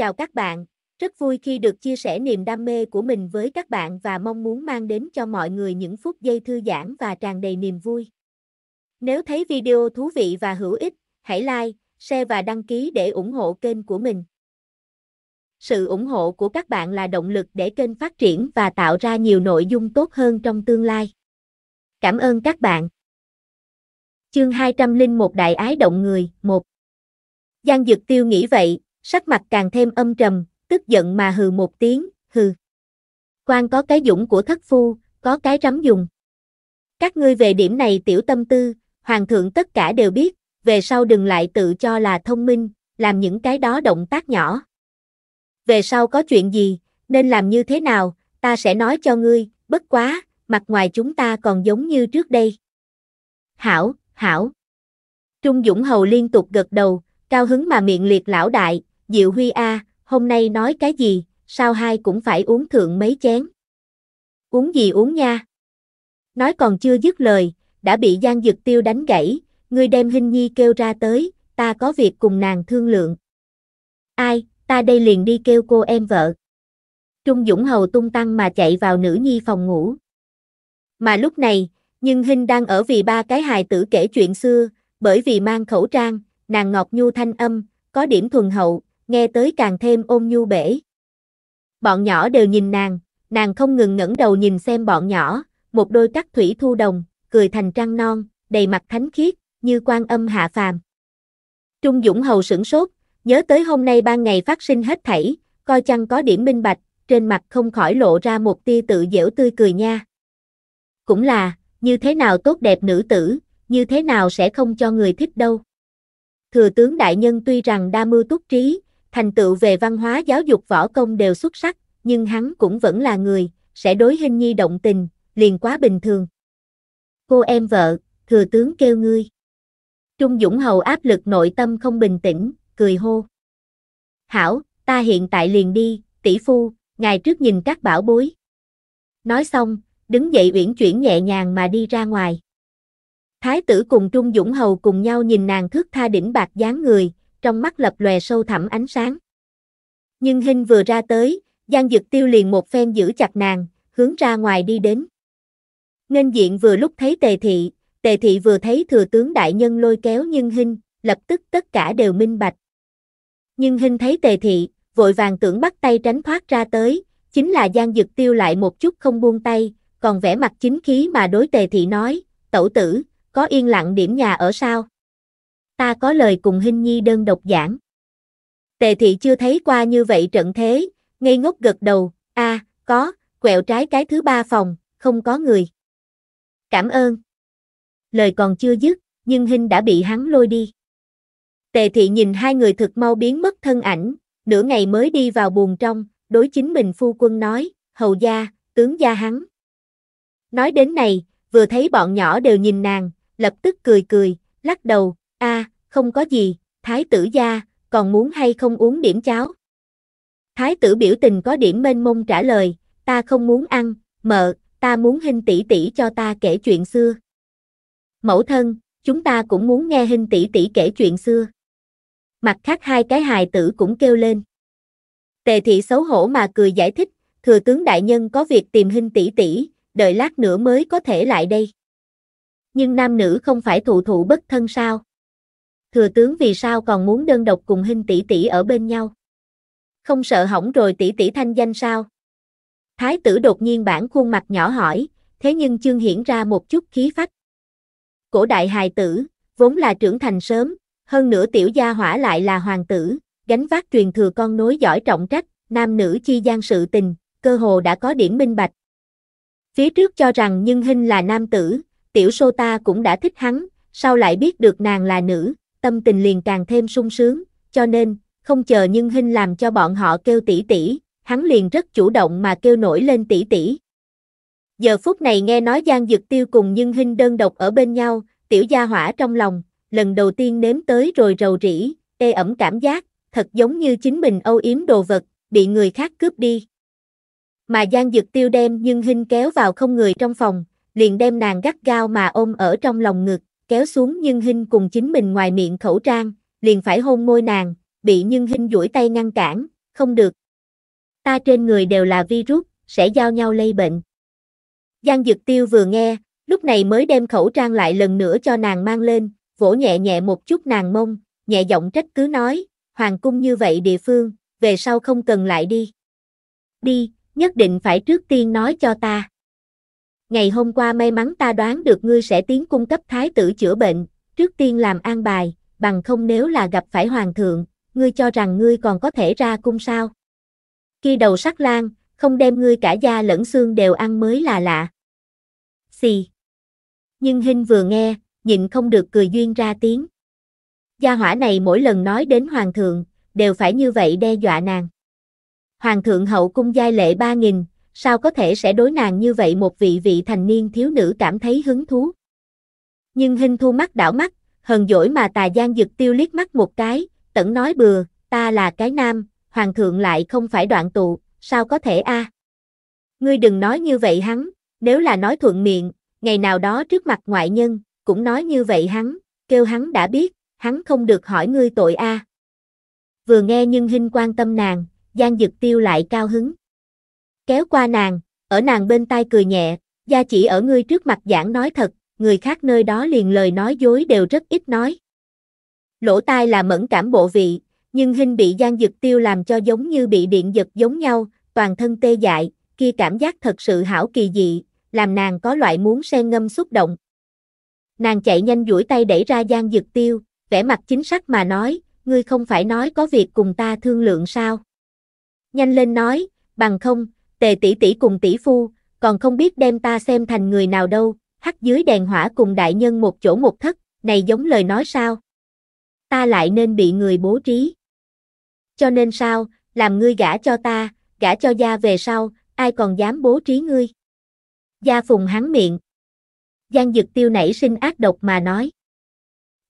Chào các bạn, rất vui khi được chia sẻ niềm đam mê của mình với các bạn và mong muốn mang đến cho mọi người những phút giây thư giãn và tràn đầy niềm vui. Nếu thấy video thú vị và hữu ích, hãy like, share và đăng ký để ủng hộ kênh của mình. Sự ủng hộ của các bạn là động lực để kênh phát triển và tạo ra nhiều nội dung tốt hơn trong tương lai. Cảm ơn các bạn. Chương 201 Đại ái động người, 1 Giang Dực Tiêu nghĩ vậy, sắc mặt càng thêm âm trầm, tức giận mà hừ một tiếng, hừ. Quan có cái dũng của thất phu, có cái rắm dùng. Các ngươi về điểm này tiểu tâm tư, hoàng thượng tất cả đều biết, về sau đừng lại tự cho là thông minh, làm những cái đó động tác nhỏ. Về sau có chuyện gì, nên làm như thế nào, ta sẽ nói cho ngươi, bất quá, mặt ngoài chúng ta còn giống như trước đây. Hảo, hảo. Trung Dũng Hầu liên tục gật đầu, cao hứng mà miệng liệt lão đại, Diệu Huy A, hôm nay nói cái gì, sao hai cũng phải uống thượng mấy chén. Uống gì uống nha. Nói còn chưa dứt lời, đã bị Giang Dực Tiêu đánh gãy, ngươi đem Hinh Nhi kêu ra tới, ta có việc cùng nàng thương lượng. Ai, ta đây liền đi kêu cô em vợ. Trung Dũng Hầu tung tăng mà chạy vào nữ nhi phòng ngủ. Mà lúc này, nhưng Hinh đang ở vì ba cái hài tử kể chuyện xưa, bởi vì mang khẩu trang, nàng Ngọc nhu thanh âm, có điểm thuần hậu, nghe tới càng thêm ôn nhu bể. Bọn nhỏ đều nhìn nàng, nàng không ngừng ngẩng đầu nhìn xem bọn nhỏ, một đôi cắt thủy thu đồng, cười thành trăng non, đầy mặt thánh khiết, như quan âm hạ phàm. Trung Dũng Hầu sửng sốt, nhớ tới hôm nay ban ngày phát sinh hết thảy, coi chăng có điểm minh bạch, trên mặt không khỏi lộ ra một tia tự dễu tươi cười nha. Cũng là, như thế nào tốt đẹp nữ tử, như thế nào sẽ không cho người thích đâu. Thừa tướng đại nhân tuy rằng đa mưu túc trí, thành tựu về văn hóa giáo dục võ công đều xuất sắc, nhưng hắn cũng vẫn là người, sẽ đối hình nhi động tình, liền quá bình thường. Cô em vợ, thừa tướng kêu ngươi. Trung Dũng Hầu áp lực nội tâm không bình tĩnh, cười hô. Hảo, ta hiện tại liền đi, tỷ phu, ngài trước nhìn các bảo bối. Nói xong, đứng dậy uyển chuyển nhẹ nhàng mà đi ra ngoài. Thái tử cùng Trung Dũng Hầu cùng nhau nhìn nàng thước tha đỉnh bạc dáng người, trong mắt lập lòe sâu thẳm ánh sáng. Nhưng hình vừa ra tới, Giang Dực Tiêu liền một phen giữ chặt nàng, hướng ra ngoài đi đến. Nên diện vừa lúc thấy tề thị, tề thị vừa thấy thừa tướng đại nhân lôi kéo nhân hình, lập tức tất cả đều minh bạch. Nhưng hình thấy tề thị, vội vàng tưởng bắt tay tránh thoát ra tới, chính là Giang Dực Tiêu lại một chút không buông tay, còn vẻ mặt chính khí mà đối tề thị nói, tẩu tử, có yên lặng điểm nhà ở sao? Ta có lời cùng Hinh Nhi đơn độc giảng. Tề thị chưa thấy qua như vậy trận thế, ngây ngốc gật đầu, a, có, quẹo trái cái thứ ba phòng, không có người. Cảm ơn. Lời còn chưa dứt, nhưng Hinh đã bị hắn lôi đi. Tề thị nhìn hai người thực mau biến mất thân ảnh, nửa ngày mới đi vào buồng trong, đối chính mình phu quân nói, hầu gia, tướng gia hắn. Nói đến này, vừa thấy bọn nhỏ đều nhìn nàng, lập tức cười cười, lắc đầu, a, không có gì, thái tử gia, còn muốn hay không uống điểm cháo. Thái tử biểu tình có điểm mênh mông trả lời, ta không muốn ăn, mợ, ta muốn hình tỷ tỷ cho ta kể chuyện xưa. Mẫu thân, chúng ta cũng muốn nghe hình tỷ tỷ kể chuyện xưa. Mặt khác hai cái hài tử cũng kêu lên. Tề thị xấu hổ mà cười giải thích, thừa tướng đại nhân có việc tìm hình tỷ tỷ, đợi lát nữa mới có thể lại đây. Nhưng nam nữ không phải thụ thụ bất thân sao? Thừa tướng vì sao còn muốn đơn độc cùng hình tỷ tỷ ở bên nhau? Không sợ hỏng rồi tỷ tỷ thanh danh sao? Thái tử đột nhiên bản khuôn mặt nhỏ hỏi, thế nhưng chương hiển ra một chút khí phách. Cổ đại hài tử, vốn là trưởng thành sớm, hơn nữa tiểu gia hỏa lại là hoàng tử, gánh vác truyền thừa con nối giỏi trọng trách, nam nữ chi gian sự tình, cơ hồ đã có điểm minh bạch. Phía trước cho rằng nhân hình là nam tử, tiểu sô ta cũng đã thích hắn, sau lại biết được nàng là nữ, tâm tình liền càng thêm sung sướng, cho nên, không chờ nhân hình làm cho bọn họ kêu tỷ tỷ, hắn liền rất chủ động mà kêu nổi lên tỷ tỷ. Giờ phút này nghe nói Giang Dực Tiêu cùng nhân hình đơn độc ở bên nhau, tiểu gia hỏa trong lòng, lần đầu tiên nếm tới rồi rầu rĩ, ê ẩm cảm giác, thật giống như chính mình âu yếm đồ vật, bị người khác cướp đi. Mà Giang Dực Tiêu đem nhân hình kéo vào không người trong phòng, liền đem nàng gắt gao mà ôm ở trong lòng ngực, kéo xuống nhân hình cùng chính mình ngoài miệng khẩu trang, liền phải hôn môi nàng, bị nhân hình duỗi tay ngăn cản, không được. Ta trên người đều là virus, sẽ giao nhau lây bệnh. Giang Dực Tiêu vừa nghe, lúc này mới đem khẩu trang lại lần nữa cho nàng mang lên, vỗ nhẹ nhẹ một chút nàng mông, nhẹ giọng trách cứ nói, hoàng cung như vậy địa phương, về sau không cần lại đi. Đi, nhất định phải trước tiên nói cho ta. Ngày hôm qua may mắn ta đoán được ngươi sẽ tiến cung cấp thái tử chữa bệnh, trước tiên làm an bài, bằng không nếu là gặp phải hoàng thượng, ngươi cho rằng ngươi còn có thể ra cung sao? Khi đầu sắc lan, không đem ngươi cả da lẫn xương đều ăn mới là lạ. Xì. Nhưng Hinh vừa nghe, nhịn không được cười duyên ra tiếng. Gia hỏa này mỗi lần nói đến hoàng thượng, đều phải như vậy đe dọa nàng. Hoàng thượng hậu cung giai lệ ba nghìn, sao có thể sẽ đối nàng như vậy một vị vị thành niên thiếu nữ cảm thấy hứng thú. Nhưng hình thu mắt đảo mắt, hờn dỗi mà tà gian dực tiêu liếc mắt một cái, tẩn nói bừa, ta là cái nam, hoàng thượng lại không phải đoạn tụ, sao có thể a? Ngươi đừng nói như vậy hắn, nếu là nói thuận miệng, ngày nào đó trước mặt ngoại nhân, cũng nói như vậy hắn, kêu hắn đã biết, hắn không được hỏi ngươi tội a. Vừa nghe nhưng hình quan tâm nàng, Giang Dực Tiêu lại cao hứng. Kéo qua nàng, ở nàng bên tai cười nhẹ, gia chỉ ở ngươi trước mặt giảng nói thật, người khác nơi đó liền lời nói dối đều rất ít nói. Lỗ tai là mẫn cảm bộ vị, nhưng hình bị Giang Dực Tiêu làm cho giống như bị điện giật giống nhau, toàn thân tê dại, kia cảm giác thật sự hảo kỳ dị, làm nàng có loại muốn sen ngâm xúc động. Nàng chạy nhanh duỗi tay đẩy ra Giang Dực Tiêu, vẻ mặt chính xác mà nói, ngươi không phải nói có việc cùng ta thương lượng sao? Nhanh lên nói, bằng không, tề tỷ tỷ cùng tỷ phu, còn không biết đem ta xem thành người nào đâu, hắt dưới đèn hỏa cùng đại nhân một chỗ một thất, này giống lời nói sao? Ta lại nên bị người bố trí. Cho nên sao, làm ngươi gả cho ta, gả cho gia về sau, ai còn dám bố trí ngươi? Gia phùng hắn miệng. Giang Dực Tiêu nảy sinh ác độc mà nói.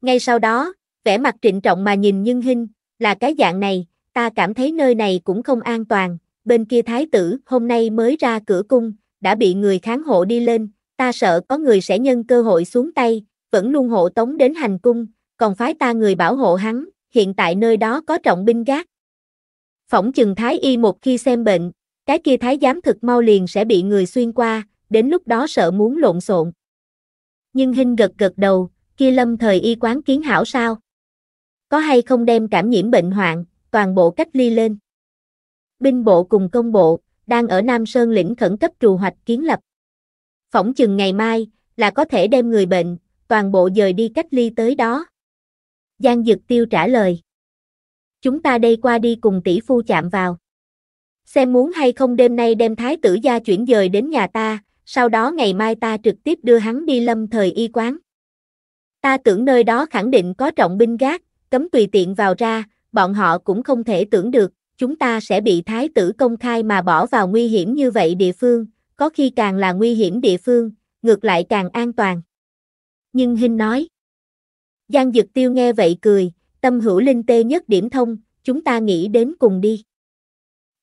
Ngay sau đó, vẻ mặt trịnh trọng mà nhìn Nhân Hinh, là cái dạng này, ta cảm thấy nơi này cũng không an toàn, bên kia thái tử hôm nay mới ra cửa cung, đã bị người kháng hộ đi lên, ta sợ có người sẽ nhân cơ hội xuống tay, vẫn luôn hộ tống đến hành cung, còn phái ta người bảo hộ hắn, hiện tại nơi đó có trọng binh gác. Phỏng chừng thái y một khi xem bệnh, cái kia thái giám thực mau liền sẽ bị người xuyên qua, đến lúc đó sợ muốn lộn xộn. Nhưng Hinh gật gật đầu, kia lâm thời y quán kiến hảo sao? Có hay không đem cảm nhiễm bệnh hoạn, toàn bộ cách ly lên? Binh bộ cùng công bộ, đang ở Nam Sơn lĩnh khẩn cấp trù hoạch kiến lập. Phỏng chừng ngày mai, là có thể đem người bệnh, toàn bộ dời đi cách ly tới đó. Giang Dực Tiêu trả lời. Chúng ta đây qua đi cùng tỷ phu chạm vào. Xem muốn hay không đêm nay đem thái tử gia chuyển dời đến nhà ta, sau đó ngày mai ta trực tiếp đưa hắn đi lâm thời y quán. Ta tưởng nơi đó khẳng định có trọng binh gác, cấm tùy tiện vào ra, bọn họ cũng không thể tưởng được, chúng ta sẽ bị thái tử công khai mà bỏ vào nguy hiểm như vậy địa phương, có khi càng là nguy hiểm địa phương, ngược lại càng an toàn. Nhưng Hinh nói. Giang Dực Tiêu nghe vậy cười, tâm hữu linh tê nhất điểm thông, chúng ta nghĩ đến cùng đi.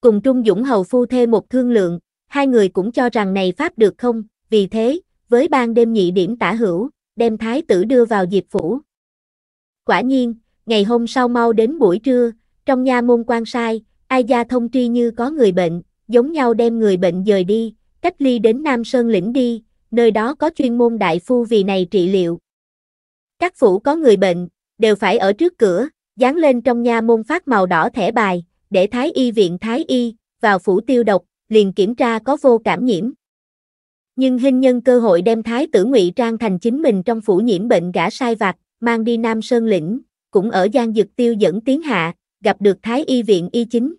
Cùng Trung Dũng Hầu Phu thê một thương lượng, hai người cũng cho rằng này pháp được không, vì thế, với ban đêm nhị điểm tả hữu, đem thái tử đưa vào diệp phủ. Quả nhiên, ngày hôm sau mau đến buổi trưa, trong nha môn quan sai, ai gia thông tri như có người bệnh, giống nhau đem người bệnh dời đi, cách ly đến Nam Sơn lĩnh đi, nơi đó có chuyên môn đại phu vì này trị liệu. Các phủ có người bệnh, đều phải ở trước cửa, dán lên trong nha môn phát màu đỏ thẻ bài, để Thái y viện Thái y, vào phủ tiêu độc, liền kiểm tra có vô cảm nhiễm. Nhưng hình nhân cơ hội đem Thái tử ngụy trang thành chính mình trong phủ nhiễm bệnh gã sai vặt, mang đi Nam Sơn lĩnh, cũng ở Giang Dực Tiêu dẫn tiến hạ, gặp được Thái y viện y chính.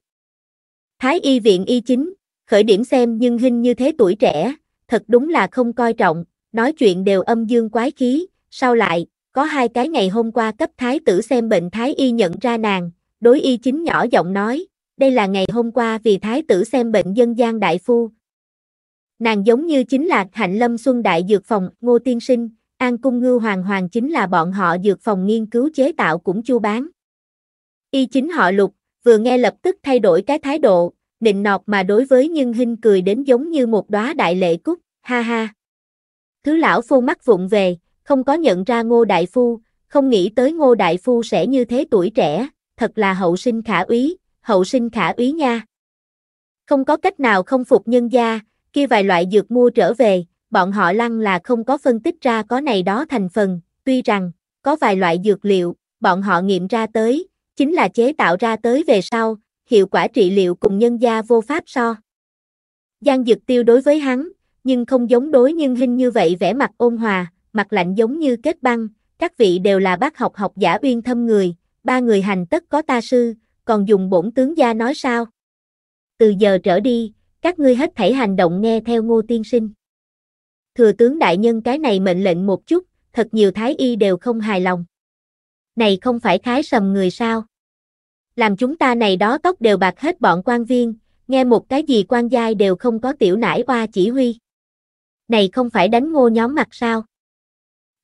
Thái y viện y chính, khởi điểm xem nhưng hình như thế tuổi trẻ, thật đúng là không coi trọng, nói chuyện đều âm dương quái khí, sau lại, có hai cái ngày hôm qua cấp thái tử xem bệnh thái y nhận ra nàng, đối y chính nhỏ giọng nói, đây là ngày hôm qua vì thái tử xem bệnh dân gian đại phu. Nàng giống như chính là Hạnh Lâm Xuân Đại Dược Phòng, Ngô Tiên Sinh, An Cung Ngư Hoàng Hoàng chính là bọn họ dược phòng nghiên cứu chế tạo cũng chu bán. Y chính họ lục, vừa nghe lập tức thay đổi cái thái độ, nịnh nọt mà đối với nhân hình cười đến giống như một đóa đại lệ cúc, ha ha. Thứ lão phu mắt vụng về, không có nhận ra ngô đại phu, không nghĩ tới ngô đại phu sẽ như thế tuổi trẻ, thật là hậu sinh khả úy, hậu sinh khả úy nha. Không có cách nào không phục nhân gia, kia vài loại dược mua trở về, bọn họ lăng là không có phân tích ra có này đó thành phần, tuy rằng, có vài loại dược liệu, bọn họ nghiệm ra tới, chính là chế tạo ra tới về sau, hiệu quả trị liệu cùng nhân gia vô pháp so. Giang Dực Tiêu đối với hắn, nhưng không giống đối nhân hình như vậy vẻ mặt ôn hòa, mặt lạnh giống như kết băng, các vị đều là bác học học giả uyên thâm người, ba người hành tất có ta sư, còn dùng bổn tướng gia nói sao? Từ giờ trở đi, các ngươi hết thảy hành động nghe theo ngô tiên sinh. Thừa tướng đại nhân cái này mệnh lệnh một chút, thật nhiều thái y đều không hài lòng. Này không phải khái sầm người sao? Làm chúng ta này đó tóc đều bạc hết bọn quan viên, nghe một cái gì quan giai đều không có tiểu nải oa chỉ huy. Này không phải đánh ngô nhóm mặt sao?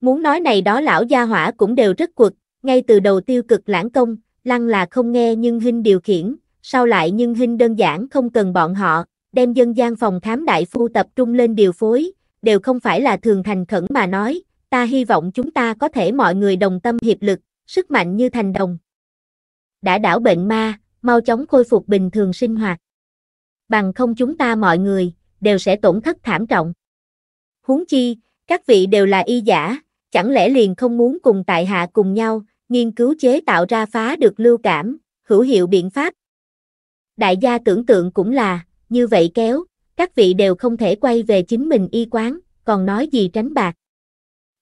Muốn nói này đó lão gia hỏa cũng đều rất quật, ngay từ đầu tiêu cực lãng công, lăng là không nghe nhưng hình điều khiển, sau lại nhưng hình đơn giản không cần bọn họ, đem dân gian phòng khám đại phu tập trung lên điều phối, đều không phải là thường thành khẩn mà nói, ta hy vọng chúng ta có thể mọi người đồng tâm hiệp lực, sức mạnh như thành đồng. Đã đảo bệnh ma, mau chóng khôi phục bình thường sinh hoạt. Bằng không chúng ta mọi người, đều sẽ tổn thất thảm trọng. Huống chi, các vị đều là y giả, chẳng lẽ liền không muốn cùng tại hạ cùng nhau, nghiên cứu chế tạo ra phá được lưu cảm, hữu hiệu biện pháp. Đại gia tưởng tượng cũng là, như vậy kéo, các vị đều không thể quay về chính mình y quán, còn nói gì tránh bạc.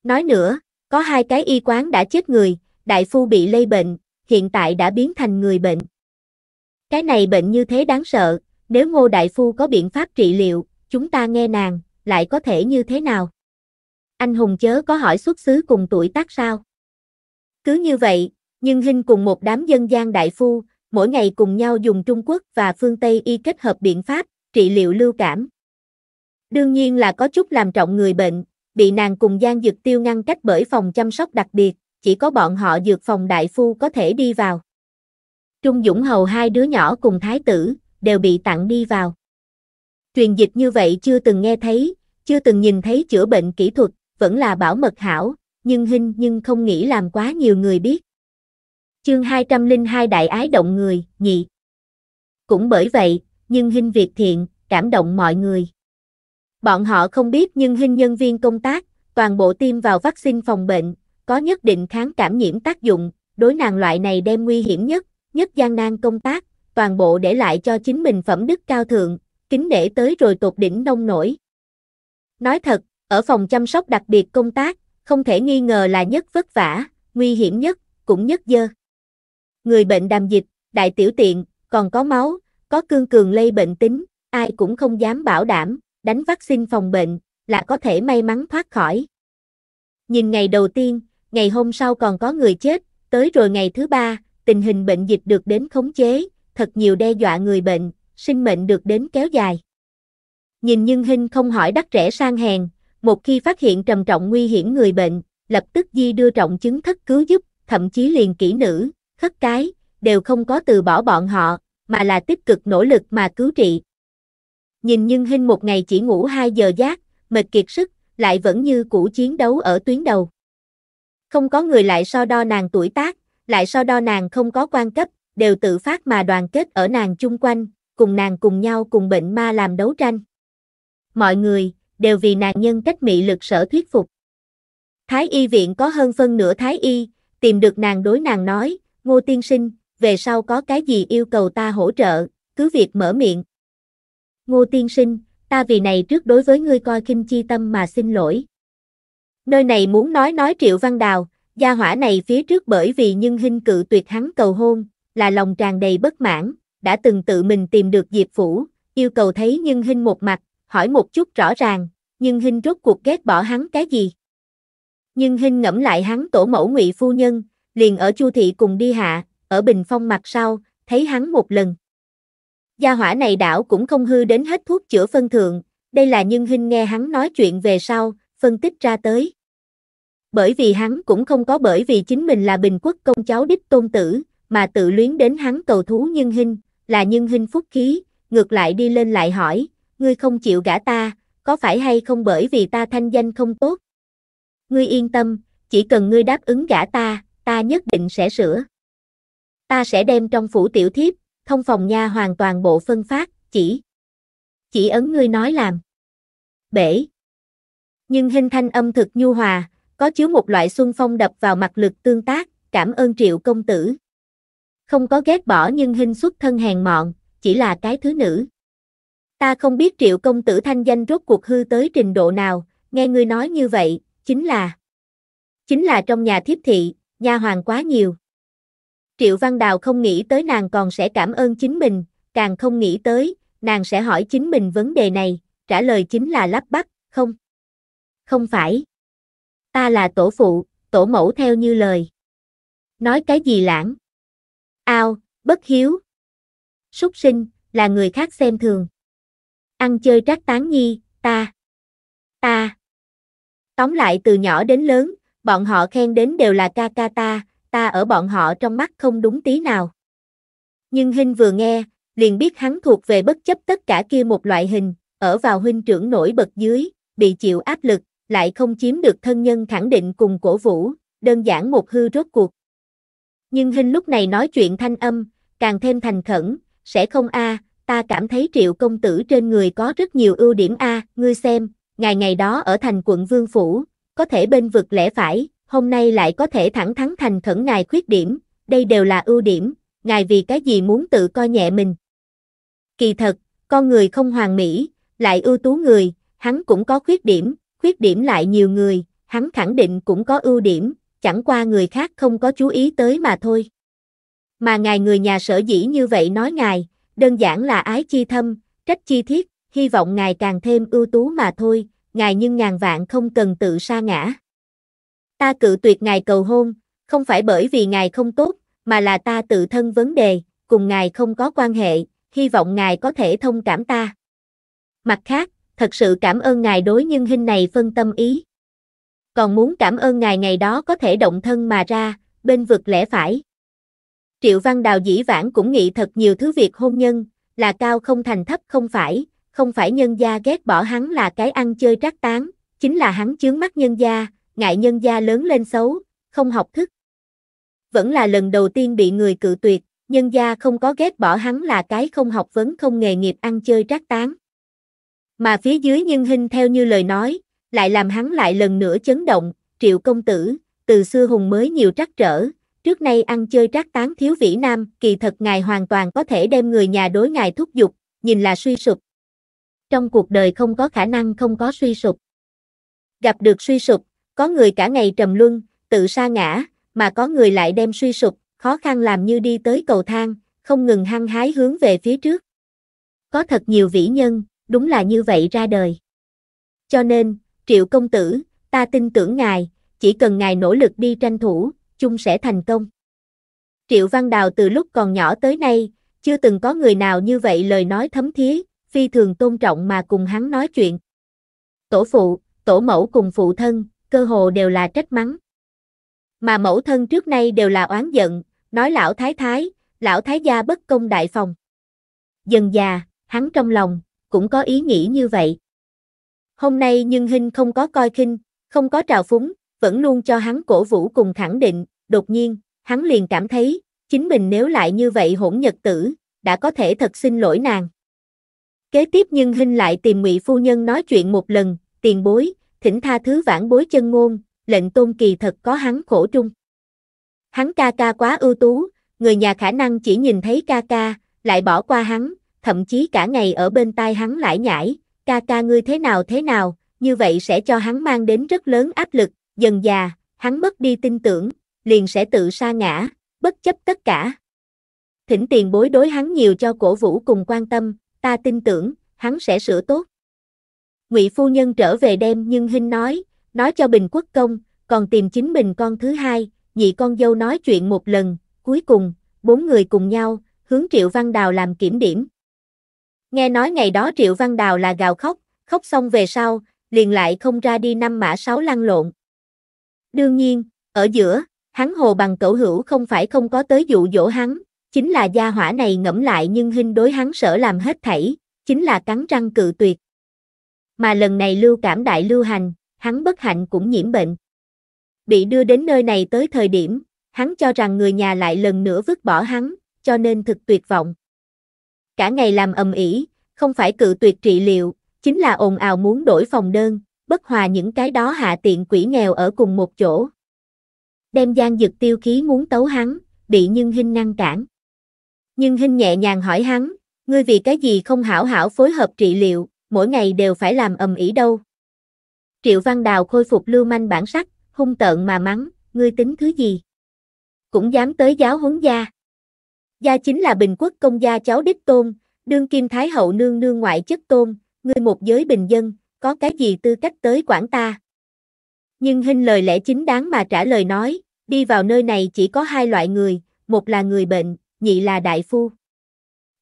Nói nữa, có hai cái y quán đã chết người, đại phu bị lây bệnh, hiện tại đã biến thành người bệnh. Cái này bệnh như thế đáng sợ, nếu ngô đại phu có biện pháp trị liệu, chúng ta nghe nàng, lại có thể như thế nào? Anh hùng chớ có hỏi xuất xứ cùng tuổi tác sao? Cứ như vậy, nhưng hình cùng một đám dân gian đại phu, mỗi ngày cùng nhau dùng Trung Quốc và phương Tây y kết hợp biện pháp, trị liệu lưu cảm. Đương nhiên là có chút làm trọng người bệnh, bị nàng cùng gian dược tiêu ngăn cách bởi phòng chăm sóc đặc biệt, chỉ có bọn họ dược phòng đại phu có thể đi vào. Trung Dũng Hầu hai đứa nhỏ cùng thái tử, đều bị tặng đi vào. Truyền dịch như vậy chưa từng nghe thấy, chưa từng nhìn thấy chữa bệnh kỹ thuật, vẫn là bảo mật hảo, nhưng hình nhưng không nghĩ làm quá nhiều người biết. Chương 202 Đại ái động người, nhị. Cũng bởi vậy, nhưng hình việc thiện, cảm động mọi người. Bọn họ không biết nhưng hình nhân viên công tác, toàn bộ tiêm vào vaccine phòng bệnh, có nhất định kháng cảm nhiễm tác dụng, đối nàng loại này đem nguy hiểm nhất, nhất gian nan công tác, toàn bộ để lại cho chính mình phẩm đức cao thượng, kính nể tới rồi tột đỉnh nông nổi. Nói thật, ở phòng chăm sóc đặc biệt công tác, không thể nghi ngờ là nhất vất vả, nguy hiểm nhất, cũng nhất dơ. Người bệnh đàm dịch, đại tiểu tiện, còn có máu, có cương cường lây bệnh tính, ai cũng không dám bảo đảm, đánh vaccine phòng bệnh, là có thể may mắn thoát khỏi. Nhìn ngày đầu tiên, ngày hôm sau còn có người chết, tới rồi ngày thứ ba, tình hình bệnh dịch được đến khống chế, thật nhiều đe dọa người bệnh, sinh mệnh được đến kéo dài. Nhìn nhưng hình không hỏi đắt rẻ sang hèn, một khi phát hiện trầm trọng nguy hiểm người bệnh, lập tức di đưa trọng chứng thất cứu giúp, thậm chí liền kỹ nữ, khất cái, đều không có từ bỏ bọn họ, mà là tích cực nỗ lực mà cứu trị. Nhìn nhưng hình một ngày chỉ ngủ 2 giờ giác, mệt kiệt sức, lại vẫn như cũ chiến đấu ở tuyến đầu. Không có người lại so đo nàng tuổi tác, lại so đo nàng không có quan cấp, đều tự phát mà đoàn kết ở nàng chung quanh, cùng nàng cùng nhau cùng bệnh ma làm đấu tranh. Mọi người, đều vì nàng nhân cách mị lực sở thuyết phục. Thái y viện có hơn phân nửa thái y, tìm được nàng đối nàng nói, ngô tiên sinh, về sau có cái gì yêu cầu ta hỗ trợ, cứ việc mở miệng. Ngô tiên sinh, ta vì này trước đối với ngươi coi kinh chi tâm mà xin lỗi. Nơi này muốn nói nói triệu văn đào, gia hỏa này phía trước bởi vì nhưng hình cự tuyệt hắn cầu hôn, là lòng tràn đầy bất mãn, đã từng tự mình tìm được Diệp Phủ, yêu cầu thấy nhưng hình một mặt, hỏi một chút rõ ràng, nhưng hình rốt cuộc ghét bỏ hắn cái gì. Nhưng hình ngẫm lại hắn tổ mẫu ngụy phu nhân, liền ở chu thị cùng đi hạ, ở bình phong mặt sau, thấy hắn một lần. Gia hỏa này đảo cũng không hư đến hết thuốc chữa phân thượng, đây là nhưng hình nghe hắn nói chuyện về sau, phân tích ra tới. Bởi vì hắn cũng không có bởi vì chính mình là bình quốc công cháu đích tôn tử, mà tự luyến đến hắn cầu thú nhân hình, là nhân hình phúc khí, ngược lại đi lên lại hỏi, ngươi không chịu gả ta, có phải hay không bởi vì ta thanh danh không tốt? Ngươi yên tâm, chỉ cần ngươi đáp ứng gả ta, ta nhất định sẽ sửa. Ta sẽ đem trong phủ tiểu thiếp, thông phòng nha hoàn toàn bộ phân phát, chỉ. Chỉ ấn ngươi nói làm. Bể. Nhưng hình thanh âm thực nhu hòa, có chứa một loại xuân phong đập vào mặt lực tương tác, cảm ơn triệu công tử. Không có ghét bỏ nhưng hình xuất thân hèn mọn, chỉ là cái thứ nữ. Ta không biết triệu công tử thanh danh rốt cuộc hư tới trình độ nào, nghe ngươi nói như vậy, chính là chính là trong nhà thiếp thị, nha hoàng quá nhiều. Triệu Văn Đào không nghĩ tới nàng còn sẽ cảm ơn chính mình, càng không nghĩ tới, nàng sẽ hỏi chính mình vấn đề này, trả lời chính là lắp bắp, không. Không phải. Ta là tổ phụ, tổ mẫu theo như lời. Nói cái gì lãng? Ao, bất hiếu. Súc sinh, là người khác xem thường. Ăn chơi trác tán nhi, ta. Ta. Tóm lại từ nhỏ đến lớn, bọn họ khen đến đều là ca ca ta, ta ở bọn họ trong mắt không đúng tí nào. Nhưng Hinh vừa nghe, liền biết hắn thuộc về bất chấp tất cả kia một loại hình, ở vào huynh trưởng nổi bật dưới, bị chịu áp lực, lại không chiếm được thân nhân khẳng định cùng cổ vũ, đơn giản một hư rốt cuộc. Nhưng Hinh lúc này nói chuyện thanh âm, càng thêm thành khẩn, sẽ không a, ta cảm thấy triệu công tử trên người có rất nhiều ưu điểm a, ngươi xem, ngày ngày đó ở thành quận Vương Phủ, có thể bên vực lẽ phải, hôm nay lại có thể thẳng thắn thành khẩn ngài khuyết điểm, đây đều là ưu điểm, ngài vì cái gì muốn tự coi nhẹ mình. Kỳ thật, con người không hoàn mỹ, lại ưu tú người, hắn cũng có khuyết điểm, khuyết điểm lại nhiều người, hắn khẳng định cũng có ưu điểm, chẳng qua người khác không có chú ý tới mà thôi. Mà ngài người nhà sở dĩ như vậy nói ngài, đơn giản là ái chi thâm, trách chi thiết, hy vọng ngài càng thêm ưu tú mà thôi, ngài nhưng ngàn vạn không cần tự sa ngã. Ta cự tuyệt ngài cầu hôn, không phải bởi vì ngài không tốt, mà là ta tự thân vấn đề, cùng ngài không có quan hệ, hy vọng ngài có thể thông cảm ta. Mặt khác, thật sự cảm ơn ngài đối nhân hình này phân tâm ý. Còn muốn cảm ơn ngài ngày đó có thể động thân mà ra, bên vực lẽ phải. Triệu Văn Đào dĩ vãng cũng nghĩ thật nhiều thứ việc hôn nhân, là cao không thành thấp không phải, không phải nhân gia ghét bỏ hắn là cái ăn chơi trác tán, chính là hắn chướng mắt nhân gia, ngại nhân gia lớn lên xấu, không học thức. Vẫn là lần đầu tiên bị người cự tuyệt, nhân gia không có ghét bỏ hắn là cái không học vấn không nghề nghiệp ăn chơi trác tán. Mà phía dưới nhân hình theo như lời nói, lại làm hắn lại lần nữa chấn động, triệu công tử, từ xưa hùng mới nhiều trắc trở, trước nay ăn chơi trác tán thiếu vĩ nam, kỳ thật ngài hoàn toàn có thể đem người nhà đối ngài thúc giục, nhìn là suy sụp. Trong cuộc đời không có khả năng không có suy sụp. Gặp được suy sụp, có người cả ngày trầm luân, tự sa ngã, mà có người lại đem suy sụp, khó khăn làm như đi tới cầu thang, không ngừng hăng hái hướng về phía trước. Có thật nhiều vĩ nhân, đúng là như vậy ra đời. Cho nên, Triệu công tử, ta tin tưởng ngài, chỉ cần ngài nỗ lực đi tranh thủ, chung sẽ thành công. Triệu Văn Đào từ lúc còn nhỏ tới nay, chưa từng có người nào như vậy lời nói thấm thía, phi thường tôn trọng mà cùng hắn nói chuyện. Tổ phụ, tổ mẫu cùng phụ thân, cơ hồ đều là trách mắng. Mà mẫu thân trước nay đều là oán giận, nói lão thái thái, lão thái gia bất công đại phòng. Dần già, hắn trong lòng, cũng có ý nghĩ như vậy. Hôm nay nhưng Hinh không có coi khinh, không có trào phúng, vẫn luôn cho hắn cổ vũ cùng khẳng định, đột nhiên, hắn liền cảm thấy, chính mình nếu lại như vậy hỗn nhật tử, đã có thể thật xin lỗi nàng. Kế tiếp nhưng Hinh lại tìm ngụy phu nhân nói chuyện một lần, tiền bối, thỉnh tha thứ vãn bối chân ngôn, lệnh tôn kỳ thật có hắn khổ trung. Hắn ca ca quá ưu tú, người nhà khả năng chỉ nhìn thấy ca ca, lại bỏ qua hắn, thậm chí cả ngày ở bên tai hắn lại nhảy, ca ca ngươi thế nào thế nào, như vậy sẽ cho hắn mang đến rất lớn áp lực, dần già, hắn mất đi tin tưởng, liền sẽ tự sa ngã, bất chấp tất cả. Thỉnh tiền bối đối hắn nhiều cho cổ vũ cùng quan tâm, ta tin tưởng, hắn sẽ sửa tốt. Ngụy phu nhân trở về đem nhưng hình nói, nói cho Bình Quốc công, còn tìm chính mình con thứ hai, nhị con dâu nói chuyện một lần, cuối cùng, bốn người cùng nhau, hướng Triệu Văn Đào làm kiểm điểm. Nghe nói ngày đó Triệu Văn Đào là gào khóc, khóc xong về sau, liền lại không ra đi năm mã sáu lăn lộn. Đương nhiên, ở giữa, hắn hồ bằng cẩu hữu không phải không có tới dụ dỗ hắn, chính là gia hỏa này ngẫm lại nhưng hình đối hắn sợ làm hết thảy, chính là cắn răng cự tuyệt. Mà lần này lưu cảm đại lưu hành, hắn bất hạnh cũng nhiễm bệnh. Bị đưa đến nơi này tới thời điểm, hắn cho rằng người nhà lại lần nữa vứt bỏ hắn, cho nên thực tuyệt vọng cả ngày làm ầm ĩ, không phải cự tuyệt trị liệu, chính là ồn ào muốn đổi phòng đơn, bất hòa những cái đó hạ tiện quỷ nghèo ở cùng một chỗ. Đem Giang Dực tiêu khí muốn tấu hắn, bị Nhưng Hinh ngăn cản. Nhưng Hinh nhẹ nhàng hỏi hắn, ngươi vì cái gì không hảo hảo phối hợp trị liệu, mỗi ngày đều phải làm ầm ĩ đâu. Triệu Văn Đào khôi phục lưu manh bản sắc, hung tợn mà mắng, ngươi tính thứ gì? Cũng dám tới giáo huấn gia. Gia chính là bình quốc công gia cháu đích tôn, đương kim thái hậu nương nương ngoại chất tôn, ngươi một giới bình dân, có cái gì tư cách tới quản ta? Nhưng hình lời lẽ chính đáng mà trả lời nói, đi vào nơi này chỉ có hai loại người, một là người bệnh, nhị là đại phu.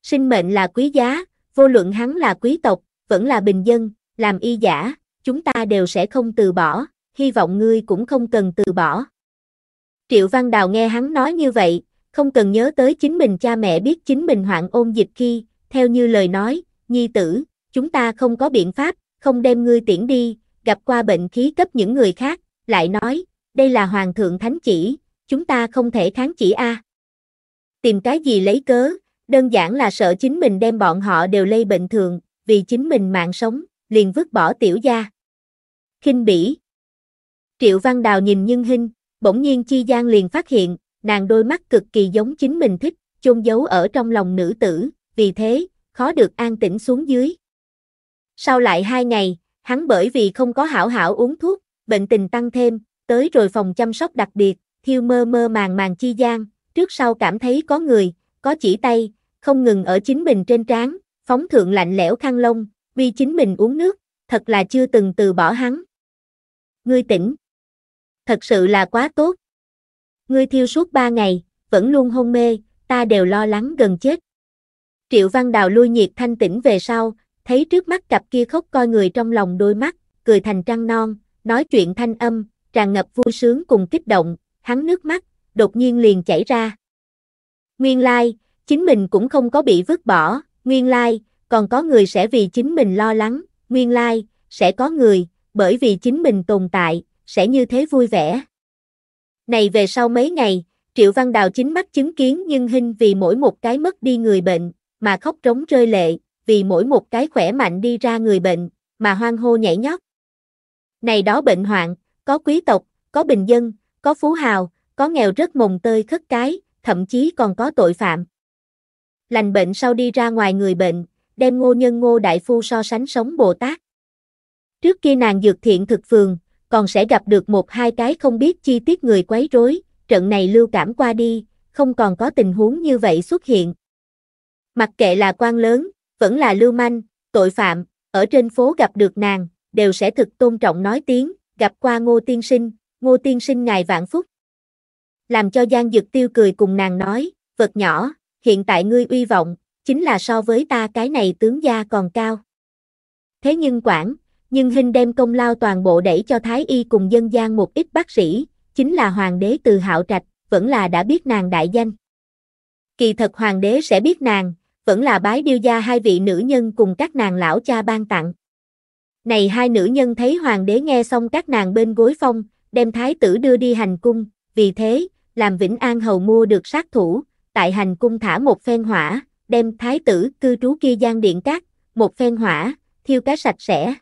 Sinh mệnh là quý giá, vô luận hắn là quý tộc, vẫn là bình dân, làm y giả, chúng ta đều sẽ không từ bỏ, hy vọng ngươi cũng không cần từ bỏ. Triệu Văn Đào nghe hắn nói như vậy, không cần nhớ tới chính mình cha mẹ biết chính mình hoạn ôn dịch khi, theo như lời nói, nhi tử, chúng ta không có biện pháp, không đem ngươi tiễn đi, gặp qua bệnh khí cấp những người khác, lại nói, đây là hoàng thượng thánh chỉ, chúng ta không thể kháng chỉ a. Tìm cái gì lấy cớ, đơn giản là sợ chính mình đem bọn họ đều lây bệnh thường, vì chính mình mạng sống, liền vứt bỏ tiểu gia. Kinh bỉ. Triệu Văn Đào nhìn Nhân Hinh, bỗng nhiên Chi Giang liền phát hiện, nàng đôi mắt cực kỳ giống chính mình thích, chôn giấu ở trong lòng nữ tử, vì thế, khó được an tĩnh xuống dưới. Sau lại hai ngày, hắn bởi vì không có hảo hảo uống thuốc, bệnh tình tăng thêm, tới rồi phòng chăm sóc đặc biệt, thiêu mơ mơ màng màng chi gian, trước sau cảm thấy có người, có chỉ tay, không ngừng ở chính mình trên trán, phóng thượng lạnh lẽo khăn lông, vì chính mình uống nước, thật là chưa từng từ bỏ hắn. Ngươi tỉnh. Thật sự là quá tốt. Ngươi thiêu suốt ba ngày, vẫn luôn hôn mê, ta đều lo lắng gần chết. Triệu Văn Đào lui nhiệt thanh tỉnh về sau, thấy trước mắt cặp kia khóc coi người trong lòng đôi mắt, cười thành trăng non, nói chuyện thanh âm, tràn ngập vui sướng cùng kích động, hắn nước mắt, đột nhiên liền chảy ra. Nguyên lai, like, chính mình cũng không có bị vứt bỏ, nguyên lai, like, còn có người sẽ vì chính mình lo lắng, nguyên lai, like, sẽ có người, bởi vì chính mình tồn tại, sẽ như thế vui vẻ. Này về sau mấy ngày, Triệu Văn Đào chính mắt chứng kiến nhưng hình vì mỗi một cái mất đi người bệnh, mà khóc trống rơi lệ, vì mỗi một cái khỏe mạnh đi ra người bệnh, mà hoang hô nhảy nhót. Này đó bệnh hoạn, có quý tộc, có bình dân, có phú hào, có nghèo rất mồng tơi khất cái, thậm chí còn có tội phạm. Lành bệnh sau đi ra ngoài người bệnh, đem ngô nhân ngô đại phu so sánh sống Bồ Tát. Trước kia nàng dược thiện thực phường, còn sẽ gặp được một hai cái không biết chi tiết người quấy rối, trận này lưu cảm qua đi, không còn có tình huống như vậy xuất hiện. Mặc kệ là quan lớn, vẫn là lưu manh, tội phạm, ở trên phố gặp được nàng, đều sẽ thực tôn trọng nói tiếng, gặp qua ngô tiên sinh, ngô tiên sinh ngài vạn phúc. Làm cho Giang Dực Tiêu cười cùng nàng nói, vật nhỏ, hiện tại ngươi uy vọng, chính là so với ta cái này tướng gia còn cao. Thế nhưng quản, nhưng hình đem công lao toàn bộ đẩy cho Thái Y cùng dân gian một ít bác sĩ, chính là hoàng đế từ hạo trạch, vẫn là đã biết nàng đại danh. Kỳ thật hoàng đế sẽ biết nàng, vẫn là bái điêu gia hai vị nữ nhân cùng các nàng lão cha ban tặng. Này hai nữ nhân thấy hoàng đế nghe xong các nàng bên gối phong, đem thái tử đưa đi hành cung, vì thế, làm Vĩnh An hầu mua được sát thủ, tại hành cung thả một phen hỏa, đem thái tử cư trú kia gian điện cát, một phen hỏa, thiêu cá sạch sẽ.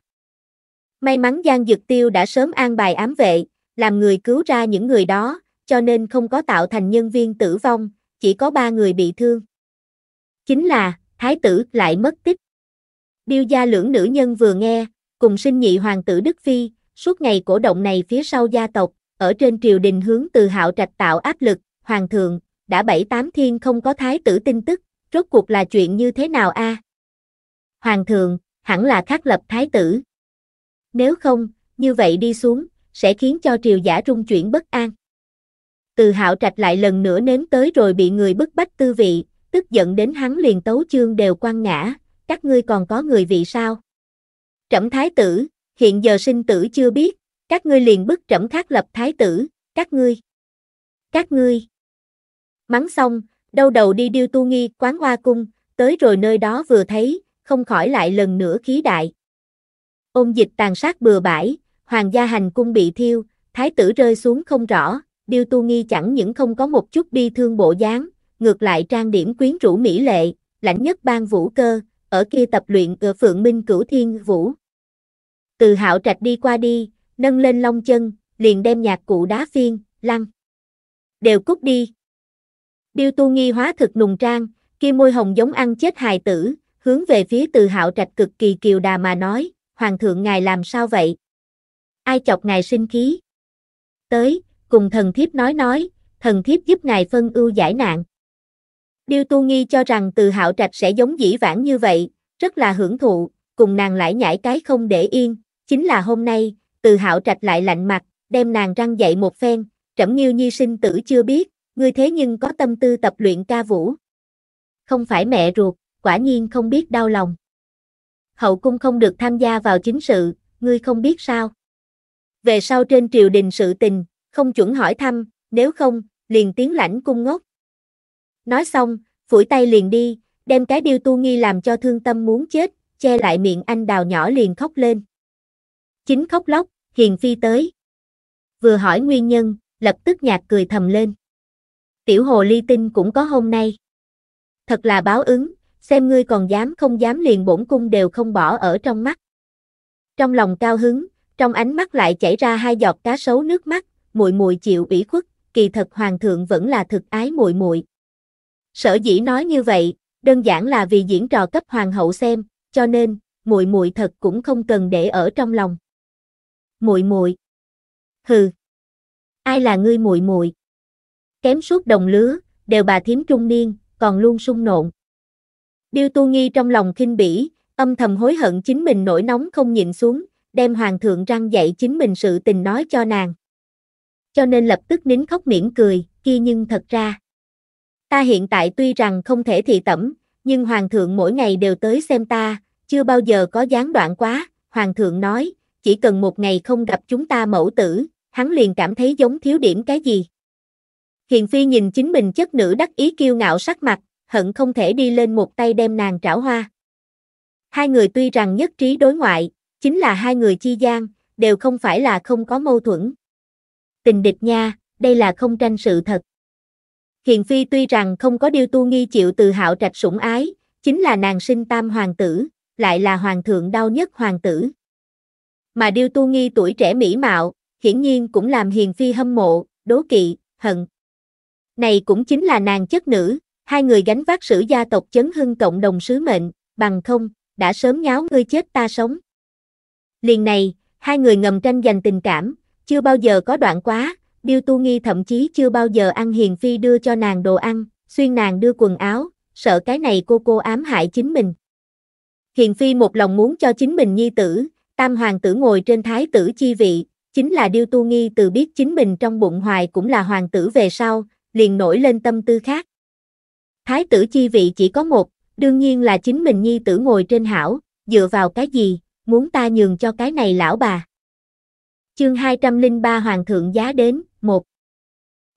May mắn Giang Dực Tiêu đã sớm an bài ám vệ, làm người cứu ra những người đó, cho nên không có tạo thành nhân viên tử vong, chỉ có ba người bị thương. Chính là, thái tử lại mất tích. Điêu gia lưỡng nữ nhân vừa nghe, cùng sinh nhị hoàng tử Đức Phi, suốt ngày cổ động này phía sau gia tộc, ở trên triều đình hướng từ hạo trạch tạo áp lực, hoàng thượng, đã bảy tám thiên không có thái tử tin tức, rốt cuộc là chuyện như thế nào a? Hoàng thượng, hẳn là khắc lập thái tử. Nếu không, như vậy đi xuống, sẽ khiến cho triều giả rung chuyển bất an. Từ hạo trạch lại lần nữa nếm tới rồi bị người bức bách tư vị, tức giận đến hắn liền tấu chương đều quan ngã, các ngươi còn có người vị sao? Trẫm thái tử, hiện giờ sinh tử chưa biết, các ngươi liền bức trẫm khác lập thái tử, các ngươi. Các ngươi. Mắng xong, đâu đầu đi điêu tu nghi quán hoa cung, tới rồi nơi đó vừa thấy, không khỏi lại lần nữa khí đại. Ôn dịch tàn sát bừa bãi, hoàng gia hành cung bị thiêu, thái tử rơi xuống không rõ, điêu tu nghi chẳng những không có một chút bi thương bộ dáng, ngược lại trang điểm quyến rũ mỹ lệ, lãnh nhất ban vũ cơ, ở kia tập luyện ở Phượng Minh Cửu Thiên Vũ. Từ hạo trạch đi qua đi, nâng lên long chân, liền đem nhạc cụ đá phiên, lăng. Đều cút đi. Điêu tu nghi hóa thực nùng trang, kia môi hồng giống ăn chết hài tử, hướng về phía từ hạo trạch cực kỳ kiều đà mà nói, Hoàng thượng ngài làm sao vậy? Ai chọc ngài sinh khí? Tới, cùng thần thiếp nói nói, thần thiếp giúp ngài phân ưu giải nạn. Điêu tu nghi cho rằng từ hạo trạch sẽ giống dĩ vãng như vậy, rất là hưởng thụ, cùng nàng lại nhảy cái không để yên, chính là hôm nay, từ hạo trạch lại lạnh mặt, đem nàng răng dậy một phen, trẫm nghiêu nhi sinh tử chưa biết, ngươi thế nhưng có tâm tư tập luyện ca vũ. Không phải mẹ ruột, quả nhiên không biết đau lòng. Hậu cung không được tham gia vào chính sự, ngươi không biết sao. Về sau trên triều đình sự tình, không chuẩn hỏi thăm, nếu không, liền tiến lãnh cung ngốc. Nói xong, phủi tay liền đi, đem cái điêu tu nghi làm cho thương tâm muốn chết, che lại miệng anh đào nhỏ liền khóc lên. Chính khóc lóc, hiền phi tới. Vừa hỏi nguyên nhân, lập tức nhạt cười thầm lên. Tiểu hồ ly tinh cũng có hôm nay. Thật là báo ứng, xem ngươi còn dám không dám liền bổn cung đều không bỏ ở trong mắt. Trong lòng cao hứng, trong ánh mắt lại chảy ra hai giọt cá sấu nước mắt, muội muội chịu ủy khuất, kỳ thật hoàng thượng vẫn là thực ái muội muội. Sở dĩ nói như vậy, đơn giản là vì diễn trò cấp hoàng hậu xem, cho nên, muội muội thật cũng không cần để ở trong lòng. Muội muội. Hừ. Ai là ngươi muội muội? Kém suốt đồng lứa, đều bà thím trung niên, còn luôn sung nộn. Điêu Tu Nghi trong lòng khinh bỉ, âm thầm hối hận chính mình nổi nóng không nhịn xuống, đem hoàng thượng răng dạy chính mình sự tình nói cho nàng. Cho nên lập tức nín khóc mỉm cười, kia nhưng thật ra. Ta hiện tại tuy rằng không thể thị tẩm, nhưng hoàng thượng mỗi ngày đều tới xem ta, chưa bao giờ có gián đoạn quá, hoàng thượng nói, chỉ cần một ngày không gặp chúng ta mẫu tử, hắn liền cảm thấy giống thiếu điểm cái gì. Hiền Phi nhìn chính mình chất nữ đắc ý kiêu ngạo sắc mặt, hận không thể đi lên một tay đem nàng trảo hoa. Hai người tuy rằng nhất trí đối ngoại, chính là hai người chi gian, đều không phải là không có mâu thuẫn. Tình địch nha, đây là không tranh sự thật. Hiền Phi tuy rằng không có điều tu nghi chịu từ hạo trạch sủng ái, chính là nàng sinh tam hoàng tử, lại là hoàng thượng đau nhất hoàng tử. Mà điêu tu nghi tuổi trẻ mỹ mạo, hiển nhiên cũng làm Hiền Phi hâm mộ, đố kỵ, hận. Này cũng chính là nàng chất nữ, hai người gánh vác sử gia tộc chấn hưng cộng đồng sứ mệnh, bằng không, đã sớm nháo ngươi chết ta sống. Liền này, hai người ngầm tranh giành tình cảm, chưa bao giờ có đoạn quá, Điêu Tu Nghi thậm chí chưa bao giờ ăn Hiền Phi đưa cho nàng đồ ăn, xuyên nàng đưa quần áo, sợ cái này cô cô ám hại chính mình. Hiền Phi một lòng muốn cho chính mình nhi tử, tam hoàng tử ngồi trên thái tử chi vị, chính là Điêu Tu Nghi từ biết chính mình trong bụng hoài cũng là hoàng tử về sau, liền nổi lên tâm tư khác. Thái tử chi vị chỉ có một, đương nhiên là chính mình nhi tử ngồi trên hảo, dựa vào cái gì, muốn ta nhường cho cái này lão bà. Chương 203 Hoàng thượng giá đến, 1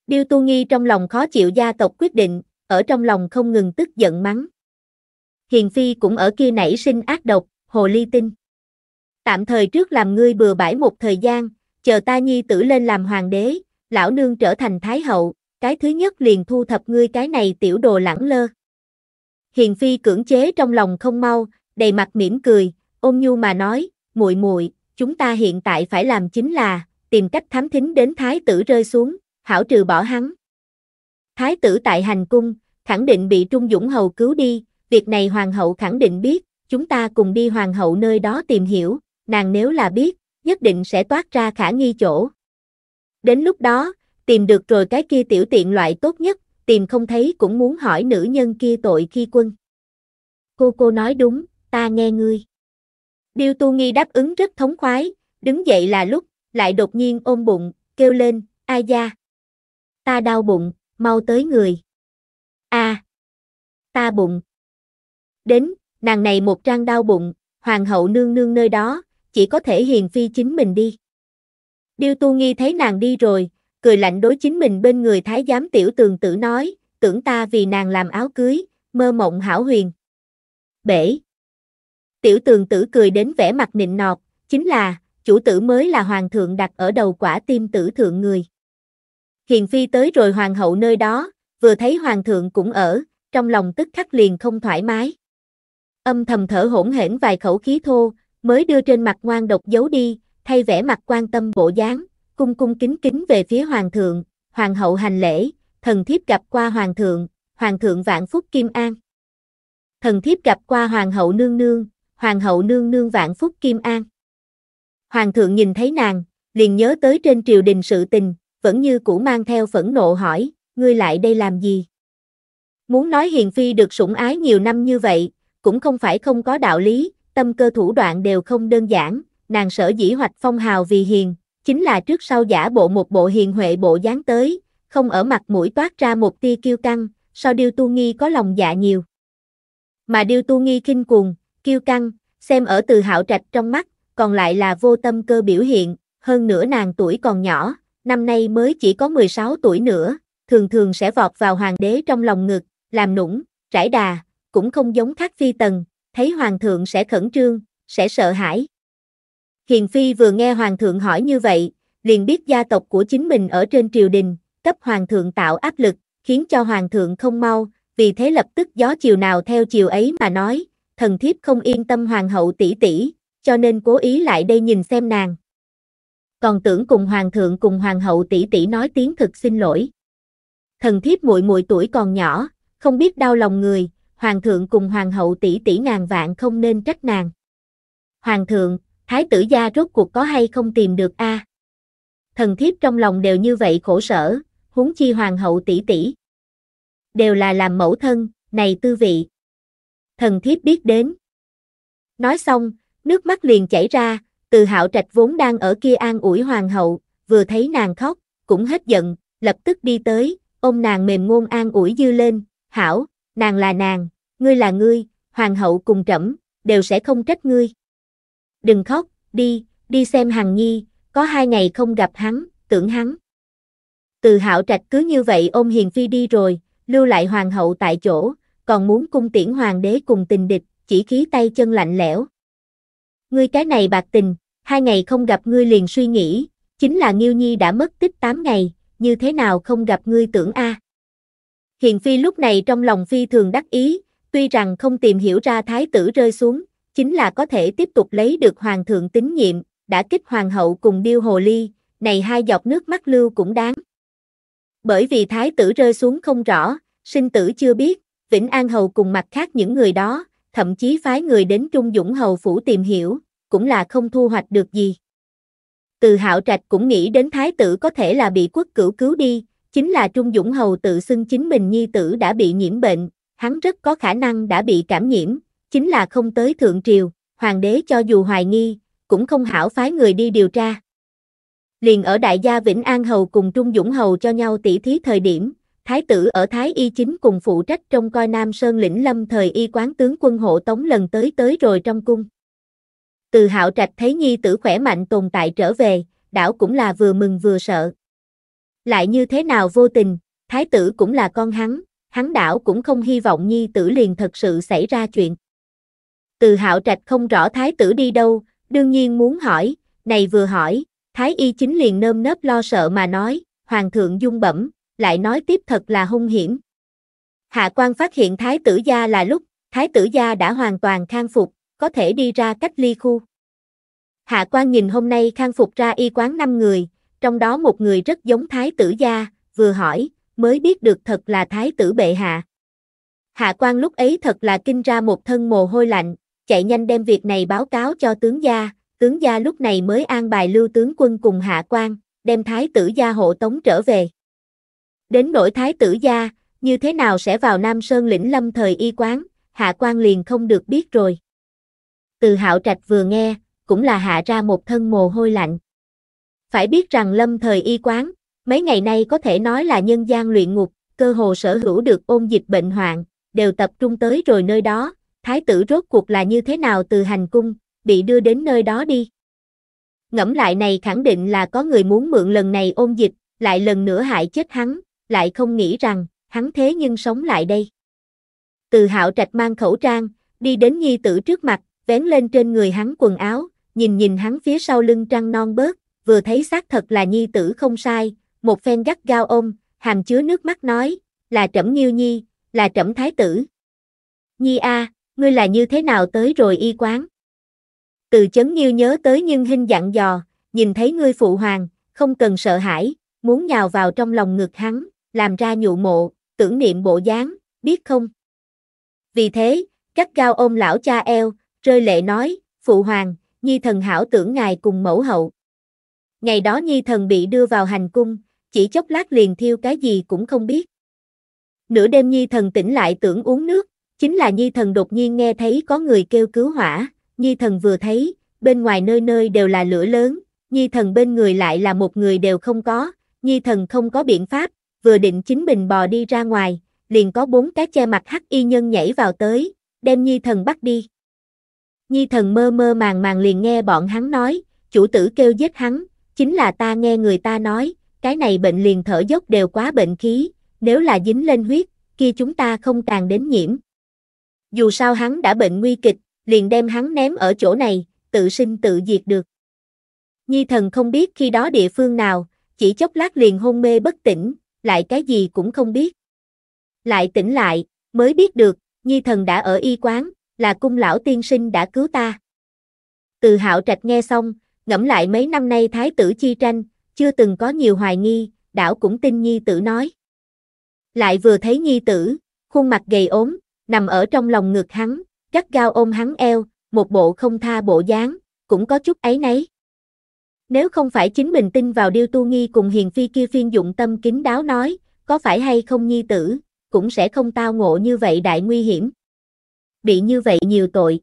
Điêu Tu Nghi trong lòng khó chịu gia tộc quyết định, ở trong lòng không ngừng tức giận mắng. Hiền Phi cũng ở kia nảy sinh ác độc, hồ ly tinh. Tạm thời trước làm ngươi bừa bãi một thời gian, chờ ta nhi tử lên làm hoàng đế, lão nương trở thành thái hậu, cái thứ nhất liền thu thập ngươi cái này tiểu đồ lẳng lơ. Hiền Phi cưỡng chế trong lòng không mau, đầy mặt mỉm cười, ôm nhu mà nói, muội muội, chúng ta hiện tại phải làm chính là, tìm cách thám thính đến thái tử rơi xuống, hảo trừ bỏ hắn. Thái tử tại hành cung, khẳng định bị Trung Dũng Hầu cứu đi, việc này hoàng hậu khẳng định biết, chúng ta cùng đi hoàng hậu nơi đó tìm hiểu, nàng nếu là biết, nhất định sẽ toát ra khả nghi chỗ. Đến lúc đó, tìm được rồi cái kia tiểu tiện loại tốt nhất, tìm không thấy cũng muốn hỏi nữ nhân kia tội khi quân. Cô cô nói đúng, ta nghe ngươi. Điêu tu nghi đáp ứng rất thống khoái, đứng dậy là lúc, lại đột nhiên ôm bụng, kêu lên, ai da. Ta đau bụng, mau tới người. a ta bụng. Đến, nàng này một trang đau bụng, hoàng hậu nương nương nơi đó, chỉ có thể hiền phi chính mình đi. Điêu tu nghi thấy nàng đi rồi, cười lạnh đối chính mình bên người thái giám tiểu tường tử nói, tưởng ta vì nàng làm áo cưới, mơ mộng hảo huyền. Bể. Tiểu tường tử cười đến vẻ mặt nịnh nọt, chính là, chủ tử mới là hoàng thượng đặt ở đầu quả tim tử thượng người. Hiền phi tới rồi hoàng hậu nơi đó, vừa thấy hoàng thượng cũng ở, trong lòng tức khắc liền không thoải mái. Âm thầm thở hỗn hển vài khẩu khí thô, mới đưa trên mặt ngoan độc giấu đi, thay vẻ mặt quan tâm bộ dáng, cung cung kính kính về phía hoàng thượng, hoàng hậu hành lễ, thần thiếp gặp qua hoàng thượng, hoàng thượng vạn phúc kim an. Thần thiếp gặp qua hoàng hậu nương nương, hoàng hậu nương nương vạn phúc kim an. Hoàng thượng nhìn thấy nàng, liền nhớ tới trên triều đình sự tình, vẫn như cũ mang theo phẫn nộ hỏi, ngươi lại đây làm gì? Muốn nói hiền phi được sủng ái nhiều năm như vậy, cũng không phải không có đạo lý, tâm cơ thủ đoạn đều không đơn giản, nàng sở dĩ hoạch phong hào vì hiền, chính là trước sau giả bộ một bộ hiền huệ bộ dáng tới, không ở mặt mũi toát ra một tia kiêu căng, sau điêu tu nghi có lòng dạ nhiều. Mà điêu tu nghi kinh cuồng, kiêu căng, xem ở từ hạo trạch trong mắt, còn lại là vô tâm cơ biểu hiện, hơn nữa nàng tuổi còn nhỏ, năm nay mới chỉ có 16 tuổi nữa, thường thường sẽ vọt vào hoàng đế trong lòng ngực, làm nũng, trải đà, cũng không giống khác phi tần, thấy hoàng thượng sẽ khẩn trương, sẽ sợ hãi. Hiền phi vừa nghe hoàng thượng hỏi như vậy, liền biết gia tộc của chính mình ở trên triều đình, cấp hoàng thượng tạo áp lực, khiến cho hoàng thượng không mau, vì thế lập tức gió chiều nào theo chiều ấy mà nói, thần thiếp không yên tâm hoàng hậu tỷ tỷ, cho nên cố ý lại đây nhìn xem nàng. Còn tưởng cùng hoàng thượng cùng hoàng hậu tỷ tỷ nói tiếng thực xin lỗi. Thần thiếp muội muội tuổi còn nhỏ, không biết đau lòng người, hoàng thượng cùng hoàng hậu tỷ tỷ ngàn vạn không nên trách nàng. Hoàng thượng, thái tử gia rốt cuộc có hay không tìm được a? Thần thiếp trong lòng đều như vậy khổ sở, huống chi hoàng hậu tỷ tỷ. Đều là làm mẫu thân, này tư vị. Thần thiếp biết đến. Nói xong, nước mắt liền chảy ra, từ hạo trạch vốn đang ở kia an ủi hoàng hậu, vừa thấy nàng khóc, cũng hết giận, lập tức đi tới, ôm nàng mềm ngôn an ủi dư lên, hảo, nàng là nàng, ngươi là ngươi, hoàng hậu cùng trẫm đều sẽ không trách ngươi. Đừng khóc, đi, đi xem Hằng Nhi, có hai ngày không gặp hắn, tưởng hắn. Từ hạo trạch cứ như vậy ôm Hiền Phi đi rồi, lưu lại hoàng hậu tại chỗ, còn muốn cung tiễn hoàng đế cùng tình địch, chỉ khí tay chân lạnh lẽo. Ngươi cái này bạc tình, hai ngày không gặp ngươi liền suy nghĩ, chính là Nghiêu Nhi đã mất tích 8 ngày, như thế nào không gặp ngươi tưởng a? Hiền Phi lúc này trong lòng Phi thường đắc ý, tuy rằng không tìm hiểu ra thái tử rơi xuống, chính là có thể tiếp tục lấy được hoàng thượng tín nhiệm, đã kích hoàng hậu cùng điêu hồ ly, này hai giọt nước mắt lưu cũng đáng. Bởi vì thái tử rơi xuống không rõ, sinh tử chưa biết, Vĩnh An Hầu cùng mặt khác những người đó, thậm chí phái người đến Trung Dũng Hầu Phủ tìm hiểu, cũng là không thu hoạch được gì. Từ hạo trạch cũng nghĩ đến thái tử có thể là bị quốc cửu cứu đi, chính là Trung Dũng Hầu tự xưng chính mình nhi tử đã bị nhiễm bệnh, hắn rất có khả năng đã bị cảm nhiễm, chính là không tới thượng triều, hoàng đế cho dù hoài nghi, cũng không hảo phái người đi điều tra. Liền ở đại gia Vĩnh An Hầu cùng Trung Dũng Hầu cho nhau tỉ thí thời điểm, Thái tử ở Thái Y chính cùng phụ trách trong coi Nam Sơn lĩnh lâm thời y quán tướng quân hộ tống lần tới tới rồi trong cung. Từ hạo trạch thấy nhi tử khỏe mạnh tồn tại trở về, đảo cũng là vừa mừng vừa sợ. Lại như thế nào vô tình, thái tử cũng là con hắn, hắn đảo cũng không hy vọng nhi tử liền thật sự xảy ra chuyện. Từ hạo trạch không rõ thái tử đi đâu, đương nhiên muốn hỏi, này vừa hỏi, thái y chính liền nơm nớp lo sợ mà nói, hoàng thượng dung bẩm, lại nói tiếp thật là hung hiểm. Hạ quan phát hiện thái tử gia là lúc, thái tử gia đã hoàn toàn khang phục, có thể đi ra cách ly khu. Hạ quan nhìn hôm nay khang phục ra y quán 5 người, trong đó một người rất giống thái tử gia, vừa hỏi, mới biết được thật là thái tử bệ hạ. Hạ quan lúc ấy thật là kinh ra một thân mồ hôi lạnh, chạy nhanh đem việc này báo cáo cho tướng gia, tướng gia lúc này mới an bài lưu tướng quân cùng hạ quan, đem thái tử gia hộ tống trở về. Đến nỗi thái tử gia, như thế nào sẽ vào Nam Sơn lĩnh lâm thời y quán, hạ quan liền không được biết rồi. Từ hạo trạch vừa nghe, cũng là hạ ra một thân mồ hôi lạnh. Phải biết rằng lâm thời y quán, mấy ngày nay có thể nói là nhân gian luyện ngục, cơ hồ sở hữu được ôn dịch bệnh hoạn, đều tập trung tới rồi nơi đó, thái tử rốt cuộc là như thế nào từ hành cung, bị đưa đến nơi đó đi. Ngẫm lại này khẳng định là có người muốn mượn lần này ôn dịch, lại lần nữa hại chết hắn, lại không nghĩ rằng, hắn thế nhưng sống lại đây. Từ hạo trạch mang khẩu trang, đi đến nhi tử trước mặt, vén lên trên người hắn quần áo, nhìn nhìn hắn phía sau lưng trăng non bớt, vừa thấy xác thật là nhi tử không sai, một phen gắt gao ôm, hàm chứa nước mắt nói, là trẫm nghiêu nhi, là trẫm thái tử. Nhi a, ngươi là như thế nào tới rồi y quán? Từ chấn như nhớ tới nhưng hình dặn dò, nhìn thấy ngươi phụ hoàng, không cần sợ hãi, muốn nhào vào trong lòng ngực hắn, làm ra nhụ mộ, tưởng niệm bộ dáng, biết không? Vì thế, cắt cao ôm lão cha eo, rơi lệ nói, phụ hoàng, nhi thần hảo tưởng ngài cùng mẫu hậu. Ngày đó nhi thần bị đưa vào hành cung, chỉ chốc lát liền thiêu cái gì cũng không biết. Nửa đêm nhi thần tỉnh lại tưởng uống nước, chính là nhi thần đột nhiên nghe thấy có người kêu cứu hỏa, nhi thần vừa thấy, bên ngoài nơi nơi đều là lửa lớn, nhi thần bên người lại là một người đều không có, nhi thần không có biện pháp, vừa định chính mình bò đi ra ngoài, liền có bốn cái che mặt hắc y nhân nhảy vào tới, đem nhi thần bắt đi. Nhi thần mơ mơ màng màng liền nghe bọn hắn nói, chủ tử kêu giết hắn, chính là ta nghe người ta nói, cái này bệnh liền thở dốc đều quá bệnh khí, nếu là dính lên huyết, kia chúng ta không càng đến nhiễm. Dù sao hắn đã bệnh nguy kịch, liền đem hắn ném ở chỗ này, tự sinh tự diệt được. Nhi thần không biết khi đó địa phương nào, chỉ chốc lát liền hôn mê bất tỉnh, lại cái gì cũng không biết. Lại tỉnh lại, mới biết được, Nhi thần đã ở y quán, là cung lão tiên sinh đã cứu ta. Từ hạo trạch nghe xong, ngẫm lại mấy năm nay thái tử chi tranh, chưa từng có nhiều hoài nghi, đảo cũng tin Nhi tử nói. Lại vừa thấy Nhi tử, khuôn mặt gầy ốm, nằm ở trong lòng ngực hắn, gắt gao ôm hắn eo, một bộ không tha bộ dáng, cũng có chút ấy nấy. Nếu không phải chính mình tin vào điêu tu nghi cùng hiền phi kia phiên dụng tâm kính đáo nói, có phải hay không nhi tử, cũng sẽ không tao ngộ như vậy đại nguy hiểm. Bị như vậy nhiều tội.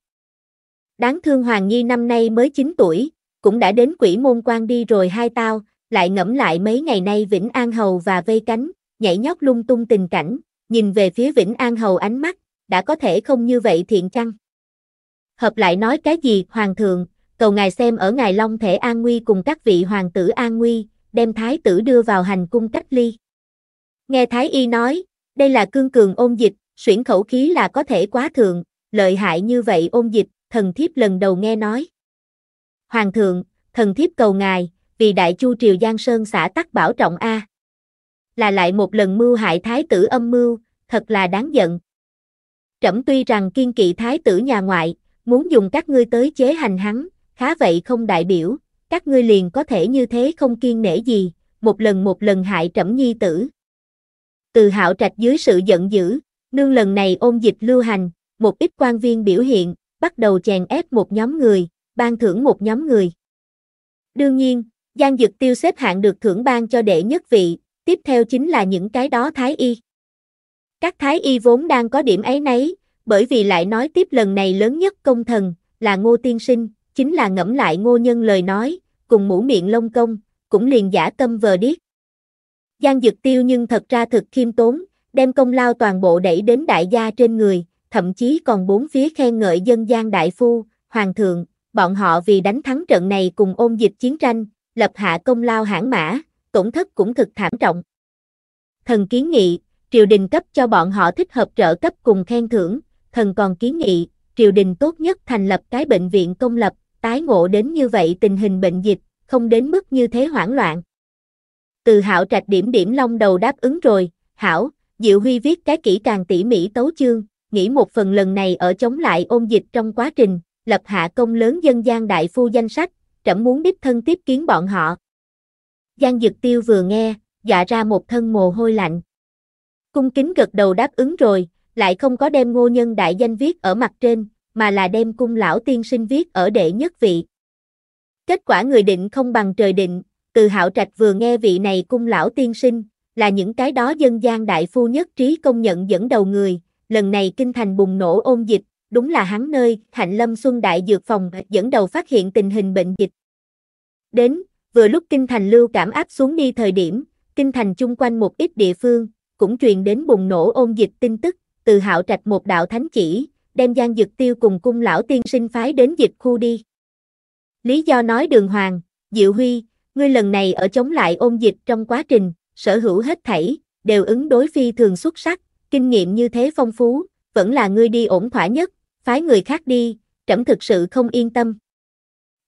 Đáng thương Hoàng Nhi năm nay mới 9 tuổi, cũng đã đến quỷ môn quan đi rồi hai tao, lại ngẫm lại mấy ngày nay Vĩnh An Hầu và vây cánh, nhảy nhót lung tung tình cảnh, nhìn về phía Vĩnh An Hầu ánh mắt, đã có thể không như vậy thiện chăng? Hợp lại nói cái gì, Hoàng thượng, cầu ngài xem ở ngài Long thể an nguy cùng các vị hoàng tử an nguy, đem thái tử đưa vào hành cung cách ly. Nghe thái y nói, đây là cương cường ôn dịch, xuyển khẩu khí là có thể quá thượng, lợi hại như vậy ôn dịch, thần thiếp lần đầu nghe nói. Hoàng thượng, thần thiếp cầu ngài, vì đại chu triều Giang Sơn xã tắc bảo trọng A. Là lại một lần mưu hại thái tử âm mưu, thật là đáng giận. Trẫm tuy rằng kiên kỵ thái tử nhà ngoại, muốn dùng các ngươi tới chế hành hắn, khá vậy không đại biểu, các ngươi liền có thể như thế không kiên nể gì, một lần một lần hại trẫm nhi tử. Từ hạo trạch dưới sự giận dữ, nương lần này ôn dịch lưu hành, một ít quan viên biểu hiện, bắt đầu chèn ép một nhóm người, ban thưởng một nhóm người. Đương nhiên, Giang Dực Tiêu xếp hạng được thưởng ban cho đệ nhất vị, tiếp theo chính là những cái đó thái y. Các thái y vốn đang có điểm ấy nấy, bởi vì lại nói tiếp lần này lớn nhất công thần, là ngô tiên sinh, chính là ngẫm lại ngô nhân lời nói, cùng mũ miệng lông công, cũng liền giả tâm vờ điếc. Giang dực tiêu nhưng thật ra thực khiêm tốn, đem công lao toàn bộ đẩy đến đại gia trên người, thậm chí còn bốn phía khen ngợi dân gian đại phu, hoàng thượng, bọn họ vì đánh thắng trận này cùng ôn dịch chiến tranh, lập hạ công lao hãn mã, tổn thất cũng thực thảm trọng. Thần kiến nghị, triều đình cấp cho bọn họ thích hợp trợ cấp cùng khen thưởng, thần còn kiến nghị, triều đình tốt nhất thành lập cái bệnh viện công lập, tái ngộ đến như vậy tình hình bệnh dịch, không đến mức như thế hoảng loạn. Từ hạo trạch điểm điểm long đầu đáp ứng rồi, hảo, Diệu Huy viết cái kỹ càng tỉ mỉ tấu chương, nghĩ một phần lần này ở chống lại ôn dịch trong quá trình, lập hạ công lớn dân gian đại phu danh sách, trẫm muốn đích thân tiếp kiến bọn họ. Giang Dực Tiêu vừa nghe, dạ ra một thân mồ hôi lạnh. Cung kính gật đầu đáp ứng rồi, lại không có đem ngô nhân đại danh viết ở mặt trên, mà là đem cung lão tiên sinh viết ở đệ nhất vị. Kết quả người định không bằng trời định, từ hạo trạch vừa nghe vị này cung lão tiên sinh, là những cái đó dân gian đại phu nhất trí công nhận dẫn đầu người, lần này kinh thành bùng nổ ôn dịch, đúng là hắn nơi, Hạnh Lâm Xuân Đại Dược Phòng dẫn đầu phát hiện tình hình bệnh dịch. Đến, vừa lúc kinh thành lưu cảm áp xuống đi thời điểm, kinh thành chung quanh một ít địa phương, cũng truyền đến bùng nổ ôn dịch tin tức, từ hạo trạch một đạo thánh chỉ, đem Giang Dực Tiêu cùng cung lão tiên sinh phái đến dịch khu đi. Lý do nói đường hoàng, Diệu Huy, ngươi lần này ở chống lại ôn dịch trong quá trình, sở hữu hết thảy, đều ứng đối phi thường xuất sắc, kinh nghiệm như thế phong phú, vẫn là ngươi đi ổn thỏa nhất, phái người khác đi, trẫm thực sự không yên tâm.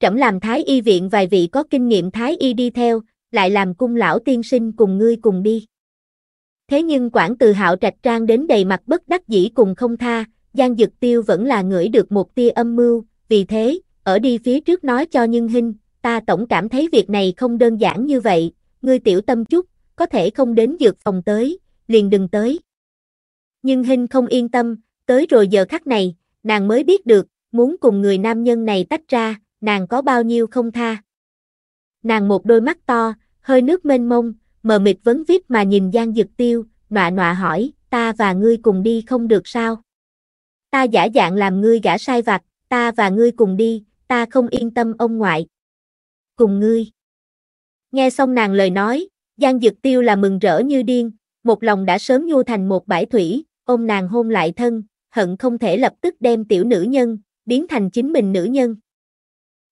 Trẫm làm thái y viện vài vị có kinh nghiệm thái y đi theo, lại làm cung lão tiên sinh cùng ngươi cùng đi. Thế nhưng quản từ hạo trạch trang đến đầy mặt bất đắc dĩ cùng không tha, Giang Dực Tiêu vẫn là ngửi được một tia âm mưu, vì thế, ở đi phía trước nói cho Nhân Hinh, ta tổng cảm thấy việc này không đơn giản như vậy, ngươi tiểu tâm chút, có thể không đến dược phòng tới, liền đừng tới. Nhưng Hinh không yên tâm, tới rồi giờ khắc này, nàng mới biết được, muốn cùng người nam nhân này tách ra, nàng có bao nhiêu không tha. Nàng một đôi mắt to, hơi nước mênh mông, mờ mịt vấn vít mà nhìn Giang Dực Tiêu, nọa nọa hỏi, ta và ngươi cùng đi không được sao? Ta giả dạng làm ngươi gã sai vặt, ta và ngươi cùng đi, ta không yên tâm ông ngoại. Cùng ngươi. Nghe xong nàng lời nói, Giang Dực Tiêu là mừng rỡ như điên, một lòng đã sớm nhu thành một bãi thủy, ôm nàng hôn lại thân, hận không thể lập tức đem tiểu nữ nhân, biến thành chính mình nữ nhân.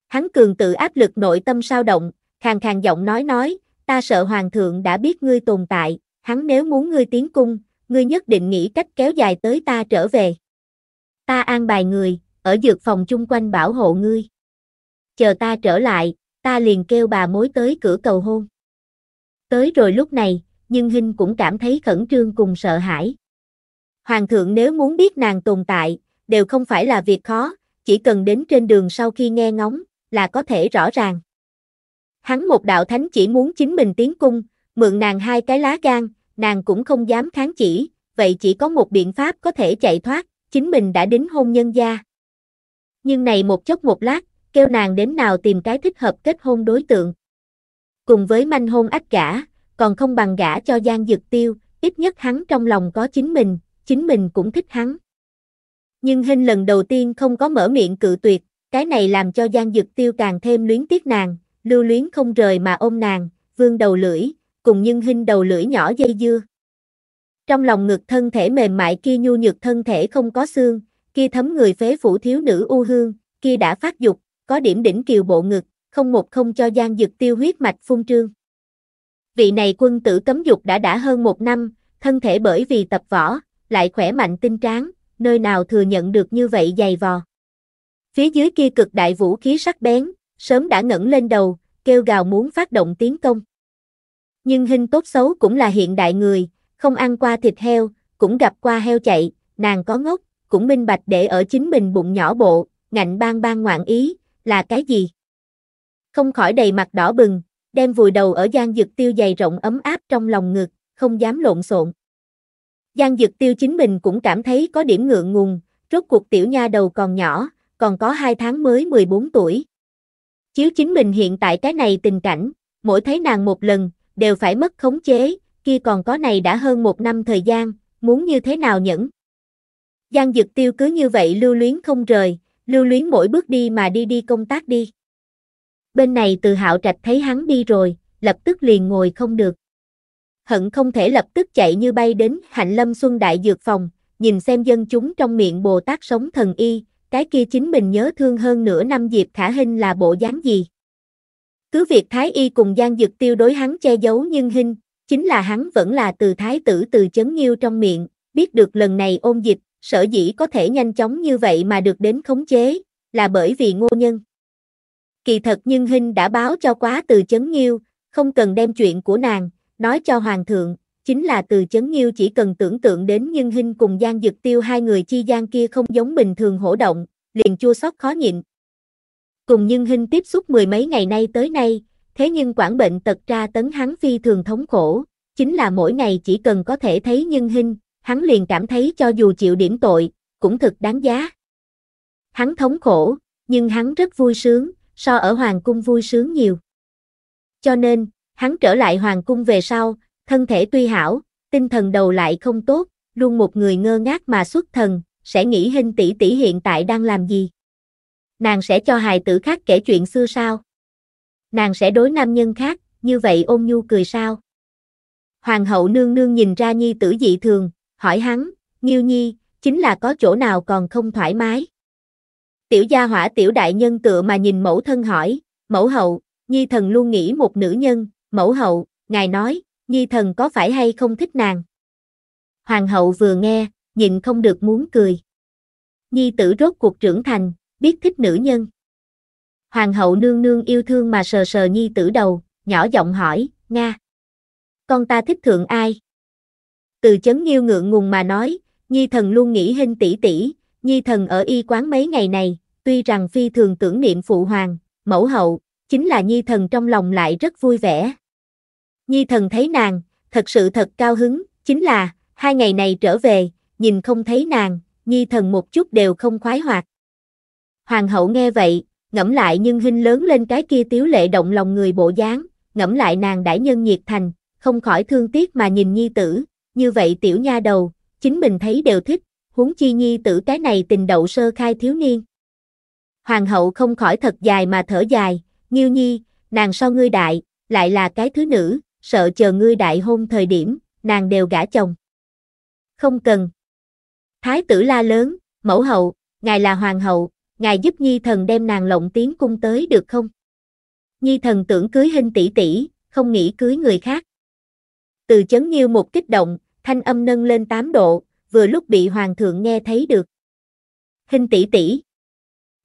Hắn cường tự áp lực nội tâm sao động, khàn khàn giọng nói nói, ta sợ hoàng thượng đã biết ngươi tồn tại, hắn nếu muốn ngươi tiến cung, ngươi nhất định nghĩ cách kéo dài tới ta trở về. Ta an bài người, ở dược phòng chung quanh bảo hộ ngươi. Chờ ta trở lại, ta liền kêu bà mối tới cửa cầu hôn. Tới rồi lúc này, nhưng Hinh cũng cảm thấy khẩn trương cùng sợ hãi. Hoàng thượng nếu muốn biết nàng tồn tại, đều không phải là việc khó, chỉ cần đến trên đường sau khi nghe ngóng, là có thể rõ ràng. Hắn một đạo thánh chỉ muốn chính mình tiến cung, mượn nàng hai cái lá gan, nàng cũng không dám kháng chỉ, vậy chỉ có một biện pháp có thể chạy thoát, chính mình đã đính hôn nhân gia. Nhưng này một chốc một lát, kêu nàng đến nào tìm cái thích hợp kết hôn đối tượng. Cùng với manh hôn ách gả, còn không bằng gả cho Giang Dực Tiêu, ít nhất hắn trong lòng có chính mình, chính mình cũng thích hắn. Nhưng hình lần đầu tiên không có mở miệng cự tuyệt, cái này làm cho Giang Dực Tiêu càng thêm luyến tiếc nàng, lưu luyến không rời mà ôm nàng, vương đầu lưỡi, cùng nhưng hình đầu lưỡi nhỏ dây dưa. Trong lòng ngực thân thể mềm mại kia nhu nhược thân thể không có xương, kia thấm người phế phủ thiếu nữ u hương, kia đã phát dục, có điểm đỉnh kiều bộ ngực, không một không cho Giang Dực Tiêu huyết mạch phun trương. Vị này quân tử cấm dục đã đã hơn một năm, thân thể bởi vì tập võ, lại khỏe mạnh tinh tráng, nơi nào thừa nhận được như vậy dày vò. Phía dưới kia cực đại vũ khí sắc bén, sớm đã ngẩng lên đầu, kêu gào muốn phát động tiến công. Nhưng hình tốt xấu cũng là hiện đại người, không ăn qua thịt heo, cũng gặp qua heo chạy, nàng có ngốc, cũng minh bạch để ở chính mình bụng nhỏ bộ, ngạnh bang bang ngoạn ý, là cái gì? Không khỏi đầy mặt đỏ bừng, đem vùi đầu ở gian dực tiêu dày rộng ấm áp trong lòng ngực, không dám lộn xộn. Giang Dực Tiêu chính mình cũng cảm thấy có điểm ngượng ngùng, rốt cuộc tiểu nha đầu còn nhỏ, còn có 2 tháng mới 14 tuổi. Chiếu chính mình hiện tại cái này tình cảnh, mỗi thấy nàng một lần, đều phải mất khống chế, kia còn có này đã hơn một năm thời gian, muốn như thế nào nhẫn. Giang Dực Tiêu cứ như vậy lưu luyến không rời, lưu luyến mỗi bước đi mà đi đi công tác đi. Bên này từ hạo trạch thấy hắn đi rồi, lập tức liền ngồi không được hận không thể lập tức chạy như bay đến Hạnh Lâm Xuân Đại Dược Phòng, nhìn xem dân chúng trong miệng Bồ Tát sống thần y, cái kia chính mình nhớ thương hơn nửa năm Diệp Khả Hinh là bộ dáng gì. Cứ việc Thái Y cùng Giang Dực tiêu đối hắn che giấu nhưng Hinh, chính là hắn vẫn là từ Thái tử từ chấn nghiêu trong miệng, biết được lần này ôn dịch, sở dĩ có thể nhanh chóng như vậy mà được đến khống chế, là bởi vì ngô nhân. Kỳ thật nhưng Hinh đã báo cho quá từ chấn nghiêu, không cần đem chuyện của nàng, nói cho hoàng thượng, chính là từ chấn nghiêu chỉ cần tưởng tượng đến nhân hình cùng Giang Dực Tiêu hai người chi gian kia không giống bình thường hổ động, liền chua xót khó nhịn. Cùng nhân hình tiếp xúc mười mấy ngày nay tới nay, thế nhưng quản bệnh tật ra tấn hắn phi thường thống khổ, chính là mỗi ngày chỉ cần có thể thấy nhân hình, hắn liền cảm thấy cho dù chịu điểm tội, cũng thực đáng giá. Hắn thống khổ, nhưng hắn rất vui sướng, so ở hoàng cung vui sướng nhiều. Cho nên, Hắn trở lại hoàng cung về sau, thân thể tuy hảo, tinh thần đầu lại không tốt, luôn một người ngơ ngác mà xuất thần, sẽ nghĩ hình tỷ tỷ hiện tại đang làm gì. Nàng sẽ cho hài tử khác kể chuyện xưa sao? Nàng sẽ đối nam nhân khác, như vậy ôn nhu cười sao? Hoàng hậu nương nương nhìn ra nhi tử dị thường, hỏi hắn, Nghiêu nhi, chính là có chỗ nào còn không thoải mái? Tiểu gia hỏa tiểu đại nhân tựa mà nhìn mẫu thân hỏi, mẫu hậu, nhi thần luôn nghĩ một nữ nhân, Mẫu hậu, ngài nói, nhi thần có phải hay không thích nàng? Hoàng hậu vừa nghe, nhìn không được muốn cười. Nhi tử rốt cuộc trưởng thành, biết thích nữ nhân. Hoàng hậu nương nương yêu thương mà sờ sờ nhi tử đầu, nhỏ giọng hỏi, Nga. Con ta thích thượng ai? Từ chấn nghiêu ngượng ngùng mà nói, Nhi thần luôn nghĩ hình tỷ tỷ, Nhi thần ở y quán mấy ngày này, tuy rằng phi thường tưởng niệm phụ hoàng, mẫu hậu, chính là Nhi thần trong lòng lại rất vui vẻ. Nhi thần thấy nàng, thật sự thật cao hứng, chính là, hai ngày này trở về, nhìn không thấy nàng, Nhi thần một chút đều không khoái hoạt. Hoàng hậu nghe vậy, ngẫm lại nhưng hình lớn lên cái kia tiếu lệ động lòng người bộ dáng, ngẫm lại nàng đã nhân nhiệt thành, không khỏi thương tiếc mà nhìn nhi tử, như vậy tiểu nha đầu, chính mình thấy đều thích, huống chi nhi tử cái này tình đậu sơ khai thiếu niên. Hoàng hậu không khỏi thật dài mà thở dài, nghiêu nhi, nàng so ngươi đại, lại là cái thứ nữ, sợ chờ ngươi đại hôn thời điểm, nàng đều gả chồng. Không cần. Thái tử la lớn, mẫu hậu, ngài là hoàng hậu, ngài giúp nhi thần đem nàng lộng tiến cung tới được không? Nhi thần tưởng cưới hình tỷ tỷ, không nghĩ cưới người khác. Từ chấn như một kích động, thanh âm nâng lên 8 độ, vừa lúc bị hoàng thượng nghe thấy được. Hình tỷ tỷ.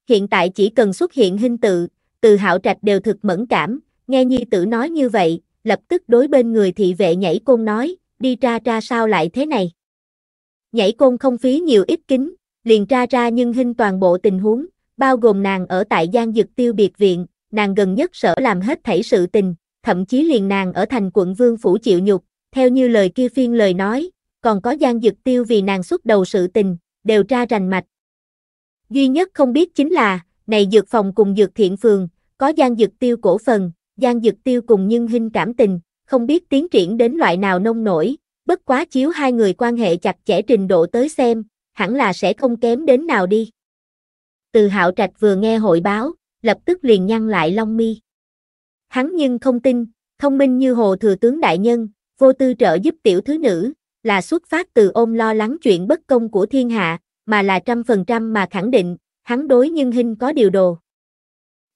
Hiện tại chỉ cần xuất hiện hình tự, từ hạo trạch đều thực mẫn cảm, nghe nhi tử nói như vậy, lập tức đối bên người thị vệ nhảy côn nói, đi ra ra sao lại thế này. Nhảy côn không phí nhiều ít kính, liền ra ra nhưng hình toàn bộ tình huống, bao gồm nàng ở tại Giang Dực Tiêu biệt viện, nàng gần nhất sở làm hết thảy sự tình, thậm chí liền nàng ở thành quận Vương Phủ chịu nhục, theo như lời kia phiên lời nói, còn có Giang Dực Tiêu vì nàng xuất đầu sự tình, đều ra rành mạch. Duy nhất không biết chính là, này dược phòng cùng dược thiện phường, có Giang Dực Tiêu cổ phần, Giang Dực Tiêu cùng nhân Hinh cảm tình, không biết tiến triển đến loại nào nông nổi, bất quá chiếu hai người quan hệ chặt chẽ trình độ tới xem, hẳn là sẽ không kém đến nào đi. Từ Hạo Trạch vừa nghe hội báo, lập tức liền nhăn lại long mi. Hắn nhưng không tin, thông minh như hồ thừa tướng đại nhân, vô tư trợ giúp tiểu thứ nữ, là xuất phát từ ôm lo lắng chuyện bất công của thiên hạ, mà là trăm phần trăm mà khẳng định, hắn đối nhân hình có điều đồ.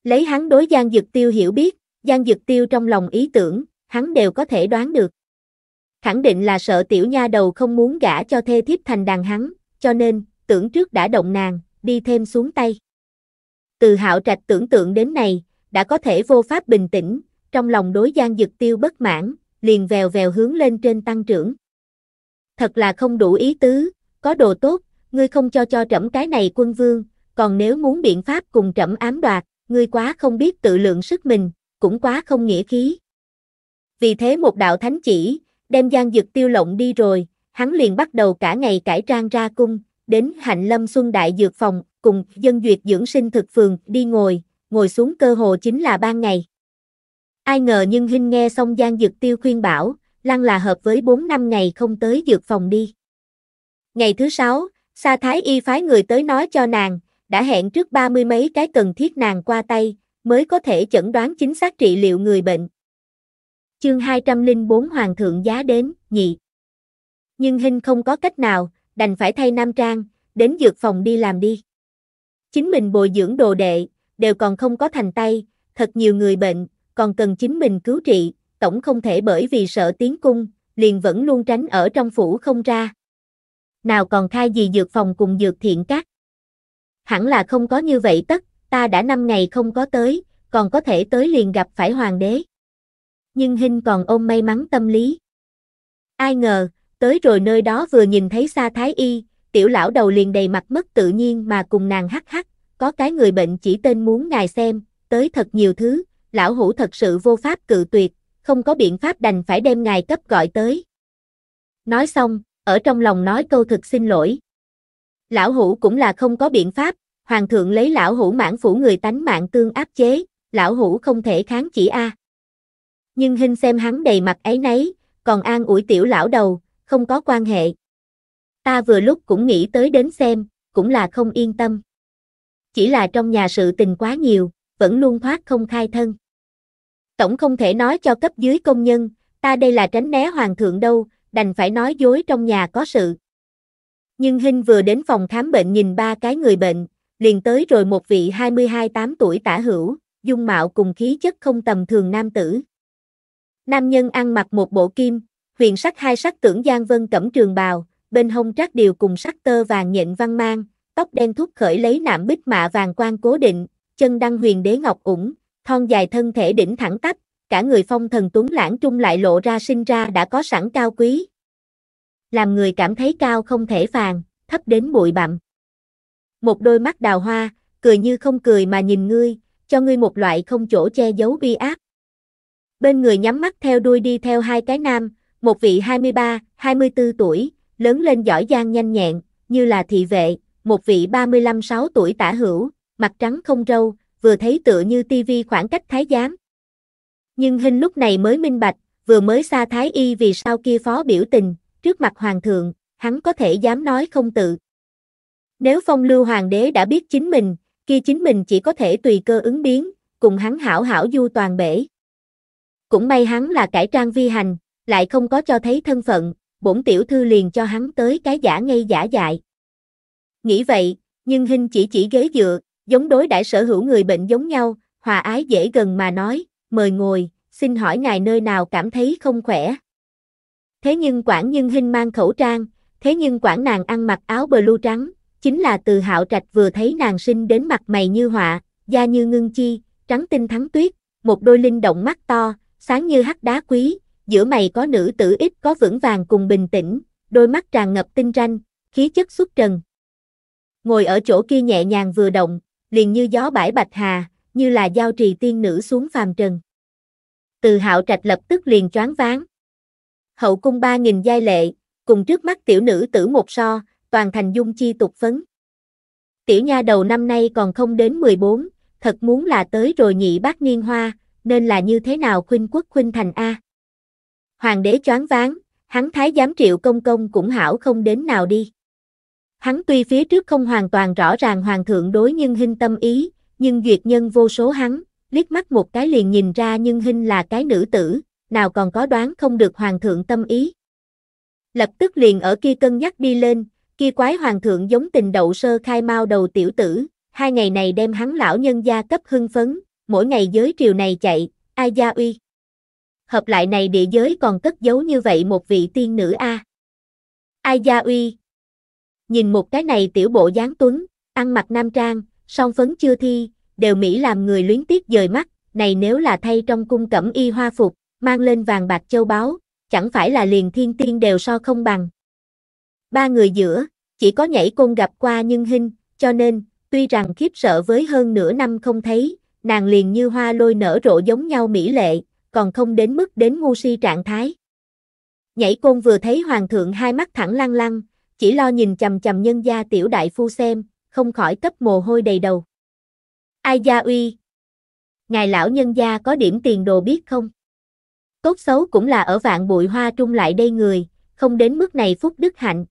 Lấy hắn đối Giang Dực Tiêu hiểu biết, Giang Dực Tiêu trong lòng ý tưởng, hắn đều có thể đoán được. Khẳng định là sợ tiểu nha đầu không muốn gả cho thê thiếp thành đàn hắn, cho nên, tưởng trước đã động nàng, đi thêm xuống tay. Từ hạo trạch tưởng tượng đến này, đã có thể vô pháp bình tĩnh, trong lòng đối Giang Dực Tiêu bất mãn, liền vèo vèo hướng lên trên tăng trưởng. Thật là không đủ ý tứ, có đồ tốt, ngươi không cho cho trẫm cái này quân vương, còn nếu muốn biện pháp cùng trẫm ám đoạt, ngươi quá không biết tự lượng sức mình, cũng quá không nghĩa khí. Vì thế một đạo thánh chỉ, đem Giang Dực Tiêu lộng đi rồi, hắn liền bắt đầu cả ngày cải trang ra cung, đến Hạnh Lâm Xuân Đại Dược Phòng, cùng dân duyệt dưỡng sinh thực phường đi ngồi, ngồi xuống cơ hồ chính là ban ngày. Ai ngờ nhưng Hinh nghe xong Giang Dực Tiêu khuyên bảo, lăng là hợp với 4 năm ngày không tới dược phòng đi. Ngày thứ sáu, Sa Thái Y phái người tới nói cho nàng, đã hẹn trước ba mươi mấy cái cần thiết nàng qua tay, mới có thể chẩn đoán chính xác trị liệu người bệnh. Chương 204 Hoàng thượng giá đến, nhị. Nhưng Hinh không có cách nào, đành phải thay nam trang, đến dược phòng đi làm đi. Chính mình bồi dưỡng đồ đệ, đều còn không có thành tay, thật nhiều người bệnh, còn cần chính mình cứu trị, tổng không thể bởi vì sợ tiến cung, liền vẫn luôn tránh ở trong phủ không ra. Nào còn khai gì dược phòng cùng dược thiện các. Hẳn là không có như vậy tất, ta đã năm ngày không có tới, còn có thể tới liền gặp phải hoàng đế. Nhưng Hinh còn ôm may mắn tâm lý. Ai ngờ, tới rồi nơi đó vừa nhìn thấy Sa Thái Y, tiểu lão đầu liền đầy mặt mất tự nhiên mà cùng nàng hắc hắc, có cái người bệnh chỉ tên muốn ngài xem, tới thật nhiều thứ, lão hủ thật sự vô pháp cự tuyệt, không có biện pháp đành phải đem ngài cấp gọi tới. Nói xong, ở trong lòng nói câu thực xin lỗi. Lão hủ cũng là không có biện pháp, hoàng thượng lấy lão hủ mãn phủ người tánh mạng tương áp chế, lão hủ không thể kháng chỉ a. Nhưng hình xem hắn đầy mặt ấy nấy, còn an ủi tiểu lão đầu, không có quan hệ. Ta vừa lúc cũng nghĩ tới đến xem, cũng là không yên tâm. Chỉ là trong nhà sự tình quá nhiều, vẫn luôn thoát không khai thân. Tổng không thể nói cho cấp dưới công nhân, ta đây là tránh né hoàng thượng đâu, đành phải nói dối trong nhà có sự. Nhưng Hinh vừa đến phòng khám bệnh nhìn ba cái người bệnh, liền tới rồi một vị 22-8 tuổi tả hữu, dung mạo cùng khí chất không tầm thường nam tử. Nam nhân ăn mặc một bộ kim, huyền sắc hai sắc tưởng Giang Vân cẩm trường bào, bên hông trác điều cùng sắc tơ vàng nhện văn mang, tóc đen thúc khởi lấy nạm bích mạ vàng quan cố định, chân đăng huyền đế ngọc ủng, thon dài thân thể đỉnh thẳng tắp, cả người phong thần tuấn lãng trung lại lộ ra sinh ra đã có sẵn cao quý. làm người cảm thấy cao không thể phàn, thấp đến bụi bặm. Một đôi mắt đào hoa, cười như không cười mà nhìn ngươi, cho ngươi một loại không chỗ che giấu uy áp. Bên người nhắm mắt theo đuôi đi theo hai cái nam, một vị 23, 24 tuổi, lớn lên giỏi giang nhanh nhẹn, như là thị vệ, một vị 35-6 tuổi tả hữu, mặt trắng không râu, vừa thấy tựa như tivi khoảng cách thái giám. Nhưng hình lúc này mới minh bạch, vừa mới xa thái y vì sao kia phó biểu tình, trước mặt hoàng thượng, hắn có thể dám nói không tự. Nếu phong lưu hoàng đế đã biết chính mình, kia chính mình chỉ có thể tùy cơ ứng biến, cùng hắn hảo hảo du toàn bể. Cũng may hắn là cải trang vi hành, lại không có cho thấy thân phận, bổn tiểu thư liền cho hắn tới cái giả ngây giả dại. Nghĩ vậy, nhưng hình chỉ chỉ ghế dựa, giống đối đãi sở hữu người bệnh giống nhau, hòa ái dễ gần mà nói, mời ngồi, xin hỏi ngài nơi nào cảm thấy không khỏe. Thế nhưng quản nhân hình mang khẩu trang, thế nhưng quản nàng ăn mặc áo blue trắng, chính là từ hạo trạch vừa thấy nàng sinh đến mặt mày như họa, da như ngưng chi, trắng tinh thắng tuyết, một đôi linh động mắt to, sáng như hắc đá quý, giữa mày có nữ tử ít có vững vàng cùng bình tĩnh, đôi mắt tràn ngập tinh ranh, khí chất xuất trần. Ngồi ở chỗ kia nhẹ nhàng vừa động, liền như gió bãi bạch hà, như là giao trì tiên nữ xuống phàm trần. Từ hạo trạch lập tức liền choáng váng. Hậu cung ba nghìn giai lệ, cùng trước mắt tiểu nữ tử một so, toàn thành dung chi tục phấn. Tiểu nha đầu năm nay còn không đến 14, thật muốn là tới rồi nhị bát niên hoa, nên là như thế nào khuynh quốc khuynh thành A. Hoàng đế choáng váng, hắn thái giám triệu công công cũng hảo không đến nào đi. Hắn tuy phía trước không hoàn toàn rõ ràng hoàng thượng đối nhân hình tâm ý, nhưng duyệt nhân vô số hắn, liếc mắt một cái liền nhìn ra nhân hình là cái nữ tử, nào còn có đoán không được hoàng thượng tâm ý. Lập tức liền ở kia cân nhắc đi lên, kia quái hoàng thượng giống tình đậu sơ khai mau đầu tiểu tử, hai ngày này đem hắn lão nhân gia cấp hưng phấn, mỗi ngày giới triều này chạy, ai gia uy. Hợp lại này địa giới còn cất giấu như vậy một vị tiên nữ a. Ai gia uy. Nhìn một cái này tiểu bộ dáng tuấn, ăn mặc nam trang, song phấn chưa thi, đều mỹ làm người luyến tiếc dời mắt, này nếu là thay trong cung cẩm y hoa phục, mang lên vàng bạc châu báu, chẳng phải là liền thiên tiên đều so không bằng. Ba người giữa, chỉ có nhảy côn gặp qua nhưng hình, cho nên, tuy rằng khiếp sợ với hơn nửa năm không thấy, nàng liền như hoa lôi nở rộ giống nhau mỹ lệ, còn không đến mức đến ngu si trạng thái. Nhảy côn vừa thấy hoàng thượng hai mắt thẳng lăng lăng, chỉ lo nhìn chầm chầm nhân gia tiểu đại phu xem, không khỏi cấp mồ hôi đầy đầu. Ai gia uy? Ngài lão nhân gia có điểm tiền đồ biết không? Tốt xấu cũng là ở vạn bụi hoa trung lại đây người, không đến mức này phúc đức hạnh.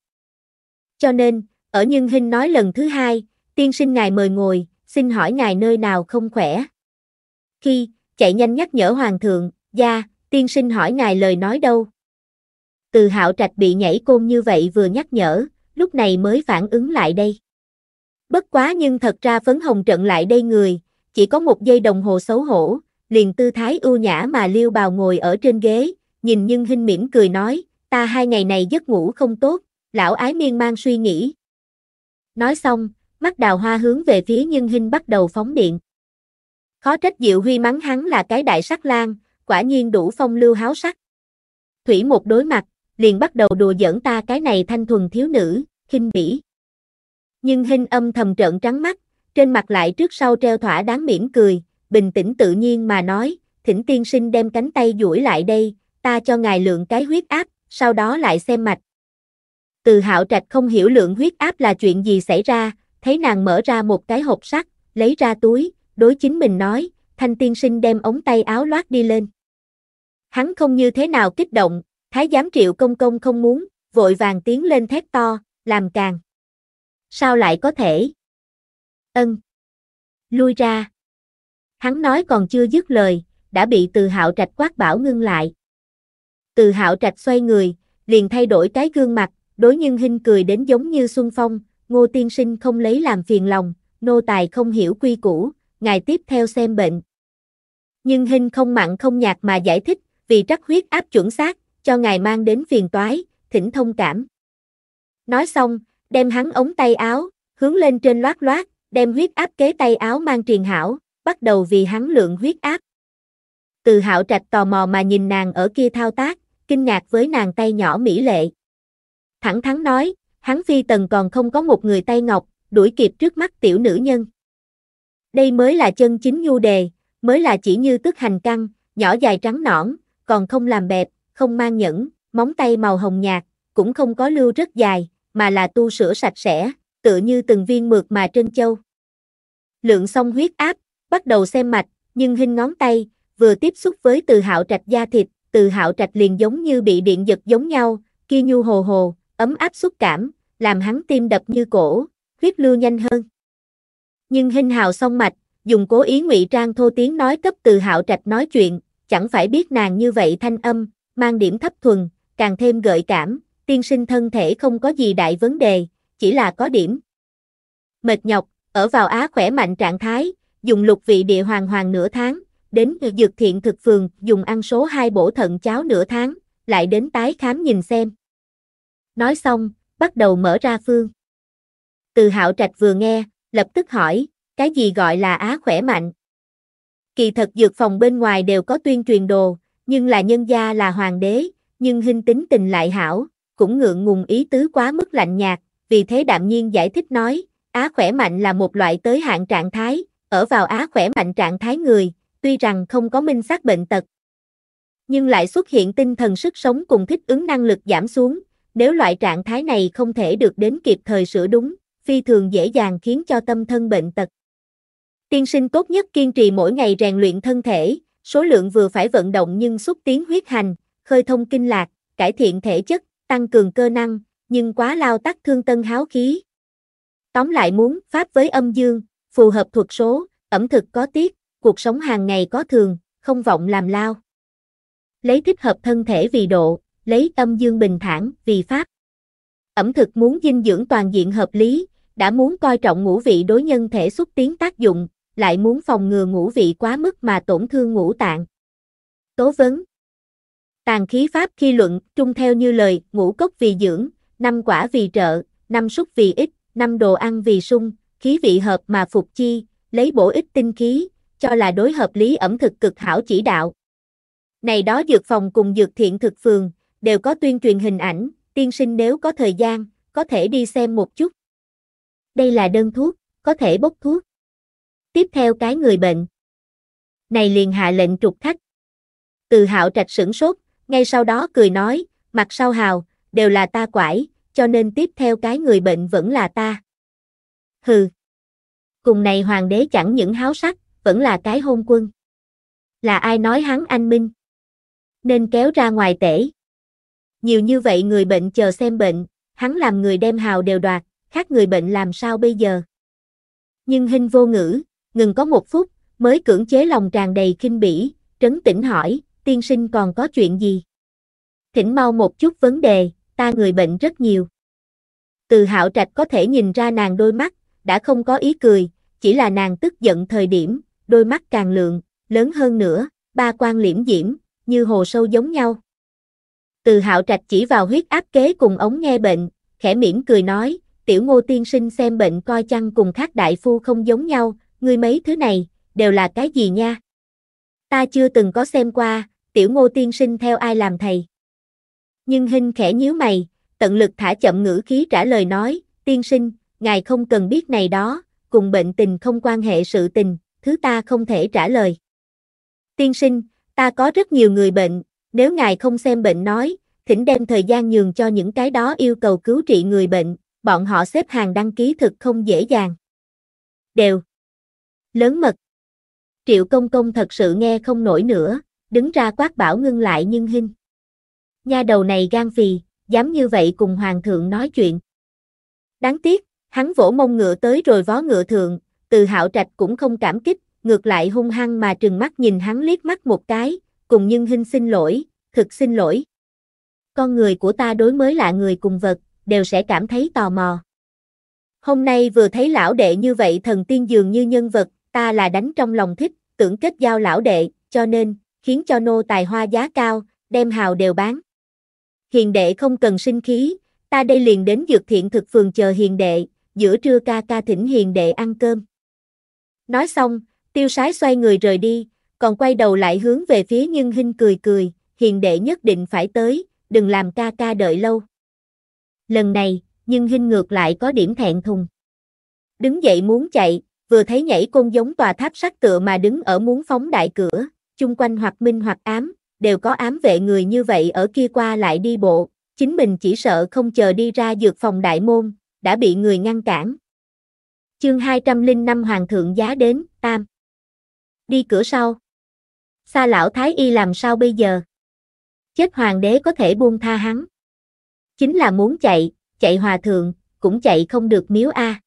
Cho nên, ở nhân hình nói lần thứ hai, tiên sinh ngài mời ngồi, xin hỏi ngài nơi nào không khỏe. Khi, chạy nhanh nhắc nhở hoàng thượng, gia, tiên sinh hỏi ngài lời nói đâu. Từ hạo trạch bị nhảy côn như vậy vừa nhắc nhở, lúc này mới phản ứng lại đây. Bất quá nhưng thật ra phấn hồng trận lại đây người, chỉ có một giây đồng hồ xấu hổ, liền tư thái ưu nhã mà liêu bào ngồi ở trên ghế, nhìn nhưng hình mỉm cười nói, ta hai ngày này giấc ngủ không tốt, lão ái miên man suy nghĩ. Nói xong, mắt đào hoa hướng về phía nhân hình bắt đầu phóng điện. Khó trách Diệu Huy mắng hắn là cái đại sắc lang, quả nhiên đủ phong lưu háo sắc. Thủy một đối mặt, liền bắt đầu đùa giỡn ta cái này thanh thuần thiếu nữ, khinh bỉ. Nhưng hình âm thầm trợn trắng mắt, trên mặt lại trước sau treo thỏa đáng mỉm cười, bình tĩnh tự nhiên mà nói, thỉnh tiên sinh đem cánh tay duỗi lại đây, ta cho ngài lượng cái huyết áp, sau đó lại xem mạch. Từ hạo trạch không hiểu lượng huyết áp là chuyện gì xảy ra, thấy nàng mở ra một cái hộp sắt, lấy ra túi, đối chính mình nói, thanh tiên sinh đem ống tay áo loát đi lên. Hắn không như thế nào kích động, thái giám triệu công công không muốn, vội vàng tiến lên thét to, làm càng. Sao lại có thể? Ân. Lui ra. Hắn nói còn chưa dứt lời, đã bị từ hạo trạch quát bảo ngưng lại. Từ hạo trạch xoay người, liền thay đổi cái gương mặt, đối nhân hình cười đến giống như xuân phong, ngô tiên sinh không lấy làm phiền lòng, nô tài không hiểu quy củ, ngài tiếp theo xem bệnh. Nhưng hình không mặn không nhạt mà giải thích, vì trắc huyết áp chuẩn xác, cho ngài mang đến phiền toái, thỉnh thông cảm. Nói xong, đem hắn ống tay áo, hướng lên trên loát loát, đem huyết áp kế tay áo mang truyền hảo, bắt đầu vì hắn lượng huyết áp. Từ hạo trạch tò mò mà nhìn nàng ở kia thao tác, kinh ngạc với nàng tay nhỏ mỹ lệ thẳng thắn nói, hắn phi tần còn không có một người tay ngọc, đuổi kịp trước mắt tiểu nữ nhân. Đây mới là chân chính nhu đề, mới là chỉ như tức hành căng, nhỏ dài trắng nõn, còn không làm bẹp, không mang nhẫn, móng tay màu hồng nhạt, cũng không có lưu rất dài, mà là tu sửa sạch sẽ, tựa như từng viên mượt mà trên châu. Lượng xong huyết áp, bắt đầu xem mạch, nhưng hình ngón tay, vừa tiếp xúc với từ hạo trạch da thịt, từ hạo trạch liền giống như bị điện giật giống nhau, kia nhu hồ hồ, ấm áp xúc cảm, làm hắn tim đập như cổ, huyết lưu nhanh hơn. Nhưng hình hào song mạch, dùng cố ý ngụy trang thô tiếng nói cấp từ hạo trạch nói chuyện, chẳng phải biết nàng như vậy thanh âm, mang điểm thấp thuần, càng thêm gợi cảm, tiên sinh thân thể không có gì đại vấn đề, chỉ là có điểm. Mệt nhọc, ở vào Á khỏe mạnh trạng thái, dùng lục vị địa hoàng hoàng nửa tháng, đến dược thiện thực phường dùng ăn số 2 bổ thận cháo nửa tháng, lại đến tái khám nhìn xem. Nói xong, bắt đầu mở ra phương. Từ hạo trạch vừa nghe, lập tức hỏi, cái gì gọi là Á khỏe mạnh? Kỳ thật dược phòng bên ngoài đều có tuyên truyền đồ, nhưng là nhân gia là hoàng đế, nhưng hình tính tình lại hảo, cũng ngượng ngùng ý tứ quá mức lạnh nhạt, vì thế đạm nhiên giải thích nói, Á khỏe mạnh là một loại tới hạn trạng thái, ở vào Á khỏe mạnh trạng thái người, tuy rằng không có minh xác bệnh tật, nhưng lại xuất hiện tinh thần sức sống cùng thích ứng năng lực giảm xuống, nếu loại trạng thái này không thể được đến kịp thời sửa đúng, phi thường dễ dàng khiến cho tâm thân bệnh tật. Tiên sinh tốt nhất kiên trì mỗi ngày rèn luyện thân thể, số lượng vừa phải vận động nhưng xúc tiến huyết hành, khơi thông kinh lạc, cải thiện thể chất, tăng cường cơ năng, nhưng quá lao tắc thương tân háo khí. Tóm lại muốn pháp với âm dương, phù hợp thuật số, ẩm thực có tiết, cuộc sống hàng ngày có thường, không vọng làm lao. Lấy thích hợp thân thể vì độ, lấy âm dương bình thản vì pháp. Ẩm thực muốn dinh dưỡng toàn diện hợp lý, đã muốn coi trọng ngũ vị đối nhân thể xúc tiến tác dụng, lại muốn phòng ngừa ngũ vị quá mức mà tổn thương ngũ tạng. Tố vấn Tàn khí pháp khi luận, trung theo như lời, ngũ cốc vì dưỡng, năm quả vì trợ, năm súc vì ích, năm đồ ăn vì sung, khí vị hợp mà phục chi, lấy bổ ích tinh khí, cho là đối hợp lý ẩm thực cực hảo chỉ đạo. Này đó dược phòng cùng dược thiện thực phường, đều có tuyên truyền hình ảnh, tiên sinh nếu có thời gian, có thể đi xem một chút. Đây là đơn thuốc, có thể bốc thuốc. Tiếp theo cái người bệnh. Này liền hạ lệnh trục khách. Từ hạo trạch sửng sốt, ngay sau đó cười nói, mặt sau hào, đều là ta quải, cho nên tiếp theo cái người bệnh vẫn là ta. Hừ. Cùng này hoàng đế chẳng những háo sắc, vẫn là cái hôn quân. Là ai nói hắn anh minh? Nên kéo ra ngoài tể. Nhiều như vậy người bệnh chờ xem bệnh, hắn làm người đem hào đều đoạt, khác người bệnh làm sao bây giờ? Nhưng hình vô ngữ, ngừng có một phút, mới cưỡng chế lòng tràn đầy kinh bỉ, trấn tĩnh hỏi, tiên sinh còn có chuyện gì? Thỉnh mau một chút vấn đề, ta người bệnh rất nhiều. Từ hạo trạch có thể nhìn ra nàng đôi mắt, đã không có ý cười, chỉ là nàng tức giận thời điểm, đôi mắt càng lượng, lớn hơn nữa, ba quan liễm diễm, như hồ sâu giống nhau. Từ hạo trạch chỉ vào huyết áp kế cùng ống nghe bệnh, khẽ mỉm cười nói, tiểu ngô tiên sinh xem bệnh coi chăng cùng khác đại phu không giống nhau, ngươi mấy thứ này, đều là cái gì nha? Ta chưa từng có xem qua, tiểu ngô tiên sinh theo ai làm thầy. Nhưng hình khẽ nhíu mày, tận lực thả chậm ngữ khí trả lời nói, tiên sinh, ngài không cần biết này đó, cùng bệnh tình không quan hệ sự tình, thứ ta không thể trả lời. Tiên sinh, ta có rất nhiều người bệnh, nếu ngài không xem bệnh nói, thỉnh đem thời gian nhường cho những cái đó yêu cầu cứu trị người bệnh, bọn họ xếp hàng đăng ký thực không dễ dàng. Đều. Lớn mật. Triệu công công thật sự nghe không nổi nữa, đứng ra quát bảo ngưng lại nhưng hình. Nha đầu này gan phì, dám như vậy cùng hoàng thượng nói chuyện. Đáng tiếc, hắn vỗ mông ngựa tới rồi vó ngựa thượng, từ hạo trạch cũng không cảm kích, ngược lại hung hăng mà trừng mắt nhìn hắn liếc mắt một cái, cùng nhưng hình xin lỗi, thực xin lỗi. Con người của ta đối mới lạ người cùng vật, đều sẽ cảm thấy tò mò. Hôm nay vừa thấy lão đệ như vậy thần tiên dường như nhân vật, ta là đánh trong lòng thích, tưởng kết giao lão đệ, cho nên, khiến cho nô tài hoa giá cao, đem hào đều bán. Hiền đệ không cần sinh khí, ta đây liền đến dược thiện thực phường chờ hiền đệ, giữa trưa ca ca thỉnh hiền đệ ăn cơm. Nói xong, tiêu sái xoay người rời đi, còn quay đầu lại hướng về phía nhân hình cười cười, hiền đệ nhất định phải tới, đừng làm ca ca đợi lâu. Lần này, nhưng hình ngược lại có điểm thẹn thùng. Đứng dậy muốn chạy, vừa thấy nhảy côn giống tòa tháp sắt tựa mà đứng ở muốn phóng đại cửa, chung quanh hoặc minh hoặc ám, đều có ám vệ người như vậy ở kia qua lại đi bộ, chính mình chỉ sợ không chờ đi ra dược phòng đại môn, đã bị người ngăn cản. Chương 205 Hoàng thượng giá đến, tam. Đi cửa sau. Xa lão thái y làm sao bây giờ? Chết hoàng đế có thể buông tha hắn. Chính là muốn chạy, chạy hòa thượng, cũng chạy không được miếu A.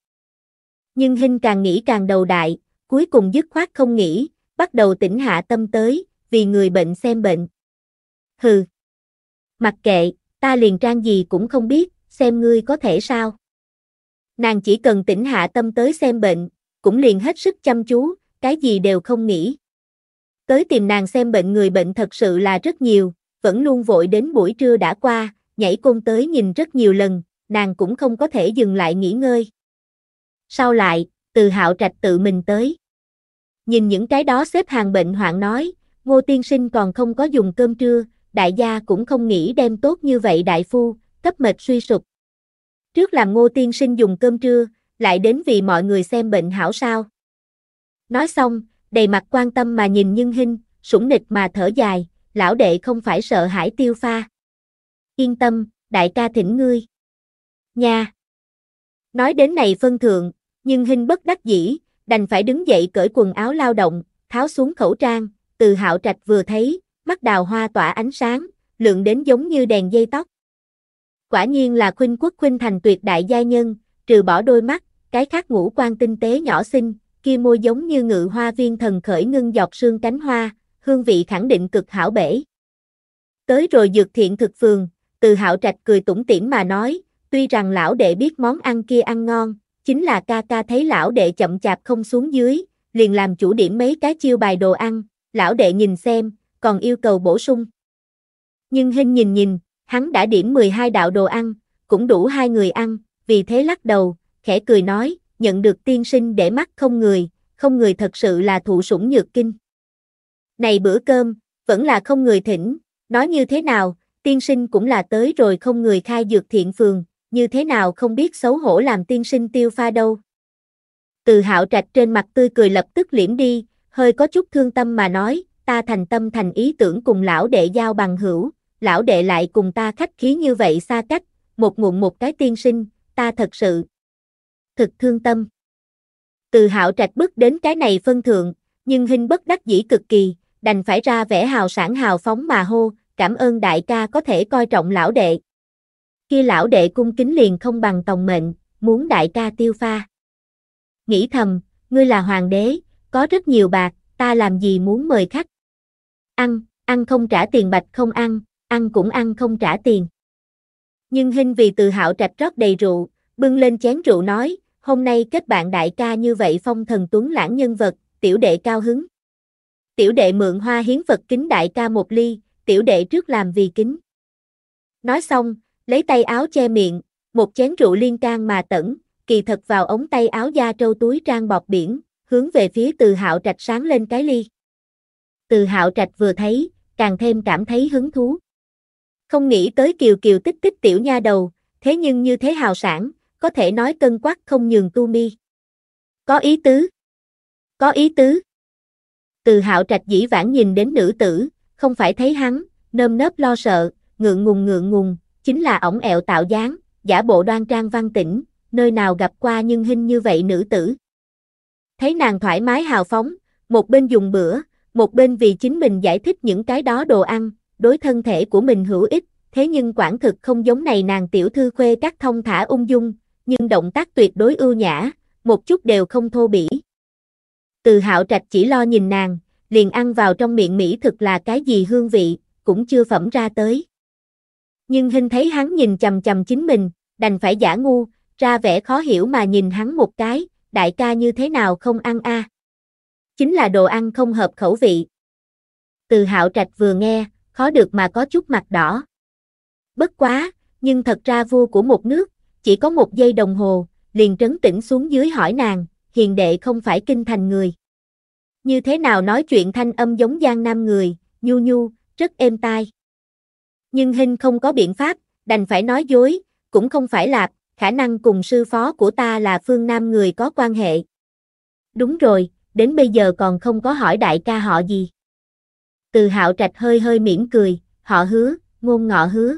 Nhưng hình càng nghĩ càng đầu đại, cuối cùng dứt khoát không nghĩ, bắt đầu tỉnh hạ tâm tới, vì người bệnh xem bệnh. Hừ. Mặc kệ, ta liền trang gì cũng không biết, xem ngươi có thể sao. Nàng chỉ cần tỉnh hạ tâm tới xem bệnh, cũng liền hết sức chăm chú, cái gì đều không nghĩ. Tới tìm nàng xem bệnh người bệnh thật sự là rất nhiều, vẫn luôn vội đến buổi trưa đã qua, nhảy côn tới nhìn rất nhiều lần, nàng cũng không có thể dừng lại nghỉ ngơi. Sau lại, từ hạo trạch tự mình tới. Nhìn những cái đó xếp hàng bệnh hoạn nói, ngô tiên sinh còn không có dùng cơm trưa, đại gia cũng không nghĩ đem tốt như vậy đại phu, cấp mệt suy sụp. Trước làm ngô tiên sinh dùng cơm trưa, lại đến vì mọi người xem bệnh hảo sao. Nói xong, đầy mặt quan tâm mà nhìn nhân hình, sủng nịch mà thở dài, lão đệ không phải sợ hãi tiêu pha. Yên tâm, đại ca thỉnh ngươi. Nha. Nói đến này phân thượng, nhưng hình bất đắc dĩ, đành phải đứng dậy cởi quần áo lao động, tháo xuống khẩu trang, từ hạo trạch vừa thấy, mắt đào hoa tỏa ánh sáng, lượng đến giống như đèn dây tóc. Quả nhiên là khuynh quốc khuynh thành tuyệt đại gia nhân, trừ bỏ đôi mắt, cái khác ngũ quan tinh tế nhỏ xinh, kia môi giống như ngự hoa viên thần khởi ngưng giọt sương cánh hoa, hương vị khẳng định cực hảo bể. Tới rồi dược thiện thực phường, từ hạo trạch cười tủm tỉm mà nói, tuy rằng lão đệ biết món ăn kia ăn ngon, chính là ca ca thấy lão đệ chậm chạp không xuống dưới, liền làm chủ điểm mấy cái chiêu bài đồ ăn, lão đệ nhìn xem, còn yêu cầu bổ sung. Nhưng hình nhìn nhìn, hắn đã điểm 12 đạo đồ ăn, cũng đủ hai người ăn, vì thế lắc đầu, khẽ cười nói, nhận được tiên sinh để mắt không người, không người thật sự là thụ sủng nhược kinh. Này bữa cơm, vẫn là không người thỉnh, nói như thế nào, tiên sinh cũng là tới rồi không người khai dược thiện phường, như thế nào không biết xấu hổ làm tiên sinh tiêu pha đâu. Từ hạo trạch trên mặt tươi cười lập tức liễm đi, hơi có chút thương tâm mà nói, ta thành tâm thành ý tưởng cùng lão đệ giao bằng hữu, lão đệ lại cùng ta khách khí như vậy xa cách, một ngụm một cái tiên sinh, ta thật sự thực thương tâm. Từ hạo trạch bước đến cái này phân thượng, nhưng hình bất đắc dĩ cực kỳ, đành phải ra vẻ hào sản hào phóng mà hô, cảm ơn đại ca có thể coi trọng lão đệ. Kia lão đệ cung kính liền không bằng tòng mệnh, muốn đại ca tiêu pha. Nghĩ thầm, ngươi là hoàng đế, có rất nhiều bạc, ta làm gì muốn mời khách. Ăn, ăn không trả tiền bạch không ăn, ăn cũng ăn không trả tiền. Nhưng hình vì từ hạo trạch rót đầy rượu, bưng lên chén rượu nói, hôm nay kết bạn đại ca như vậy phong thần tuấn lãng nhân vật, tiểu đệ cao hứng. Tiểu đệ mượn hoa hiến vật kính đại ca một ly, tiểu đệ trước làm vì kính. Nói xong, lấy tay áo che miệng, một chén rượu liên can mà tẩn, kỳ thật vào ống tay áo da trâu túi trang bọt biển, hướng về phía từ hạo trạch sáng lên cái ly. Từ hạo trạch vừa thấy, càng thêm cảm thấy hứng thú. Không nghĩ tới kiều kiều tích tích tiểu nha đầu, thế nhưng như thế hào sản, có thể nói cân quắc không nhường tu mi. Có ý tứ. Có ý tứ. Từ hạo trạch dĩ vãng nhìn đến nữ tử, không phải thấy hắn, nơm nớp lo sợ, ngượng ngùng ngượng ngùng, chính là ổng ẹo tạo dáng, giả bộ đoan trang văn tĩnh, nơi nào gặp qua nhưng hình như vậy nữ tử. Thấy nàng thoải mái hào phóng, một bên dùng bữa, một bên vì chính mình giải thích những cái đó đồ ăn, đối thân thể của mình hữu ích, thế nhưng quản thực không giống này nàng tiểu thư khuê các thông thả ung dung, nhưng động tác tuyệt đối ưu nhã, một chút đều không thô bỉ. Từ hạo trạch chỉ lo nhìn nàng, liền ăn vào trong miệng Mỹ thực là cái gì hương vị, cũng chưa phẩm ra tới. Nhưng hình thấy hắn nhìn chầm chầm chính mình, đành phải giả ngu, ra vẻ khó hiểu mà nhìn hắn một cái, đại ca như thế nào không ăn a? Chính là đồ ăn không hợp khẩu vị. Từ hạo trạch vừa nghe, khó được mà có chút mặt đỏ. Bất quá, nhưng thật ra vua của một nước, chỉ có một giây đồng hồ, liền trấn tĩnh xuống dưới hỏi nàng, hiền đệ không phải kinh thành người. Như thế nào nói chuyện thanh âm giống giang nam người, nhu nhu, rất êm tai. Nhưng hình không có biện pháp, đành phải nói dối, cũng không phải là, khả năng cùng sư phó của ta là phương Nam người có quan hệ. Đúng rồi, đến bây giờ còn không có hỏi đại ca họ gì. Từ hạo trạch hơi hơi mỉm cười, họ hứa, ngôn ngọ hứa.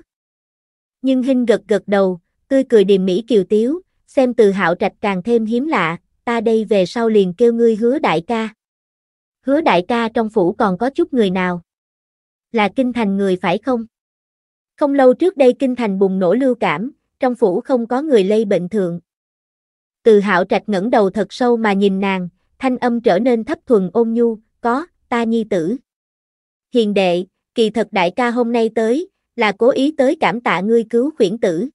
Nhưng Hinh gật gật đầu, tươi cười điềm mỹ kiều tiếu, xem từ hạo trạch càng thêm hiếm lạ, ta đây về sau liền kêu ngươi hứa đại ca. Hứa đại ca trong phủ còn có chút người nào? Là kinh thành người phải không? Không lâu trước đây kinh thành bùng nổ lưu cảm, trong phủ không có người lây bệnh thượng. Từ hạo trạch ngẩng đầu thật sâu mà nhìn nàng, thanh âm trở nên thấp thuần ôn nhu, có, ta nhi tử. Hiền đệ, kỳ thật đại ca hôm nay tới, là cố ý tới cảm tạ ngươi cứu khuyển tử.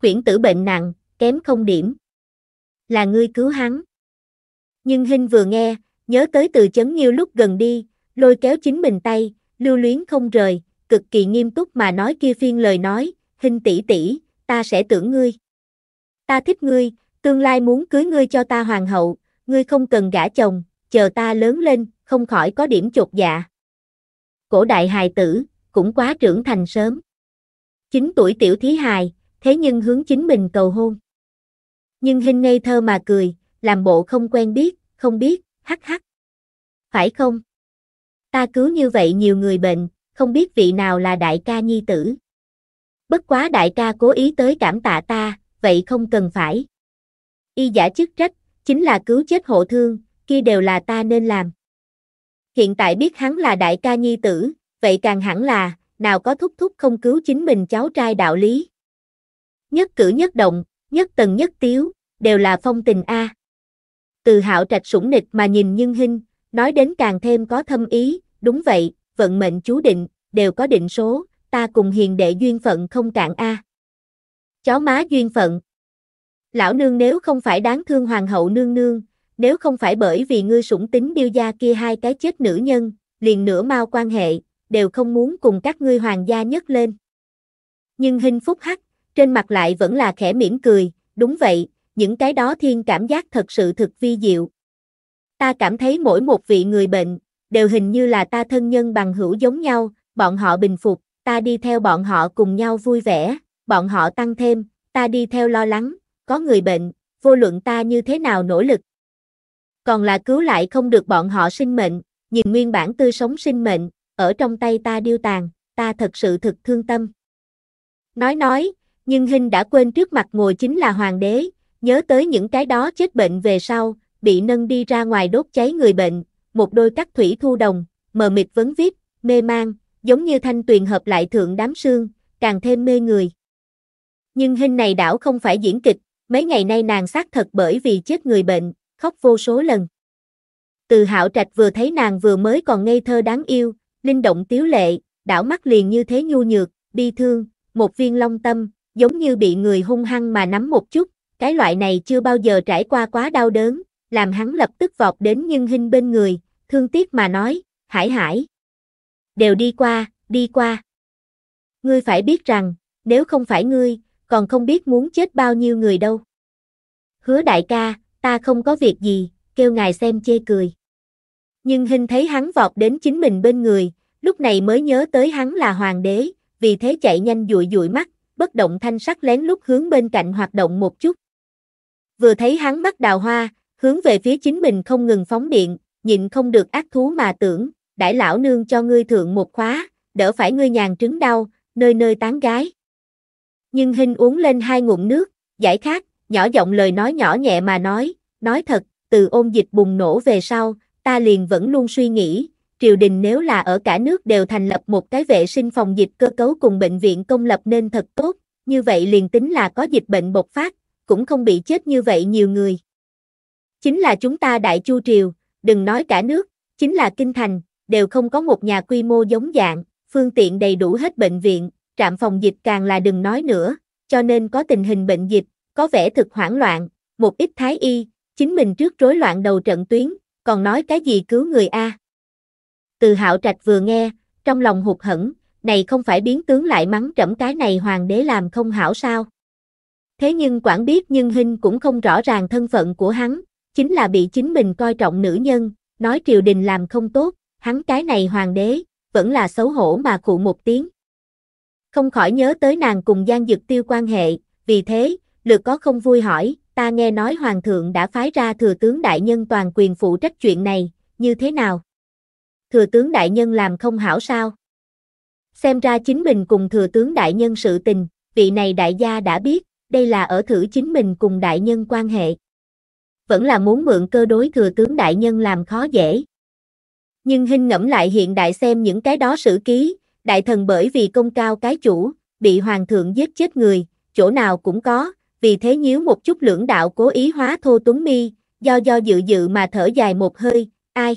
Khuyển tử bệnh nặng, kém không điểm. Là ngươi cứu hắn. Nhưng Hinh vừa nghe, nhớ tới từ chấn nhiêu lúc gần đi, lôi kéo chính mình tay, lưu luyến không rời, cực kỳ nghiêm túc mà nói kia phiên lời nói, Hinh tỷ tỷ, ta sẽ tưởng ngươi. Ta thích ngươi, tương lai muốn cưới ngươi cho ta hoàng hậu, ngươi không cần gả chồng, chờ ta lớn lên, không khỏi có điểm chột dạ. Cổ đại hài tử, cũng quá trưởng thành sớm. 9 tuổi tiểu thí hài, thế nhưng hướng chính mình cầu hôn. Nhưng hình ngây thơ mà cười, làm bộ không quen biết, không biết, hắc hắc. Phải không? Ta cứu như vậy nhiều người bệnh, không biết vị nào là đại ca nhi tử. Bất quá đại ca cố ý tới cảm tạ ta, vậy không cần phải. Y giả chức trách, chính là cứu chết hộ thương, kia đều là ta nên làm. Hiện tại biết hắn là đại ca nhi tử, vậy càng hẳn là, nào có thúc thúc không cứu chính mình cháu trai đạo lý. Nhất cử nhất động, nhất tần nhất tiếu, đều là phong tình A. Từ hạo trạch sủng nịch mà nhìn nhân hình, nói đến càng thêm có thâm ý, đúng vậy, vận mệnh chú định, đều có định số, ta cùng hiền đệ duyên phận không cạn A. Chó má duyên phận. Lão nương nếu không phải đáng thương hoàng hậu nương nương, nếu không phải bởi vì ngươi sủng tính điêu gia kia hai cái chết nữ nhân, liền nửa mau quan hệ, đều không muốn cùng các ngươi hoàng gia nhất lên. Nhưng hình phúc hắc, trên mặt lại vẫn là khẽ mỉm cười, đúng vậy, những cái đó thiên cảm giác thật sự thực vi diệu. Ta cảm thấy mỗi một vị người bệnh, đều hình như là ta thân nhân bằng hữu giống nhau, bọn họ bình phục, ta đi theo bọn họ cùng nhau vui vẻ, bọn họ tăng thêm, ta đi theo lo lắng, có người bệnh, vô luận ta như thế nào nỗ lực. Còn là cứu lại không được bọn họ sinh mệnh, nhìn nguyên bản tươi sống sinh mệnh, ở trong tay ta điêu tàn, ta thật sự thực thương tâm. Nói nói, nhưng Hinh đã quên trước mặt ngồi chính là hoàng đế, nhớ tới những cái đó chết bệnh về sau, bị nâng đi ra ngoài đốt cháy người bệnh, một đôi cắt thủy thu đồng, mờ mịt vấn viết, mê mang, giống như thanh tuyền hợp lại thượng đám sương, càng thêm mê người. Nhưng hình này đảo không phải diễn kịch, mấy ngày nay nàng xác thật bởi vì chết người bệnh, khóc vô số lần. Từ hạo trạch vừa thấy nàng vừa mới còn ngây thơ đáng yêu, linh động tiếu lệ, đảo mắt liền như thế nhu nhược, bi thương, một viên long tâm, giống như bị người hung hăng mà nắm một chút, cái loại này chưa bao giờ trải qua quá đau đớn, làm hắn lập tức vọt đến nhân hình bên người, thương tiếc mà nói, hải hải. Đều đi qua, đi qua. Ngươi phải biết rằng, nếu không phải ngươi, còn không biết muốn chết bao nhiêu người đâu. Hứa đại ca, ta không có việc gì, kêu ngài xem chê cười. Nhưng hình thấy hắn vọt đến chính mình bên người, lúc này mới nhớ tới hắn là hoàng đế, vì thế chạy nhanh dụi dụi mắt, bất động thanh sắc lén lúc hướng bên cạnh hoạt động một chút. Vừa thấy hắn mắt đào hoa, hướng về phía chính mình không ngừng phóng điện, nhịn không được ác thú mà tưởng, đại lão nương cho ngươi thượng một khóa, đỡ phải ngươi nhàn trứng đau, nơi nơi tán gái. Nhưng hình uống lên hai ngụm nước, giải khát, nhỏ giọng lời nói nhỏ nhẹ mà nói, nói thật, từ ôn dịch bùng nổ về sau, ta liền vẫn luôn suy nghĩ, triều đình nếu là ở cả nước đều thành lập một cái vệ sinh phòng dịch cơ cấu cùng bệnh viện công lập nên thật tốt, như vậy liền tính là có dịch bệnh bộc phát, cũng không bị chết như vậy nhiều người. Chính là chúng ta đại chu triều, đừng nói cả nước, chính là kinh thành, đều không có một nhà quy mô giống dạng, phương tiện đầy đủ hết bệnh viện, trạm phòng dịch càng là đừng nói nữa, cho nên có tình hình bệnh dịch, có vẻ thực hoảng loạn, một ít thái y, chính mình trước rối loạn đầu trận tuyến, còn nói cái gì cứu người A. Từ hạo trạch vừa nghe, trong lòng hụt hẫng, này không phải biến tướng lại mắng trẫm cái này hoàng đế làm không hảo sao. Thế nhưng quản biết nhưng hình cũng không rõ ràng thân phận của hắn, chính là bị chính mình coi trọng nữ nhân, nói triều đình làm không tốt, hắn cái này hoàng đế, vẫn là xấu hổ mà cụ một tiếng. Không khỏi nhớ tới nàng cùng Giang Dực Tiêu quan hệ, vì thế, lược có không vui hỏi, ta nghe nói Hoàng thượng đã phái ra thừa tướng đại nhân toàn quyền phụ trách chuyện này, như thế nào? Thừa tướng đại nhân làm không hảo sao? Xem ra chính mình cùng thừa tướng đại nhân sự tình, vị này đại gia đã biết, đây là ở thử chính mình cùng đại nhân quan hệ. Vẫn là muốn mượn cơ đối thừa tướng đại nhân làm khó dễ. Nhưng hình ngẫm lại hiện đại xem những cái đó sử ký, đại thần bởi vì công cao cái chủ, bị hoàng thượng giết chết người, chỗ nào cũng có, vì thế nhíu một chút lưỡng đạo cố ý hóa thô tuấn mi, do do dự dự mà thở dài một hơi, ai?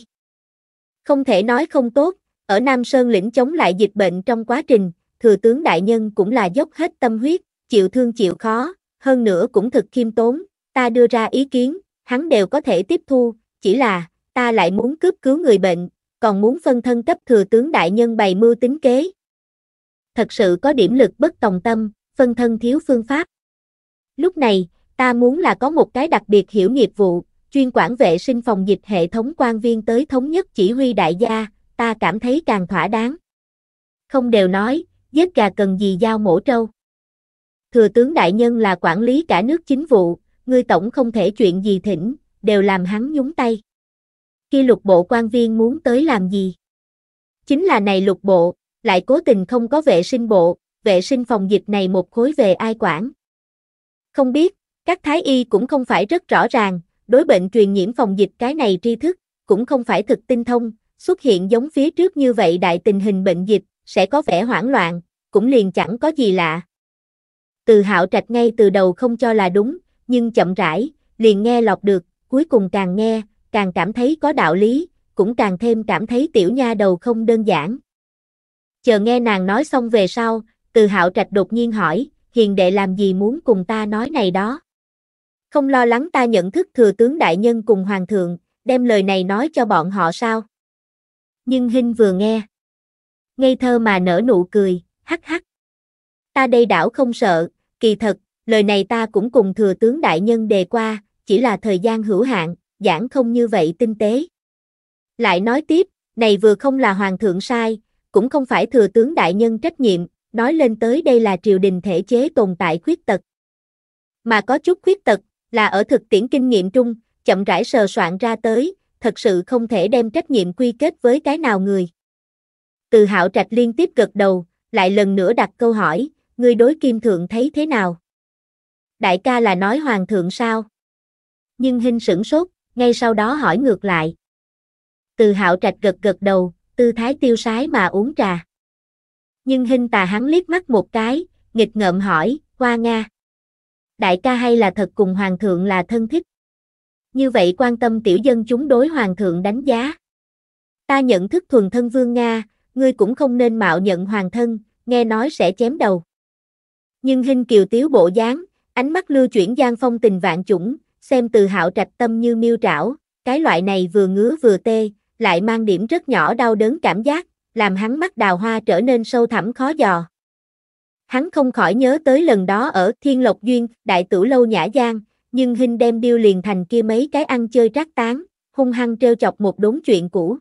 Không thể nói không tốt, ở Nam Sơn lĩnh chống lại dịch bệnh trong quá trình, thừa tướng đại nhân cũng là dốc hết tâm huyết, chịu thương chịu khó, hơn nữa cũng thực khiêm tốn, ta đưa ra ý kiến, hắn đều có thể tiếp thu, chỉ là, ta lại muốn cướp cứu người bệnh, còn muốn phân thân cấp thừa tướng đại nhân bày mưu tính kế. Thật sự có điểm lực bất tòng tâm, phân thân thiếu phương pháp. Lúc này, ta muốn là có một cái đặc biệt hiểu nghiệp vụ, chuyên quản vệ sinh phòng dịch hệ thống quan viên tới thống nhất chỉ huy đại gia, ta cảm thấy càng thỏa đáng. Không đều nói, giết gà cần gì giao mổ trâu. Thừa tướng đại nhân là quản lý cả nước chính vụ, ngươi tổng không thể chuyện gì thỉnh, đều làm hắn nhúng tay. Khi lục bộ quan viên muốn tới làm gì? Chính là này lục bộ, lại cố tình không có vệ sinh bộ, vệ sinh phòng dịch này một khối về ai quản. Không biết, các thái y cũng không phải rất rõ ràng, đối bệnh truyền nhiễm phòng dịch cái này tri thức, cũng không phải thực tinh thông, xuất hiện giống phía trước như vậy đại tình hình bệnh dịch, sẽ có vẻ hoảng loạn, cũng liền chẳng có gì lạ. Từ hạo trạch ngay từ đầu không cho là đúng, nhưng chậm rãi, liền nghe lọc được, cuối cùng càng nghe, càng cảm thấy có đạo lý, cũng càng thêm cảm thấy tiểu nha đầu không đơn giản. Chờ nghe nàng nói xong về sau, từ hạo trạch đột nhiên hỏi, hiền đệ làm gì muốn cùng ta nói này đó. Không lo lắng ta nhận thức thừa tướng đại nhân cùng hoàng thượng, đem lời này nói cho bọn họ sao? Nhưng Hinh vừa nghe. Ngây thơ mà nở nụ cười, hắc hắc. Ta đây đảo không sợ, kỳ thật, lời này ta cũng cùng thừa tướng đại nhân đề qua, chỉ là thời gian hữu hạn, giảng không như vậy tinh tế. Lại nói tiếp, này vừa không là hoàng thượng sai, cũng không phải thừa tướng đại nhân trách nhiệm, nói lên tới đây là triều đình thể chế tồn tại khuyết tật. Mà có chút khuyết tật, là ở thực tiễn kinh nghiệm trung, chậm rãi sờ soạn ra tới, thật sự không thể đem trách nhiệm quy kết với cái nào người. Từ hạo trạch liên tiếp gật đầu, lại lần nữa đặt câu hỏi, ngươi đối kim thượng thấy thế nào? Đại ca là nói hoàng thượng sao? Nhưng hình sửng sốt, ngay sau đó hỏi ngược lại. Từ hạo trạch gật gật đầu, tư thái tiêu sái mà uống trà. Nhưng hình tà hắn liếc mắt một cái, nghịch ngợm hỏi, qua Nga. Đại ca hay là thật cùng hoàng thượng là thân thích? Như vậy quan tâm tiểu dân chúng đối hoàng thượng đánh giá. Ta nhận thức thuần thân vương Nga, ngươi cũng không nên mạo nhận hoàng thân, nghe nói sẽ chém đầu. Nhưng hình kiều tiếu bộ dáng, ánh mắt lưu chuyển giang phong tình vạn chủng, xem từ hạo trạch tâm như miêu trảo, cái loại này vừa ngứa vừa tê, lại mang điểm rất nhỏ đau đớn cảm giác, làm hắn mắt đào hoa trở nên sâu thẳm khó dò. Hắn không khỏi nhớ tới lần đó ở Thiên Lộc Duyên, Đại Tử Lâu Nhã Giang, nhưng hình đem điêu liền thành kia mấy cái ăn chơi trác tán, hung hăng trêu chọc một đống chuyện cũ.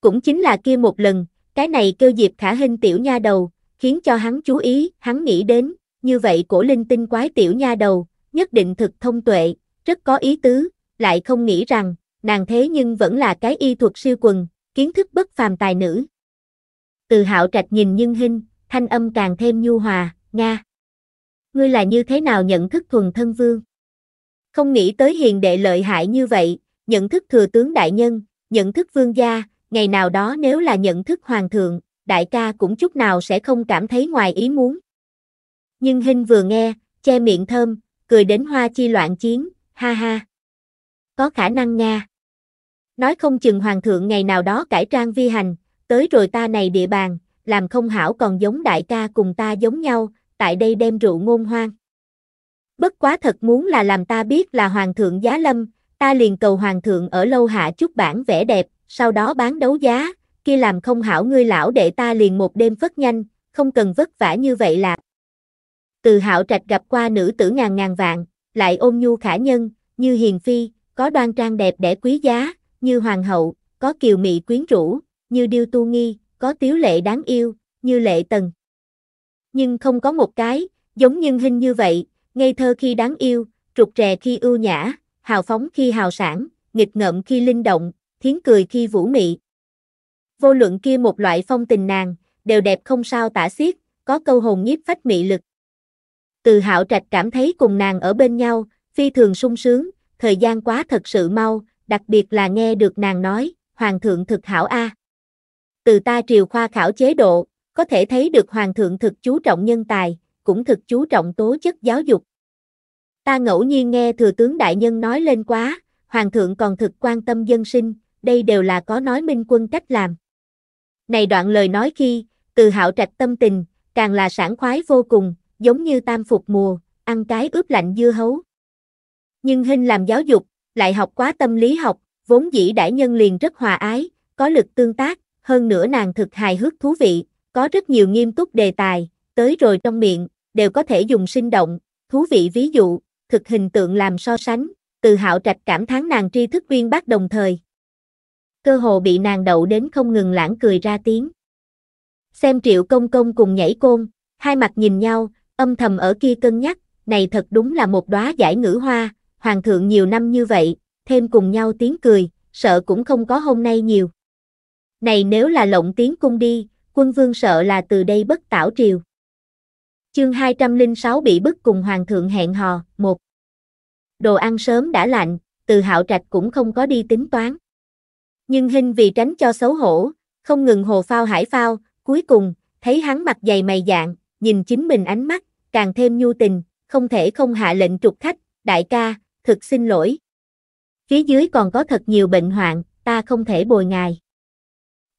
Cũng chính là kia một lần, cái này kêu Diệp Khả Hinh tiểu nha đầu, khiến cho hắn chú ý, hắn nghĩ đến, như vậy cổ linh tinh quái tiểu nha đầu, nhất định thực thông tuệ, rất có ý tứ, lại không nghĩ rằng, nàng thế nhưng vẫn là cái y thuật siêu quần, kiến thức bất phàm tài nữ. Từ hạo trạch nhìn nhân hình, thanh âm càng thêm nhu hòa, Nga. Ngươi là như thế nào nhận thức thuần thân vương? Không nghĩ tới hiền đệ lợi hại như vậy, nhận thức thừa tướng đại nhân, nhận thức vương gia, ngày nào đó nếu là nhận thức hoàng thượng, đại ca cũng chút nào sẽ không cảm thấy ngoài ý muốn. Nhưng Hinh vừa nghe, che miệng thơm, cười đến hoa chi loạn chiến, ha ha. Có khả năng nga. Nói không chừng hoàng thượng ngày nào đó cải trang vi hành, tới rồi ta này địa bàn, làm không hảo còn giống đại ca cùng ta giống nhau, tại đây đem rượu ngôn hoang. Bất quá thật muốn là làm ta biết là hoàng thượng giá lâm, ta liền cầu hoàng thượng ở lâu hạ chút bản vẽ đẹp, sau đó bán đấu giá, kia làm không hảo ngươi lão đệ ta liền một đêm phất nhanh, không cần vất vả như vậy là. Từ hạo trạch gặp qua nữ tử ngàn ngàn vạn, lại ôn nhu khả nhân, như hiền phi, có đoan trang đẹp đẽ quý giá, như hoàng hậu, có kiều mị quyến rũ, như điêu tu nghi, có tiếu lệ đáng yêu, như lệ tần. Nhưng không có một cái, giống nhân hình như vậy, ngây thơ khi đáng yêu, trục rè khi ưu nhã, hào phóng khi hào sản, nghịch ngợm khi linh động, thiến cười khi vũ mị. Vô luận kia một loại phong tình nàng, đều đẹp không sao tả xiết, có câu hồn nhiếp phách mị lực. Từ hạo trạch cảm thấy cùng nàng ở bên nhau, phi thường sung sướng, thời gian quá thật sự mau, đặc biệt là nghe được nàng nói, Hoàng thượng thực hảo A. Từ ta triều khoa khảo chế độ, có thể thấy được Hoàng thượng thực chú trọng nhân tài, cũng thực chú trọng tố chất giáo dục. Ta ngẫu nhiên nghe thừa tướng đại nhân nói lên quá, Hoàng thượng còn thực quan tâm dân sinh, đây đều là có nói minh quân cách làm. Này đoạn lời nói khi, từ hạo trạch tâm tình, càng là sảng khoái vô cùng, giống như tam phục mùa, ăn cái ướp lạnh dưa hấu. Nhưng hình làm giáo dục, lại học quá tâm lý học, vốn dĩ đại nhân liền rất hòa ái, có lực tương tác, hơn nữa nàng thực hài hước thú vị, có rất nhiều nghiêm túc đề tài, tới rồi trong miệng, đều có thể dùng sinh động, thú vị ví dụ, thực hình tượng làm so sánh, từ hạo trạch cảm thán nàng tri thức uyên bác đồng thời. Cơ hồ bị nàng đậu đến không ngừng lãng cười ra tiếng. Xem triệu công công cùng nhảy côn, hai mặt nhìn nhau, âm thầm ở kia cân nhắc, này thật đúng là một đóa giải ngữ hoa, hoàng thượng nhiều năm như vậy, thêm cùng nhau tiếng cười, sợ cũng không có hôm nay nhiều. Này nếu là lộng tiếng cung đi, quân vương sợ là từ đây bất tảo triều. Chương 206 bị bức cùng hoàng thượng hẹn hò, một Đồ ăn sớm đã lạnh, từ hạo trạch cũng không có đi tính toán. Nhưng hình vì tránh cho xấu hổ, không ngừng hồ phao hải phao, cuối cùng, thấy hắn mặt dày mày dạng, nhìn chính mình ánh mắt, càng thêm nhu tình, không thể không hạ lệnh trục khách, đại ca, thực xin lỗi. Phía dưới còn có thật nhiều bệnh hoạn, ta không thể bồi ngài.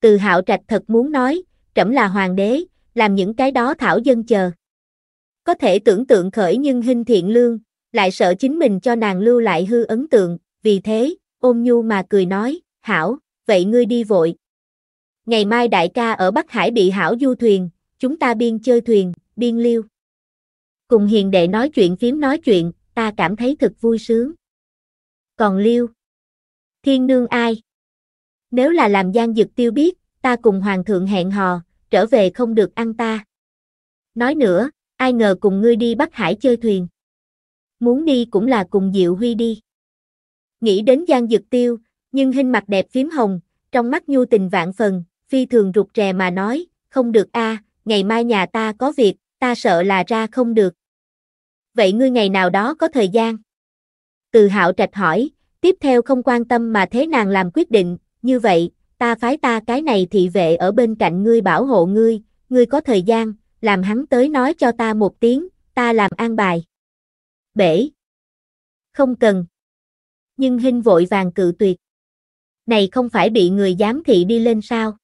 Từ hạo trạch thật muốn nói, trẫm là hoàng đế, làm những cái đó thảo dân chờ. Có thể tưởng tượng khởi nhưng hình thiện lương, lại sợ chính mình cho nàng lưu lại hư ấn tượng, vì thế, ôm nhu mà cười nói, hảo, vậy ngươi đi vội. Ngày mai đại ca ở Bắc Hải bị hảo du thuyền, chúng ta biên chơi thuyền, biên liêu. Cùng hiền đệ nói chuyện phím nói chuyện, ta cảm thấy thật vui sướng. Còn liêu? Thiên nương ai? Nếu là làm gian dực tiêu biết, ta cùng hoàng thượng hẹn hò, trở về không được ăn ta. Nói nữa, ai ngờ cùng ngươi đi Bắc Hải chơi thuyền. Muốn đi cũng là cùng Diệu Huy đi. Nghĩ đến gian dực tiêu, nhưng hình mặt đẹp phím hồng, trong mắt nhu tình vạn phần, phi thường rụt rè mà nói, không được a, ngày mai nhà ta có việc, ta sợ là ra không được. Vậy ngươi ngày nào đó có thời gian? Từ hạo trạch hỏi, tiếp theo không quan tâm mà thế nàng làm quyết định, như vậy, ta phái ta cái này thị vệ ở bên cạnh ngươi bảo hộ ngươi, ngươi có thời gian, làm hắn tới nói cho ta một tiếng, ta làm an bài. Bể. Không cần. Nhưng hình vội vàng cự tuyệt. Này không phải bị người giám thị đi lên sao?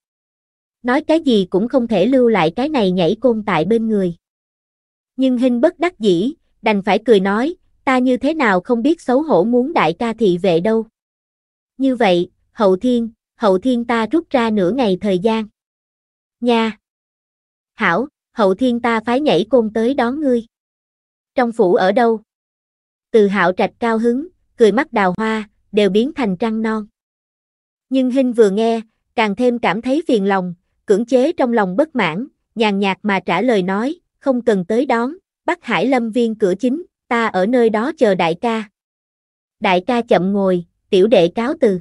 Nói cái gì cũng không thể lưu lại cái này nhảy côn tại bên người. Nhưng hình bất đắc dĩ, đành phải cười nói, ta như thế nào không biết xấu hổ muốn đại ca thị vệ đâu. Như vậy, hậu thiên, hậu thiên ta rút ra nửa ngày thời gian. Nha! Hảo, hậu thiên ta phái nhảy côn tới đón ngươi. Trong phủ ở đâu? Từ hạo trạch cao hứng, cười mắt đào hoa, đều biến thành trăng non. Nhưng Hinh vừa nghe, càng thêm cảm thấy phiền lòng, cưỡng chế trong lòng bất mãn, nhàn nhạt mà trả lời nói, không cần tới đón, Bắc Hải Lâm viên cửa chính, ta ở nơi đó chờ đại ca. Đại ca chậm ngồi, tiểu đệ cáo từ.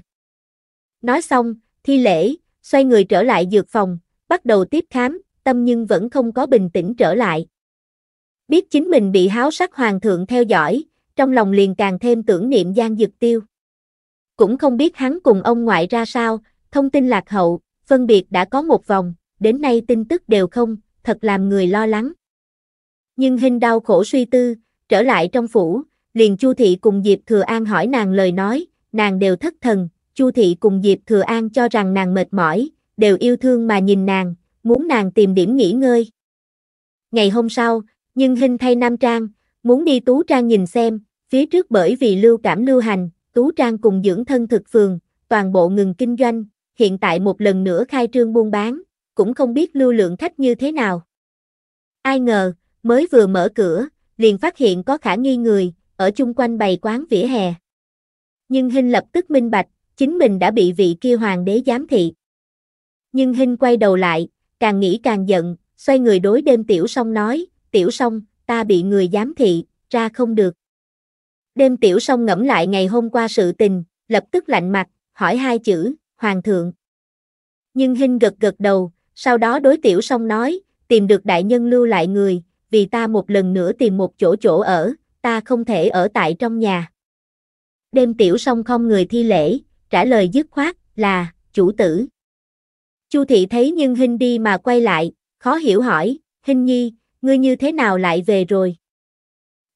Nói xong, thi lễ, xoay người trở lại dược phòng, bắt đầu tiếp khám, tâm nhưng vẫn không có bình tĩnh trở lại. Biết chính mình bị háo sắc hoàng thượng theo dõi, trong lòng liền càng thêm tưởng niệm Giang Dực Tiêu. Cũng không biết hắn cùng ông ngoại ra sao, thông tin lạc hậu, phân biệt đã có một vòng, đến nay tin tức đều không, thật làm người lo lắng. Nhưng hình đau khổ suy tư, trở lại trong phủ, liền Chu thị cùng Diệp Thừa An hỏi nàng lời nói, nàng đều thất thần, Chu thị cùng Diệp Thừa An cho rằng nàng mệt mỏi, đều yêu thương mà nhìn nàng, muốn nàng tìm điểm nghỉ ngơi. Ngày hôm sau, nhưng hình thay nam trang, muốn đi tú trang nhìn xem, phía trước bởi vì lưu cảm lưu hành, tú trang cùng dưỡng thân thực phường, toàn bộ ngừng kinh doanh, hiện tại một lần nữa khai trương buôn bán, cũng không biết lưu lượng khách như thế nào. Ai ngờ, mới vừa mở cửa, liền phát hiện có khả nghi người, ở chung quanh bày quán vỉa hè. Nhưng Hinh lập tức minh bạch, chính mình đã bị vị kia hoàng đế giám thị. Nhưng Hinh quay đầu lại, càng nghĩ càng giận, xoay người đối đêm tiểu song nói, tiểu song, ta bị người giám thị, ra không được. Đêm tiểu song ngẫm lại ngày hôm qua sự tình, lập tức lạnh mặt, hỏi hai chữ, hoàng thượng. Nhưng Hinh gật gật đầu, sau đó đối tiểu song nói, tìm được đại nhân lưu lại người, vì ta một lần nữa tìm một chỗ chỗ ở, ta không thể ở tại trong nhà. Đêm tiểu song không người thi lễ, trả lời dứt khoát, là, chủ tử. Chu thị thấy nhưng Hinh đi mà quay lại, khó hiểu hỏi, Hinh nhi, ngươi như thế nào lại về rồi?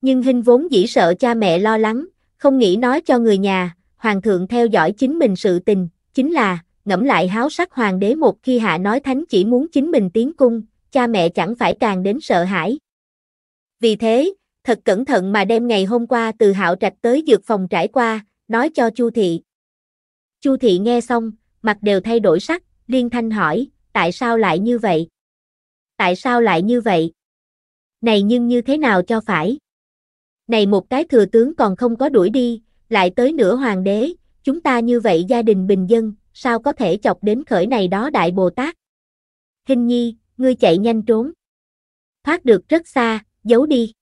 Nhưng Hinh vốn dĩ sợ cha mẹ lo lắng, không nghĩ nói cho người nhà, hoàng thượng theo dõi chính mình sự tình, chính là, ngẫm lại háo sắc hoàng đế một khi hạ nói thánh chỉ muốn chính mình tiến cung, cha mẹ chẳng phải càng đến sợ hãi. Vì thế, thật cẩn thận mà đem ngày hôm qua từ hạo trạch tới dược phòng trải qua, nói cho Chu thị. Chu thị nghe xong, mặt đều thay đổi sắc, liên thanh hỏi, tại sao lại như vậy? Tại sao lại như vậy? Này nhưng như thế nào cho phải? Này một cái thừa tướng còn không có đuổi đi, lại tới nửa hoàng đế, chúng ta như vậy gia đình bình dân, sao có thể chọc đến khởi này đó đại Bồ Tát? Hình nhi, ngươi chạy nhanh trốn. Thoát được rất xa, giấu đi.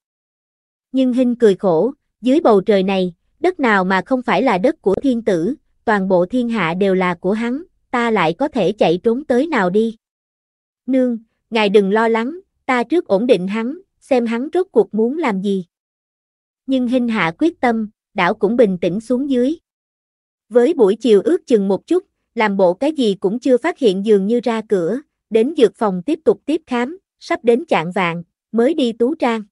Nhưng Hinh cười khổ, dưới bầu trời này, đất nào mà không phải là đất của thiên tử, toàn bộ thiên hạ đều là của hắn, ta lại có thể chạy trốn tới nào đi. Nương, ngài đừng lo lắng, ta trước ổn định hắn, xem hắn rốt cuộc muốn làm gì. Nhưng Hinh hạ quyết tâm, đảo cũng bình tĩnh xuống dưới. Với buổi chiều ước chừng một chút, làm bộ cái gì cũng chưa phát hiện dường như ra cửa, đến dược phòng tiếp tục tiếp khám, sắp đến chạng vạn, mới đi Tú Trang.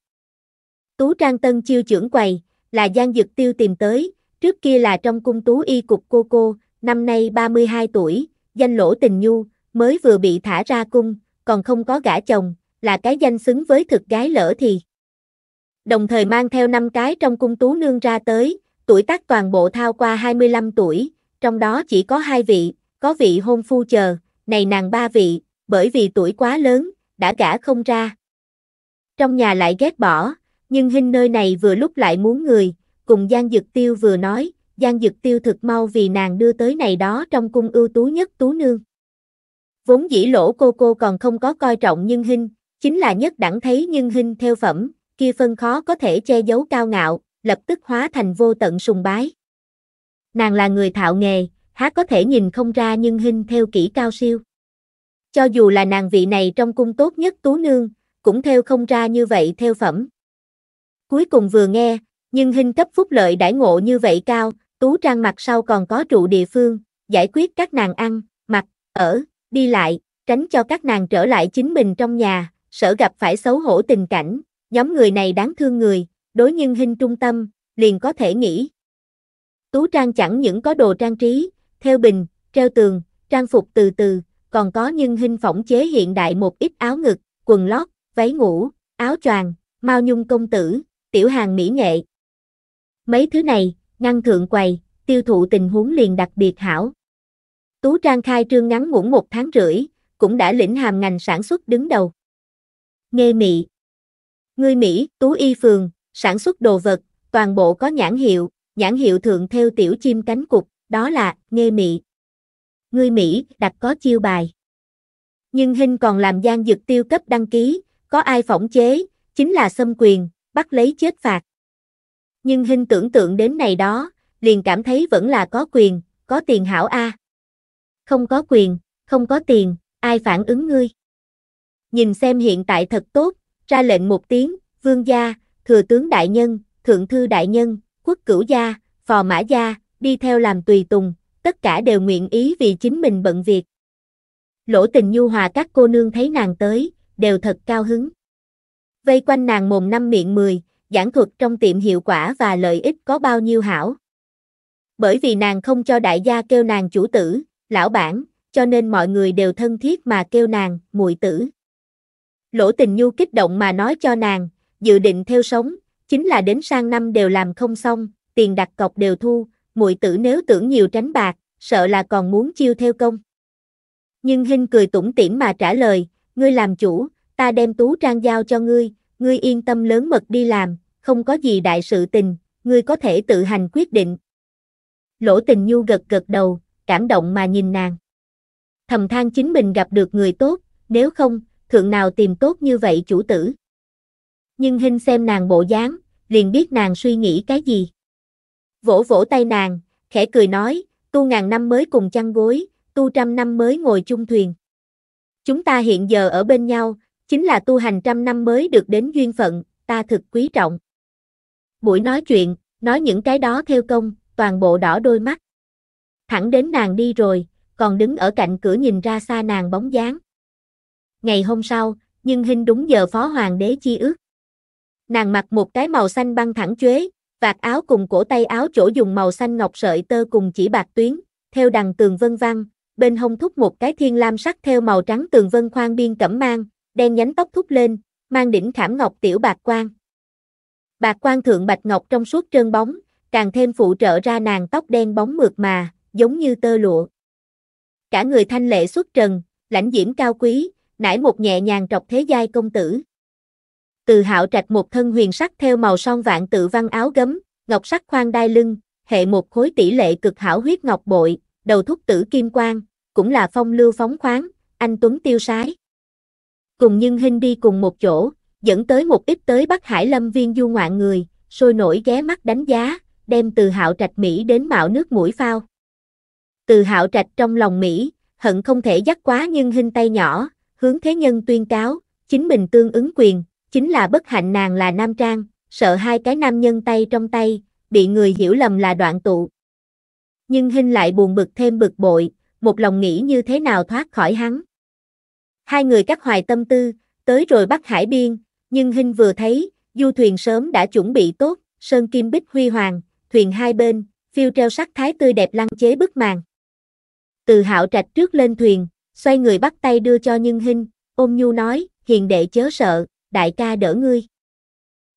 Tú Trang Tân chiêu trưởng quầy, là Giang Dực Tiêu tìm tới, trước kia là trong cung Tú Y Cục Cô Cô, năm nay 32 tuổi, danh lỗ tình nhu, mới vừa bị thả ra cung, còn không có gả chồng, là cái danh xứng với thực gái lỡ thì. Đồng thời mang theo năm cái trong cung Tú Nương ra tới, tuổi tác toàn bộ thao qua 25 tuổi, trong đó chỉ có hai vị, có vị hôn phu chờ, này nàng ba vị, bởi vì tuổi quá lớn, đã gả không ra. Trong nhà lại ghét bỏ, nhưng hình nơi này vừa lúc lại muốn người, cùng Giang Dực Tiêu vừa nói, Giang Dực Tiêu thực mau vì nàng đưa tới này đó trong cung ưu tú nhất tú nương. Vốn dĩ lỗ cô cô còn không có coi trọng nhưng hình, chính là nhất đẳng thấy nhưng hình theo phẩm, kia phân khó có thể che giấu cao ngạo, lập tức hóa thành vô tận sùng bái. Nàng là người thạo nghề, há có thể nhìn không ra nhưng hình theo kỹ cao siêu. Cho dù là nàng vị này trong cung tốt nhất tú nương, cũng theo không ra như vậy theo phẩm. Cuối cùng vừa nghe, nhưng hình cấp phúc lợi đãi ngộ như vậy cao, tú trang mặt sau còn có trụ địa phương, giải quyết các nàng ăn, mặc, ở, đi lại, tránh cho các nàng trở lại chính mình trong nhà, sợ gặp phải xấu hổ tình cảnh, nhóm người này đáng thương người, đối nhân hình trung tâm, liền có thể nghĩ. Tú trang chẳng những có đồ trang trí, theo bình, treo tường, trang phục từ từ, còn có nhân hình phỏng chế hiện đại một ít áo ngực, quần lót, váy ngủ, áo choàng, mao nhung công tử, tiểu hàng mỹ nghệ. Mấy thứ này, ngăn thượng quầy, tiêu thụ tình huống liền đặc biệt hảo. Tú Trang khai trương ngắn ngủn một tháng rưỡi, cũng đã lĩnh hàm ngành sản xuất đứng đầu. Nghê mỹ người Mỹ, Tú Y Phường, sản xuất đồ vật, toàn bộ có nhãn hiệu, nhãn hiệu thượng theo tiểu chim cánh cục, đó là Nghê mỹ người Mỹ, đặt có chiêu bài. Nhưng hình còn làm gian dực tiêu cấp đăng ký, có ai phỏng chế, chính là xâm quyền, bắt lấy chết phạt. Nhưng hình tưởng tượng đến này đó, liền cảm thấy vẫn là có quyền, có tiền hảo A. Không có quyền, không có tiền, ai phản ứng ngươi? Nhìn xem hiện tại thật tốt, ra lệnh một tiếng, vương gia, thừa tướng đại nhân, thượng thư đại nhân, quốc cửu gia, phò mã gia, đi theo làm tùy tùng, tất cả đều nguyện ý vì chính mình bận việc. Lỗ tình nhu hòa các cô nương thấy nàng tới, đều thật cao hứng. Vây quanh nàng mồm năm miệng mười, giảng thuật trong tiệm hiệu quả và lợi ích có bao nhiêu hảo. Bởi vì nàng không cho đại gia kêu nàng chủ tử, lão bản, cho nên mọi người đều thân thiết mà kêu nàng, muội tử. Lỗ tình nhu kích động mà nói cho nàng, dự định theo sống, chính là đến sang năm đều làm không xong, tiền đặt cọc đều thu, muội tử nếu tưởng nhiều tránh bạc, sợ là còn muốn chiêu theo công. Nhưng Hinh cười tủm tỉm mà trả lời, ngươi làm chủ, ta đem tú trang giao cho ngươi, ngươi yên tâm lớn mật đi làm, không có gì đại sự tình, ngươi có thể tự hành quyết định. Lỗ tình nhu gật gật đầu, cảm động mà nhìn nàng. Thầm than chính mình gặp được người tốt, nếu không, thượng nào tìm tốt như vậy chủ tử. Nhưng hình xem nàng bộ dáng, liền biết nàng suy nghĩ cái gì. Vỗ vỗ tay nàng, khẽ cười nói, tu ngàn năm mới cùng chăn gối, tu trăm năm mới ngồi chung thuyền. Chúng ta hiện giờ ở bên nhau, chính là tu hành trăm năm mới được đến duyên phận, ta thực quý trọng. Buổi nói chuyện, nói những cái đó theo công, toàn bộ đỏ đôi mắt. Thẳng đến nàng đi rồi, còn đứng ở cạnh cửa nhìn ra xa nàng bóng dáng. Ngày hôm sau, nhưng hình đúng giờ phó hoàng đế chi ước. Nàng mặc một cái màu xanh băng thẳng chuế, vạt áo cùng cổ tay áo chỗ dùng màu xanh ngọc sợi tơ cùng chỉ bạc tuyến, theo đằng tường vân văn, bên hông thúc một cái thiên lam sắc theo màu trắng tường vân khoan biên cẩm mang, đen nhánh tóc thúc lên, mang đỉnh khảm ngọc tiểu bạc quan. Bạc quan thượng bạch ngọc trong suốt trơn bóng, càng thêm phụ trợ ra nàng tóc đen bóng mượt mà, giống như tơ lụa. Cả người thanh lệ xuất trần, lãnh diễm cao quý, nải một nhẹ nhàng trọc thế giai công tử. Từ hạo trạch một thân huyền sắc theo màu son vạn tự văn áo gấm, ngọc sắc khoan đai lưng, hệ một khối tỷ lệ cực hảo huyết ngọc bội, đầu thúc tử kim quang, cũng là phong lưu phóng khoáng, anh Tuấn tiêu sái. Cùng nhân hình đi cùng một chỗ, dẫn tới một ít tới Bắc Hải Lâm viên du ngoạn người, sôi nổi ghé mắt đánh giá, đem từ hạo trạch Mỹ đến mạo nước mũi phao. Từ hạo trạch trong lòng Mỹ, hận không thể dắt quá nhưng hình tay nhỏ, hướng thế nhân tuyên cáo, chính mình tương ứng quyền, chính là bất hạnh nàng là nam trang, sợ hai cái nam nhân tay trong tay, bị người hiểu lầm là đoạn tụ. Nhưng hình lại buồn bực thêm bực bội, một lòng nghĩ như thế nào thoát khỏi hắn. Hai người cắt hoài tâm tư, tới rồi bắt hải biên, nhưng hình vừa thấy, du thuyền sớm đã chuẩn bị tốt, sơn kim bích huy hoàng, thuyền hai bên, phiêu treo sắc thái tươi đẹp lăng chế bức màn. Từ hạo trạch trước lên thuyền, xoay người bắt tay đưa cho nhân hình, ôm nhu nói, hiền đệ chớ sợ, đại ca đỡ ngươi.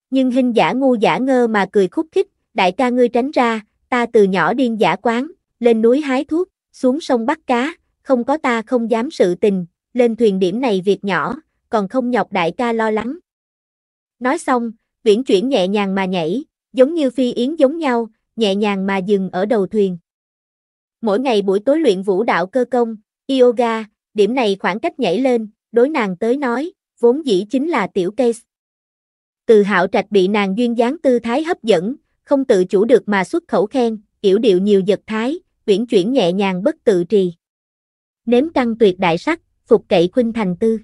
Nhưng hình giả ngu giả ngơ mà cười khúc khích, đại ca ngươi tránh ra, ta từ nhỏ điên giả quán, lên núi hái thuốc, xuống sông bắt cá, không có ta không dám sự tình, lên thuyền điểm này việc nhỏ, còn không nhọc đại ca lo lắng. Nói xong, viễn chuyển nhẹ nhàng mà nhảy, giống như phi yến giống nhau, nhẹ nhàng mà dừng ở đầu thuyền. Mỗi ngày buổi tối luyện vũ đạo cơ công, yoga, điểm này khoảng cách nhảy lên, đối nàng tới nói, vốn dĩ chính là tiểu case. Từ hạo trạch bị nàng duyên dáng tư thái hấp dẫn, không tự chủ được mà xuất khẩu khen, yểu điệu nhiều giật thái, viễn chuyển nhẹ nhàng bất tự trì. Nếm căng tuyệt đại sắc, phục cậy khuynh thành tư.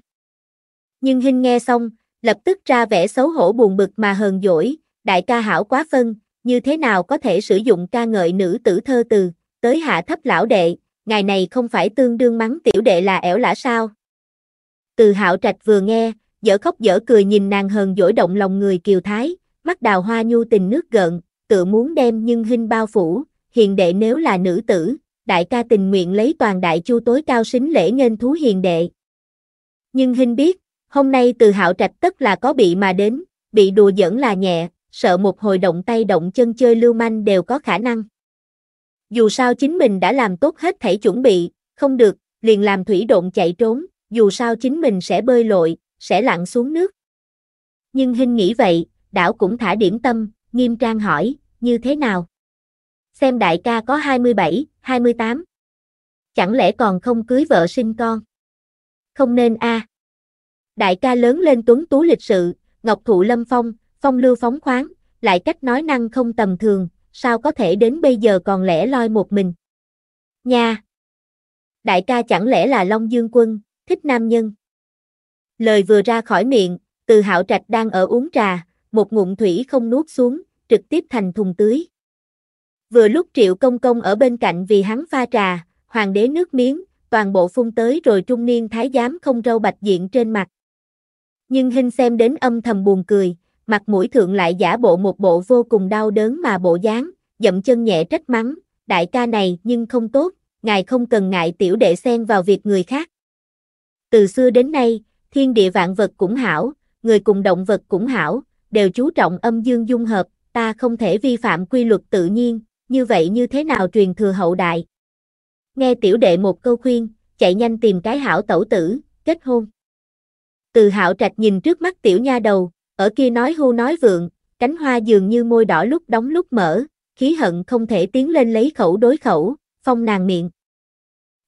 Nhưng Hinh nghe xong, lập tức ra vẻ xấu hổ buồn bực mà hờn dỗi, đại ca hảo quá phân, như thế nào có thể sử dụng ca ngợi nữ tử thơ từ, tới hạ thấp lão đệ, ngài này không phải tương đương mắng tiểu đệ là ẻo lả sao. Từ hạo trạch vừa nghe, dở khóc dở cười nhìn nàng hờn dỗi động lòng người kiều thái, mắt đào hoa nhu tình nước gợn, tự muốn đem nhưng hình bao phủ, hiền đệ nếu là nữ tử, đại ca tình nguyện lấy toàn đại chu tối cao xính lễ nghênh thú hiền đệ. Nhưng hình biết, hôm nay từ hạo trạch tất là có bị mà đến, bị đùa giỡn là nhẹ, sợ một hồi động tay động chân chơi lưu manh đều có khả năng. Dù sao chính mình đã làm tốt hết thảy chuẩn bị, không được, liền làm thủy động chạy trốn, dù sao chính mình sẽ bơi lội, sẽ lặn xuống nước. Nhưng hình nghĩ vậy, đảo cũng thả điểm tâm, nghiêm trang hỏi, như thế nào? Xem đại ca có 27, 28. Chẳng lẽ còn không cưới vợ sinh con? Không nên a. Đại ca lớn lên tuấn tú lịch sự, ngọc thụ lâm phong, phong lưu phóng khoáng, lại cách nói năng không tầm thường, sao có thể đến bây giờ còn lẻ loi một mình? Nha! Đại ca chẳng lẽ là Long Dương Quân, thích nam nhân? Lời vừa ra khỏi miệng, từ hạo trạch đang ở uống trà, một ngụm thủy không nuốt xuống, trực tiếp thành thùng tưới. Vừa lúc triệu công công ở bên cạnh vì hắn pha trà, hoàng đế nước miếng, toàn bộ phun tới rồi trung niên thái giám không râu bạch diện trên mặt. Nhưng hình xem đến âm thầm buồn cười, mặt mũi thượng lại giả bộ một bộ vô cùng đau đớn mà bộ dáng, dậm chân nhẹ trách mắng, đại ca này nhưng không tốt, ngài không cần ngại tiểu đệ xen vào việc người khác. Từ xưa đến nay, thiên địa vạn vật cũng hảo, người cùng động vật cũng hảo, đều chú trọng âm dương dung hợp, ta không thể vi phạm quy luật tự nhiên, như vậy như thế nào truyền thừa hậu đại. Nghe tiểu đệ một câu khuyên, chạy nhanh tìm cái hảo tẩu tử, kết hôn. Từ hạo trạch nhìn trước mắt tiểu nha đầu, ở kia nói hô nói vượng, cánh hoa dường như môi đỏ lúc đóng lúc mở, khí hận không thể tiến lên lấy khẩu đối khẩu, phong nàng miệng.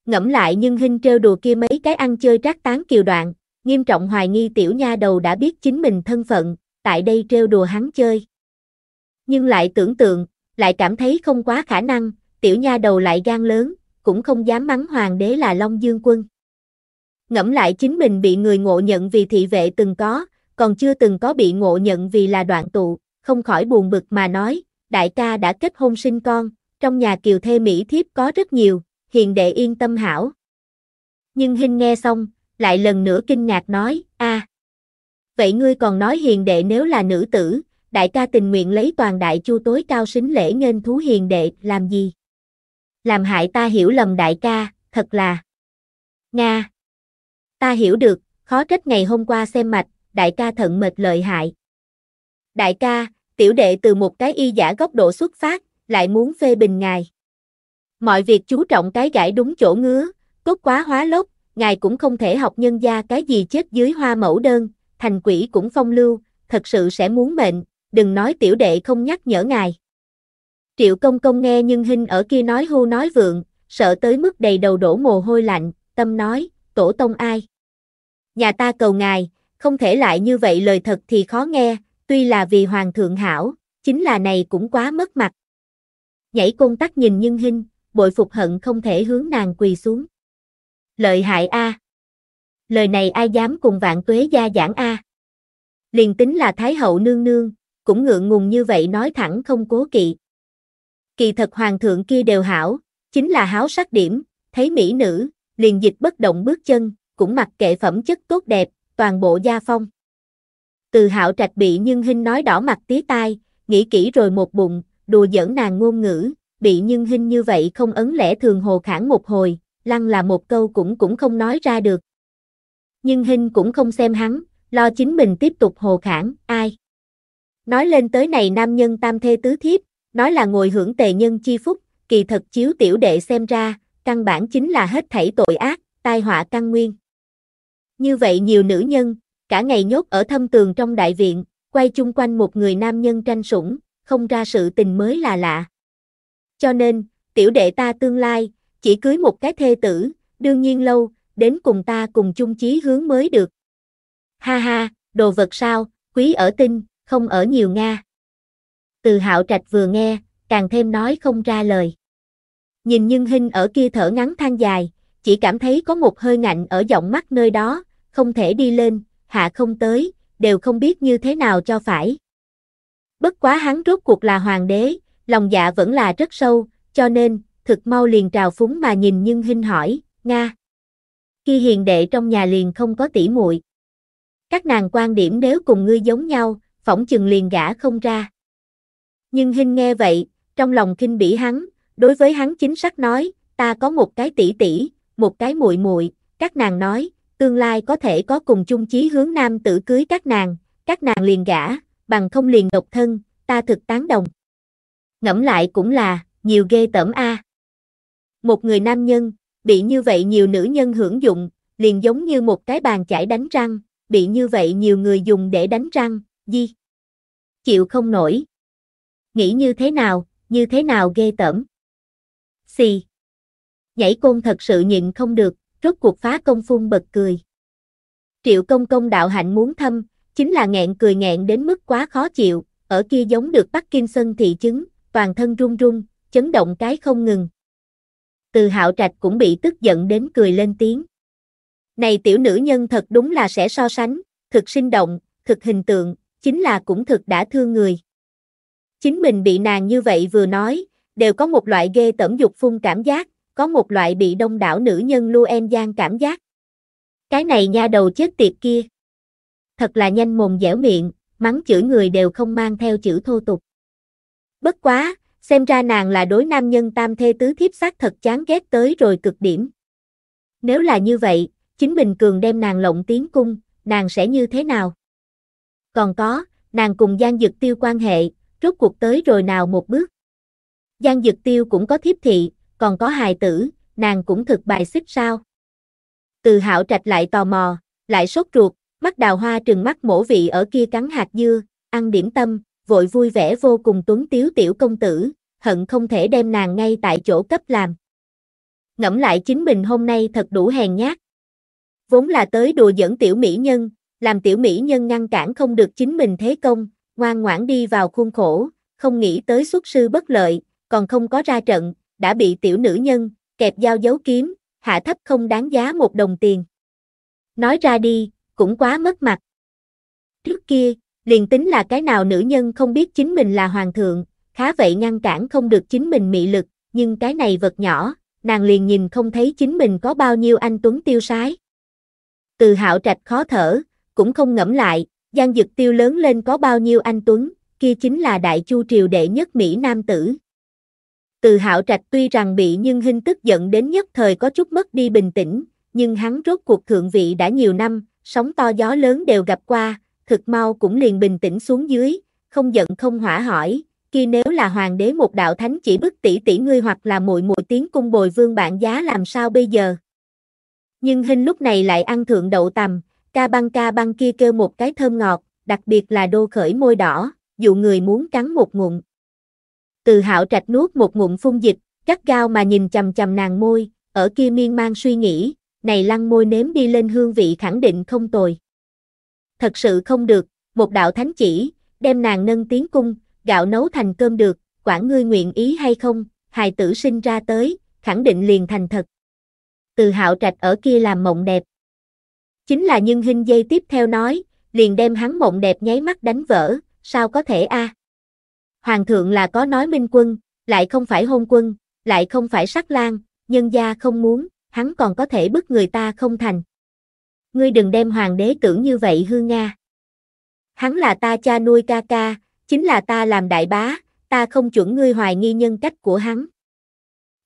Ngẫm lại nhưng hình trêu đùa kia mấy cái ăn chơi trác tán kiều đoạn, nghiêm trọng hoài nghi tiểu nha đầu đã biết chính mình thân phận, tại đây trêu đùa hắn chơi. Nhưng lại tưởng tượng, lại cảm thấy không quá khả năng, tiểu nha đầu lại gan lớn, cũng không dám mắng hoàng đế là Long Dương quân. Ngẫm lại chính mình bị người ngộ nhận vì thị vệ từng có, còn chưa từng có bị ngộ nhận vì là đoạn tụ, không khỏi buồn bực mà nói, đại ca đã kết hôn sinh con, trong nhà kiều thê Mỹ thiếp có rất nhiều, hiền đệ yên tâm hảo. Nhưng Hinh nghe xong, lại lần nữa kinh ngạc nói, a Vậy ngươi còn nói hiền đệ nếu là nữ tử, đại ca tình nguyện lấy toàn đại chu tối cao xính lễ nghênh thú hiền đệ, làm gì? Làm hại ta hiểu lầm đại ca, thật là. Nga. Ta hiểu được, khó trách ngày hôm qua xem mạch, đại ca thận mệt lợi hại. Đại ca, tiểu đệ từ một cái y giả góc độ xuất phát, lại muốn phê bình ngài. Mọi việc chú trọng cái gãi đúng chỗ ngứa, tốt quá hóa lốc, ngài cũng không thể học nhân gia cái gì chết dưới hoa mẫu đơn, thành quỷ cũng phong lưu, thật sự sẽ muốn mệnh, đừng nói tiểu đệ không nhắc nhở ngài. Triệu công công nghe nhưng hình ở kia nói hô nói vượng, sợ tới mức đầy đầu đổ mồ hôi lạnh, tâm nói, tổ tông ai? Nhà ta cầu ngài, không thể lại như vậy lời thật thì khó nghe, tuy là vì hoàng thượng hảo, chính là này cũng quá mất mặt. Nhảy công tắc nhìn nhưng hình, bội phục hận không thể hướng nàng quỳ xuống. Lợi hại a. Lời này ai dám cùng vạn tuế gia giảng a. Liền tính là thái hậu nương nương, cũng ngượng ngùng như vậy nói thẳng không cố kỵ. Kỳ thật hoàng thượng kia đều hảo, chính là háo sắc điểm, thấy mỹ nữ, liền dịch bất động bước chân, cũng mặc kệ phẩm chất tốt đẹp, toàn bộ gia phong. Từ hạo trạch bị nhưng hình nói đỏ mặt tía tai, nghĩ kỹ rồi một bụng, đùa giỡn nàng ngôn ngữ, bị nhưng hình như vậy không ấn lẽ thường hồ khản một hồi, lăng là một câu cũng cũng không nói ra được. Nhưng hình cũng không xem hắn, lo chính mình tiếp tục hồ khản, ai. Nói lên tới này nam nhân tam thê tứ thiếp, nói là ngồi hưởng tề nhân chi phúc, kỳ thật chiếu tiểu đệ xem ra, căn bản chính là hết thảy tội ác, tai họa căn nguyên. Như vậy nhiều nữ nhân, cả ngày nhốt ở thâm tường trong đại viện, quay chung quanh một người nam nhân tranh sủng, không ra sự tình mới là lạ. Cho nên, tiểu đệ ta tương lai, chỉ cưới một cái thê tử, đương nhiên lâu, đến cùng ta cùng chung chí hướng mới được. Ha ha, đồ vật sao, quý ở tinh, không ở nhiều Nga. Từ hạo trạch vừa nghe, càng thêm nói không ra lời. Nhìn nhưng hình ở kia thở ngắn than dài, chỉ cảm thấy có một hơi ngạnh ở giọng mắt nơi đó, không thể đi lên, hạ không tới, đều không biết như thế nào cho phải. Bất quá hắn rốt cuộc là hoàng đế, lòng dạ vẫn là rất sâu, cho nên, thực mau liền trào phúng mà nhìn nhưng hình hỏi, Nga. Khi hiền đệ trong nhà liền không có tỉ muội. Các nàng quan điểm nếu cùng ngươi giống nhau, phỏng chừng liền gã không ra. Nhưng Hinh nghe vậy, trong lòng kinh bỉ hắn, đối với hắn chính xác nói, ta có một cái tỷ tỷ, một cái muội muội, các nàng nói, tương lai có thể có cùng chung chí hướng nam tử cưới các nàng, các nàng liền gả, bằng không liền độc thân, ta thực tán đồng. Ngẫm lại cũng là, nhiều ghê tởm a. Một người nam nhân, bị như vậy nhiều nữ nhân hưởng dụng, liền giống như một cái bàn chải đánh răng, bị như vậy nhiều người dùng để đánh răng, di. Chịu không nổi. Nghĩ như thế nào, như thế nào ghê tởm. Xì. Nhảy côn thật sự nhịn không được, rốt cuộc phá công phun bật cười. Triệu công công đạo hạnh muốn thâm, chính là nghẹn cười nghẹn đến mức quá khó chịu, ở kia giống được Parkinson thị chứng, toàn thân run run, chấn động cái không ngừng. Từ hạo trạch cũng bị tức giận đến cười lên tiếng. Này tiểu nữ nhân thật đúng là sẽ so sánh, thực sinh động, thực hình tượng, chính là cũng thực đã thương người. Chính mình bị nàng như vậy vừa nói, đều có một loại ghê tẩm dục phun cảm giác, có một loại bị đông đảo nữ nhân lưu em gian cảm giác. Cái này nha đầu chết tiệt kia. Thật là nhanh mồm dẻo miệng, mắng chửi người đều không mang theo chữ thô tục. Bất quá, xem ra nàng là đối nam nhân tam thê tứ thiếp xác thật chán ghét tới rồi cực điểm. Nếu là như vậy, chính Bình Cường đem nàng lộng tiến cung, nàng sẽ như thế nào? Còn có, nàng cùng Giang Dực Tiêu quan hệ, rốt cuộc tới rồi nào một bước? Giang Dực Tiêu cũng có thiếp thị, còn có hài tử, nàng cũng thực bài xích sao? Từ hạo trạch lại tò mò, lại sốt ruột, mắt đào hoa trừng mắt mổ vị ở kia cắn hạt dưa, ăn điểm tâm, vội vui vẻ vô cùng tuấn tiếu tiểu công tử, hận không thể đem nàng ngay tại chỗ cấp làm. Ngẫm lại chính mình hôm nay thật đủ hèn nhát. vốn là tới đùa dẫn tiểu mỹ nhân, làm tiểu mỹ nhân ngăn cản không được chính mình thế công, ngoan ngoãn đi vào khuôn khổ, không nghĩ tới xuất sư bất lợi, còn không có ra trận, đã bị tiểu nữ nhân, kẹp dao giấu kiếm, hạ thấp không đáng giá một đồng tiền. Nói ra đi, cũng quá mất mặt. Trước kia, liền tính là cái nào nữ nhân không biết chính mình là hoàng thượng, khá vậy ngăn cản không được chính mình mị lực, nhưng cái này vật nhỏ, nàng liền nhìn không thấy chính mình có bao nhiêu anh tuấn tiêu sái. Từ hạo trạch khó thở, cũng không ngẫm lại, Giang Dực Tiêu lớn lên có bao nhiêu anh tuấn, kia chính là đại chu triều đệ nhất Mỹ Nam tử. Từ hạo trạch tuy rằng bị nhưng hình tức giận đến nhất thời có chút mất đi bình tĩnh, nhưng hắn rốt cuộc thượng vị đã nhiều năm, sóng to gió lớn đều gặp qua, thực mau cũng liền bình tĩnh xuống dưới, không giận không hỏa hỏi, kia nếu là hoàng đế một đạo thánh chỉ bức tỷ tỷ ngươi hoặc là muội muội tiếng cung bồi vương bạn giá làm sao bây giờ? Nhưng hình lúc này lại ăn thượng đậu tầm, ca băng ca băng kia kêu một cái thơm ngọt, đặc biệt là đô khởi môi đỏ, dụ người muốn cắn một ngụm. Từ hạo trạch nuốt một ngụm phun dịch, cắt gao mà nhìn chầm chầm nàng môi, ở kia miên man suy nghĩ, này lăng môi nếm đi lên hương vị khẳng định không tồi. Thật sự không được, một đạo thánh chỉ, đem nàng nâng tiến cung, gạo nấu thành cơm được, quản ngươi nguyện ý hay không, hài tử sinh ra tới, khẳng định liền thành thật. Từ hạo trạch ở kia làm mộng đẹp. Chính là nhân hình dây tiếp theo nói, liền đem hắn mộng đẹp nháy mắt đánh vỡ, sao có thể a? Hoàng thượng là có nói minh quân, lại không phải hôn quân, lại không phải sắc lang, nhân gia không muốn, hắn còn có thể bức người ta không thành. Ngươi đừng đem hoàng đế tưởng như vậy hư Nga. Hắn là ta cha nuôi ca ca, chính là ta làm đại bá, ta không chuẩn ngươi hoài nghi nhân cách của hắn.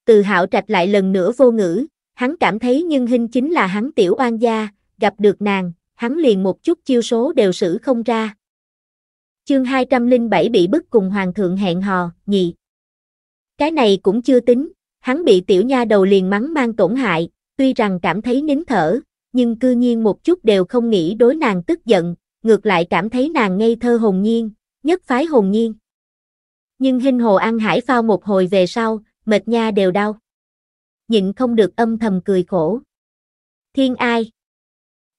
Từ hạo trạch lại lần nữa vô ngữ, hắn cảm thấy nhân hình chính là hắn tiểu oan gia, gặp được nàng, hắn liền một chút chiêu số đều xử không ra. Chương 207 bị bức cùng hoàng thượng hẹn hò, nhị. Cái này cũng chưa tính, hắn bị tiểu nha đầu liền mắng mang tổn hại, tuy rằng cảm thấy nín thở, nhưng cư nhiên một chút đều không nghĩ đối nàng tức giận, ngược lại cảm thấy nàng ngây thơ hồn nhiên, nhất phái hồn nhiên. Nhưng hình hồ ăn hải phao một hồi về sau, mệt nha đều đau. Nhịn không được âm thầm cười khổ. Thiên ai?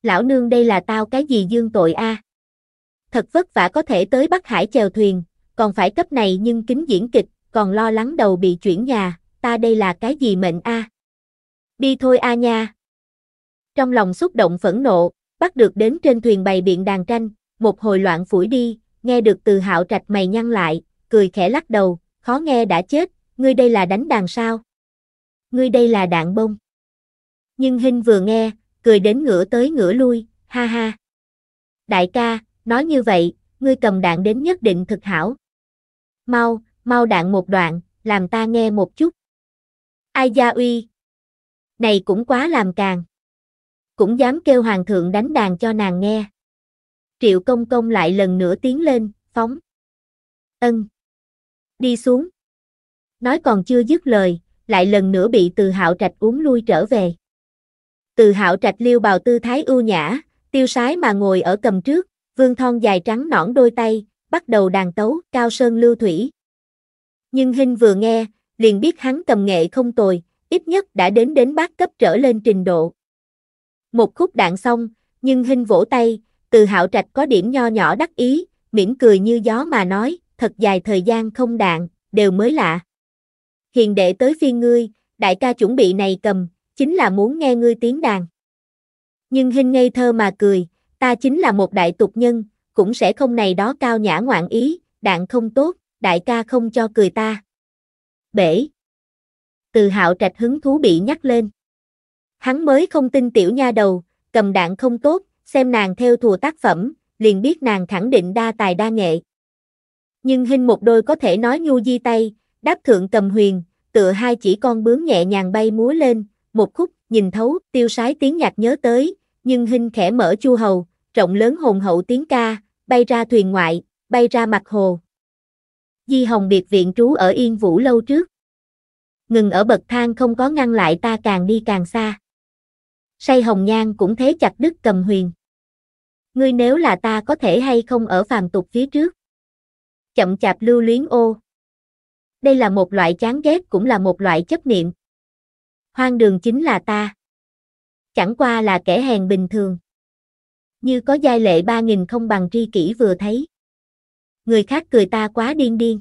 Lão nương đây là tao cái gì dương tội a? Thật vất vả có thể tới Bắc Hải chèo thuyền, còn phải cấp này nhưng kính diễn kịch, còn lo lắng đầu bị chuyển nhà, ta đây là cái gì mệnh a? Đi thôi a nha. Trong lòng xúc động phẫn nộ, bắt được đến trên thuyền bày biện đàn tranh, một hồi loạn phủi đi, nghe được từ hạo trạch mày nhăn lại, cười khẽ lắc đầu, khó nghe đã chết, ngươi đây là đánh đàn sao? Ngươi đây là đạn bông. Nhưng Hinh vừa nghe, cười đến ngửa tới ngửa lui, ha ha. Đại ca, nói như vậy, ngươi cầm đạn đến nhất định thực hảo. Mau, mau đạn một đoạn, làm ta nghe một chút. Ai gia uy. Này cũng quá làm càng. Cũng dám kêu hoàng thượng đánh đàn cho nàng nghe. Triệu công công lại lần nữa tiến lên, phóng. Ân. Đi xuống. Nói còn chưa dứt lời, lại lần nữa bị từ hạo trạch uống lui trở về. Từ hạo trạch liêu bào tư thái ưu nhã, tiêu sái mà ngồi ở cầm trước, vương thon dài trắng nõn đôi tay, bắt đầu đàn tấu, cao sơn lưu thủy. Nhưng Hinh vừa nghe, liền biết hắn cầm nghệ không tồi, ít nhất đã đến đến bát cấp trở lên trình độ. Một khúc đạn xong, nhưng Hinh vỗ tay, từ hạo trạch có điểm nho nhỏ đắc ý, mỉm cười như gió mà nói, thật dài thời gian không đạn, đều mới lạ. Hiền đệ tới phiên ngươi, đại ca chuẩn bị này cầm, chính là muốn nghe ngươi tiếng đàn. Nhưng hình ngây thơ mà cười, ta chính là một đại tục nhân, cũng sẽ không này đó cao nhã ngoạn ý, đạn không tốt, đại ca không cho cười ta. Bể. Từ hạo trạch hứng thú bị nhắc lên. Hắn mới không tin tiểu nha đầu, cầm đạn không tốt, xem nàng theo thùa tác phẩm, liền biết nàng khẳng định đa tài đa nghệ. Nhưng hình một đôi có thể nói nhu di tay, đáp thượng cầm huyền, tựa hai chỉ con bướm nhẹ nhàng bay múa lên, một khúc, nhìn thấu, tiêu sái tiếng nhạc nhớ tới, nhưng hình khẽ mở chu hầu, rộng lớn hồn hậu tiếng ca, bay ra thuyền ngoại, bay ra mặt hồ. Di Hồng biệt viện trú ở Yên Vũ lâu trước. Ngừng ở bậc thang không có ngăn lại ta càng đi càng xa. Say hồng nhan cũng thế chặt đứt cầm huyền. Ngươi nếu là ta có thể hay không ở phàm tục phía trước. Chậm chạp lưu luyến ô. Đây là một loại chán ghét cũng là một loại chấp niệm. Hoang đường chính là ta. chẳng qua là kẻ hèn bình thường. Như có giai lệ ba nghìn không bằng tri kỷ vừa thấy. Người khác cười ta quá điên điên.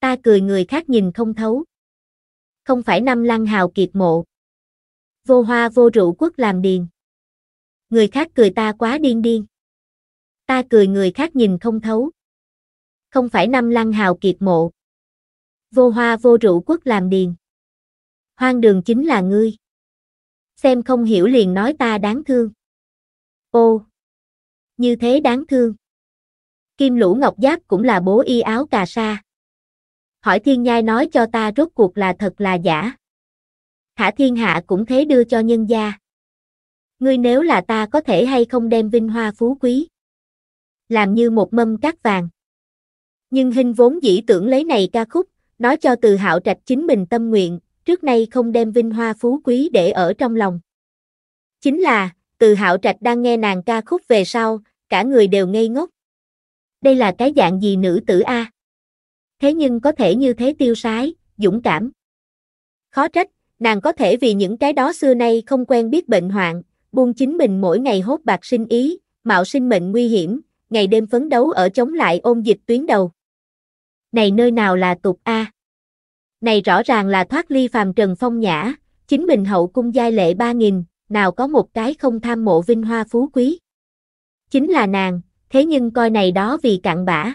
Ta cười người khác nhìn không thấu. Không phải năm lăng hào kiệt mộ. Vô hoa vô rượu quốc làm điền. Người khác cười ta quá điên điên. Ta cười người khác nhìn không thấu. Không phải năm lăng hào kiệt mộ. Vô hoa vô rượu quốc làm điền. Hoang đường chính là ngươi. Xem không hiểu liền nói ta đáng thương. Ô! Như thế đáng thương. Kim lũ ngọc giáp cũng là bố y áo cà sa. Hỏi thiên nhai nói cho ta rốt cuộc là thật là giả. Thả thiên hạ cũng thế đưa cho nhân gia. Ngươi nếu là ta có thể hay không đem vinh hoa phú quý. Làm như một mâm cát vàng. Nhưng hình vốn dĩ tưởng lấy này ca khúc, nói cho từ hạo trạch chính mình tâm nguyện, trước nay không đem vinh hoa phú quý để ở trong lòng. Chính là, từ hạo trạch đang nghe nàng ca khúc về sau, cả người đều ngây ngốc. Đây là cái dạng gì nữ tử A? Thế nhưng có thể như thế tiêu sái, dũng cảm. Khó trách, nàng có thể vì những cái đó xưa nay không quen biết bệnh hoạn, buông chính mình mỗi ngày hốt bạc sinh ý, mạo sinh mệnh nguy hiểm, ngày đêm phấn đấu ở chống lại ôn dịch tuyến đầu. Này nơi nào là tục A? Này rõ ràng là thoát ly phàm trần phong nhã, chính mình hậu cung giai lệ ba nghìn, nào có một cái không tham mộ vinh hoa phú quý. Chính là nàng, thế nhưng coi này đó vì cặn bã.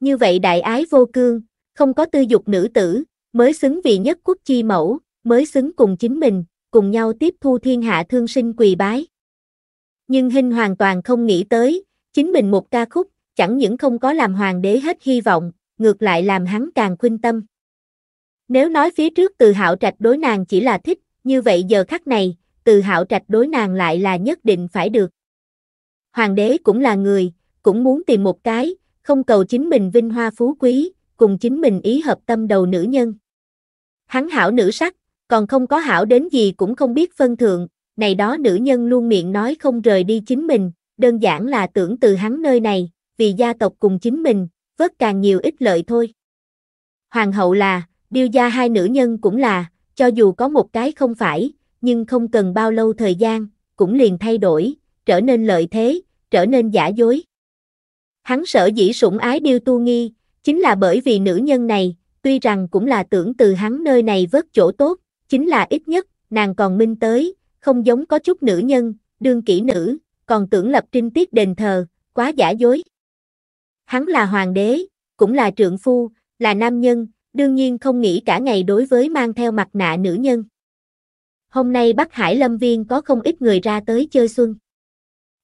Như vậy đại ái vô cương, không có tư dục nữ tử, mới xứng vì nhất quốc chi mẫu, mới xứng cùng chính mình, cùng nhau tiếp thu thiên hạ thương sinh quỳ bái. Nhưng Hinh hoàn toàn không nghĩ tới, chính mình một ca khúc, chẳng những không có làm hoàng đế hết hy vọng, ngược lại làm hắn càng khuyên tâm. Nếu nói phía trước từ hạo trạch đối nàng chỉ là thích, như vậy giờ khắc này, từ hạo trạch đối nàng lại là nhất định phải được. Hoàng đế cũng là người, cũng muốn tìm một cái, không cầu chính mình vinh hoa phú quý, cùng chính mình ý hợp tâm đầu nữ nhân. Hắn hảo nữ sắc, còn không có hảo đến gì cũng không biết phân thượng, này đó nữ nhân luôn miệng nói không rời đi chính mình, đơn giản là tưởng từ hắn nơi này, vì gia tộc cùng chính mình, vớt càng nhiều ích lợi thôi. Hoàng hậu là, điêu gia hai nữ nhân cũng là, cho dù có một cái không phải, nhưng không cần bao lâu thời gian, cũng liền thay đổi, trở nên lợi thế, trở nên giả dối. Hắn sợ dĩ sủng ái điêu tu nghi, chính là bởi vì nữ nhân này, tuy rằng cũng là tưởng từ hắn nơi này vớt chỗ tốt, chính là ít nhất, nàng còn minh tới, không giống có chút nữ nhân, đương kỹ nữ, còn tưởng lập trinh tiết đền thờ, quá giả dối. Hắn là hoàng đế, cũng là trượng phu, là nam nhân, đương nhiên không nghĩ cả ngày đối với mang theo mặt nạ nữ nhân. Hôm nay Bắc Hải Lâm Viên có không ít người ra tới chơi xuân.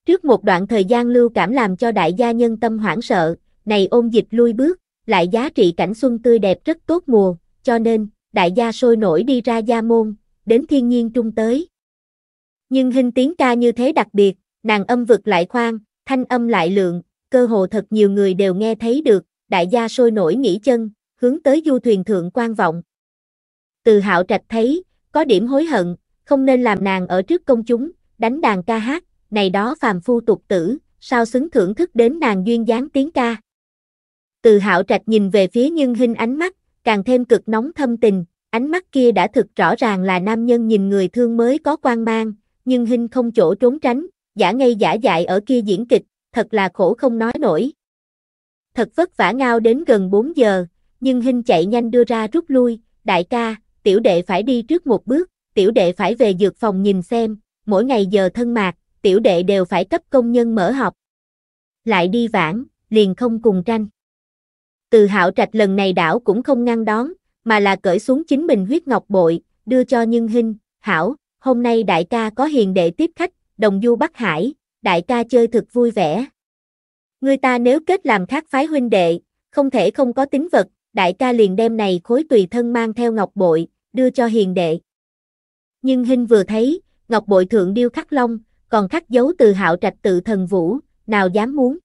Trước một đoạn thời gian lưu cảm làm cho đại gia nhân tâm hoảng sợ, này ôn dịch lui bước, lại giá trị cảnh xuân tươi đẹp rất tốt mùa, cho nên, đại gia sôi nổi đi ra gia môn, đến thiên nhiên trung tới. Nhưng hình tiếng ca như thế đặc biệt, nàng âm vực lại khoan, thanh âm lại lượng, cơ hồ thật nhiều người đều nghe thấy được, đại gia sôi nổi nghỉ chân, hướng tới du thuyền thượng quan vọng. Từ hạo trạch thấy, có điểm hối hận, không nên làm nàng ở trước công chúng, đánh đàn ca hát, này đó phàm phu tục tử, sao xứng thưởng thức đến nàng duyên dáng tiếng ca. Từ hạo trạch nhìn về phía nhân hình ánh mắt, càng thêm cực nóng thâm tình, ánh mắt kia đã thực rõ ràng là nam nhân nhìn người thương mới có quan mang, nhưng hình không chỗ trốn tránh, giả ngây giả dại ở kia diễn kịch, thật là khổ không nói nổi. Thật vất vả ngao đến gần 4 giờ, nhưng Hinh chạy nhanh đưa ra rút lui, đại ca, tiểu đệ phải đi trước một bước, tiểu đệ phải về dược phòng nhìn xem, mỗi ngày giờ thân mạc, tiểu đệ đều phải cấp công nhân mở họp. Lại đi vãn, liền không cùng tranh. Từ hạo trạch lần này đảo cũng không ngăn đón, mà là cởi xuống chính mình huyết ngọc bội, đưa cho nhân hình, hảo, hôm nay đại ca có hiền đệ tiếp khách, đồng du Bắc Hải, đại ca chơi thực vui vẻ. Người ta nếu kết làm khác phái huynh đệ, không thể không có tính vật, đại ca liền đem này khối tùy thân mang theo ngọc bội, đưa cho hiền đệ. Nhưng hình vừa thấy, ngọc bội thượng điêu khắc long, còn khắc dấu từ hạo trạch tự thần vũ, nào dám muốn.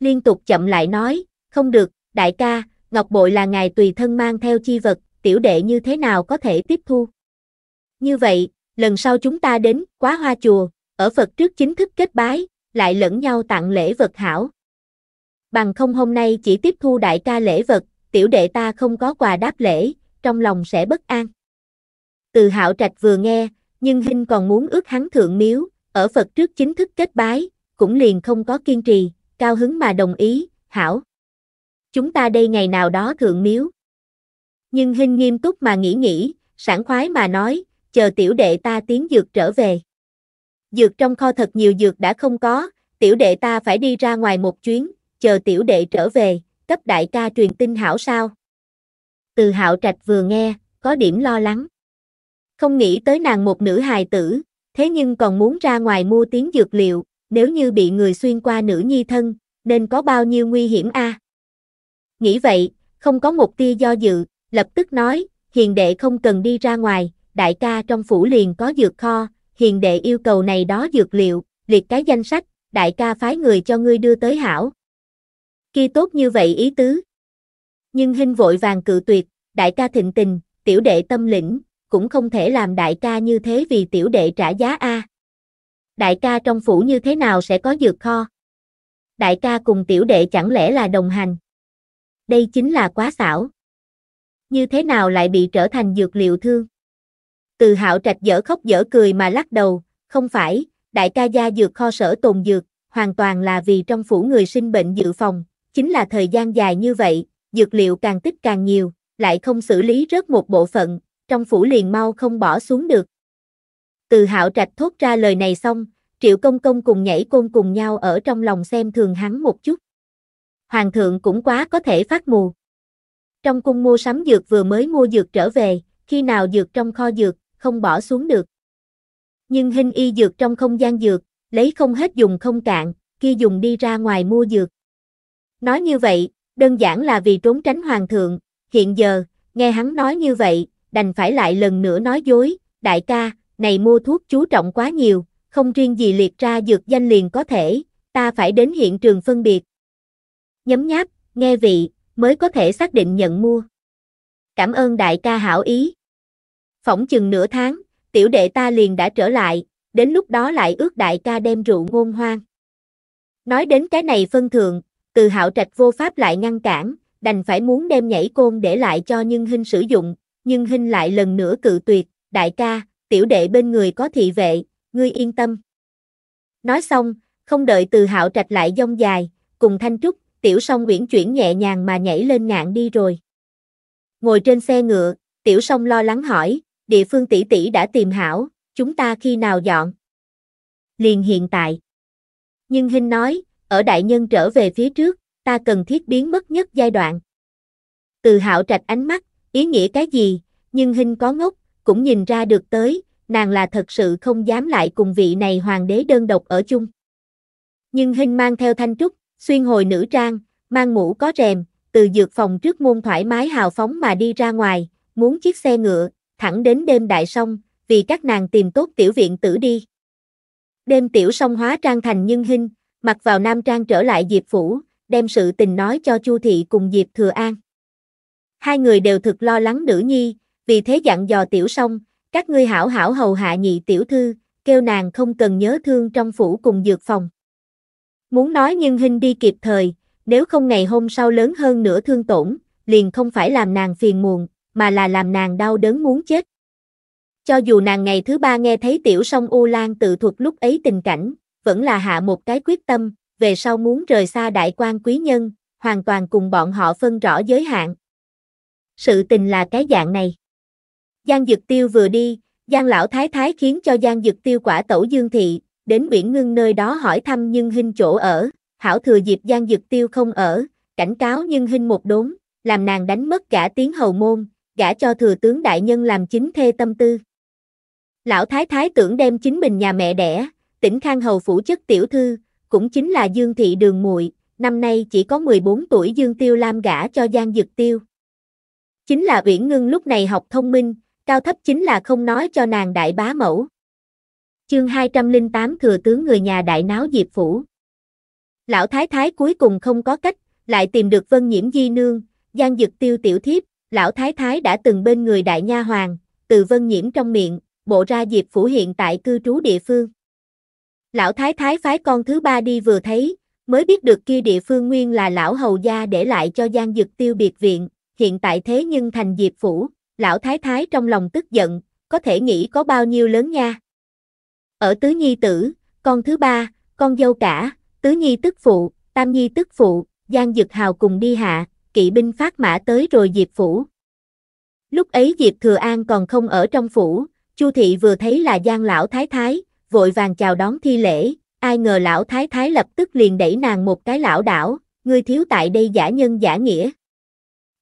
Liên tục chậm lại nói, không được, đại ca, ngọc bội là ngài tùy thân mang theo chi vật, tiểu đệ như thế nào có thể tiếp thu. Như vậy, lần sau chúng ta đến quá hoa chùa, ở Phật trước chính thức kết bái, lại lẫn nhau tặng lễ vật hảo. Bằng không hôm nay chỉ tiếp thu đại ca lễ vật, tiểu đệ ta không có quà đáp lễ, trong lòng sẽ bất an. Từ hạo trạch vừa nghe, Nhưng Hinh còn muốn ước hắn thượng miếu, ở Phật trước chính thức kết bái, cũng liền không có kiên trì, cao hứng mà đồng ý, hảo. Chúng ta đây ngày nào đó thượng miếu. Nhưng Hinh nghiêm túc mà nghĩ nghĩ, sảng khoái mà nói, chờ tiểu đệ ta tiến dược trở về. Dược trong kho thật nhiều dược đã không có, tiểu đệ ta phải đi ra ngoài một chuyến, chờ tiểu đệ trở về, cấp đại ca truyền tin hảo sao. Từ hạo trạch vừa nghe, có điểm lo lắng. Không nghĩ tới nàng một nữ hài tử, thế nhưng còn muốn ra ngoài mua tiếng dược liệu, nếu như bị người xuyên qua nữ nhi thân, nên có bao nhiêu nguy hiểm a? Nghĩ vậy, không có một tia do dự, lập tức nói, hiền đệ không cần đi ra ngoài, đại ca trong phủ liền có dược kho, hiền đệ yêu cầu này đó dược liệu, liệt cái danh sách, đại ca phái người cho ngươi đưa tới hảo. Kia tốt như vậy ý tứ. Nhưng hình vội vàng cự tuyệt, đại ca thịnh tình, tiểu đệ tâm lĩnh, cũng không thể làm đại ca như thế vì tiểu đệ trả giá A. Đại ca trong phủ như thế nào sẽ có dược kho? Đại ca cùng tiểu đệ chẳng lẽ là đồng hành? Đây chính là quá xảo. Như thế nào lại bị trở thành dược liệu thương? Từ hạo trạch dở khóc dở cười mà lắc đầu, không phải, đại ca gia dược kho sở tồn dược, hoàn toàn là vì trong phủ người sinh bệnh dự phòng, chính là thời gian dài như vậy, dược liệu càng tích càng nhiều, lại không xử lý rớt một bộ phận, trong phủ liền mau không bỏ xuống được. Từ hạo trạch thốt ra lời này xong, triệu công công cùng nhảy côn cùng nhau ở trong lòng xem thường hắn một chút. Hoàng thượng cũng quá có thể phát mù. Trong cung mua sắm dược vừa mới mua dược trở về, khi nào dược trong kho dược, không bỏ xuống được. Nhưng hình y dược trong không gian dược, lấy không hết dùng không cạn, kia dùng đi ra ngoài mua dược. Nói như vậy, đơn giản là vì trốn tránh hoàng thượng, hiện giờ, nghe hắn nói như vậy, đành phải lại lần nữa nói dối, đại ca, này mua thuốc chú trọng quá nhiều, không riêng gì liệt ra dược danh liền có thể, ta phải đến hiện trường phân biệt. Nhấm nháp, nghe vị, mới có thể xác định nhận mua. Cảm ơn đại ca hảo ý. Phỏng chừng nửa tháng, tiểu đệ ta liền đã trở lại, đến lúc đó lại ước đại ca đem rượu ngôn hoang. Nói đến cái này phân thượng, từ hạo trạch vô pháp lại ngăn cản, đành phải muốn đem nhảy côn để lại cho nhân hình sử dụng, nhưng hình lại lần nữa cự tuyệt, đại ca, tiểu đệ bên người có thị vệ, ngươi yên tâm. Nói xong, không đợi từ hạo trạch lại dông dài, cùng thanh trúc, tiểu song uyển chuyển nhẹ nhàng mà nhảy lên ngạn đi rồi. Ngồi trên xe ngựa, tiểu song lo lắng hỏi, địa phương tỷ tỷ đã tìm hảo, chúng ta khi nào dọn? Liền hiện tại. Nhưng Hinh nói, ở đại nhân trở về phía trước, ta cần thiết biến mất nhất giai đoạn. Từ hạo trạch ánh mắt, ý nghĩa cái gì, nhưng Hinh có ngốc, cũng nhìn ra được tới, nàng là thật sự không dám lại cùng vị này hoàng đế đơn độc ở chung. Nhưng Hinh mang theo thanh trúc, xuyên hồi nữ trang, mang mũ có rèm, từ dược phòng trước môn thoải mái hào phóng mà đi ra ngoài, muốn chiếc xe ngựa, thẳng đến đêm đại sông, vì các nàng tìm tốt tiểu viện tử đi. Đêm tiểu sông hóa trang thành nhân hình, mặc vào nam trang trở lại Diệp Phủ, đem sự tình nói cho Chu Thị cùng Diệp Thừa An. Hai người đều thực lo lắng nữ nhi, vì thế dặn dò tiểu song các ngươi hảo hảo hầu hạ nhị tiểu thư, kêu nàng không cần nhớ thương trong phủ cùng dược phòng. Muốn nói nhưng hình đi kịp thời, nếu không ngày hôm sau lớn hơn nữa thương tổn, liền không phải làm nàng phiền muộn, mà là làm nàng đau đớn muốn chết. Cho dù nàng ngày thứ ba nghe thấy tiểu song U Lan tự thuật lúc ấy tình cảnh, vẫn là hạ một cái quyết tâm, về sau muốn rời xa đại quan quý nhân, hoàn toàn cùng bọn họ phân rõ giới hạn. Sự tình là cái dạng này. Giang Dực Tiêu vừa đi, Giang Lão Thái Thái khiến cho Giang Dực Tiêu quả tẩu Dương Thị, đến biển ngưng nơi đó hỏi thăm nhân hình chỗ ở, hảo thừa dịp Giang Dực Tiêu không ở, cảnh cáo nhân hình một đốn, làm nàng đánh mất cả tiếng hầu môn, gả cho thừa tướng đại nhân làm chính thê tâm tư. Lão Thái Thái tưởng đem chính mình nhà mẹ đẻ, tỉnh Khang Hầu phủ chất tiểu thư, cũng chính là Dương Thị Đường muội năm nay chỉ có 14 tuổi Dương Tiêu Lam gả cho Giang Dực Tiêu. Chính là Uyển Ngưng lúc này học thông minh, cao thấp chính là không nói cho nàng đại bá mẫu. Chương 208 Thừa tướng người nhà đại náo Diệp Phủ Lão Thái Thái cuối cùng không có cách, lại tìm được Vân Nhiễm Di Nương, Giang Dực Tiêu tiểu thiếp, Lão Thái Thái đã từng bên người đại nha hoàng, từ Vân Nhiễm trong miệng, bộ ra Diệp Phủ hiện tại cư trú địa phương. Lão Thái Thái phái con thứ ba đi vừa thấy, mới biết được kia địa phương nguyên là lão hầu gia để lại cho Giang Dực Tiêu biệt viện, hiện tại thế nhưng thành Diệp Phủ, lão Thái Thái trong lòng tức giận, có thể nghĩ có bao nhiêu lớn nha. Ở tứ nhi tử, con thứ ba, con dâu cả, tứ nhi tức phụ, tam nhi tức phụ, Giang Dực Hào cùng đi hạ, kỵ binh phát mã tới rồi Diệp Phủ. Lúc ấy Diệp Thừa An còn không ở trong phủ, Chu Thị vừa thấy là Giang Lão Thái Thái, vội vàng chào đón thi lễ, ai ngờ Lão Thái Thái lập tức liền đẩy nàng một cái lão đảo, ngươi thiếu tại đây giả nhân giả nghĩa.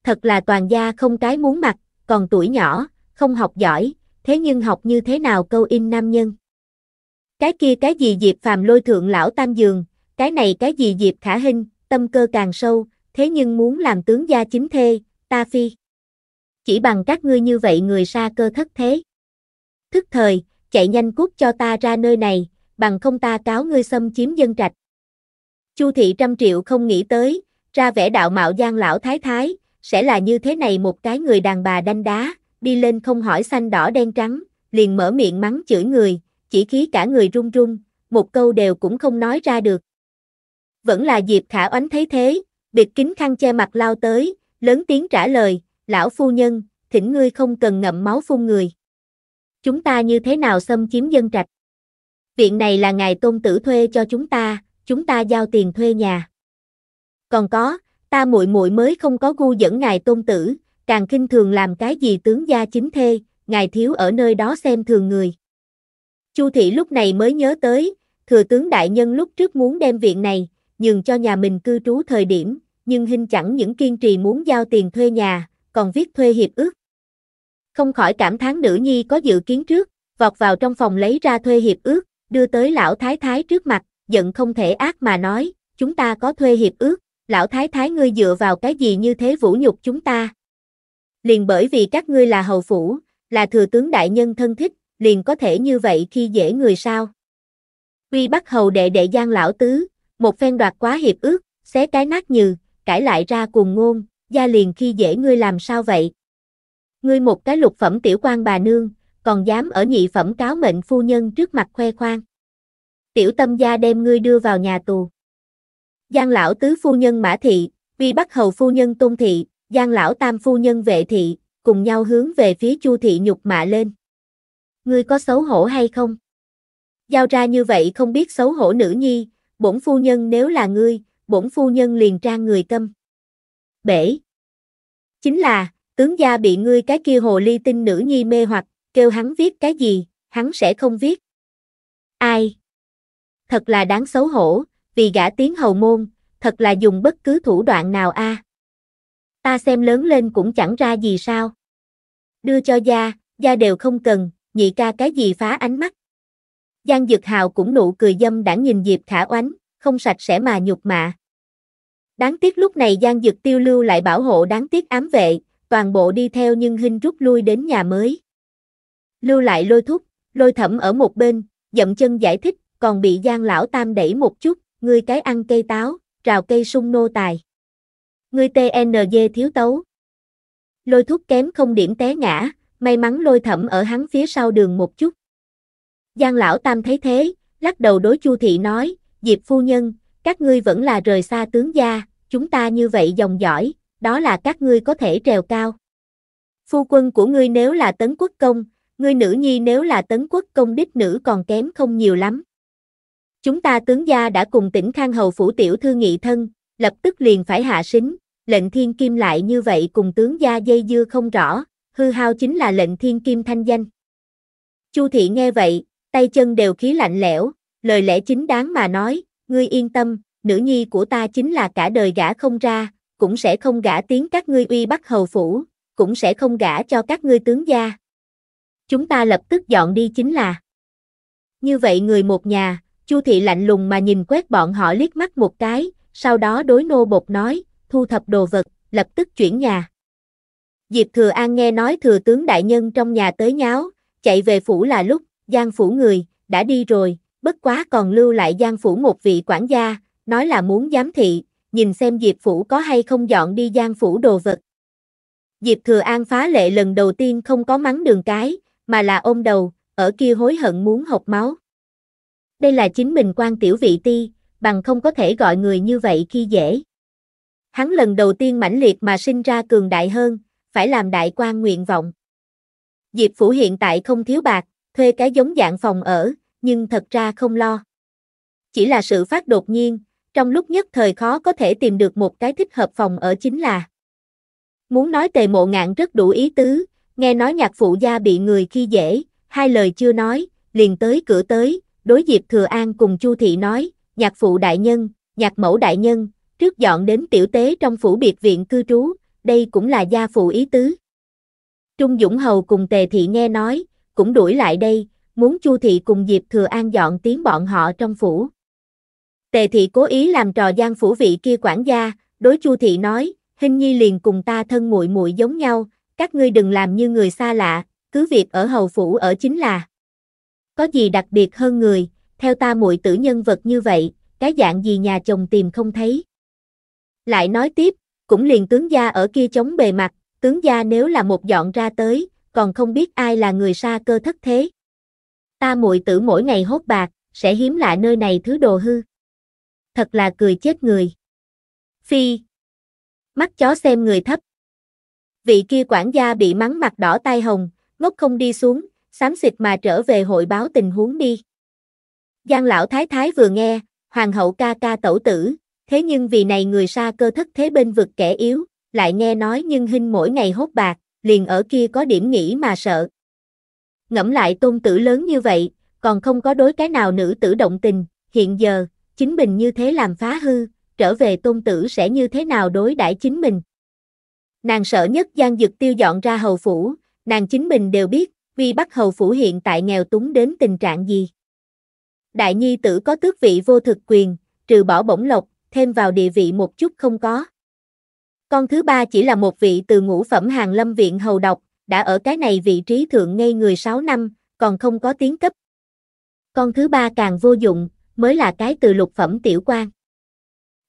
Thật là toàn gia không cái muốn mặt, còn tuổi nhỏ, không học giỏi, thế nhưng học như thế nào câu in nam nhân. Cái kia cái gì Diệp Phàm lôi thượng lão tam giường, cái này cái gì Diệp Khả Hinh, tâm cơ càng sâu, thế nhưng muốn làm tướng gia chính thê, ta phi. Chỉ bằng các ngươi như vậy người xa cơ thất thế. Thức thời, chạy nhanh cút cho ta ra nơi này, bằng không ta cáo ngươi xâm chiếm dân trạch. Chu thị trăm triệu không nghĩ tới, ra vẻ đạo mạo giang lão thái thái, sẽ là như thế này một cái người đàn bà đanh đá, đi lên không hỏi xanh đỏ đen trắng, liền mở miệng mắng chửi người, chỉ khí cả người run run, một câu đều cũng không nói ra được. Vẫn là Diệp Khả Oánh thấy thế, bịt kính khăn che mặt lao tới, lớn tiếng trả lời, lão phu nhân, thỉnh ngươi không cần ngậm máu phun người. Chúng ta như thế nào xâm chiếm dân trạch? Viện này là ngài tôn tử thuê cho chúng ta, chúng ta giao tiền thuê nhà. Còn có, ta muội muội mới không có gu dẫn ngài tôn tử, càng kinh thường làm cái gì tướng gia chính thê, ngài thiếu ở nơi đó xem thường người. Chu thị lúc này mới nhớ tới, thừa tướng đại nhân lúc trước muốn đem viện này, nhường cho nhà mình cư trú thời điểm, nhưng hình chẳng những kiên trì muốn giao tiền thuê nhà, còn viết thuê hiệp ước. Không khỏi cảm thán nữ nhi có dự kiến trước, vọt vào trong phòng lấy ra thuê hiệp ước, đưa tới lão thái thái trước mặt, giận không thể ác mà nói, chúng ta có thuê hiệp ước, lão thái thái ngươi dựa vào cái gì như thế vũ nhục chúng ta. Liền bởi vì các ngươi là hầu phủ, là thừa tướng đại nhân thân thích, liền có thể như vậy khi dễ người sao. Uy bắt hầu đệ đệ giang lão tứ, một phen đoạt quá hiệp ước, xé cái nát như, cãi lại ra cùng ngôn, gia liền khi dễ ngươi làm sao vậy? Ngươi một cái lục phẩm tiểu quan bà nương, còn dám ở nhị phẩm cáo mệnh phu nhân trước mặt khoe khoang. Tiểu tâm gia đem ngươi đưa vào nhà tù. Giang lão tứ phu nhân Mã Thị, Vi Bắc Hầu phu nhân Tôn Thị, Giang lão tam phu nhân Vệ Thị, cùng nhau hướng về phía Chu Thị nhục mạ lên. Ngươi có xấu hổ hay không? Giao ra như vậy không biết xấu hổ nữ nhi, bổn phu nhân nếu là ngươi, bổn phu nhân liền trang người câm. Bể. Chính là, tướng gia bị ngươi cái kia hồ ly tinh nữ nhi mê hoặc, kêu hắn viết cái gì, hắn sẽ không viết. Ai? Thật là đáng xấu hổ, vì gã tiếng hầu môn, thật là dùng bất cứ thủ đoạn nào a. Ta xem lớn lên cũng chẳng ra gì sao. Đưa cho gia, gia đều không cần, nhị ca cái gì phá ánh mắt. Giang Dực Hào cũng nụ cười dâm đã nhìn Diệp Khả Oánh, không sạch sẽ mà nhục mạ. Đáng tiếc lúc này Giang Dực tiêu lưu lại bảo hộ đáng tiếc ám vệ, toàn bộ đi theo nhưng hình rút lui đến nhà mới. Lưu lại lôi thúc, lôi thẩm ở một bên, dậm chân giải thích, còn bị Giang lão tam đẩy một chút, ngươi cái ăn cây táo, rào cây sung nô tài. Ngươi TNG thiếu tấu. Lôi thúc kém không điểm té ngã, may mắn lôi thẩm ở hắn phía sau đường một chút. Giang lão tam thấy thế, lắc đầu đối Chu thị nói, Diệp phu nhân, các ngươi vẫn là rời xa tướng gia, chúng ta như vậy dòng dõi, đó là các ngươi có thể trèo cao. Phu quân của ngươi nếu là tấn quốc công, ngươi nữ nhi nếu là tấn quốc công đích nữ còn kém không nhiều lắm. Chúng ta tướng gia đã cùng tỉnh Khang Hầu Phủ Tiểu Thư nghị thân, lập tức liền phải hạ sính, lệnh thiên kim lại như vậy cùng tướng gia dây dưa không rõ, hư hao chính là lệnh thiên kim thanh danh. Chu thị nghe vậy, tay chân đều khí lạnh lẽo, lời lẽ chính đáng mà nói, ngươi yên tâm, nữ nhi của ta chính là cả đời gả không ra, cũng sẽ không gả tiếng các ngươi uy bắt hầu phủ, cũng sẽ không gả cho các ngươi tướng gia. Chúng ta lập tức dọn đi chính là. Như vậy người một nhà, Chu thị lạnh lùng mà nhìn quét bọn họ liếc mắt một cái, sau đó đối nô bột nói, thu thập đồ vật, lập tức chuyển nhà. Diệp Thừa An nghe nói thừa tướng đại nhân trong nhà tới nháo, chạy về phủ là lúc, Giang phủ người, đã đi rồi, bất quá còn lưu lại Giang phủ một vị quản gia, nói là muốn giám thị, nhìn xem Diệp phủ có hay không dọn đi Giang phủ đồ vật. Diệp Thừa An phá lệ lần đầu tiên không có mắng đường cái, mà là ôm đầu, ở kia hối hận muốn hộc máu. Đây là chính mình quan tiểu vị ti, bằng không có thể gọi người như vậy khi dễ. Hắn lần đầu tiên mãnh liệt mà sinh ra cường đại hơn, phải làm đại quan nguyện vọng. Diệp Phủ hiện tại không thiếu bạc, thuê cái giống dạng phòng ở, nhưng thật ra không lo. Chỉ là sự phát đột nhiên, trong lúc nhất thời khó có thể tìm được một cái thích hợp phòng ở chính là. Muốn nói tề mộ ngạn rất đủ ý tứ, nghe nói nhạc phụ gia bị người khi dễ, hai lời chưa nói, liền tới cửa tới, đối Diệp Thừa An cùng Chu Thị nói, nhạc phụ đại nhân, nhạc mẫu đại nhân, trước dọn đến tiểu tế trong phủ biệt viện cư trú, đây cũng là gia phụ ý tứ. Trung Dũng Hầu cùng Tề Thị nghe nói, cũng đuổi lại đây, muốn Chu Thị cùng Diệp Thừa An dọn tiếng bọn họ trong phủ. Tề Thị cố ý làm trò gian phủ vị kia quản gia, đối Chu Thị nói, hình nhi liền cùng ta thân muội muội giống nhau, các ngươi đừng làm như người xa lạ, cứ việc ở hầu phủ ở chính là. Có gì đặc biệt hơn người, theo ta muội tử nhân vật như vậy, cái dạng gì nhà chồng tìm không thấy. Lại nói tiếp, cũng liền tướng gia ở kia chống bề mặt, tướng gia nếu là một dọn ra tới, còn không biết ai là người xa cơ thất thế. Ta muội tử mỗi ngày hốt bạc, sẽ hiếm lại nơi này thứ đồ hư. Thật là cười chết người. Phi. Mắt chó xem người thấp. Vị kia quản gia bị mắng mặt đỏ tai hồng, ngốc không đi xuống, xám xịt mà trở về hội báo tình huống đi. Giang lão thái thái vừa nghe, hoàng hậu ca ca tẩu tử, thế nhưng vì này người xa cơ thất thế bên vực kẻ yếu, lại nghe nói nhưng hình mỗi ngày hốt bạc, liền ở kia có điểm nghĩ mà sợ. Ngẫm lại tôn tử lớn như vậy, còn không có đối cái nào nữ tử động tình, hiện giờ, chính mình như thế làm phá hư, trở về tôn tử sẽ như thế nào đối đãi chính mình. Nàng sợ nhất Giang Dực tiêu dọn ra hầu phủ, nàng chính mình đều biết, vì bắt hầu phủ hiện tại nghèo túng đến tình trạng gì. Đại nhi tử có tước vị vô thực quyền, trừ bỏ bổng lộc, thêm vào địa vị một chút không có. Con thứ ba chỉ là một vị từ ngũ phẩm hàng lâm viện hầu độc, đã ở cái này vị trí thượng ngây người 6 năm, còn không có tiến cấp. Con thứ ba càng vô dụng, mới là cái từ lục phẩm tiểu quan.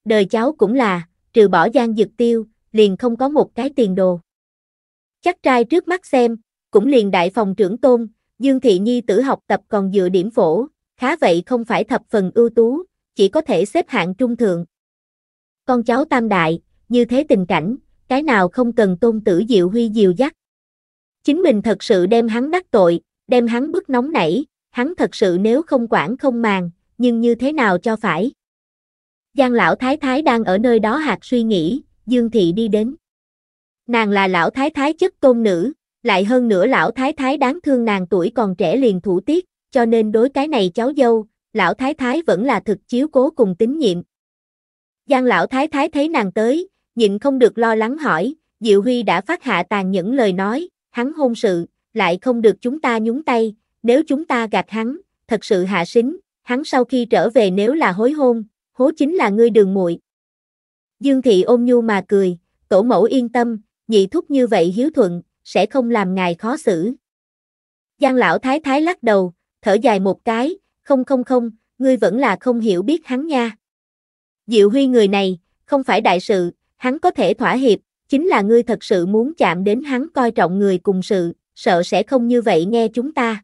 Đời cháu cũng là, trừ bỏ gian dực tiêu, liền không có một cái tiền đồ. Chắc trai trước mắt xem, cũng liền đại phòng trưởng tôn, Dương Thị Nhi tử học tập còn dựa điểm phổ, khá vậy không phải thập phần ưu tú, chỉ có thể xếp hạng trung thượng. Con cháu tam đại, như thế tình cảnh, cái nào không cần tôn tử Diệu Huy diều dắt. Chính mình thật sự đem hắn đắc tội, đem hắn bức nóng nảy, hắn thật sự nếu không quản không màng, nhưng như thế nào cho phải. Giang lão thái thái đang ở nơi đó hạt suy nghĩ, Dương Thị đi đến. Nàng là lão thái thái chất tôn nữ, lại hơn nữa lão thái thái đáng thương nàng tuổi còn trẻ liền thủ tiết, cho nên đối cái này cháu dâu, lão thái thái vẫn là thực chiếu cố cùng tín nhiệm. Giang lão thái thái thấy nàng tới, nhịn không được lo lắng hỏi, Diệu Huy đã phát hạ tàn những lời nói, hắn hôn sự, lại không được chúng ta nhúng tay, nếu chúng ta gạt hắn, thật sự hạ sính, hắn sau khi trở về nếu là hối hôn, hố chính là ngươi đường muội. Dương thị ôm nhu mà cười, tổ mẫu yên tâm, nhị thúc như vậy hiếu thuận, sẽ không làm ngài khó xử. Giang lão thái thái lắc đầu, thở dài một cái, không không không, ngươi vẫn là không hiểu biết hắn nha. Diệu Huy người này, không phải đại sự, hắn có thể thỏa hiệp, chính là ngươi thật sự muốn chạm đến hắn coi trọng người cùng sự, sợ sẽ không như vậy nghe chúng ta.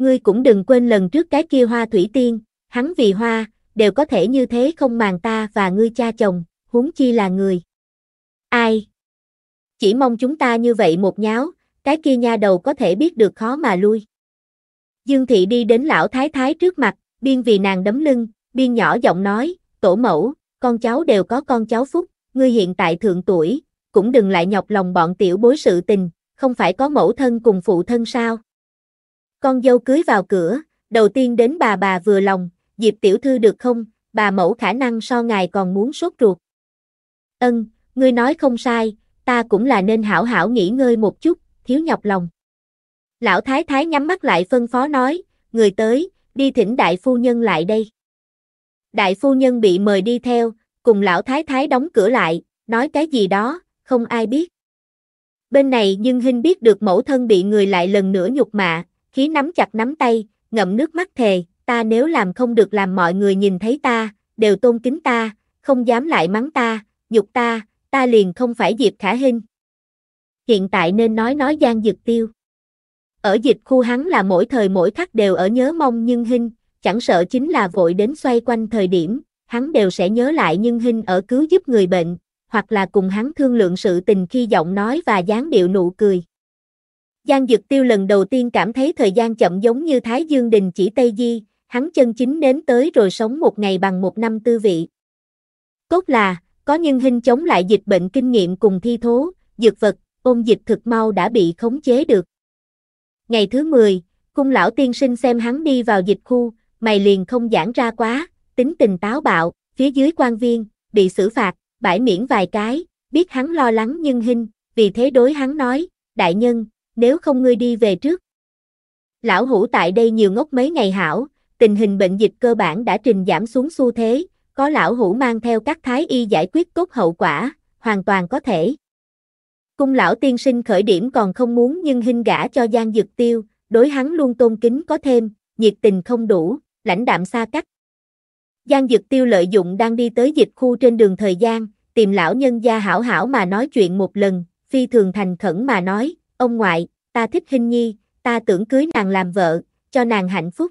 Ngươi cũng đừng quên lần trước cái kia hoa thủy tiên, hắn vì hoa, đều có thể như thế không màng ta và ngươi cha chồng, huống chi là người. Ai? Chỉ mong chúng ta như vậy một nháo, cái kia nha đầu có thể biết được khó mà lui. Dương thị đi đến lão thái thái trước mặt, biên vì nàng đấm lưng, biên nhỏ giọng nói, tổ mẫu, con cháu đều có con cháu phúc, ngươi hiện tại thượng tuổi, cũng đừng lại nhọc lòng bọn tiểu bối sự tình, không phải có mẫu thân cùng phụ thân sao. Con dâu cưới vào cửa, đầu tiên đến bà bà vừa lòng, Diệp tiểu thư được không, bà mẫu khả năng so ngài còn muốn sốt ruột. Ân, ngươi nói không sai, ta cũng là nên hảo hảo nghỉ ngơi một chút, thiếu nhọc lòng. Lão thái thái nhắm mắt lại phân phó nói, người tới, đi thỉnh đại phu nhân lại đây. Đại phu nhân bị mời đi theo, cùng lão thái thái đóng cửa lại, nói cái gì đó, không ai biết. Bên này nhưng hình biết được mẫu thân bị người lại lần nữa nhục mạ, khí nắm chặt nắm tay, ngậm nước mắt thề, ta nếu làm không được làm mọi người nhìn thấy ta, đều tôn kính ta, không dám lại mắng ta, nhục ta, ta liền không phải Diệp Khả Hinh. Hiện tại nên nói nói Giang Dực Tiêu. Ở dịch khu hắn là mỗi thời mỗi khắc đều ở nhớ mong nhưng Hinh, chẳng sợ chính là vội đến xoay quanh thời điểm, hắn đều sẽ nhớ lại nhưng Hinh ở cứu giúp người bệnh, hoặc là cùng hắn thương lượng sự tình khi giọng nói và dáng điệu nụ cười. Giang Dực Tiêu lần đầu tiên cảm thấy thời gian chậm giống như Thái Dương Đình chỉ Tây Di, hắn chân chính nếm tới rồi sống một ngày bằng một năm tư vị. Cốt là, có nhân hình chống lại dịch bệnh kinh nghiệm cùng thi thố, dược vật, ôn dịch thực mau đã bị khống chế được. Ngày thứ 10, cung lão tiên sinh xem hắn đi vào dịch khu, mày liền không giãn ra quá, tính tình táo bạo, phía dưới quan viên, bị xử phạt, bãi miễn vài cái, biết hắn lo lắng nhân hình, vì thế đối hắn nói, đại nhân, nếu không ngươi đi về trước. Lão hủ tại đây nhiều ngốc mấy ngày hảo, tình hình bệnh dịch cơ bản đã trình giảm xuống xu thế, có lão hủ mang theo các thái y giải quyết tốt hậu quả, hoàn toàn có thể. Cung lão tiên sinh khởi điểm còn không muốn nhưng hình gã cho Giang Dực Tiêu, đối hắn luôn tôn kính có thêm, nhiệt tình không đủ, lãnh đạm xa cách. Giang Dực Tiêu lợi dụng đang đi tới dịch khu trên đường thời gian, tìm lão nhân gia hảo hảo mà nói chuyện một lần, phi thường thành khẩn mà nói, ông ngoại, ta thích hình nhi, ta tưởng cưới nàng làm vợ, cho nàng hạnh phúc.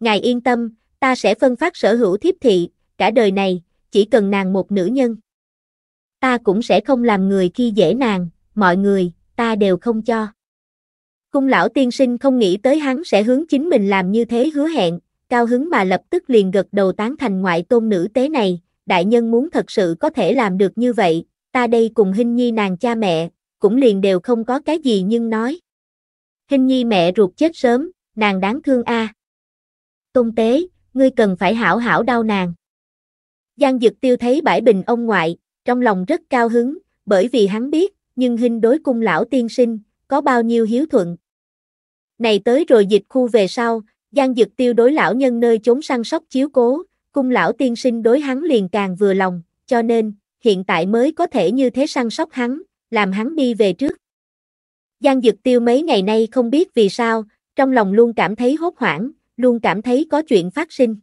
Ngài yên tâm, ta sẽ phân phát sở hữu thiếp thị, cả đời này, chỉ cần nàng một nữ nhân. Ta cũng sẽ không làm người khi dễ nàng, mọi người, ta đều không cho. Cung lão tiên sinh không nghĩ tới hắn sẽ hướng chính mình làm như thế hứa hẹn, cao hứng mà lập tức liền gật đầu tán thành ngoại tôn nữ tế này, đại nhân muốn thật sự có thể làm được như vậy, ta đây cùng hình nhi nàng cha mẹ, cũng liền đều không có cái gì nhưng nói. Hình nhi mẹ ruột chết sớm, nàng đáng thương a. Tôn tế, ngươi cần phải hảo hảo đau nàng. Giang Dực Tiêu thấy bãi bình ông ngoại, trong lòng rất cao hứng, bởi vì hắn biết, nhưng hình đối cung lão tiên sinh, có bao nhiêu hiếu thuận. Này tới rồi dịch khu về sau, Giang Dực Tiêu đối lão nhân nơi chốn săn sóc chiếu cố, cung lão tiên sinh đối hắn liền càng vừa lòng, cho nên, hiện tại mới có thể như thế săn sóc hắn, làm hắn đi về trước. Giang Dực Tiêu mấy ngày nay không biết vì sao, trong lòng luôn cảm thấy hốt hoảng, luôn cảm thấy có chuyện phát sinh.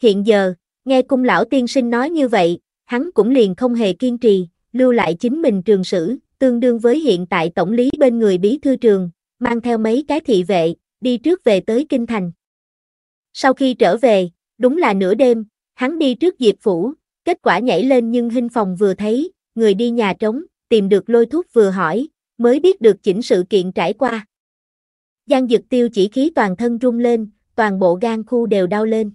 Hiện giờ, nghe cung lão tiên sinh nói như vậy, hắn cũng liền không hề kiên trì, lưu lại chính mình trường sử, tương đương với hiện tại tổng lý bên người bí thư trường, mang theo mấy cái thị vệ, đi trước về tới kinh thành. Sau khi trở về, đúng là nửa đêm, hắn đi trước Diệp Phủ, kết quả nhảy lên nhưng hình phòng vừa thấy, người đi nhà trống, tìm được lôi thuốc vừa hỏi, mới biết được chỉnh sự kiện trải qua. Giang dực tiêu chỉ khí toàn thân rung lên, toàn bộ gan khu đều đau lên.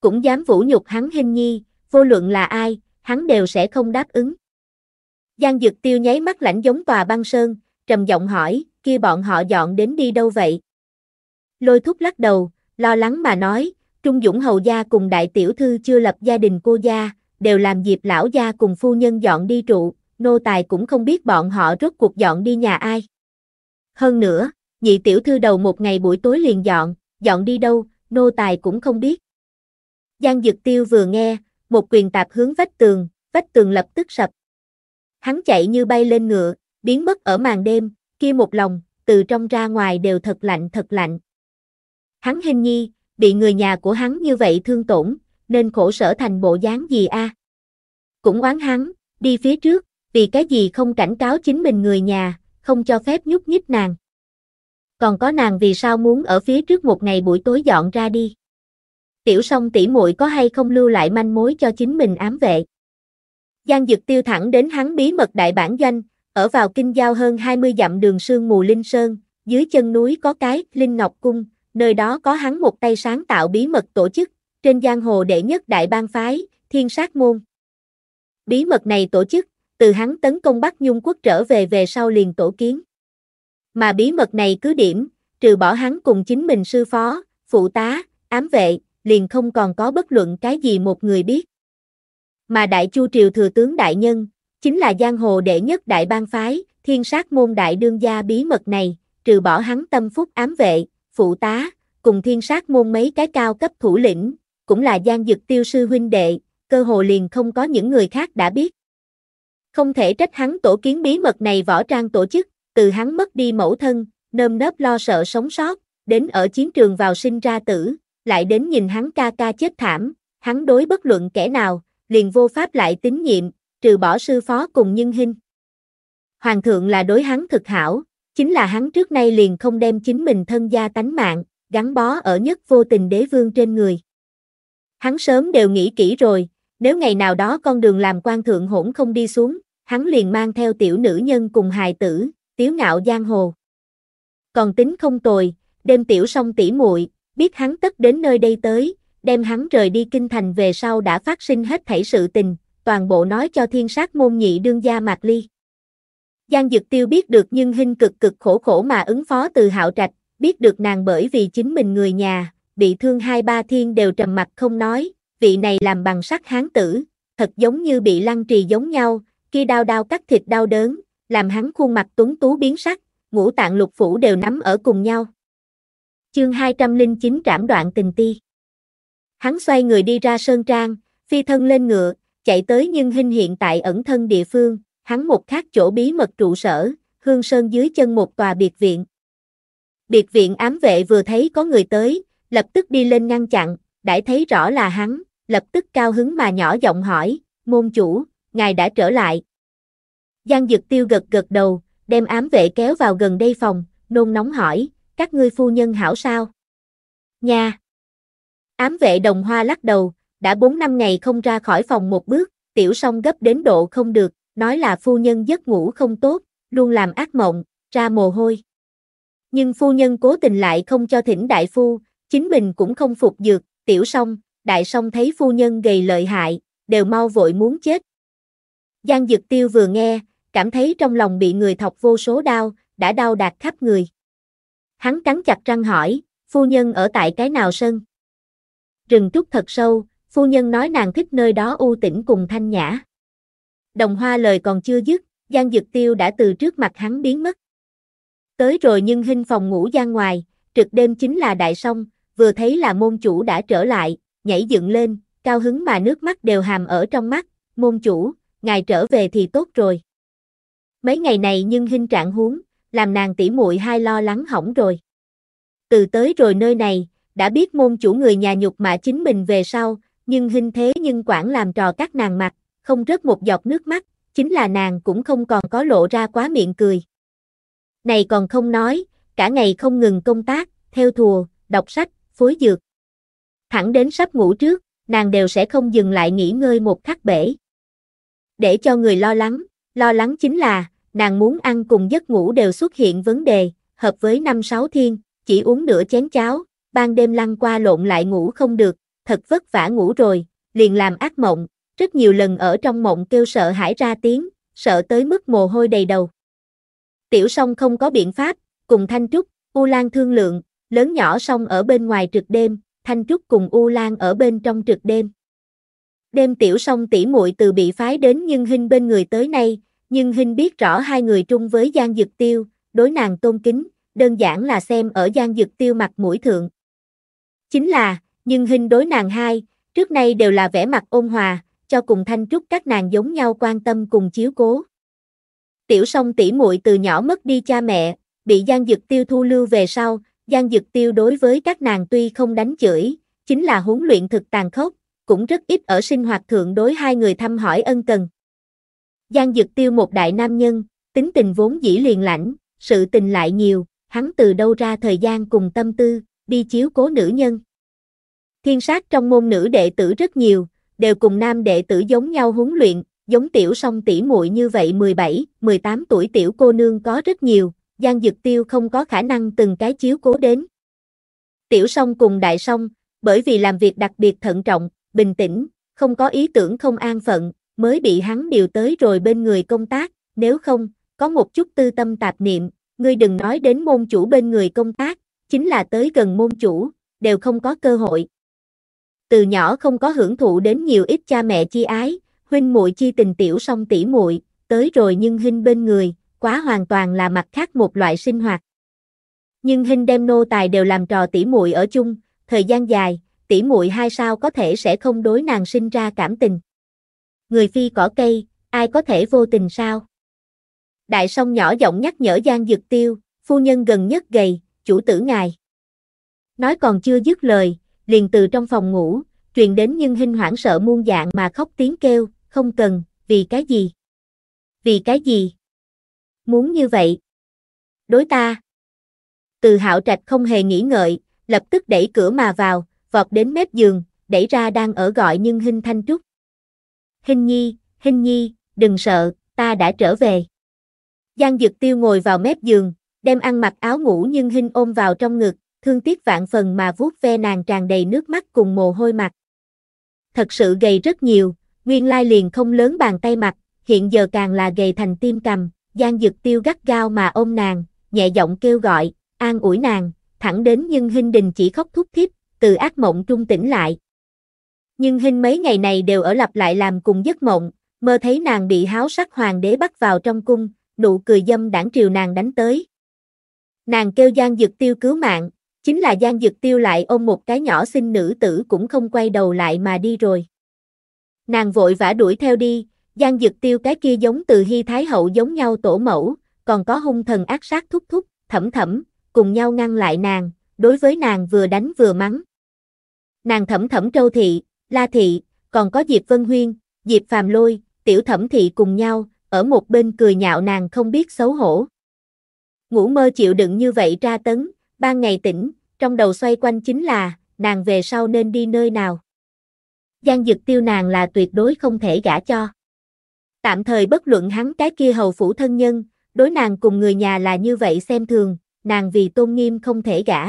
Cũng dám vũ nhục hắn hình nhi, vô luận là ai, hắn đều sẽ không đáp ứng. Giang dực tiêu nháy mắt lạnh giống tòa băng sơn, trầm giọng hỏi, kia bọn họ dọn đến đi đâu vậy? Lôi thúc lắc đầu, lo lắng mà nói, Trung Dũng Hầu Gia cùng đại tiểu thư chưa lập gia đình cô gia, đều làm dịp lão gia cùng phu nhân dọn đi trụ, nô tài cũng không biết bọn họ rốt cuộc dọn đi nhà ai. Hơn nữa, nhị tiểu thư đầu một ngày buổi tối liền dọn, dọn đi đâu, nô tài cũng không biết. Giang Dực Tiêu vừa nghe, một quyền tạp hướng vách tường, vách tường lập tức sập. Hắn chạy như bay lên ngựa, biến mất ở màn đêm, kia một lòng, từ trong ra ngoài đều thật lạnh thật lạnh. Hắn hình nhi, bị người nhà của hắn như vậy thương tổn, nên khổ sở thành bộ dáng gì a? Cũng oán hắn, đi phía trước, vì cái gì không cảnh cáo chính mình người nhà, không cho phép nhúc nhích nàng. Còn có nàng vì sao muốn ở phía trước một ngày buổi tối dọn ra đi. Tiểu song tỷ muội có hay không lưu lại manh mối cho chính mình ám vệ. Giang Dực tiêu thẳng đến hắn bí mật đại bản doanh, ở vào kinh giao hơn 20 dặm đường sương mù Linh Sơn, dưới chân núi có cái Linh Ngọc Cung, nơi đó có hắn một tay sáng tạo bí mật tổ chức, trên giang hồ đệ nhất đại bang phái, thiên sát môn. Bí mật này tổ chức, từ hắn tấn công Bắc Nhung quốc trở về về sau liền tổ kiến. Mà bí mật này cứ điểm, trừ bỏ hắn cùng chính mình sư phó, phụ tá, ám vệ, liền không còn có bất luận cái gì một người biết. Mà đại chu triều thừa tướng đại nhân, chính là giang hồ đệ nhất đại bang phái, thiên sát môn đại đương gia bí mật này, trừ bỏ hắn tâm phúc ám vệ, phụ tá, cùng thiên sát môn mấy cái cao cấp thủ lĩnh, cũng là giang dực tiêu sư huynh đệ, cơ hồ liền không có những người khác đã biết. Không thể trách hắn tổ kiến bí mật này võ trang tổ chức, từ hắn mất đi mẫu thân, nơm nớp lo sợ sống sót, đến ở chiến trường vào sinh ra tử, lại đến nhìn hắn ca ca chết thảm, hắn đối bất luận kẻ nào, liền vô pháp lại tín nhiệm, trừ bỏ sư phó cùng nhân hình. Hoàng thượng là đối hắn thực hảo, chính là hắn trước nay liền không đem chính mình thân gia tánh mạng, gắn bó ở nhất vô tình đế vương trên người. Hắn sớm đều nghĩ kỹ rồi, nếu ngày nào đó con đường làm quan thượng hỗn không đi xuống, hắn liền mang theo tiểu nữ nhân cùng hài tử, tiếu ngạo giang hồ. Còn tính không tồi, đêm tiểu xong tỉ muội, biết hắn tất đến nơi đây tới, đem hắn rời đi kinh thành về sau đã phát sinh hết thảy sự tình, toàn bộ nói cho thiên sát môn nhị đương gia Mạc Ly. Giang Dực Tiêu biết được nhưng hình cực cực khổ khổ mà ứng phó từ hạo trạch, biết được nàng bởi vì chính mình người nhà, bị thương hai ba thiên đều trầm mặt không nói, vị này làm bằng sắt hán tử, thật giống như bị lăng trì giống nhau, khi đau đau cắt thịt đau đớn, làm hắn khuôn mặt tuấn tú biến sắc, ngũ tạng lục phủ đều nắm ở cùng nhau. Chương 209 trảm đoạn tình ti. Hắn xoay người đi ra sơn trang, phi thân lên ngựa, chạy tới nhưng hình hiện tại ẩn thân địa phương, hắn một khác chỗ bí mật trụ sở, hương sơn dưới chân một tòa biệt viện. Biệt viện ám vệ vừa thấy có người tới, lập tức đi lên ngăn chặn, đãi thấy rõ là hắn, lập tức cao hứng mà nhỏ giọng hỏi, môn chủ, ngài đã trở lại. Giang Dực Tiêu gật gật đầu, đem ám vệ kéo vào gần đây phòng, nôn nóng hỏi, các ngươi phu nhân hảo sao? Nha! Ám vệ đồng hoa lắc đầu, đã 4 năm ngày không ra khỏi phòng một bước, tiểu song gấp đến độ không được, nói là phu nhân giấc ngủ không tốt, luôn làm ác mộng, ra mồ hôi. Nhưng phu nhân cố tình lại không cho thỉnh đại phu, chính mình cũng không phục dược, tiểu song, đại song thấy phu nhân gầy lợi hại, đều mau vội muốn chết. Giang Dực Tiêu vừa nghe, cảm thấy trong lòng bị người thọc vô số đau, đã đau đạt khắp người. Hắn cắn chặt răng hỏi, phu nhân ở tại cái nào sân? Rừng trúc thật sâu, phu nhân nói nàng thích nơi đó u tĩnh cùng thanh nhã. Đồng hoa lời còn chưa dứt, Giang Dực Tiêu đã từ trước mặt hắn biến mất. Tới rồi nhưng hình phòng ngủ ra ngoài, trực đêm chính là đại song, vừa thấy là môn chủ đã trở lại, nhảy dựng lên, cao hứng mà nước mắt đều hàm ở trong mắt, môn chủ, ngài trở về thì tốt rồi. Mấy ngày này nhưng hình trạng huống, làm nàng tỉ muội hai lo lắng hỏng rồi. Từ tới rồi nơi này, đã biết môn chủ người nhà nhục mạ chính mình về sau, nhưng hình thế nhưng quản làm trò các nàng mặt, không rớt một giọt nước mắt, chính là nàng cũng không còn có lộ ra quá miệng cười. Này còn không nói, cả ngày không ngừng công tác, theo thùa, đọc sách, phối dược. Thẳng đến sắp ngủ trước, nàng đều sẽ không dừng lại nghỉ ngơi một khắc bể. Để cho người lo lắng, lo lắng chính là, nàng muốn ăn cùng giấc ngủ đều xuất hiện vấn đề, hợp với năm sáu thiên, chỉ uống nửa chén cháo, ban đêm lăn qua lộn lại ngủ không được, thật vất vả ngủ rồi, liền làm ác mộng, rất nhiều lần ở trong mộng kêu sợ hãi ra tiếng, sợ tới mức mồ hôi đầy đầu. Tiểu song không có biện pháp, cùng Thanh Trúc, U Lan thương lượng, lớn nhỏ song ở bên ngoài trực đêm, Thanh Trúc cùng U Lan ở bên trong trực đêm. Đêm tiểu song tỷ muội từ bị phái đến nhưng hình bên người tới nay, nhưng hình biết rõ hai người trung với Giang Dực Tiêu, đối nàng tôn kính, đơn giản là xem ở Giang Dực Tiêu mặt mũi thượng. Chính là, nhưng hình đối nàng hai, trước nay đều là vẻ mặt ôn hòa, cho cùng Thanh Trúc các nàng giống nhau quan tâm cùng chiếu cố. Tiểu song tỷ muội từ nhỏ mất đi cha mẹ, bị Giang Dực Tiêu thu lưu về sau, Giang Dực Tiêu đối với các nàng tuy không đánh chửi, chính là huấn luyện thực tàn khốc, cũng rất ít ở sinh hoạt thượng đối hai người thăm hỏi ân cần. Giang Dực Tiêu một đại nam nhân, tính tình vốn dĩ liền lãnh, sự tình lại nhiều, hắn từ đâu ra thời gian cùng tâm tư, đi chiếu cố nữ nhân. Thiên sát trong môn nữ đệ tử rất nhiều, đều cùng nam đệ tử giống nhau huấn luyện, giống tiểu song tỷ muội như vậy 17, 18 tuổi tiểu cô nương có rất nhiều, Giang Dực Tiêu không có khả năng từng cái chiếu cố đến. Tiểu song cùng đại song, bởi vì làm việc đặc biệt thận trọng, bình tĩnh, không có ý tưởng không an phận, mới bị hắn điều tới rồi bên người công tác, nếu không, có một chút tư tâm tạp niệm, ngươi đừng nói đến môn chủ bên người công tác, chính là tới gần môn chủ, đều không có cơ hội. Từ nhỏ không có hưởng thụ đến nhiều ít cha mẹ chi ái, huynh muội chi tình tiểu song tỷ muội, tới rồi nhưng hình bên người, quá hoàn toàn là mặt khác một loại sinh hoạt. Nhưng hình đem nô tài đều làm trò tỉ muội ở chung, thời gian dài, tỉ muội hai sao có thể sẽ không đối nàng sinh ra cảm tình. Người phi cỏ cây, ai có thể vô tình sao? Đại song nhỏ giọng nhắc nhở Giang Dực Tiêu, phu nhân gần nhất gầy, chủ tử ngài. Nói còn chưa dứt lời, liền từ trong phòng ngủ, truyền đến nhưng hình hoảng sợ muôn dạng mà khóc tiếng kêu, không cần, vì cái gì? Vì cái gì? Muốn như vậy? Đối ta. Từ hạo trạch không hề nghĩ ngợi, lập tức đẩy cửa mà vào, vọt đến mép giường, đẩy ra đang ở gọi nhưng hình thanh trúc. Hình nhi, hình nhi, đừng sợ, ta đã trở về. Giang Dực Tiêu ngồi vào mép giường, đem ăn mặc áo ngủ nhưng hình ôm vào trong ngực, thương tiếc vạn phần mà vuốt ve nàng tràn đầy nước mắt cùng mồ hôi mặt. Thật sự gầy rất nhiều, nguyên lai liền không lớn bàn tay mặt, hiện giờ càng là gầy thành tim cầm, Giang Dực Tiêu gắt gao mà ôm nàng, nhẹ giọng kêu gọi, an ủi nàng, thẳng đến nhưng Hinh Đình chỉ khóc thúc thít, từ ác mộng trung tỉnh lại. Nhưng Hinh mấy ngày này đều ở lặp lại làm cùng giấc mộng, mơ thấy nàng bị háo sắc hoàng đế bắt vào trong cung, nụ cười dâm đảng triều nàng đánh tới. Nàng kêu Giang Dực Tiêu cứu mạng, chính là Giang Dực Tiêu lại ôm một cái nhỏ xinh nữ tử cũng không quay đầu lại mà đi rồi. Nàng vội vã đuổi theo đi, Giang Dực Tiêu cái kia giống từ Hy Thái Hậu giống nhau tổ mẫu, còn có hung thần ác sát thúc thúc, thẩm thẩm, cùng nhau ngăn lại nàng, đối với nàng vừa đánh vừa mắng. Nàng thẩm thẩm trâu thị, la thị, còn có Diệp Vân Huyên, Diệp Phàm Lôi, tiểu thẩm thị cùng nhau, ở một bên cười nhạo nàng không biết xấu hổ. Ngủ mơ chịu đựng như vậy tra tấn, ban ngày tỉnh, trong đầu xoay quanh chính là, nàng về sau nên đi nơi nào. Giang dực tiêu nàng là tuyệt đối không thể gả cho. Tạm thời bất luận hắn cái kia hầu phủ thân nhân, đối nàng cùng người nhà là như vậy xem thường, nàng vì tôn nghiêm không thể gả.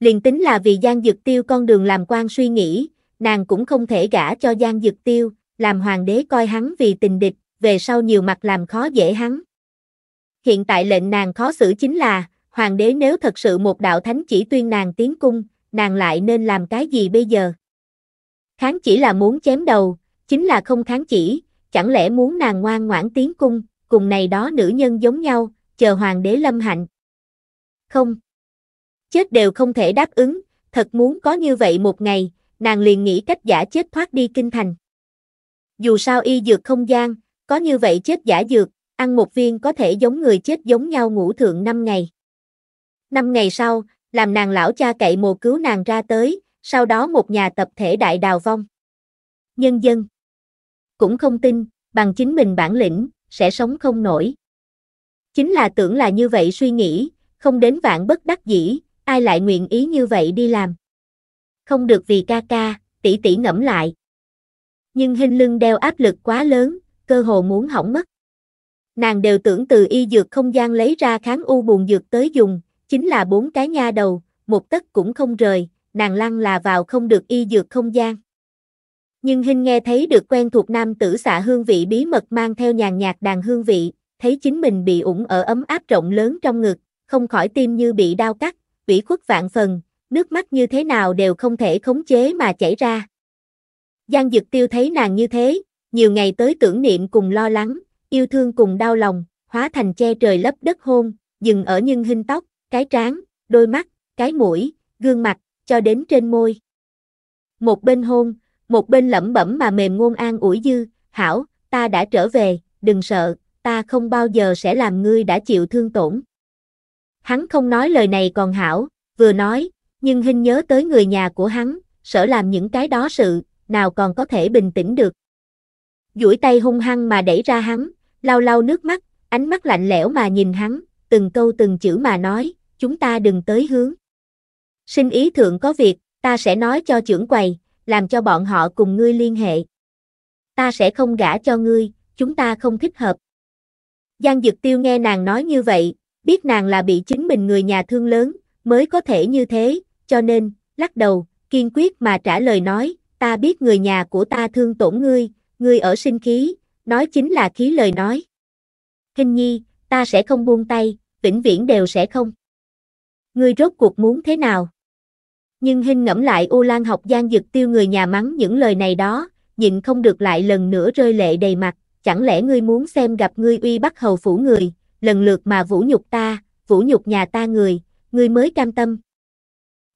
Liền tính là vì Giang Dực Tiêu con đường làm quan suy nghĩ, nàng cũng không thể gả cho Giang Dực Tiêu, làm hoàng đế coi hắn vì tình địch, về sau nhiều mặt làm khó dễ hắn. Hiện tại lệnh nàng khó xử chính là, hoàng đế nếu thật sự một đạo thánh chỉ tuyên nàng tiến cung, nàng lại nên làm cái gì bây giờ? Kháng chỉ là muốn chém đầu, chính là không kháng chỉ, chẳng lẽ muốn nàng ngoan ngoãn tiến cung, cùng này đó nữ nhân giống nhau, chờ hoàng đế lâm hạnh. Không. Chết đều không thể đáp ứng, thật muốn có như vậy một ngày, nàng liền nghĩ cách giả chết thoát đi kinh thành. Dù sao y dược không gian, có như vậy chết giả dược, ăn một viên có thể giống người chết giống nhau ngủ thượng 5 ngày. 5 ngày sau, làm nàng lão cha cậy mồ cứu nàng ra tới, sau đó một nhà tập thể đại đào vong. Nhân dân cũng không tin, bằng chính mình bản lĩnh, sẽ sống không nổi. Chính là tưởng là như vậy suy nghĩ, không đến vạn bất đắc dĩ, ai lại nguyện ý như vậy đi làm. Không được vì ca ca, tỷ tỷ ngẫm lại. Nhưng hình lưng đeo áp lực quá lớn, cơ hồ muốn hỏng mất. Nàng đều tưởng từ y dược không gian lấy ra kháng u buồn dược tới dùng, chính là bốn cái nha đầu, một tấc cũng không rời, nàng lăng là vào không được y dược không gian. Nhưng hình nghe thấy được quen thuộc nam tử xạ hương vị bí mật mang theo nhàn nhạt đàn hương vị, thấy chính mình bị ủng ở ấm áp rộng lớn trong ngực, không khỏi tim như bị đau cắt, vĩ khuất vạn phần, nước mắt như thế nào đều không thể khống chế mà chảy ra. Giang Dực Tiêu thấy nàng như thế, nhiều ngày tới tưởng niệm cùng lo lắng, yêu thương cùng đau lòng, hóa thành che trời lấp đất hôn, dừng ở nhân hình tóc, cái trán, đôi mắt, cái mũi, gương mặt, cho đến trên môi. Một bên hôn, một bên lẩm bẩm mà mềm ngôn an ủi dư, hảo, ta đã trở về, đừng sợ, ta không bao giờ sẽ làm ngươi đã chịu thương tổn. Hắn không nói lời này còn hảo, vừa nói, nhưng hình nhớ tới người nhà của hắn, sợ làm những cái đó sự, nào còn có thể bình tĩnh được. duỗi tay hung hăng mà đẩy ra hắn, lau lau nước mắt, ánh mắt lạnh lẽo mà nhìn hắn, từng câu từng chữ mà nói, chúng ta đừng tới hướng. Sinh ý thượng có việc, ta sẽ nói cho trưởng quầy, làm cho bọn họ cùng ngươi liên hệ. Ta sẽ không gả cho ngươi, chúng ta không thích hợp. Giang Dực Tiêu nghe nàng nói như vậy, biết nàng là bị chính mình người nhà thương lớn, mới có thể như thế, cho nên, lắc đầu, kiên quyết mà trả lời nói, ta biết người nhà của ta thương tổn ngươi, ngươi ở sinh khí, nói chính là khí lời nói. Hình nhi, ta sẽ không buông tay, vĩnh viễn đều sẽ không. Ngươi rốt cuộc muốn thế nào? Nhưng hình ngẫm lại U Lan học Giang Dực Tiêu người nhà mắng những lời này đó, nhịn không được lại lần nữa rơi lệ đầy mặt, chẳng lẽ ngươi muốn xem gặp ngươi uy bắt hầu phủ người, lần lượt mà vũ nhục ta, vũ nhục nhà ta người, ngươi mới cam tâm.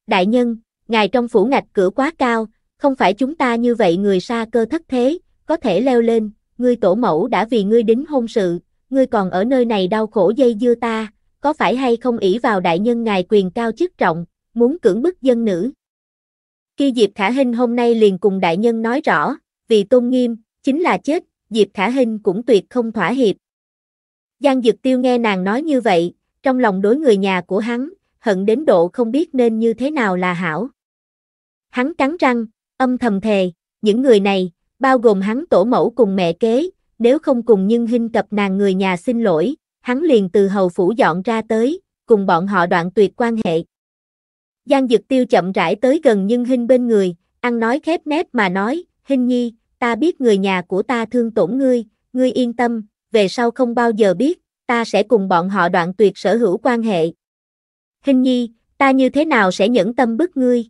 Đại nhân, ngài trong phủ ngạch cửa quá cao, không phải chúng ta như vậy người xa cơ thất thế, có thể leo lên, ngươi tổ mẫu đã vì ngươi đính hôn sự, ngươi còn ở nơi này đau khổ dây dưa ta, có phải hay không ỷ vào đại nhân ngài quyền cao chức trọng, muốn cưỡng bức dân nữ. Khi Diệp Khả Hinh hôm nay liền cùng đại nhân nói rõ, vì tôn nghiêm, chính là chết, Diệp Khả Hinh cũng tuyệt không thỏa hiệp. Giang Dực Tiêu nghe nàng nói như vậy, trong lòng đối người nhà của hắn, hận đến độ không biết nên như thế nào là hảo. Hắn cắn răng, âm thầm thề, những người này, bao gồm hắn tổ mẫu cùng mẹ kế, nếu không cùng nhân hình cập nàng người nhà xin lỗi, hắn liền từ hầu phủ dọn ra tới, cùng bọn họ đoạn tuyệt quan hệ. Giang Dực Tiêu chậm rãi tới gần nhưng Hinh bên người, ăn nói khép nép mà nói, Hinh Nhi, ta biết người nhà của ta thương tổn ngươi, ngươi yên tâm, về sau không bao giờ biết, ta sẽ cùng bọn họ đoạn tuyệt sở hữu quan hệ. Hinh Nhi, ta như thế nào sẽ nhẫn tâm bức ngươi?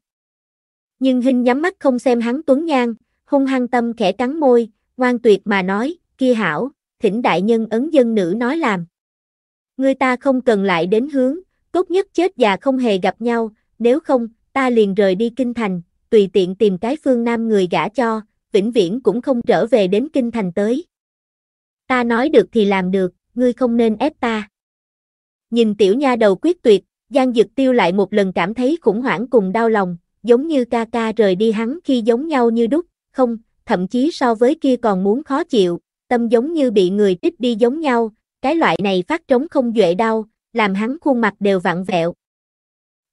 Nhưng Hinh nhắm mắt không xem hắn tuấn nhan, hung hăng tâm khẽ cắn môi, ngoan tuyệt mà nói, kia hảo, thỉnh đại nhân ấn dân nữ nói làm. Ngươi ta không cần lại đến hướng, tốt nhất chết già không hề gặp nhau, nếu không, ta liền rời đi kinh thành, tùy tiện tìm cái phương nam người gả cho, vĩnh viễn cũng không trở về đến kinh thành tới. Ta nói được thì làm được, ngươi không nên ép ta. Nhìn tiểu nha đầu quyết tuyệt, Giang Dực Tiêu lại một lần cảm thấy khủng hoảng cùng đau lòng, giống như ca ca rời đi hắn khi giống nhau như đúc, không, thậm chí so với kia còn muốn khó chịu, tâm giống như bị người trích đi giống nhau, cái loại này phát trống không duệ đau, làm hắn khuôn mặt đều vặn vẹo.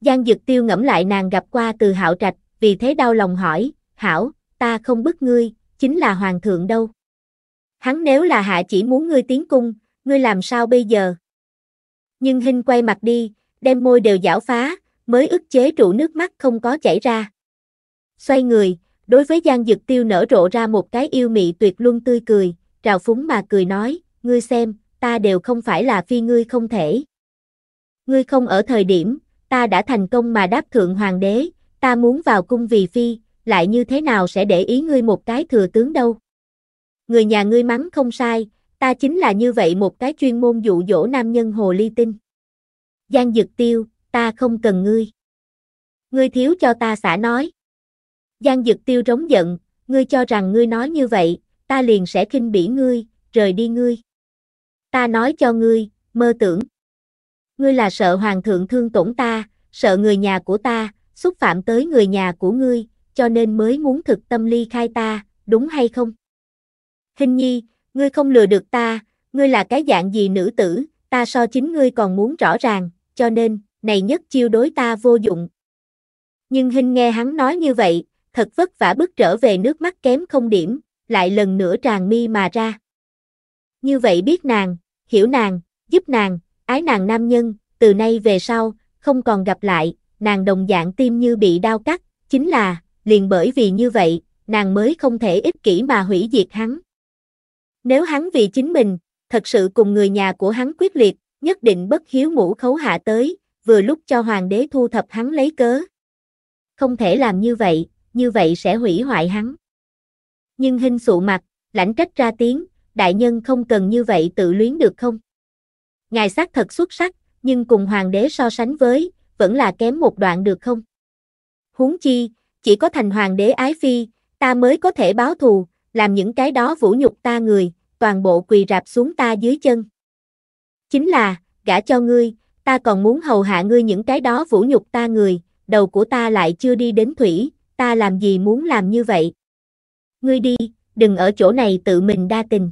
Giang Dực Tiêu ngẫm lại nàng gặp qua từ Hạo Trạch, vì thế đau lòng hỏi, Hảo, ta không bức ngươi, chính là hoàng thượng đâu. Hắn nếu là hạ chỉ muốn ngươi tiến cung, ngươi làm sao bây giờ? Nhưng Hinh quay mặt đi, đem môi đều giảo phá, mới ức chế trụ nước mắt không có chảy ra. Xoay người, đối với Giang Dực Tiêu nở rộ ra một cái yêu mị tuyệt luân tươi cười, trào phúng mà cười nói, ngươi xem, ta đều không phải là phi ngươi không thể. Ngươi không ở thời điểm, ta đã thành công mà đáp thượng hoàng đế, ta muốn vào cung vì phi, lại như thế nào sẽ để ý ngươi một cái thừa tướng đâu. Người nhà ngươi mắng không sai, ta chính là như vậy một cái chuyên môn dụ dỗ nam nhân hồ ly tinh. Giang Dực Tiêu, ta không cần ngươi. Ngươi thiếu cho ta xả nói. Giang Dực Tiêu rống giận, ngươi cho rằng ngươi nói như vậy, ta liền sẽ khinh bỉ ngươi, rời đi ngươi. Ta nói cho ngươi, mơ tưởng. Ngươi là sợ hoàng thượng thương tổn ta, sợ người nhà của ta, xúc phạm tới người nhà của ngươi, cho nên mới muốn thực tâm ly khai ta, đúng hay không? Hình nhi, ngươi không lừa được ta, ngươi là cái dạng gì nữ tử, ta so chính ngươi còn muốn rõ ràng, cho nên, này nhất chiêu đối ta vô dụng. Nhưng hình nghe hắn nói như vậy, thật vất vả bước trở về nước mắt kém không điểm, lại lần nữa tràn mi mà ra. Như vậy biết nàng, hiểu nàng, giúp nàng, ái nàng nam nhân, từ nay về sau, không còn gặp lại, nàng đồng dạng tim như bị đau cắt, chính là, liền bởi vì như vậy, nàng mới không thể ích kỷ mà hủy diệt hắn. Nếu hắn vì chính mình, thật sự cùng người nhà của hắn quyết liệt, nhất định bất hiếu mũ khấu hạ tới, vừa lúc cho hoàng đế thu thập hắn lấy cớ. Không thể làm như vậy, như vậy sẽ hủy hoại hắn. Nhưng hình sụ mặt, lãnh trách ra tiếng, đại nhân không cần như vậy tự luyến được không? Ngài xác thật xuất sắc, nhưng cùng hoàng đế so sánh với, vẫn là kém một đoạn được không? Huống chi, chỉ có thành hoàng đế ái phi, ta mới có thể báo thù, làm những cái đó vũ nhục ta người, toàn bộ quỳ rạp xuống ta dưới chân. Chính là, gả cho ngươi, ta còn muốn hầu hạ ngươi những cái đó vũ nhục ta người, đầu của ta lại chưa đi đến thủy, ta làm gì muốn làm như vậy? Ngươi đi, đừng ở chỗ này tự mình đa tình.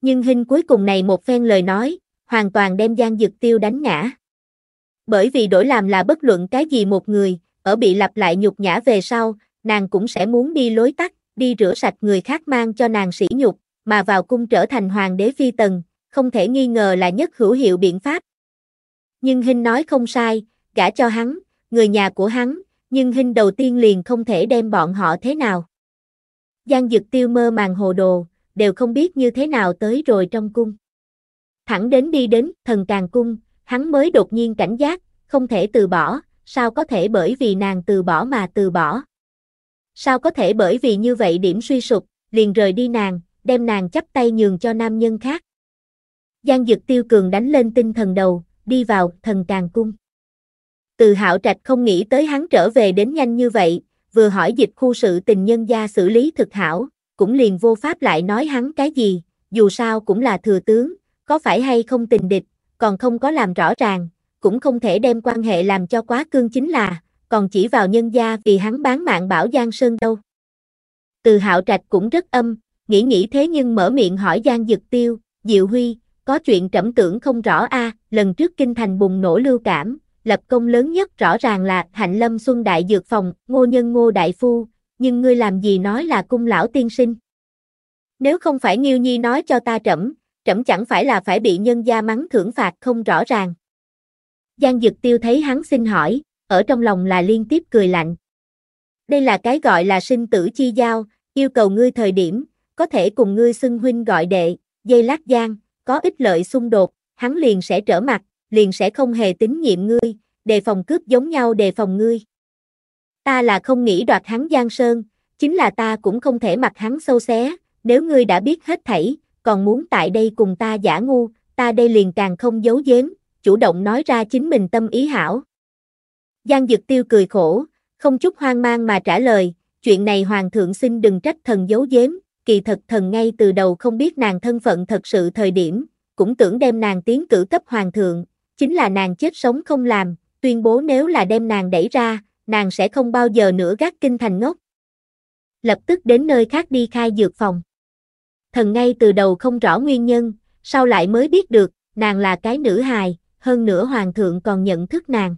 Nhưng hình cuối cùng này một phen lời nói, hoàn toàn đem Giang Dực Tiêu đánh ngã. Bởi vì đổi làm là bất luận cái gì một người, ở bị lặp lại nhục nhã về sau, nàng cũng sẽ muốn đi lối tắt, đi rửa sạch người khác mang cho nàng sỉ nhục, mà vào cung trở thành hoàng đế phi tần, không thể nghi ngờ là nhất hữu hiệu biện pháp. Nhưng Hinh nói không sai, gả cho hắn, người nhà của hắn, nhưng Hinh đầu tiên liền không thể đem bọn họ thế nào. Giang Dực Tiêu mơ màng hồ đồ, đều không biết như thế nào tới rồi trong cung. Thẳng đến đi đến thần càng cung, hắn mới đột nhiên cảnh giác, không thể từ bỏ, sao có thể bởi vì nàng từ bỏ mà từ bỏ. Sao có thể bởi vì như vậy điểm suy sụp, liền rời đi nàng, đem nàng chấp tay nhường cho nam nhân khác. Giang Dực Tiêu Cường đánh lên tinh thần đầu, đi vào thần càng cung. Từ hạo trạch không nghĩ tới hắn trở về đến nhanh như vậy, vừa hỏi dịch khu sự tình nhân gia xử lý thực hảo, cũng liền vô pháp lại nói hắn cái gì, dù sao cũng là thừa tướng, có phải hay không tình địch, còn không có làm rõ ràng, cũng không thể đem quan hệ làm cho quá cương chính là, còn chỉ vào nhân gia vì hắn bán mạng bảo Giang Sơn đâu. Từ hạo trạch cũng rất âm, nghĩ nghĩ thế nhưng mở miệng hỏi Giang Dực Tiêu, Diệu Huy, có chuyện trẫm tưởng không rõ a lần trước kinh thành bùng nổ lưu cảm, lập công lớn nhất rõ ràng là Hạnh Lâm Xuân Đại Dược Phòng, ngô nhân ngô đại phu, nhưng ngươi làm gì nói là cung lão tiên sinh. Nếu không phải Nghiêu Nhi nói cho ta trẫm, trẫm chẳng phải là phải bị nhân gia mắng thưởng phạt không rõ ràng. Giang Dực Tiêu thấy hắn xin hỏi, ở trong lòng là liên tiếp cười lạnh. Đây là cái gọi là sinh tử chi giao, yêu cầu ngươi thời điểm, có thể cùng ngươi xưng huynh gọi đệ, dây lát giang, có ích lợi xung đột, hắn liền sẽ trở mặt, liền sẽ không hề tín nhiệm ngươi, đề phòng cướp giống nhau đề phòng ngươi. Ta là không nghĩ đoạt hắn Giang Sơn, chính là ta cũng không thể mặc hắn sâu xé, nếu ngươi đã biết hết thảy, còn muốn tại đây cùng ta giả ngu, ta đây liền càng không giấu giếm, chủ động nói ra chính mình tâm ý hảo. Giang Dực Tiêu cười khổ, không chút hoang mang mà trả lời, chuyện này hoàng thượng xin đừng trách thần giấu giếm, kỳ thật thần ngay từ đầu không biết nàng thân phận thật sự thời điểm, cũng tưởng đem nàng tiến cử cấp hoàng thượng, chính là nàng chết sống không làm, tuyên bố nếu là đem nàng đẩy ra, nàng sẽ không bao giờ nữa gác kinh thành ngốc. Lập tức đến nơi khác đi khai dược phòng. Thần ngay từ đầu không rõ nguyên nhân, sau lại mới biết được, nàng là cái nữ hài, hơn nữa hoàng thượng còn nhận thức nàng.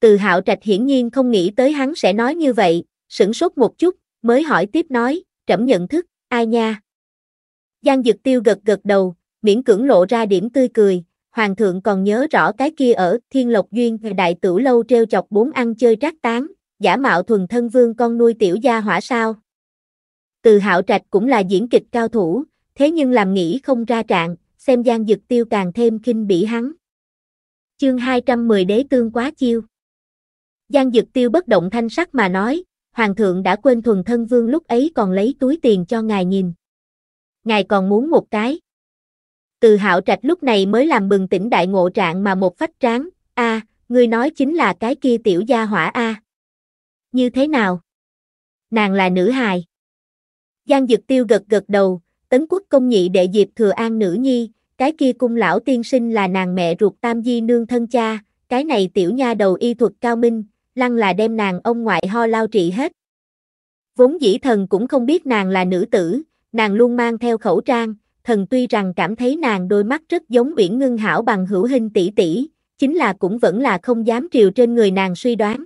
Từ hạo trạch hiển nhiên không nghĩ tới hắn sẽ nói như vậy, sửng sốt một chút, mới hỏi tiếp nói, trẫm nhận thức, ai nha? Giang Dực Tiêu gật gật đầu, miễn cưỡng lộ ra điểm tươi cười, hoàng thượng còn nhớ rõ cái kia ở Thiên Lộc Duyên đại tử lâu treo chọc bốn ăn chơi trác tán, giả mạo thuần thân vương con nuôi tiểu gia hỏa sao. Từ hạo trạch cũng là diễn kịch cao thủ, thế nhưng làm nghĩ không ra trạng, xem Giang Dực Tiêu càng thêm kinh bỉ hắn. Chương 210 Đế tương quá chiêu. Giang Dực Tiêu bất động thanh sắc mà nói, Hoàng thượng đã quên thuần thân vương lúc ấy còn lấy túi tiền cho ngài nhìn. Ngài còn muốn một cái. Từ hạo trạch lúc này mới làm bừng tỉnh đại ngộ trạng mà một phách tráng, a, ngươi nói chính là cái kia tiểu gia hỏa a. Như thế nào? Nàng là nữ hài. Giang Dực Tiêu gật gật đầu, tấn quốc công nhị đệ Diệp Thừa An nữ nhi, cái kia cung lão tiên sinh là nàng mẹ ruột Tam Di nương thân cha, cái này tiểu nha đầu y thuật cao minh, lăng là đem nàng ông ngoại ho lao trị hết. Vốn dĩ thần cũng không biết nàng là nữ tử, nàng luôn mang theo khẩu trang, thần tuy rằng cảm thấy nàng đôi mắt rất giống biển ngưng hảo bằng hữu hình tỷ tỷ, chính là cũng vẫn là không dám triều trên người nàng suy đoán.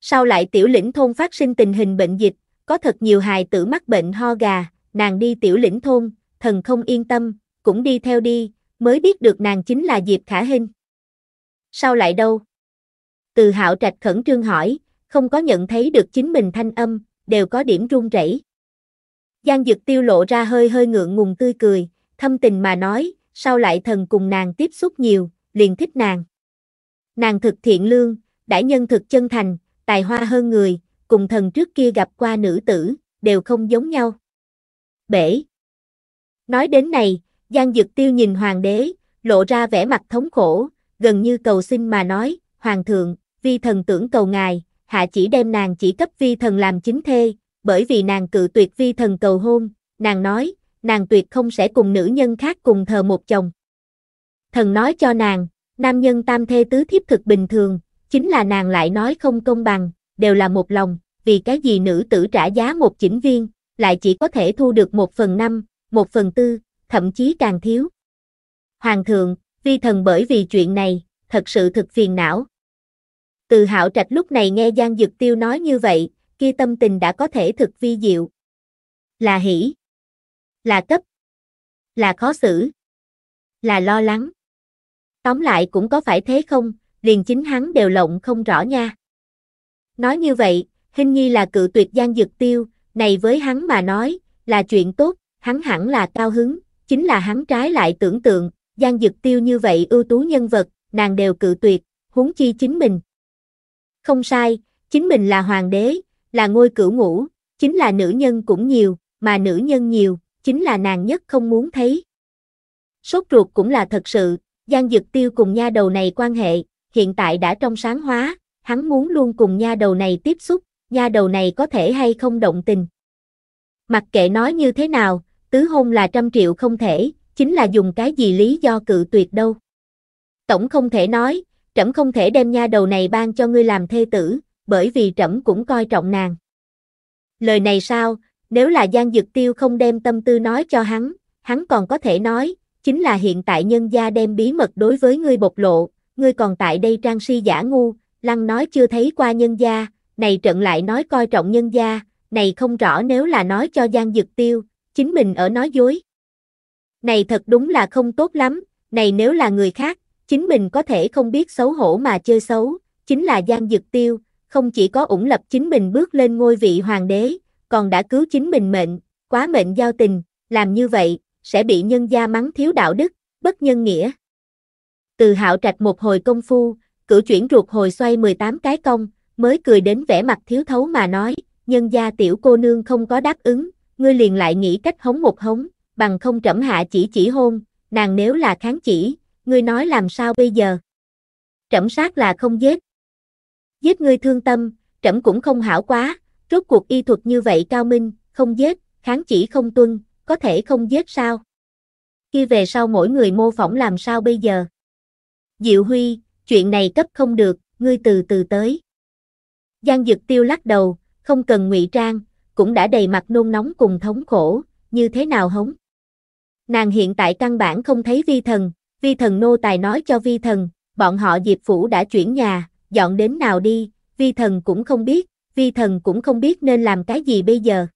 Sau lại tiểu lĩnh thôn phát sinh tình hình bệnh dịch, có thật nhiều hài tử mắc bệnh ho gà, nàng đi tiểu lĩnh thôn, thần không yên tâm, cũng đi theo đi, mới biết được nàng chính là Diệp Khả Hinh. Sao lại đâu? Từ hạo trạch khẩn trương hỏi, không có nhận thấy được chính mình thanh âm, đều có điểm run rẩy. Giang Dực tiêu lộ ra hơi hơi ngượng ngùng tươi cười, thâm tình mà nói, sao lại thần cùng nàng tiếp xúc nhiều, liền thích nàng. Nàng thực thiện lương, đại nhân thực chân thành, tài hoa hơn người, cùng thần trước kia gặp qua nữ tử, đều không giống nhau. Bể. Nói đến này, Giang Dực tiêu nhìn hoàng đế, lộ ra vẻ mặt thống khổ, gần như cầu xin mà nói, Hoàng thượng, vi thần tưởng cầu ngài, hạ chỉ đem nàng chỉ cấp vi thần làm chính thê, bởi vì nàng cự tuyệt vi thần cầu hôn, nàng nói, nàng tuyệt không sẽ cùng nữ nhân khác cùng thờ một chồng. Thần nói cho nàng, nam nhân tam thê tứ thiếp thực bình thường, chính là nàng lại nói không công bằng, đều là một lòng, vì cái gì nữ tử trả giá một chỉnh viên, lại chỉ có thể thu được một phần năm, một phần tư, thậm chí càng thiếu. Hoàng thượng, vi thần bởi vì chuyện này, thật sự thực phiền não, từ hạo trạch lúc này nghe Giang Dực Tiêu nói như vậy, kia tâm tình đã có thể thực vi diệu. Là hỉ, là cấp, là khó xử, là lo lắng. Tóm lại cũng có phải thế không, liền chính hắn đều lộng không rõ nha. Nói như vậy, hình nhi là cự tuyệt Giang Dực Tiêu, này với hắn mà nói, là chuyện tốt, hắn hẳn là cao hứng, chính là hắn trái lại tưởng tượng, Giang Dực Tiêu như vậy ưu tú nhân vật, nàng đều cự tuyệt, huống chi chính mình. Không sai, chính mình là hoàng đế, là ngôi cửu ngũ, chính là nữ nhân cũng nhiều, mà nữ nhân nhiều, chính là nàng nhất không muốn thấy. Sốt ruột cũng là thật sự, Giang Dực Tiêu cùng nha đầu này quan hệ, hiện tại đã trong sáng hóa, hắn muốn luôn cùng nha đầu này tiếp xúc, nha đầu này có thể hay không động tình. Mặc kệ nói như thế nào, tứ hôn là trăm triệu không thể, chính là dùng cái gì lý do cự tuyệt đâu. Tổng không thể nói, trẫm không thể đem nha đầu này ban cho ngươi làm thê tử, bởi vì trẫm cũng coi trọng nàng. Lời này sao, nếu là Giang Dực Tiêu không đem tâm tư nói cho hắn, hắn còn có thể nói, chính là hiện tại nhân gia đem bí mật đối với ngươi bộc lộ, ngươi còn tại đây trang si giả ngu, lăng nói chưa thấy qua nhân gia, này trận lại nói coi trọng nhân gia, này không rõ nếu là nói cho Giang Dực Tiêu, chính mình ở nói dối. Này thật đúng là không tốt lắm, này nếu là người khác, chính mình có thể không biết xấu hổ mà chơi xấu, chính là Giang Dực Tiêu, không chỉ có ủng lập chính mình bước lên ngôi vị hoàng đế, còn đã cứu chính mình mệnh, quá mệnh giao tình, làm như vậy, sẽ bị nhân gia mắng thiếu đạo đức, bất nhân nghĩa. Từ hạo trạch một hồi công phu, cửu chuyển ruột hồi xoay 18 cái công, mới cười đến vẻ mặt thiếu thấu mà nói, nhân gia tiểu cô nương không có đáp ứng, ngươi liền lại nghĩ cách hống một hống, bằng không trẫm hạ chỉ chỉ hôn, nàng nếu là kháng chỉ, ngươi nói làm sao bây giờ? Trẫm sát là không giết. Giết ngươi thương tâm, trẫm cũng không hảo quá, rốt cuộc y thuật như vậy cao minh, không giết, kháng chỉ không tuân, có thể không giết sao? Khi về sau mỗi người mô phỏng làm sao bây giờ? Diệu Huy, chuyện này cấp không được, ngươi từ từ tới. Giang Dực Tiêu lắc đầu, không cần ngụy trang, cũng đã đầy mặt nôn nóng cùng thống khổ, như thế nào hống? Nàng hiện tại căn bản không thấy vi thần, vi thần nô tài nói cho vi thần, bọn họ Diệp Phủ đã chuyển nhà, dọn đến nào đi, vi thần cũng không biết, vi thần cũng không biết nên làm cái gì bây giờ.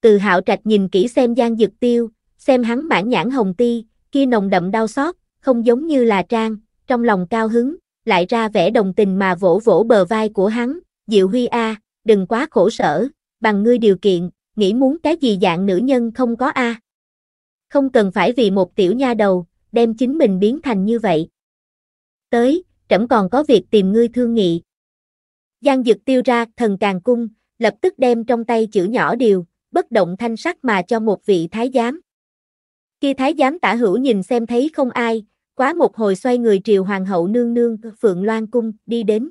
Từ hạo trạch nhìn kỹ xem Giang Dực Tiêu, xem hắn bản nhãn hồng ti, kia nồng đậm đau xót, không giống như là trang, trong lòng cao hứng, lại ra vẻ đồng tình mà vỗ vỗ bờ vai của hắn, Diệu Huy A, đừng quá khổ sở, bằng ngươi điều kiện, nghĩ muốn cái gì dạng nữ nhân không có A. Không cần phải vì một tiểu nha đầu, đem chính mình biến thành như vậy. Tới, trẫm còn có việc tìm ngươi thương nghị. Giang dực tiêu ra thần càng cung, lập tức đem trong tay chữ nhỏ điều, bất động thanh sắc mà cho một vị thái giám. Khi thái giám tả hữu nhìn xem thấy không ai, quá một hồi xoay người triều hoàng hậu nương nương Phượng Loan cung đi đến.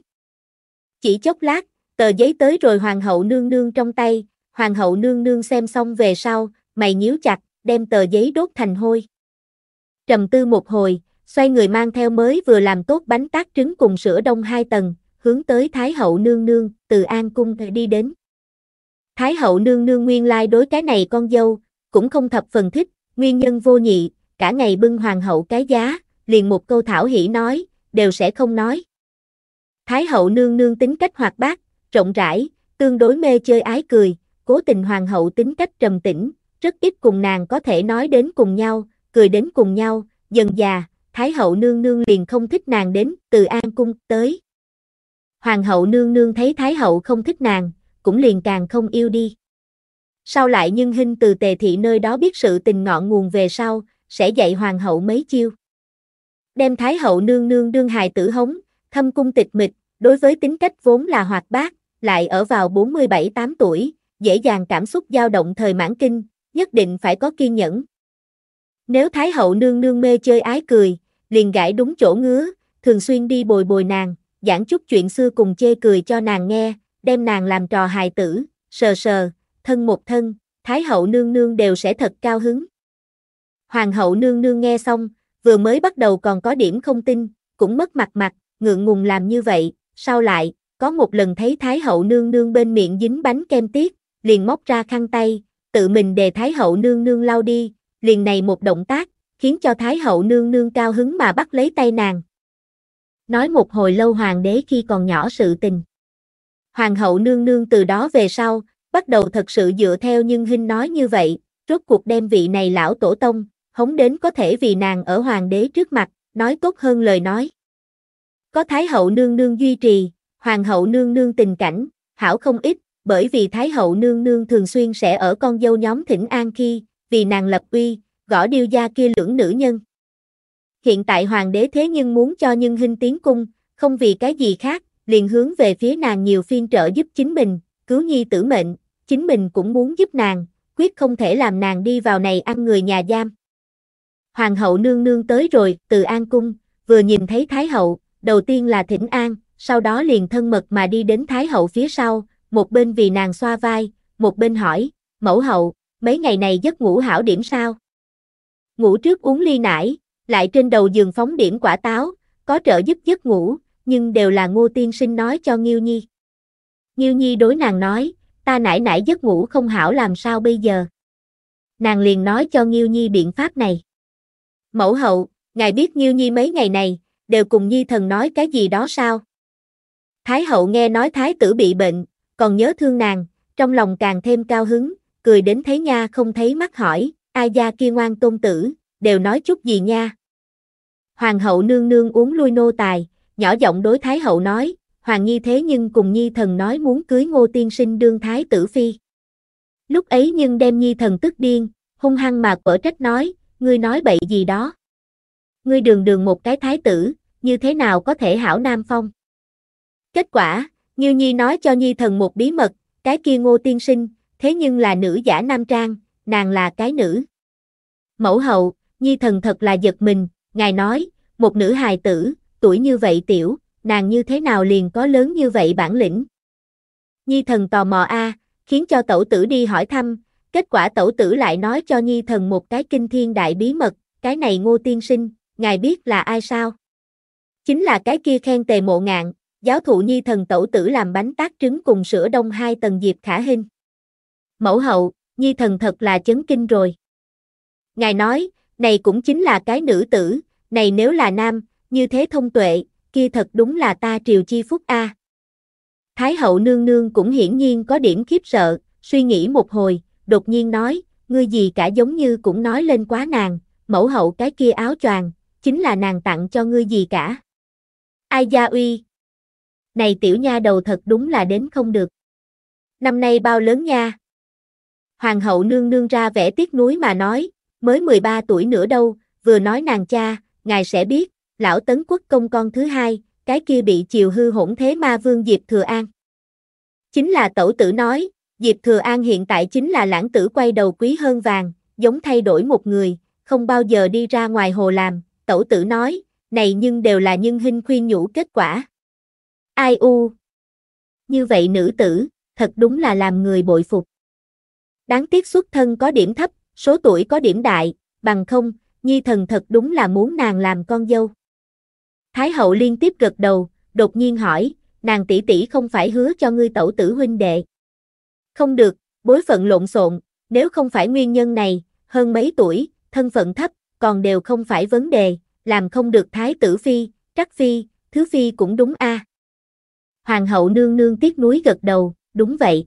Chỉ chốc lát, tờ giấy tới rồi hoàng hậu nương nương trong tay, hoàng hậu nương nương xem xong về sau, mày nhíu chặt, đem tờ giấy đốt thành hôi. Trầm tư một hồi, xoay người mang theo mới vừa làm tốt bánh tác trứng cùng sữa đông hai tầng, hướng tới Thái hậu nương nương, từ An cung đi đến. Thái hậu nương nương nguyên lai đối cái này con dâu, cũng không thập phần thích, nguyên nhân vô nhị, cả ngày bưng hoàng hậu cái giá, liền một câu thảo hỷ nói, đều sẽ không nói. Thái hậu nương nương tính cách hoạt bát, rộng rãi, tương đối mê chơi ái cười, cố tình hoàng hậu tính cách trầm tĩnh, rất ít cùng nàng có thể nói đến cùng nhau, cười đến cùng nhau, dần già, Thái hậu nương nương liền không thích nàng đến, từ An cung tới. Hoàng hậu nương nương thấy Thái hậu không thích nàng, cũng liền càng không yêu đi. Sau lại nhưng hình từ tề thị nơi đó biết sự tình ngọn nguồn về sau, sẽ dạy hoàng hậu mấy chiêu. Đem Thái hậu nương nương đương hài tử hống, thâm cung tịch mịch, đối với tính cách vốn là hoạt bát, lại ở vào 47-8 tuổi, dễ dàng cảm xúc dao động thời mãn kinh, nhất định phải có kiên nhẫn. Nếu Thái hậu nương nương mê chơi ái cười, liền gãi đúng chỗ ngứa, thường xuyên đi bồi bồi nàng, giảng chút chuyện xưa cùng chê cười cho nàng nghe, đem nàng làm trò hài tử, sờ sờ, thân một thân, Thái hậu nương nương đều sẽ thật cao hứng. Hoàng hậu nương nương nghe xong, vừa mới bắt đầu còn có điểm không tin, cũng mất mặt mặt, ngượng ngùng làm như vậy, sau lại, có một lần thấy Thái hậu nương nương bên miệng dính bánh kem tiết, liền móc ra khăn tay, tự mình đề Thái hậu nương nương lau đi, liền này một động tác, khiến cho Thái hậu nương nương cao hứng mà bắt lấy tay nàng. Nói một hồi lâu hoàng đế khi còn nhỏ sự tình. Hoàng hậu nương nương từ đó về sau, bắt đầu thật sự dựa theo nhưng hình nói như vậy, rốt cuộc đem vị này lão tổ tông, hống đến có thể vì nàng ở hoàng đế trước mặt, nói tốt hơn lời nói. Có Thái hậu nương nương duy trì, hoàng hậu nương nương tình cảnh, hảo không ít, bởi vì Thái hậu nương nương thường xuyên sẽ ở con dâu nhóm thỉnh an khi, vì nàng lập uy, gõ điêu gia kia lưỡng nữ nhân. Hiện tại hoàng đế thế nhưng muốn cho nhân hình tiến cung, không vì cái gì khác, liền hướng về phía nàng nhiều phiên trợ giúp chính mình, cứu nhi tử mệnh, chính mình cũng muốn giúp nàng, quyết không thể làm nàng đi vào này ăn người nhà giam. Hoàng hậu nương nương tới rồi, từ an cung, vừa nhìn thấy Thái hậu, đầu tiên là thỉnh an, sau đó liền thân mật mà đi đến Thái hậu phía sau, một bên vì nàng xoa vai, một bên hỏi, mẫu hậu, mấy ngày này giấc ngủ hảo điểm sao? Ngủ trước uống ly nải, lại trên đầu giường phóng điểm quả táo, có trợ giúp giấc ngủ, nhưng đều là ngô tiên sinh nói cho Nghiêu Nhi. Nghiêu Nhi đối nàng nói, ta nải nải giấc ngủ không hảo làm sao bây giờ. Nàng liền nói cho Nghiêu Nhi biện pháp này. Mẫu hậu, ngài biết Nhiêu Nhi mấy ngày này, đều cùng Nhi thần nói cái gì đó sao? Thái hậu nghe nói thái tử bị bệnh, còn nhớ thương nàng, trong lòng càng thêm cao hứng, cười đến thấy nha không thấy mắt hỏi, ai gia kia ngoan tôn tử, đều nói chút gì nha. Hoàng hậu nương nương uống lui nô tài, nhỏ giọng đối Thái hậu nói, Hoàng Nhi thế nhưng cùng Nhi thần nói muốn cưới ngô tiên sinh đương Thái tử Phi. Lúc ấy nhưng đem Nhi thần tức điên, hung hăng mà quở trách nói, ngươi nói bậy gì đó. Ngươi đường đường một cái thái tử, như thế nào có thể hảo nam phong. Kết quả, Như Nhi nói cho Nhi thần một bí mật, cái kia ngô tiên sinh, thế nhưng là nữ giả nam trang, nàng là cái nữ. Mẫu hậu, Nhi thần thật là giật mình, ngài nói, một nữ hài tử, tuổi như vậy tiểu, nàng như thế nào liền có lớn như vậy bản lĩnh. Nhi thần tò mò a, khiến cho tẩu tử đi hỏi thăm, kết quả tẩu tử lại nói cho Nhi thần một cái kinh thiên đại bí mật, cái này ngô tiên sinh, ngài biết là ai sao? Chính là cái kia khen tề mộ ngạn, giáo thụ Nhi thần tẩu tử làm bánh tác trứng cùng sữa đông hai tầng diệp khả hình. Mẫu hậu, Nhi thần thật là chấn kinh rồi. Ngài nói, này cũng chính là cái nữ tử, này nếu là nam, như thế thông tuệ, kia thật đúng là ta triều chi phúc a. Thái hậu nương nương cũng hiển nhiên có điểm khiếp sợ, suy nghĩ một hồi, đột nhiên nói, ngươi gì cả giống như cũng nói lên quá nàng, mẫu hậu cái kia áo choàng, chính là nàng tặng cho ngươi gì cả. Ai gia uy? Này tiểu nha đầu thật đúng là đến không được. Năm nay bao lớn nha? Hoàng hậu nương nương ra vẻ tiếc núi mà nói, mới 13 tuổi nữa đâu, vừa nói nàng cha, ngài sẽ biết, lão tấn quốc công con thứ hai, cái kia bị chiều hư hỗn thế ma vương Diệp Thừa An. Chính là tẩu tử nói, Diệp Thừa An hiện tại chính là lãng tử quay đầu quý hơn vàng, giống thay đổi một người, không bao giờ đi ra ngoài hồ làm, tẩu tử nói, này nhưng đều là nhân hình khuyên nhủ kết quả. Ai u? Như vậy nữ tử, thật đúng là làm người bội phục. Đáng tiếc xuất thân có điểm thấp, số tuổi có điểm đại, bằng không, nhi thần thật đúng là muốn nàng làm con dâu. Thái hậu liên tiếp gật đầu, đột nhiên hỏi, nàng tỷ tỷ không phải hứa cho ngươi tẩu tử huynh đệ. Không được, bối phận lộn xộn, nếu không phải nguyên nhân này, hơn mấy tuổi, thân phận thấp, còn đều không phải vấn đề, làm không được thái tử phi, trắc phi, thứ phi cũng đúng a. Hoàng hậu nương nương tiếc núi gật đầu, đúng vậy.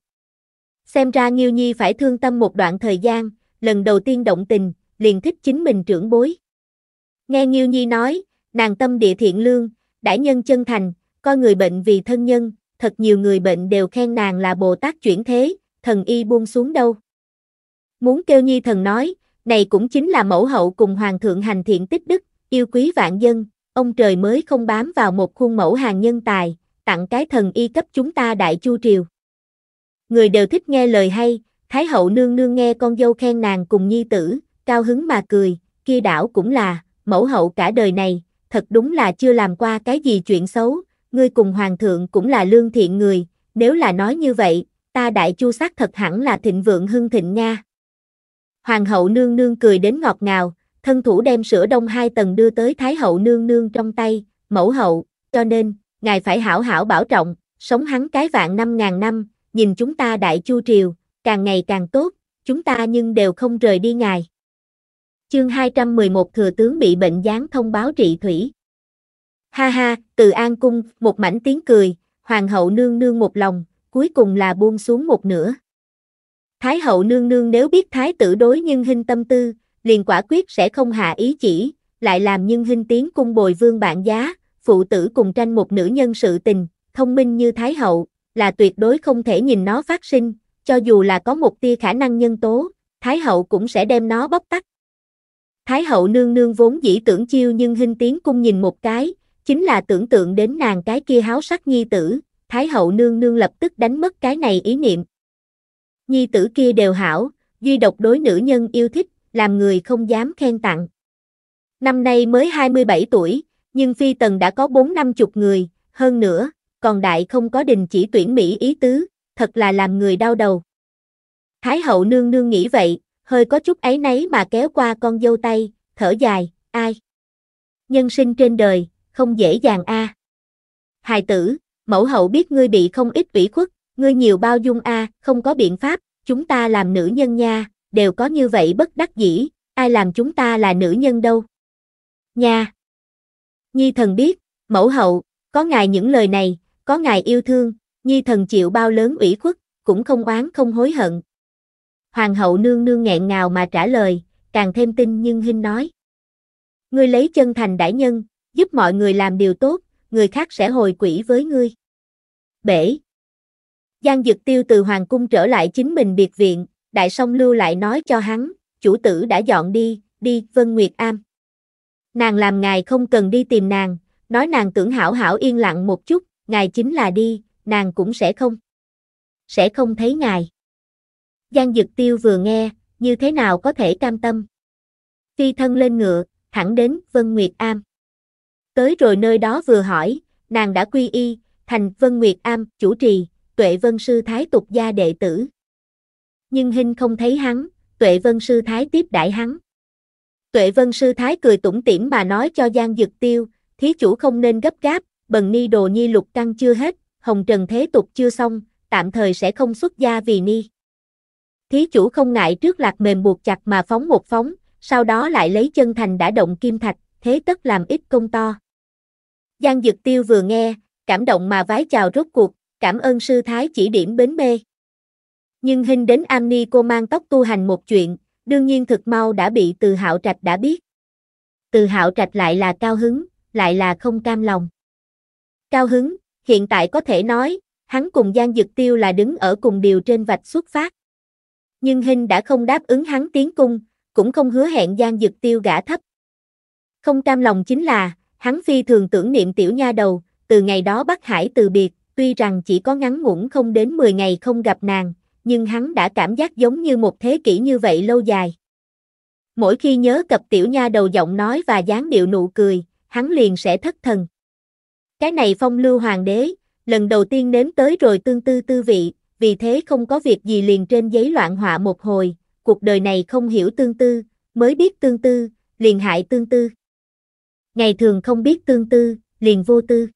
Xem ra Nghiêu Nhi phải thương tâm một đoạn thời gian, lần đầu tiên động tình, liền thích chính mình trưởng bối. Nghe Nghiêu Nhi nói, nàng tâm địa thiện lương, đại nhân chân thành, coi người bệnh vì thân nhân, thật nhiều người bệnh đều khen nàng là Bồ Tát chuyển thế, thần y buông xuống đâu. Muốn kêu Nhi thần nói, này cũng chính là mẫu hậu cùng hoàng thượng hành thiện tích đức, yêu quý vạn dân, ông trời mới không bám vào một khuôn mẫu hàng nhân tài, tặng cái thần y cấp chúng ta đại chu triều. Người đều thích nghe lời hay, Thái hậu nương nương nghe con dâu khen nàng cùng nhi tử, cao hứng mà cười, kia đảo cũng là, mẫu hậu cả đời này, thật đúng là chưa làm qua cái gì chuyện xấu, ngươi cùng hoàng thượng cũng là lương thiện người, nếu là nói như vậy, ta đại chu sắc thật hẳn là thịnh vượng hưng thịnh nha. Hoàng hậu nương nương cười đến ngọt ngào, thân thủ đem sữa đông hai tầng đưa tới Thái hậu nương nương trong tay, mẫu hậu, cho nên, ngài phải hảo hảo bảo trọng, sống hắn cái vạn năm ngàn năm, nhìn chúng ta đại chu triều, càng ngày càng tốt, chúng ta nhưng đều không rời đi ngài. Chương 211 Thừa tướng bị bệnh gián thông báo trị thủy. Ha ha, từ An Cung, một mảnh tiếng cười, Hoàng hậu nương nương một lòng, cuối cùng là buông xuống một nửa. Thái hậu nương nương nếu biết thái tử đối nhân hình tâm tư, liền quả quyết sẽ không hạ ý chỉ, lại làm nhân hình tiến cung bồi vương bạn giá, phụ tử cùng tranh một nữ nhân sự tình, thông minh như thái hậu, là tuyệt đối không thể nhìn nó phát sinh, cho dù là có một tia khả năng nhân tố, thái hậu cũng sẽ đem nó bóc tắt. Thái hậu nương nương vốn dĩ tưởng chiêu nhưng hình tiến cung nhìn một cái, chính là tưởng tượng đến nàng cái kia háo sắc nhi tử, Thái hậu nương nương lập tức đánh mất cái này ý niệm. Nhi tử kia đều hảo, duy độc đối nữ nhân yêu thích, làm người không dám khen tặng. Năm nay mới 27 tuổi, nhưng phi tần đã có 4 năm chục người, hơn nữa, còn đại không có đình chỉ tuyển Mỹ ý tứ, thật là làm người đau đầu. Thái hậu nương nương nghĩ vậy, hơi có chút ấy nấy mà kéo qua con dâu tay, thở dài, ai? Nhân sinh trên đời, không dễ dàng a. Hài tử, mẫu hậu biết ngươi bị không ít ủy khuất, ngươi nhiều bao dung a, không có biện pháp, chúng ta làm nữ nhân nha, đều có như vậy bất đắc dĩ, ai làm chúng ta là nữ nhân đâu. Nha. Nhi thần biết, mẫu hậu, có ngài những lời này, có ngài yêu thương, Nhi thần chịu bao lớn ủy khuất, cũng không oán không hối hận. Hoàng hậu nương nương nghẹn ngào mà trả lời, càng thêm tin nhưng Hinh nói. Ngươi lấy chân thành đại nhân, giúp mọi người làm điều tốt, người khác sẽ hồi quỹ với ngươi. Bể Giang Dực Tiêu từ Hoàng Cung trở lại chính mình biệt viện, Đại Song Lưu lại nói cho hắn, chủ tử đã dọn đi, đi, Vân Nguyệt Am. Nàng làm ngài không cần đi tìm nàng, nói nàng tưởng hảo hảo yên lặng một chút, ngài chính là đi, nàng cũng sẽ không. Sẽ không thấy ngài. Giang Dực Tiêu vừa nghe, như thế nào có thể cam tâm. Phi thân lên ngựa, thẳng đến Vân Nguyệt Am. Tới rồi nơi đó vừa hỏi, nàng đã quy y, thành Vân Nguyệt Am, chủ trì, Tuệ Vân Sư Thái tục gia đệ tử. Nhưng Hinh không thấy hắn, Tuệ Vân Sư Thái tiếp đãi hắn. Tuệ Vân Sư Thái cười tủm tỉm mà nói cho Giang Dực Tiêu, thí chủ không nên gấp gáp, bần ni đồ nhi lục căng chưa hết, hồng trần thế tục chưa xong, tạm thời sẽ không xuất gia vì ni. Thí chủ không ngại trước lạc mềm buộc chặt mà phóng một phóng, sau đó lại lấy chân thành đã động kim thạch, thế tất làm ít công to. Giang Dực Tiêu vừa nghe, cảm động mà vái chào rốt cuộc, cảm ơn sư thái chỉ điểm bến mê. Nhưng hình đến Amni cô mang tóc tu hành một chuyện, đương nhiên thực mau đã bị từ hạo trạch đã biết. Từ hạo trạch lại là cao hứng, lại là không cam lòng. Cao hứng, hiện tại có thể nói, hắn cùng Giang Dực Tiêu là đứng ở cùng điều trên vạch xuất phát. Nhưng hình đã không đáp ứng hắn tiến cung, cũng không hứa hẹn Giang Dực Tiêu gã thấp. Không cam lòng chính là, hắn phi thường tưởng niệm tiểu nha đầu, từ ngày đó bắt hải từ biệt, tuy rằng chỉ có ngắn ngủn không đến 10 ngày không gặp nàng, nhưng hắn đã cảm giác giống như một thế kỷ như vậy lâu dài. Mỗi khi nhớ cập tiểu nha đầu giọng nói và dáng điệu nụ cười, hắn liền sẽ thất thần. Cái này phong lưu hoàng đế, lần đầu tiên nếm tới rồi tương tư tư vị, vì thế không có việc gì liền trên giấy loạn họa một hồi, cuộc đời này không hiểu tương tư, mới biết tương tư, liền hại tương tư. Ngày thường không biết tương tư, liền vô tư.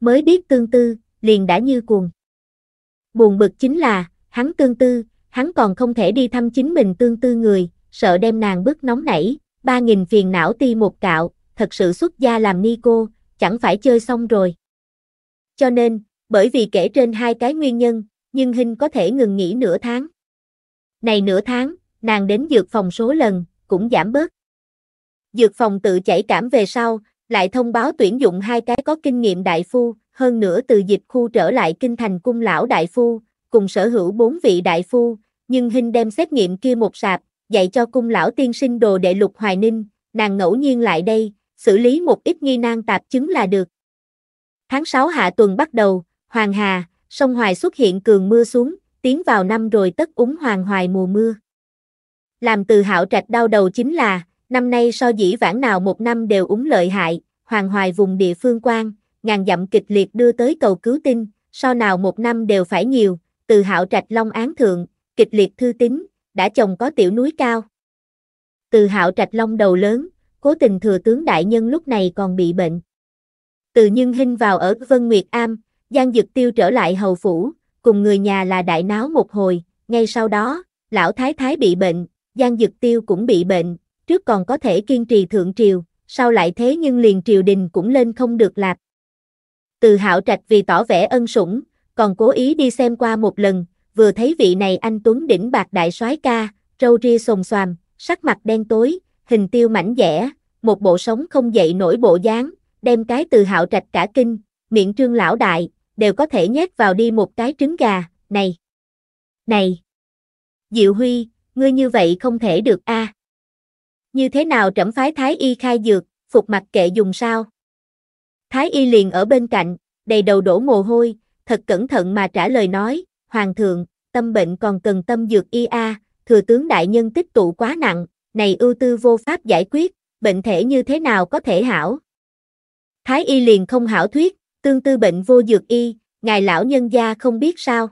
Mới biết tương tư, liền đã như cuồng. Buồn bực chính là, hắn tương tư, hắn còn không thể đi thăm chính mình tương tư người, sợ đem nàng bức nóng nảy, ba nghìn phiền não ti một cạo, thật sự xuất gia làm ni cô, chẳng phải chơi xong rồi. Cho nên, bởi vì kể trên hai cái nguyên nhân, nhưng hình có thể ngừng nghỉ nửa tháng. Này nửa tháng, nàng đến dược phòng số lần, cũng giảm bớt. Dược phòng tự chảy cảm về sau, lại thông báo tuyển dụng hai cái có kinh nghiệm đại phu, hơn nữa từ dịch khu trở lại kinh thành cung lão đại phu, cùng sở hữu bốn vị đại phu, nhưng hình đem xét nghiệm kia một sạp, dạy cho cung lão tiên sinh đồ đệ lục hoài ninh, nàng ngẫu nhiên lại đây, xử lý một ít nghi nan tạp chứng là được. Tháng 6 hạ tuần bắt đầu, Hoàng Hà, sông Hoài xuất hiện cường mưa xuống, tiến vào năm rồi tất úng Hoàng Hoài mùa mưa. Làm từ hạo trạch đau đầu chính là, năm nay so dĩ vãng nào một năm đều úng lợi hại, Hoàng Hoài vùng địa phương quan, ngàn dặm kịch liệt đưa tới cầu cứu tinh, so nào một năm đều phải nhiều, từ hạo trạch long án thượng, kịch liệt thư tín, đã chồng có tiểu núi cao. Từ hạo trạch long đầu lớn, cố tình thừa tướng đại nhân lúc này còn bị bệnh. Từ nhân hình vào ở Vân Nguyệt Am, Giang Dực Tiêu trở lại hầu phủ, cùng người nhà là đại náo một hồi, ngay sau đó, lão thái thái bị bệnh, Giang Dực Tiêu cũng bị bệnh, trước còn có thể kiên trì thượng triều, sau lại thế nhưng liền triều đình cũng lên không được lạp. Từ hạo trạch vì tỏ vẻ ân sủng, còn cố ý đi xem qua một lần, vừa thấy vị này anh Tuấn đỉnh bạc đại soái ca, râu ria xồm xoàm, sắc mặt đen tối, hình tiêu mảnh dẻ, một bộ sống không dậy nổi bộ dáng, đem cái từ hạo trạch cả kinh, miệng trương lão đại, đều có thể nhét vào đi một cái trứng gà, này, này, Diệu Huy, ngươi như vậy không thể được a. Như thế nào trẫm phái Thái Y khai dược, phục mặt kệ dùng sao? Thái Y liền ở bên cạnh, đầy đầu đổ mồ hôi, thật cẩn thận mà trả lời nói, Hoàng thượng, tâm bệnh còn cần tâm dược y a, thừa tướng đại nhân tích tụ quá nặng, này ưu tư vô pháp giải quyết, bệnh thể như thế nào có thể hảo? Thái y liền không hảo thuyết, tương tư bệnh vô dược y, ngài lão nhân gia không biết sao.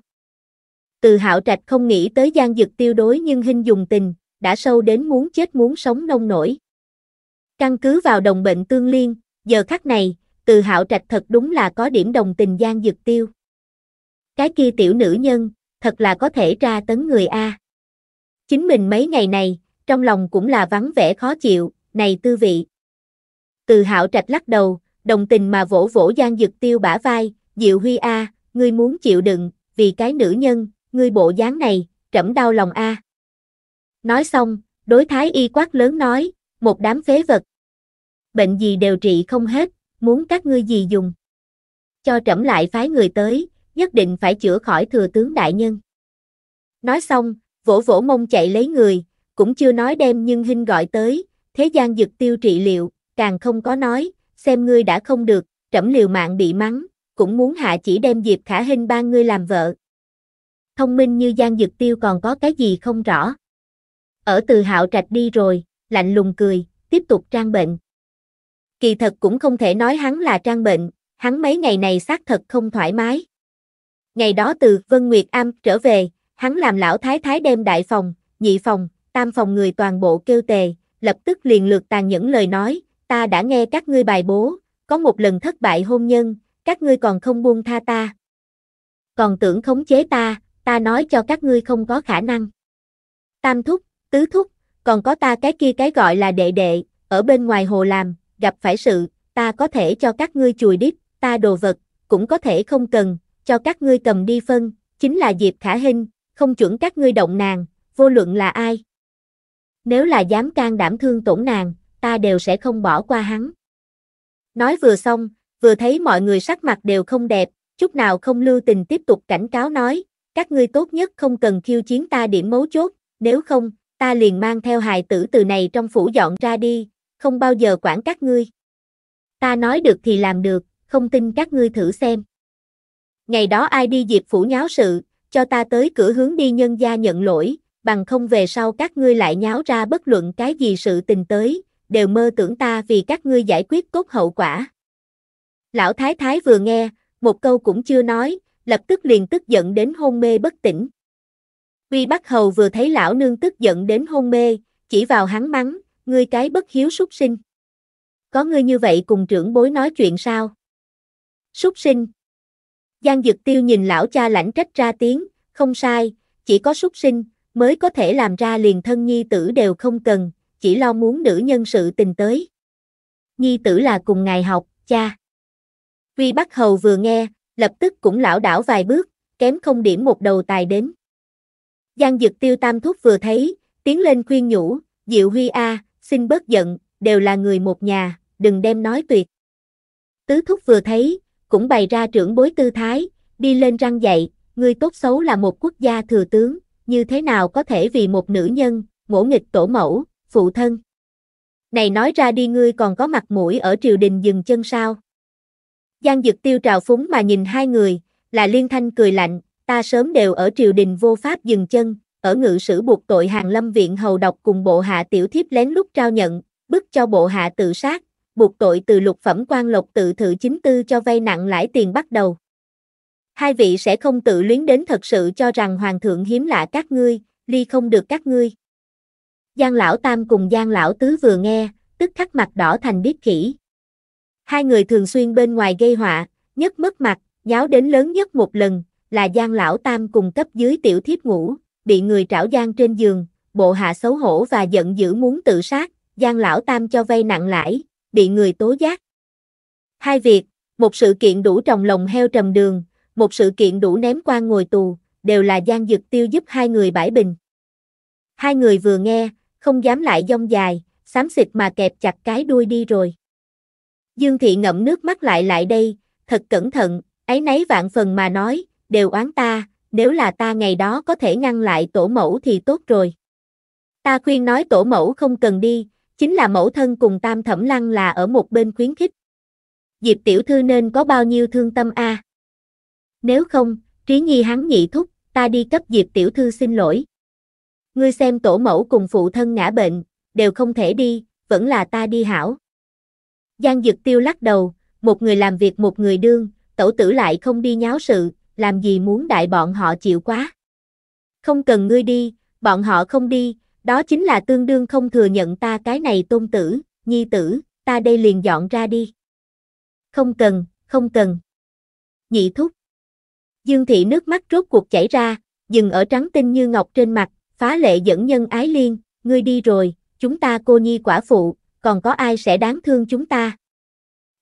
Từ hạo trạch không nghĩ tới gian dực tiêu đối nhưng hình dùng tình, đã sâu đến muốn chết muốn sống nông nổi. Căn cứ vào đồng bệnh tương liên, giờ khắc này, từ hạo trạch thật đúng là có điểm đồng tình gian dực tiêu. Cái kia tiểu nữ nhân, thật là có thể ra tấn người A. Chính mình mấy ngày này, trong lòng cũng là vắng vẻ khó chịu, này tư vị. Từ hạo trạch lắc đầu, đồng tình mà vỗ vỗ Giang Dực Tiêu bả vai, Diệu Huy A, ngươi muốn chịu đựng, vì cái nữ nhân, ngươi bộ dáng này, trẫm đau lòng A. Nói xong, đối thái y quát lớn nói, một đám phế vật. Bệnh gì đều trị không hết, muốn các ngươi gì dùng. Cho trẫm lại phái người tới, nhất định phải chữa khỏi thừa tướng đại nhân. Nói xong, vỗ vỗ mông chạy lấy người, cũng chưa nói đem nhưng hình gọi tới, thế gian dực tiêu trị liệu, càng không có nói, xem ngươi đã không được, trẫm liều mạng bị mắng, cũng muốn hạ chỉ đem Diệp Khả Hinh ba ngươi làm vợ. Thông minh như Giang Dực Tiêu còn có cái gì không rõ. Ở từ hạo trạch đi rồi, lạnh lùng cười, tiếp tục trang bệnh. Kỳ thật cũng không thể nói hắn là trang bệnh, hắn mấy ngày này xác thật không thoải mái. Ngày đó từ Vân Nguyệt Am trở về, hắn làm lão thái thái đem đại phòng, nhị phòng, tam phòng người toàn bộ kêu tề, lập tức liền lượt tàn những lời nói, ta đã nghe các ngươi bài bố, có một lần thất bại hôn nhân, các ngươi còn không buông tha ta. Còn tưởng khống chế ta, ta nói cho các ngươi không có khả năng. Tam thúc, tứ thúc, còn có ta cái kia cái gọi là đệ đệ, ở bên ngoài hồ làm, gặp phải sự, ta có thể cho các ngươi chùi đít, ta đồ vật, cũng có thể không cần, cho các ngươi cầm đi phân, chính là Diệp Khả Hinh, không chuẩn các ngươi động nàng, vô luận là ai. Nếu là dám can đảm thương tổn nàng, ta đều sẽ không bỏ qua hắn. Nói vừa xong, vừa thấy mọi người sắc mặt đều không đẹp, chút nào không lưu tình tiếp tục cảnh cáo nói, các ngươi tốt nhất không cần khiêu chiến ta điểm mấu chốt, nếu không, ta liền mang theo hài tử từ này trong phủ dọn ra đi, không bao giờ quản các ngươi. Ta nói được thì làm được, không tin các ngươi thử xem. Ngày đó ai đi dịp phủ nháo sự, cho ta tới cửa hướng đi nhân gia nhận lỗi, bằng không về sau các ngươi lại nháo ra bất luận cái gì sự tình tới, đều mơ tưởng ta vì các ngươi giải quyết cốt hậu quả. Lão Thái Thái vừa nghe, một câu cũng chưa nói, lập tức liền tức giận đến hôn mê bất tỉnh. Uy Bắc Hầu vừa thấy lão nương tức giận đến hôn mê, chỉ vào hắn mắng, ngươi cái bất hiếu súc sinh. Có ngươi như vậy cùng trưởng bối nói chuyện sao? Súc sinh. Giang Dực Tiêu nhìn lão cha lãnh trách ra tiếng, không sai, chỉ có súc sinh, mới có thể làm ra liền thân nhi tử đều không cần, chỉ lo muốn nữ nhân sự tình tới. Nhi tử là cùng ngài học, cha. Uy Bắc Hầu vừa nghe, lập tức cũng lão đảo vài bước, kém không điểm một đầu tài đến. Giang Dực Tiêu Tam Thúc vừa thấy, tiến lên khuyên nhủ, Diệu Huy A, xin bớt giận, đều là người một nhà, đừng đem nói tuyệt. Tứ Thúc vừa thấy, cũng bày ra trưởng bối tư thái, đi lên răng dạy, ngươi tốt xấu là một quốc gia thừa tướng, như thế nào có thể vì một nữ nhân, ngỗ nghịch tổ mẫu, phụ thân. Này nói ra đi ngươi còn có mặt mũi ở triều đình dừng chân sao? Giang Dực Tiêu trào phúng mà nhìn hai người, là Liên Thanh cười lạnh, ta sớm đều ở triều đình vô pháp dừng chân, ở ngự sử buộc tội hàng lâm viện hầu độc cùng bộ hạ tiểu thiếp lén lút trao nhận, bức cho bộ hạ tự sát, buộc tội từ lục phẩm quan lộc tự thự chính tư cho vay nặng lãi tiền bắt đầu. Hai vị sẽ không tự luyến đến thật sự cho rằng hoàng thượng hiếm lạ các ngươi, ly không được các ngươi. Giang lão tam cùng Giang lão tứ vừa nghe, tức khắc mặt đỏ thành biết kỹ. Hai người thường xuyên bên ngoài gây họa, nhất mất mặt, nháo đến lớn nhất một lần, là Giang lão tam cùng cấp dưới tiểu thiếp ngủ, bị người trảo Giang trên giường, bộ hạ xấu hổ và giận dữ muốn tự sát, Giang lão tam cho vay nặng lãi, bị người tố giác. Hai việc, một sự kiện đủ trồng lồng heo trầm đường, một sự kiện đủ ném quan ngồi tù, đều là Giang Dực Tiêu giúp hai người bãi bình. Hai người vừa nghe, không dám lại dông dài, xám xịt mà kẹp chặt cái đuôi đi rồi. Dương Thị ngậm nước mắt lại lại đây, thật cẩn thận, ấy nấy vạn phần mà nói, đều oán ta, nếu là ta ngày đó có thể ngăn lại tổ mẫu thì tốt rồi. Ta khuyên nói tổ mẫu không cần đi, chính là mẫu thân cùng tam thẩm lăng là ở một bên khuyến khích. Diệp tiểu thư nên có bao nhiêu thương tâm a? Nếu không, trí nhi hắn nhị thúc, ta đi cấp Diệp tiểu thư xin lỗi. Ngươi xem tổ mẫu cùng phụ thân ngã bệnh, đều không thể đi, vẫn là ta đi hảo. Giang Dực Tiêu lắc đầu, một người làm việc một người đương, tẩu tử lại không đi nháo sự, làm gì muốn đại bọn họ chịu quá. Không cần ngươi đi, bọn họ không đi, đó chính là tương đương không thừa nhận ta cái này tôn tử, nhi tử, ta đây liền dọn ra đi. Không cần, không cần. Nhị thúc. Dương thị nước mắt rốt cuộc chảy ra, dừng ở trắng tinh như ngọc trên mặt, phá lệ dẫn nhân ái liên, ngươi đi rồi, chúng ta cô nhi quả phụ, còn có ai sẽ đáng thương chúng ta?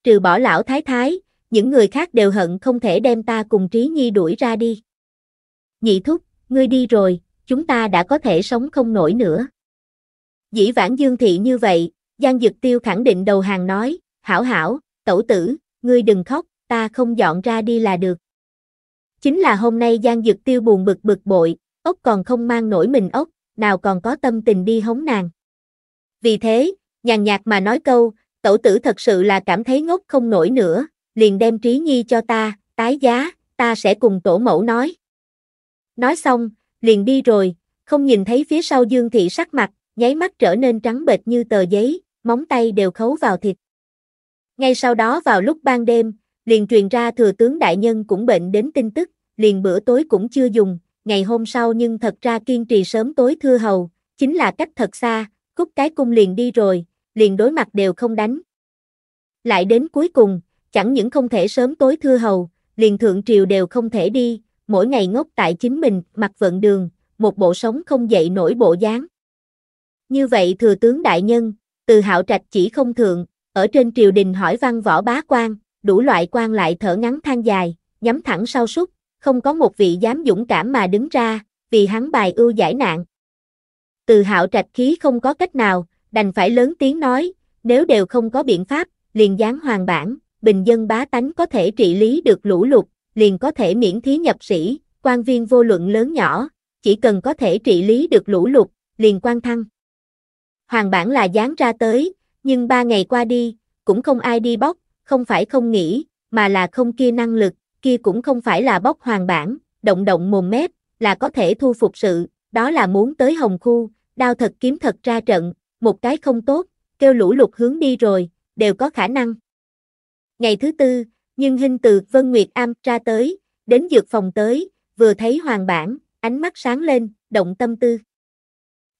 Trừ bỏ lão thái thái, những người khác đều hận không thể đem ta cùng Trí Nhi đuổi ra đi. Nhị thúc, ngươi đi rồi, chúng ta đã có thể sống không nổi nữa. Dĩ vãng Dương Thị như vậy, Giang Dực Tiêu khẳng định đầu hàng nói, hảo hảo, tẩu tử, ngươi đừng khóc, ta không dọn ra đi là được. Chính là hôm nay Giang Dực Tiêu buồn bực bực bội, ốc còn không mang nổi mình ốc, nào còn có tâm tình đi hống nàng. Vì thế, nhàn nhạt mà nói câu, tẩu tử thật sự là cảm thấy ngốc không nổi nữa, liền đem trí nhi cho ta, tái giá, ta sẽ cùng tổ mẫu nói. Nói xong, liền đi rồi, không nhìn thấy phía sau Dương Thị sắc mặt, nháy mắt trở nên trắng bệch như tờ giấy, móng tay đều khấu vào thịt. Ngay sau đó vào lúc ban đêm, liền truyền ra thừa tướng đại nhân cũng bệnh đến tin tức, liền bữa tối cũng chưa dùng, ngày hôm sau nhưng thật ra kiên trì sớm tối thưa hầu, chính là cách thật xa, khúc cái cung liền đi rồi, liền đối mặt đều không đánh. Lại đến cuối cùng, chẳng những không thể sớm tối thưa hầu, liền thượng triều đều không thể đi, mỗi ngày ngốc tại chính mình, mặt vận đường, một bộ sống không dậy nổi bộ dáng. Như vậy thừa tướng đại nhân, từ hạo trạch chỉ không thượng, ở trên triều đình hỏi văn võ bá quan, đủ loại quan lại thở ngắn than dài, nhắm thẳng sau súc, không có một vị dám dũng cảm mà đứng ra, vì hắn bài ưu giải nạn. Từ hạo trạch khí không có cách nào, đành phải lớn tiếng nói, nếu đều không có biện pháp, liền giáng hoàng bản, bình dân bá tánh có thể trị lý được lũ lụt, liền có thể miễn thí nhập sĩ, quan viên vô luận lớn nhỏ, chỉ cần có thể trị lý được lũ lụt, liền quan thăng. Hoàng bản là dán ra tới, nhưng ba ngày qua đi, cũng không ai đi bóc, không phải không nghĩ, mà là không kia năng lực, kia cũng không phải là bóc hoàng bản, động động mồm mép, là có thể thu phục sự, đó là muốn tới hồng khu, đao thật kiếm thật ra trận, một cái không tốt, kêu lũ lụt hướng đi rồi, đều có khả năng. Ngày thứ tư, nhưng hình từ Vân Nguyệt Am ra tới, đến dược phòng tới, vừa thấy hoàng bản, ánh mắt sáng lên, động tâm tư.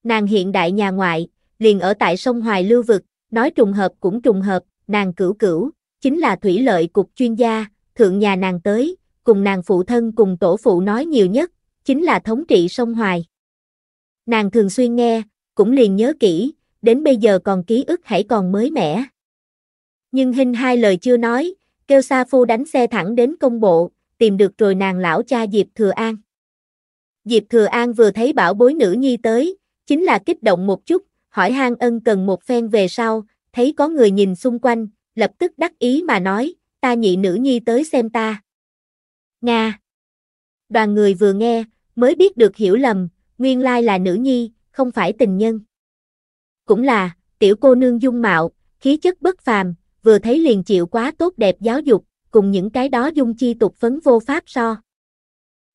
Nàng hiện đại nhà ngoại, liền ở tại sông Hoài Lưu Vực, nói trùng hợp cũng trùng hợp, nàng cửu cửu, chính là thủy lợi cục chuyên gia, thượng nhà nàng tới, cùng nàng phụ thân cùng tổ phụ nói nhiều nhất, chính là thống trị sông Hoài. Nàng thường xuyên nghe, cũng liền nhớ kỹ, đến bây giờ còn ký ức hãy còn mới mẻ. Nhưng hình hai lời chưa nói, kêu Sa Phu đánh xe thẳng đến công bộ, tìm được rồi nàng lão cha Diệp Thừa An. Diệp Thừa An vừa thấy bảo bối nữ nhi tới, chính là kích động một chút, hỏi hang ân cần một phen về sau, thấy có người nhìn xung quanh, lập tức đắc ý mà nói, ta nhị nữ nhi tới xem ta. Nga. Đoàn người vừa nghe, mới biết được hiểu lầm, nguyên lai là nữ nhi, không phải tình nhân. Cũng là, tiểu cô nương dung mạo, khí chất bất phàm, vừa thấy liền chịu quá tốt đẹp giáo dục, cùng những cái đó dung chi tục phấn vô pháp so.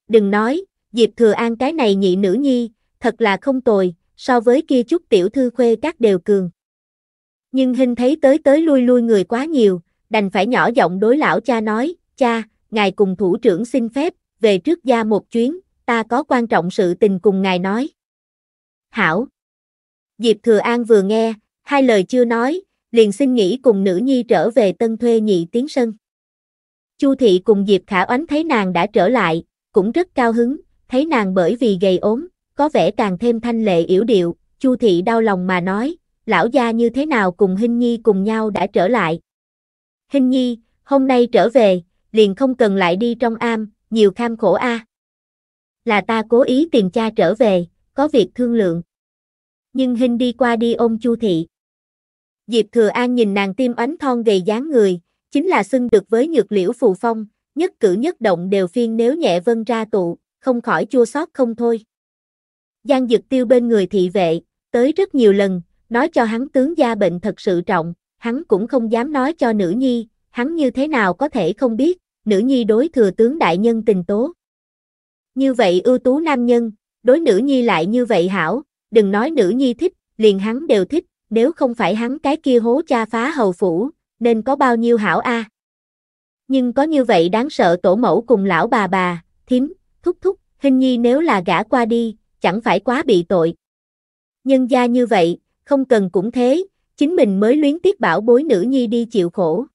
Đừng nói, Diệp Thừa An cái này nhị nữ nhi, thật là không tồi, so với kia chút tiểu thư khuê các đều cường. Nhưng hình thấy tới tới lui lui người quá nhiều, đành phải nhỏ giọng đối lão cha nói, cha, ngài cùng thủ trưởng xin phép, về trước gia một chuyến, ta có quan trọng sự tình cùng ngài nói. Hảo. Diệp Thừa An vừa nghe, hai lời chưa nói, liền xin nghỉ cùng nữ nhi trở về tân thuê nhị tiến sân. Chu thị cùng Diệp Khả Oánh thấy nàng đã trở lại, cũng rất cao hứng, thấy nàng bởi vì gầy ốm, có vẻ càng thêm thanh lệ yểu điệu, Chu thị đau lòng mà nói, lão gia như thế nào cùng Hinh Nhi cùng nhau đã trở lại. Hinh Nhi, hôm nay trở về, liền không cần lại đi trong am, nhiều kham khổ a. Là ta cố ý tìm cha trở về, có việc thương lượng. Nhưng Hinh đi qua đi ôm Chu thị. Diệp Thừa An nhìn nàng tim oánh thon gầy dáng người, chính là xưng được với nhược liễu phù phong, nhất cử nhất động đều phiên nếu nhẹ vân ra tụ, không khỏi chua xót không thôi. Giang Dực Tiêu bên người thị vệ, tới rất nhiều lần, nói cho hắn tướng gia bệnh thật sự trọng, hắn cũng không dám nói cho nữ nhi, hắn như thế nào có thể không biết, nữ nhi đối thừa tướng đại nhân tình tố. Như vậy ưu tú nam nhân, đối nữ nhi lại như vậy hảo, đừng nói nữ nhi thích, liền hắn đều thích, nếu không phải hắn cái kia hố cha phá hầu phủ, nên có bao nhiêu hảo a. Nhưng có như vậy đáng sợ tổ mẫu cùng lão bà bà, thím, thúc thúc, hình nhi nếu là gã qua đi, chẳng phải quá bị tội. Nhân gia như vậy, không cần cũng thế, chính mình mới luyến tiếc bảo bối nữ nhi đi chịu khổ.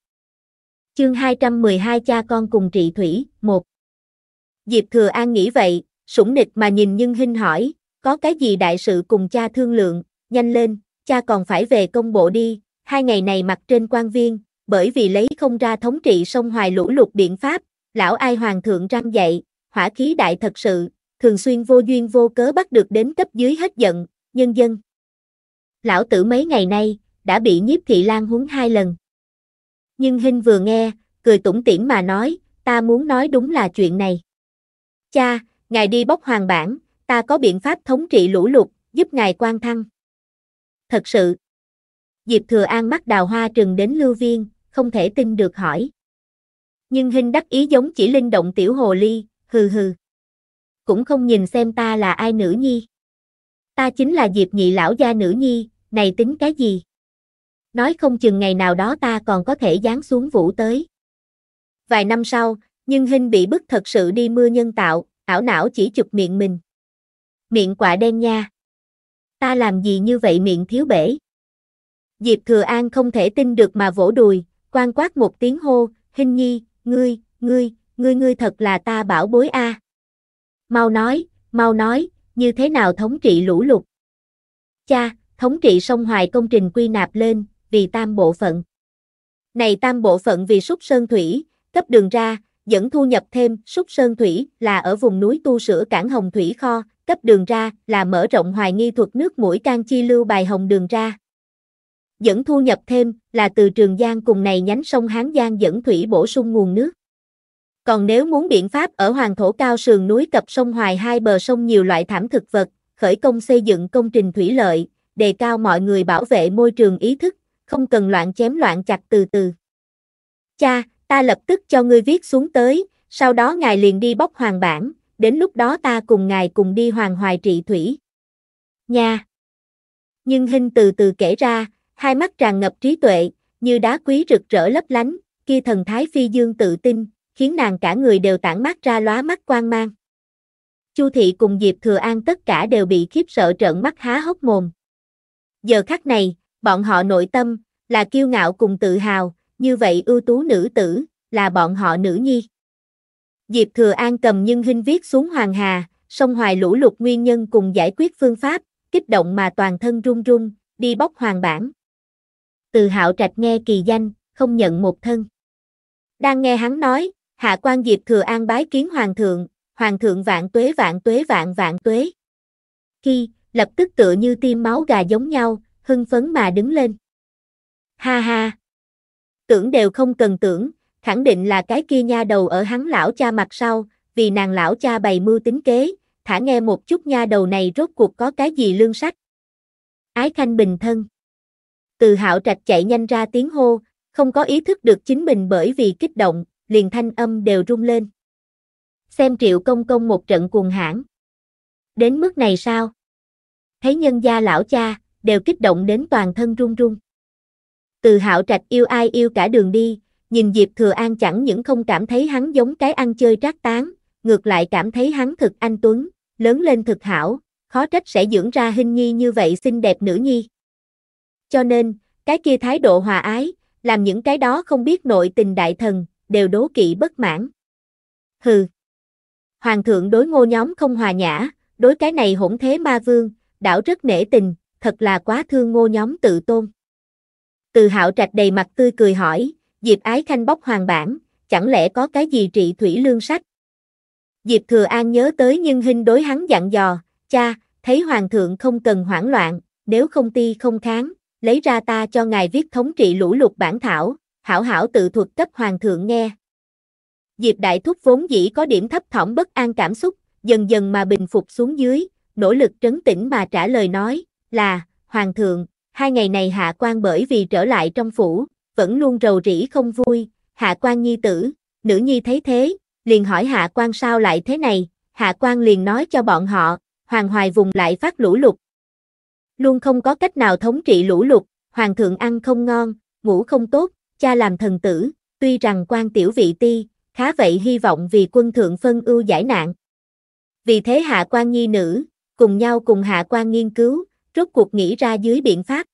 Chương 212 cha con cùng trị thủy, 1 Diệp Thừa An nghĩ vậy, sủng nịch mà nhìn nhưng hình hỏi, có cái gì đại sự cùng cha thương lượng, nhanh lên, cha còn phải về công bộ đi, hai ngày này mặc trên quan viên, bởi vì lấy không ra thống trị sông hoài lũ lụt biện pháp, lão ai hoàng thượng răng dậy, hỏa khí đại thật sự, thường xuyên vô duyên vô cớ bắt được đến cấp dưới hết giận, nhân dân. lão tử mấy ngày nay, đã bị nhiếp thị lan huấn hai lần. Nhưng Hinh vừa nghe, cười tủm tỉm mà nói, ta muốn nói đúng là chuyện này. Cha, ngài đi bóc hoàng bản, ta có biện pháp thống trị lũ lụt, giúp ngài quan thăng. Thật sự. Diệp Thừa An mắt đào hoa trừng đến lưu viên, không thể tin được hỏi. Nhưng hình đắc ý giống chỉ linh động tiểu hồ ly, hừ hừ. Cũng không nhìn xem ta là ai nữ nhi. Ta chính là Diệp nhị lão gia nữ nhi, này tính cái gì? Nói không chừng ngày nào đó ta còn có thể giáng xuống vũ tới. Vài năm sau, nhưng hình bị bức thật sự đi mưa nhân tạo, ảo não chỉ chụp miệng mình. Miệng quạ đen nha. Ta làm gì như vậy miệng thiếu bể. Diệp Thừa An không thể tin được mà vỗ đùi, quan quát một tiếng hô, hình nhi, ngươi, ngươi, ngươi ngươi thật là ta bảo bối a. Mau nói, mau nói, như thế nào thống trị lũ lụt? Cha, thống trị sông Hoài công trình quy nạp lên, vì tam bộ phận. Này tam bộ phận vì súc sơn thủy, cấp đường ra, dẫn thu nhập thêm, súc sơn thủy là ở vùng núi tu sửa cảng hồng thủy kho, cấp đường ra là mở rộng hoài nghi thuật nước mũi can chi lưu bài hồng đường ra. Dẫn thu nhập thêm là từ Trường Giang cùng này nhánh sông Hán Giang dẫn thủy bổ sung nguồn nước. Còn nếu muốn biện pháp ở hoàng thổ cao sườn núi cập sông Hoài hai bờ sông nhiều loại thảm thực vật, khởi công xây dựng công trình thủy lợi, đề cao mọi người bảo vệ môi trường ý thức, không cần loạn chém loạn chặt từ từ. Cha, ta lập tức cho ngươi viết xuống tới, sau đó ngài liền đi bóc hoàng bản, đến lúc đó ta cùng ngài cùng đi hoàng hoài trị thủy. Nha! Nhưng hình từ từ kể ra, hai mắt tràn ngập trí tuệ, như đá quý rực rỡ lấp lánh, kia thần thái phi dương tự tin, khiến nàng cả người đều tản mắt ra lóa mắt quang mang. Chu thị cùng Diệp Thừa An tất cả đều bị khiếp sợ trợn mắt há hốc mồm. Giờ khắc này, bọn họ nội tâm, là kiêu ngạo cùng tự hào, như vậy ưu tú nữ tử, là bọn họ nữ nhi. Diệp Thừa An cầm nhân hình viết xuống Hoàng Hà, sông hoài lũ lụt nguyên nhân cùng giải quyết phương pháp, kích động mà toàn thân run run, đi bóc hoàng bản. Từ hạo trạch nghe kỳ danh, không nhận một thân. Đang nghe hắn nói, hạ quan Diệp Thừa An bái kiến Hoàng thượng, Hoàng thượng vạn tuế vạn tuế vạn vạn tuế. Khi, lập tức tựa như tim máu gà giống nhau, hưng phấn mà đứng lên. Ha ha! Tưởng đều không cần tưởng, khẳng định là cái kia nha đầu ở hắn lão cha mặt sau, vì nàng lão cha bày mưu tính kế, thả nghe một chút nha đầu này rốt cuộc có cái gì lương sách. Ái khanh bình thân. Từ hạo trạch chạy nhanh ra tiếng hô, không có ý thức được chính mình bởi vì kích động, liền thanh âm đều rung lên. Xem triệu công công một trận cuồng hãn. Đến mức này sao? Thấy nhân gia lão cha, đều kích động đến toàn thân run run. Từ hạo trạch yêu ai yêu cả đường đi, nhìn Diệp Thừa An chẳng những không cảm thấy hắn giống cái ăn chơi trác tán, ngược lại cảm thấy hắn thực anh tuấn, lớn lên thực hảo, khó trách sẽ dưỡng ra hình nhi như vậy xinh đẹp nữ nhi. Cho nên, cái kia thái độ hòa ái, làm những cái đó không biết nội tình đại thần, đều đố kỵ bất mãn. Hừ. Hoàng thượng đối ngô nhóm không hòa nhã, đối cái này hỗn thế ma vương, đảo rất nể tình, thật là quá thương ngô nhóm tự tôn. Từ hạo trạch đầy mặt tươi cười hỏi, Diệp Ái Khanh bóc hoàng bản, chẳng lẽ có cái gì trị thủy lương sách? Diệp Thừa An nhớ tới nhưng hình đối hắn dặn dò, cha, thấy hoàng thượng không cần hoảng loạn, nếu không ti không kháng, lấy ra ta cho ngài viết thống trị lũ lụt bản thảo, hảo hảo tự thuật cấp hoàng thượng nghe. Diệp Đại Thúc vốn dĩ có điểm thấp thỏm bất an cảm xúc, dần dần mà bình phục xuống dưới, nỗ lực trấn tĩnh mà trả lời nói, là, Hoàng thượng, hai ngày này hạ quan bởi vì trở lại trong phủ, vẫn luôn rầu rĩ không vui, hạ quan nhi tử, nữ nhi thấy thế, liền hỏi hạ quan sao lại thế này, hạ quan liền nói cho bọn họ, hoàng hoài vùng lại phát lũ lụt. Luôn không có cách nào thống trị lũ lụt, hoàng thượng ăn không ngon, ngủ không tốt, cha làm thần tử, tuy rằng quan tiểu vị ti, khá vậy hy vọng vì quân thượng phân ưu giải nạn. Vì thế hạ quan nhi nữ, cùng nhau cùng hạ quan nghiên cứu, rốt cuộc nghĩ ra dưới biện pháp.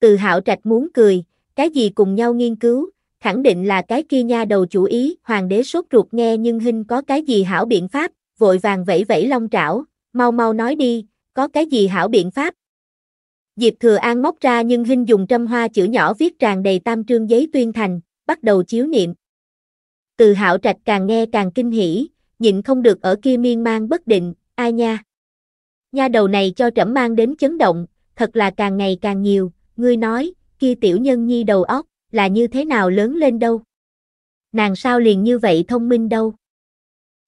Từ hạo trạch muốn cười, cái gì cùng nhau nghiên cứu, khẳng định là cái kia nha đầu chủ ý, hoàng đế sốt ruột nghe nhưng hình có cái gì hảo biện pháp, vội vàng vẫy vẫy long trảo, mau mau nói đi, có cái gì hảo biện pháp. Diệp Thừa An móc ra nhưng hình dùng trăm hoa chữ nhỏ viết tràn đầy tam trương giấy tuyên thành, bắt đầu chiếu niệm. Từ hạo trạch càng nghe càng kinh hỉ, nhịn không được ở kia miên man bất định, ai nha. Nha đầu này cho trẫm mang đến chấn động, thật là càng ngày càng nhiều, ngươi nói, kia tiểu nhân nhi đầu óc, là như thế nào lớn lên đâu. Nàng sao liền như vậy thông minh đâu.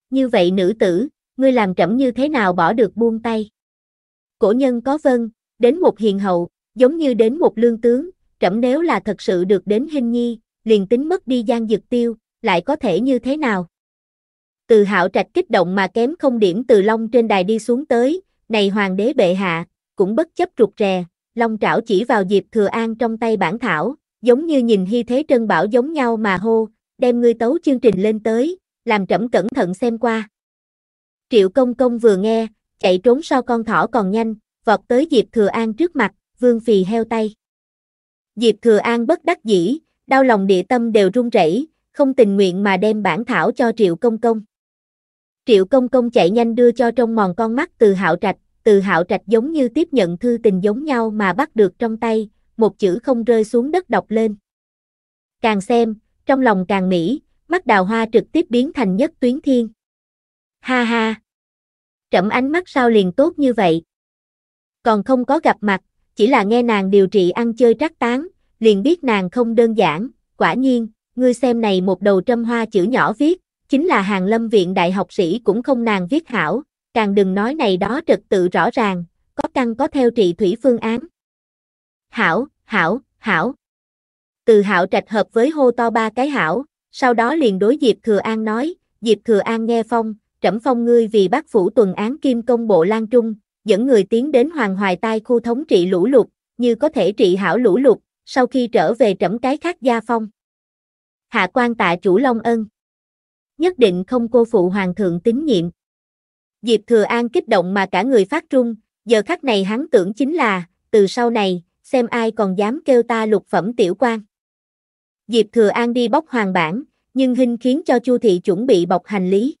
Như vậy nữ tử, ngươi làm trẫm như thế nào bỏ được buông tay. Cổ nhân có vân, đến một hiền hậu, giống như đến một lương tướng, trẫm nếu là thật sự được đến hình nhi, liền tính mất đi gian dực tiêu, lại có thể như thế nào. Từ hạo trạch kích động mà kém không điểm từ long trên đài đi xuống tới, này hoàng đế bệ hạ, cũng bất chấp rụt rè, long trảo chỉ vào Diệp Thừa An trong tay bản thảo, giống như nhìn hy thế trân bảo giống nhau mà hô, đem ngươi tấu chương trình lên tới, làm trẫm cẩn thận xem qua. Triệu công công vừa nghe, chạy trốn so con thỏ còn nhanh, vọt tới Diệp Thừa An trước mặt, vương phì heo tay. Diệp Thừa An bất đắc dĩ, đau lòng địa tâm đều run rẩy, không tình nguyện mà đem bản thảo cho Triệu công công. Triệu công công chạy nhanh đưa cho trong mòn con mắt từ hạo trạch, từ hạo trạch giống như tiếp nhận thư tình giống nhau mà bắt được trong tay, một chữ không rơi xuống đất đọc lên. Càng xem, trong lòng càng mỹ, mắt đào hoa trực tiếp biến thành nhất tuyến thiên. Ha ha! Trẫm ánh mắt sao liền tốt như vậy? Còn không có gặp mặt, chỉ là nghe nàng điều trị ăn chơi trắc tán, liền biết nàng không đơn giản, quả nhiên, ngươi xem này một đầu trâm hoa chữ nhỏ viết, chính là hàng lâm viện đại học sĩ cũng không nàng viết hảo, càng đừng nói này đó trật tự rõ ràng, có căn có theo trị thủy phương án. Hảo, hảo, hảo. Từ hảo trạch hợp với hô to ba cái hảo, sau đó liền đối Diệp Thừa An nói, Diệp Thừa An nghe phong, trẫm phong ngươi vì bác phủ tuần án kim công bộ Lan Trung, dẫn người tiến đến Hoàng Hoài Tai khu thống trị lũ lụt, như có thể trị hảo lũ lụt, sau khi trở về trẫm cái khác gia phong. Hạ quan tạ chủ Long Ân. Nhất định không cô phụ Hoàng thượng tín nhiệm. Diệp Thừa An kích động mà cả người phát trung, giờ khắc này hắn tưởng chính là, từ sau này, xem ai còn dám kêu ta lục phẩm tiểu quan. Diệp Thừa An đi bóc hoàng bản, nhưng hình khiến cho Chu thị chuẩn bị bọc hành lý.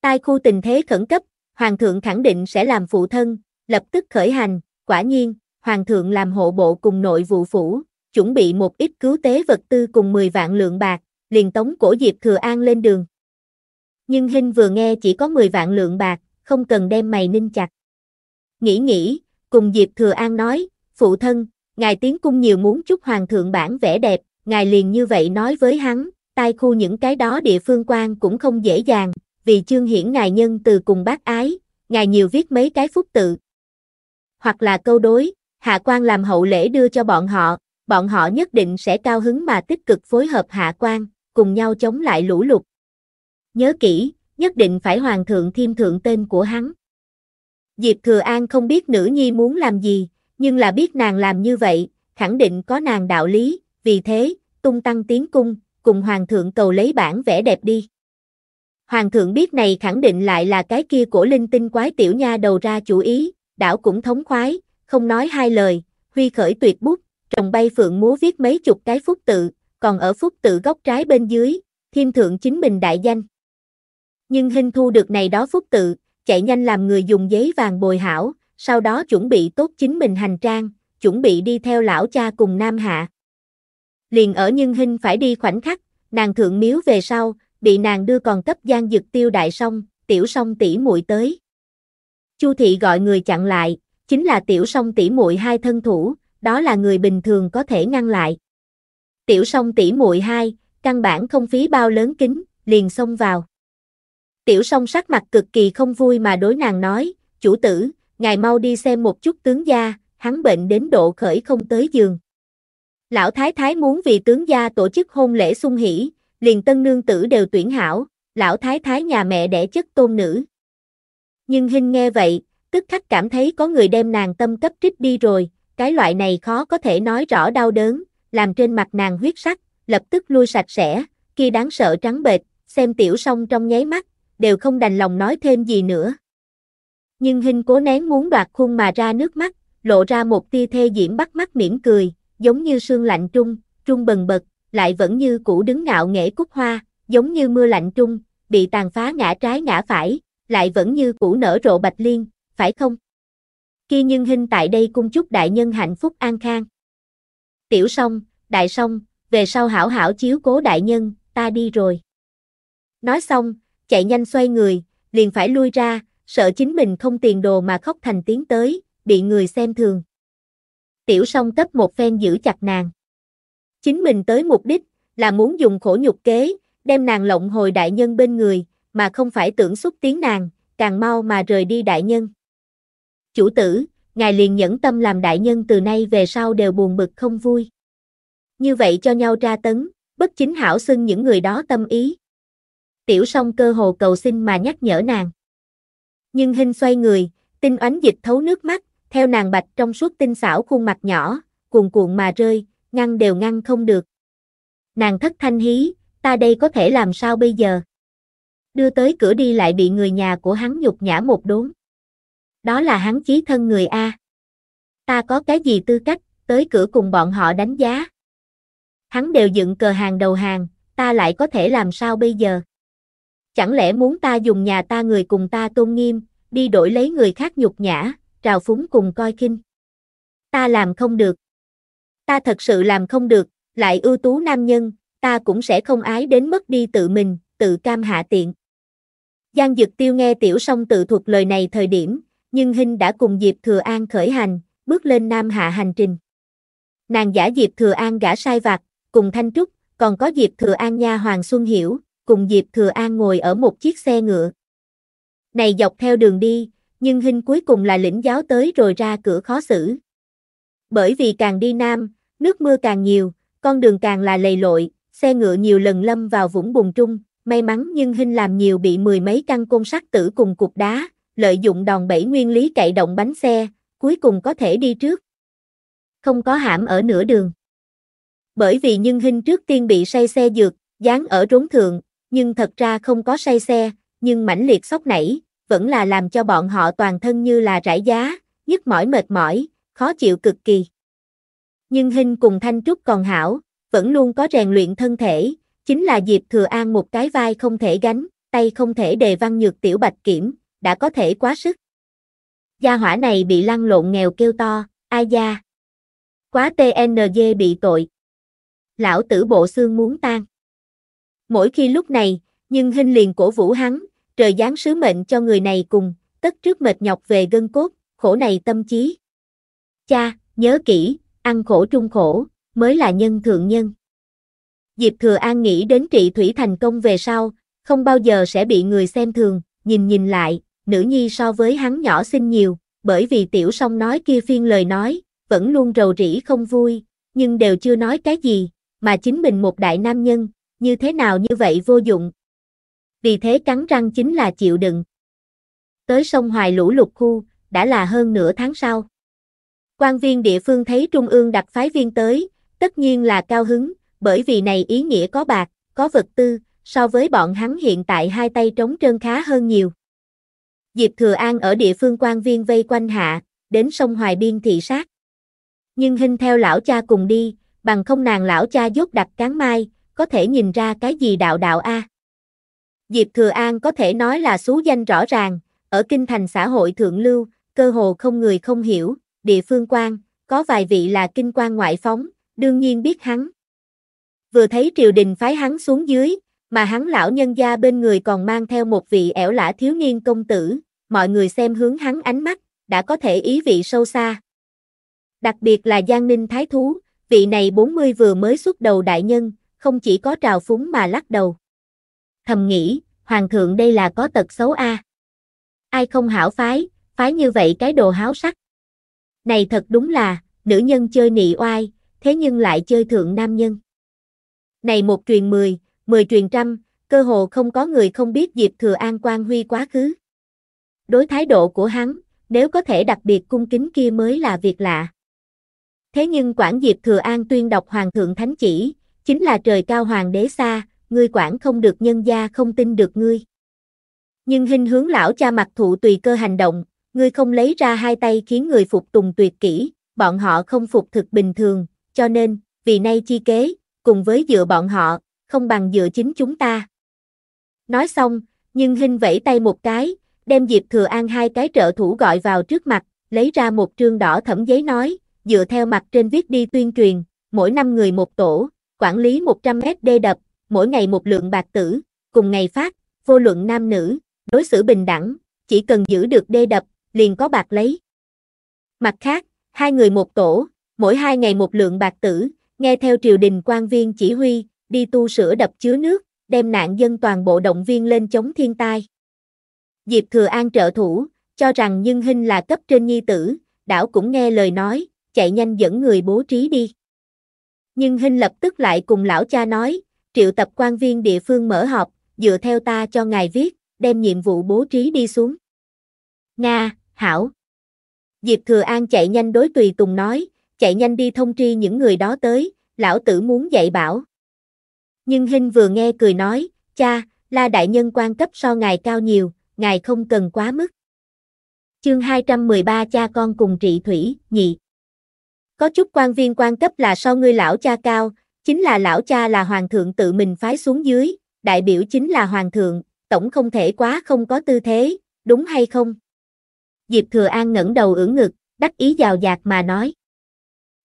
Tai khu tình thế khẩn cấp, hoàng thượng khẳng định sẽ làm phụ thân, lập tức khởi hành, quả nhiên, hoàng thượng làm hộ bộ cùng nội vụ phủ, chuẩn bị một ít cứu tế vật tư cùng 10 vạn lượng bạc, liền tống cổ Diệp Thừa An lên đường. Nhưng Hinh vừa nghe chỉ có 10 vạn lượng bạc, không cần đem mày ninh chặt. Nghĩ nghĩ, cùng Diệp Thừa An nói, phụ thân, ngài tiến cung nhiều muốn chúc hoàng thượng bản vẽ đẹp, ngài liền như vậy nói với hắn, tai khu những cái đó địa phương quan cũng không dễ dàng, vì chương hiển ngài nhân từ cùng bác ái, ngài nhiều viết mấy cái phúc tự. Hoặc là câu đối, hạ quan làm hậu lễ đưa cho bọn họ, bọn họ nhất định sẽ cao hứng mà tích cực phối hợp hạ quan, cùng nhau chống lại lũ lụt. Nhớ kỹ, nhất định phải hoàng thượng thêm thượng tên của hắn. Diệp Thừa An không biết nữ nhi muốn làm gì, nhưng là biết nàng làm như vậy, khẳng định có nàng đạo lý, vì thế, tung tăng tiến cung, cùng hoàng thượng cầu lấy bản vẽ đẹp đi. Hoàng thượng biết này khẳng định lại là cái kia cổ linh tinh quái tiểu nha đầu ra chủ ý, đảo cũng thống khoái, không nói hai lời, huy khởi tuyệt bút, trồng bay phượng múa viết mấy chục cái phúc tự, còn ở phúc tự góc trái bên dưới, thiên thượng chính mình đại danh. Nhưng hình thu được này đó phúc tự, chạy nhanh làm người dùng giấy vàng bồi hảo, sau đó chuẩn bị tốt chính mình hành trang, chuẩn bị đi theo lão cha cùng Nam Hạ. Liền ở nhân hình phải đi khoảnh khắc, nàng thượng miếu về sau, bị nàng đưa còn cấp gian dực tiêu đại song, tiểu song tỷ muội tới. Chu thị gọi người chặn lại, chính là tiểu song tỷ muội hai thân thủ, đó là người bình thường có thể ngăn lại. Tiểu song tỷ muội hai, căn bản không phí bao lớn kính, liền xông vào. Tiểu song sắc mặt cực kỳ không vui mà đối nàng nói, chủ tử, ngài mau đi xem một chút tướng gia, hắn bệnh đến độ khởi không tới giường. Lão thái thái muốn vì tướng gia tổ chức hôn lễ sung hỷ, liền tân nương tử đều tuyển hảo, lão thái thái nhà mẹ đẻ chất tôn nữ. Nhưng Hinh nghe vậy, tức khắc cảm thấy có người đem nàng tâm cấp trích đi rồi, cái loại này khó có thể nói rõ đau đớn, làm trên mặt nàng huyết sắc, lập tức lui sạch sẽ, kia đáng sợ trắng bệch, xem tiểu song trong nháy mắt, đều không đành lòng nói thêm gì nữa. Nhưng hình cố nén muốn đoạt khuôn mà ra nước mắt, lộ ra một tia thê diễm bắt mắt mỉm cười, giống như sương lạnh trung, trung bần bật, lại vẫn như cũ đứng ngạo nghễ cúc hoa, giống như mưa lạnh trung, bị tàn phá ngã trái ngã phải, lại vẫn như cũ nở rộ bạch liên, phải không? Kia nhân hình tại đây cung chúc đại nhân hạnh phúc an khang. Tiểu song, đại song, về sau hảo hảo chiếu cố đại nhân, ta đi rồi. Nói xong, chạy nhanh xoay người, liền phải lui ra, sợ chính mình không tiền đồ mà khóc thành tiếng tới, bị người xem thường. Tiểu song cấp một phen giữ chặt nàng. Chính mình tới mục đích, là muốn dùng khổ nhục kế, đem nàng lộng hồi đại nhân bên người, mà không phải tưởng xúc tiếng nàng, càng mau mà rời đi đại nhân. Chủ tử, ngài liền nhẫn tâm làm đại nhân từ nay về sau đều buồn bực không vui. Như vậy cho nhau tra tấn, bất chính hảo xưng những người đó tâm ý. Tiểu song cơ hồ cầu xin mà nhắc nhở nàng. Nhưng hình xoay người, tinh oánh dịch thấu nước mắt, theo nàng bạch trong suốt tinh xảo khuôn mặt nhỏ, cuồn cuộn mà rơi, ngăn đều ngăn không được. Nàng thất thanh hí, ta đây có thể làm sao bây giờ? Đưa tới cửa đi lại bị người nhà của hắn nhục nhã một đốn. Đó là hắn chí thân người A. Ta có cái gì tư cách, tới cửa cùng bọn họ đánh giá. Hắn đều dựng cờ hàng đầu hàng, ta lại có thể làm sao bây giờ? Chẳng lẽ muốn ta dùng nhà ta người cùng ta tôn nghiêm, đi đổi lấy người khác nhục nhã, trào phúng cùng coi kinh? Ta làm không được. Ta thật sự làm không được, lại ưu tú nam nhân, ta cũng sẽ không ái đến mất đi tự mình, tự cam hạ tiện. Giang Dực Tiêu nghe Tiểu Song tự thuật lời này thời điểm, nhưng Hinh đã cùng Diệp Thừa An khởi hành, bước lên Nam Hạ hành trình. Nàng giả Diệp Thừa An gã sai vặt, cùng Thanh Trúc, còn có Diệp Thừa An nha Hoàng Xuân Hiểu, cùng Diệp Thừa An ngồi ở một chiếc xe ngựa. Này dọc theo đường đi, nhưng Hinh cuối cùng là lĩnh giáo tới rồi ra cửa khó xử. Bởi vì càng đi Nam, nước mưa càng nhiều, con đường càng là lầy lội, xe ngựa nhiều lần lâm vào vũng bùn trung, may mắn nhưng Hinh làm nhiều bị mười mấy căn côn sắt tử cùng cục đá, lợi dụng đòn bẩy nguyên lý cậy động bánh xe, cuối cùng có thể đi trước. Không có hãm ở nửa đường. Bởi vì nhân hình trước tiên bị say xe dược, dán ở rốn thượng, nhưng thật ra không có say xe, nhưng mãnh liệt sốc nảy, vẫn là làm cho bọn họ toàn thân như là rải giá, nhức mỏi mệt mỏi, khó chịu cực kỳ. Nhưng hình cùng Thanh Trúc còn hảo, vẫn luôn có rèn luyện thân thể, chính là Diệp Thừa An một cái vai không thể gánh, tay không thể đề văn nhược tiểu bạch kiểm, đã có thể quá sức. Gia hỏa này bị lăn lộn nghèo kêu to, ai da? Quá TNG bị tội. Lão tử bộ xương muốn tan. Mỗi khi lúc này, nhưng hình liền cổ vũ hắn, trời giáng sứ mệnh cho người này cùng, tất trước mệt nhọc về gân cốt, khổ này tâm trí. Cha, nhớ kỹ, ăn khổ trung khổ, mới là nhân thượng nhân. Diệp Thừa An nghĩ đến trị thủy thành công về sau, không bao giờ sẽ bị người xem thường, nhìn nhìn lại, nữ nhi so với hắn nhỏ xinh nhiều, bởi vì tiểu song nói kia phiên lời nói, vẫn luôn rầu rĩ không vui, nhưng đều chưa nói cái gì, mà chính mình một đại nam nhân, như thế nào như vậy vô dụng. Vì thế cắn răng chính là chịu đựng. Tới sông Hoài lũ lục khu, đã là hơn nửa tháng sau. Quan viên địa phương thấy Trung ương đặt phái viên tới, tất nhiên là cao hứng, bởi vì này ý nghĩa có bạc, có vật tư, so với bọn hắn hiện tại hai tay trống trơn khá hơn nhiều. Diệp Thừa An ở địa phương quan viên vây quanh hạ, đến sông Hoài Biên thị sát. Nhưng hình theo lão cha cùng đi, bằng không nàng lão cha dốt đặt cán mai, có thể nhìn ra cái gì đạo đạo a. Diệp Thừa An có thể nói là xú danh rõ ràng, ở kinh thành xã hội thượng lưu, cơ hồ không người không hiểu, địa phương quan, có vài vị là kinh quan ngoại phóng, đương nhiên biết hắn. Vừa thấy triều đình phái hắn xuống dưới, mà hắn lão nhân gia bên người còn mang theo một vị ẻo lã thiếu niên công tử, mọi người xem hướng hắn ánh mắt, đã có thể ý vị sâu xa. Đặc biệt là Giang Ninh Thái Thú, vị này 40 vừa mới xuất đầu đại nhân, không chỉ có trào phúng mà lắc đầu. Thầm nghĩ, Hoàng thượng đây là có tật xấu a. Ai không hảo phái, phái như vậy cái đồ háo sắc. Này thật đúng là, nữ nhân chơi nị oai, thế nhưng lại chơi thượng nam nhân. Này một truyền mười, mười truyền trăm, cơ hồ không có người không biết Diệp Thừa An quan huy quá khứ. Đối thái độ của hắn, nếu có thể đặc biệt cung kính kia mới là việc lạ. Thế nhưng quản Diệp Thừa An tuyên đọc Hoàng thượng Thánh chỉ, chính là trời cao hoàng đế xa, ngươi quản không được nhân gia không tin được ngươi. Nhưng hình hướng lão cha mặt thụ tùy cơ hành động, ngươi không lấy ra hai tay khiến người phục tùng tuyệt kỹ, bọn họ không phục thực bình thường, cho nên, vì nay chi kế, cùng với dựa bọn họ, không bằng dựa chính chúng ta. Nói xong, nhưng hình vẫy tay một cái, đem Diệp Thừa An hai cái trợ thủ gọi vào trước mặt, lấy ra một trương đỏ thẩm giấy nói, dựa theo mặt trên viết đi tuyên truyền, mỗi năm người một tổ, quản lý 100 SD đập, mỗi ngày một lượng bạc tử, cùng ngày phát, vô luận nam nữ, đối xử bình đẳng, chỉ cần giữ được đê đập, liền có bạc lấy. Mặt khác, hai người một tổ, mỗi hai ngày một lượng bạc tử, nghe theo triều đình quan viên chỉ huy, đi tu sửa đập chứa nước, đem nạn dân toàn bộ động viên lên chống thiên tai. Diệp Thừa An trợ thủ, cho rằng Nhân Hinh là cấp trên nhi tử, đảo cũng nghe lời nói, chạy nhanh dẫn người bố trí đi. Nhưng Hinh lập tức lại cùng lão cha nói, triệu tập quan viên địa phương mở họp, dựa theo ta cho ngài viết, đem nhiệm vụ bố trí đi xuống. Nga, Hảo. Diệp Thừa An chạy nhanh đối tùy tùng nói, chạy nhanh đi thông tri những người đó tới, lão tử muốn dạy bảo. Nhưng Hinh vừa nghe cười nói, cha, la đại nhân quan cấp so ngài cao nhiều, ngài không cần quá mức. Chương 213 cha con cùng trị thủy, nhị. Có chút quan viên quan cấp là so ngươi lão cha cao, chính là lão cha là hoàng thượng tự mình phái xuống dưới, đại biểu chính là hoàng thượng, tổng không thể quá không có tư thế, đúng hay không? Diệp Thừa An ngẩng đầu ưỡn ngực, đắc ý giàu dạt mà nói.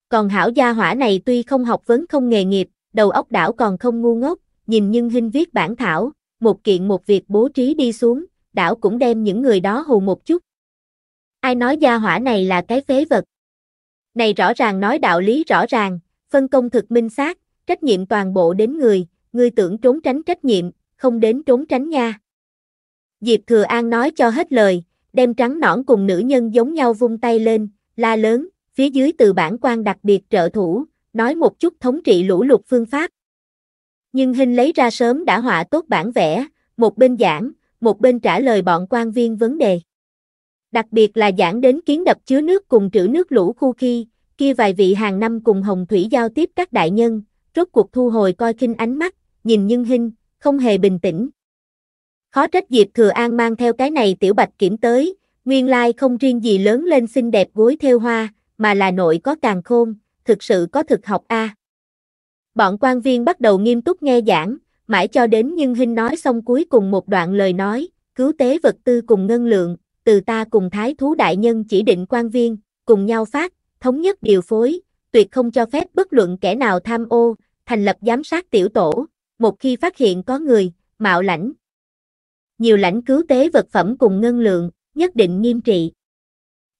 Còn hảo gia hỏa này tuy không học vấn không nghề nghiệp, đầu óc đảo còn không ngu ngốc, nhìn nhưng hình viết bản thảo, một kiện một việc bố trí đi xuống, đảo cũng đem những người đó hù một chút. Ai nói gia hỏa này là cái phế vật? Này rõ ràng nói đạo lý rõ ràng, phân công thực minh xác, trách nhiệm toàn bộ đến người, người tưởng trốn tránh trách nhiệm, không đến trốn tránh nha. Diệp Thừa An nói cho hết lời, đem trắng nõn cùng nữ nhân giống nhau vung tay lên, la lớn, phía dưới từ bản quan đặc biệt trợ thủ, nói một chút thống trị lũ lụt phương pháp. Nhưng hình lấy ra sớm đã họa tốt bản vẽ, một bên giảng, một bên trả lời bọn quan viên vấn đề. Đặc biệt là giảng đến kiến đập chứa nước cùng trữ nước lũ khu khi, kia vài vị hàng năm cùng Hồng Thủy giao tiếp các đại nhân, rốt cuộc thu hồi coi kinh ánh mắt, nhìn nhân hình, không hề bình tĩnh. Khó trách Diệp Thừa An mang theo cái này tiểu bạch kiểm tới, nguyên lai không riêng gì lớn lên xinh đẹp gối theo hoa, mà là nội có càng khôn, thực sự có thực học a. Bọn quan viên bắt đầu nghiêm túc nghe giảng, mãi cho đến nhân hình nói xong cuối cùng một đoạn lời nói, cứu tế vật tư cùng ngân lượng, từ ta cùng thái thú đại nhân chỉ định quan viên, cùng nhau phát, thống nhất điều phối, tuyệt không cho phép bất luận kẻ nào tham ô, thành lập giám sát tiểu tổ, một khi phát hiện có người, mạo lãnh. Nhiều lãnh cứu tế vật phẩm cùng ngân lượng, nhất định nghiêm trị.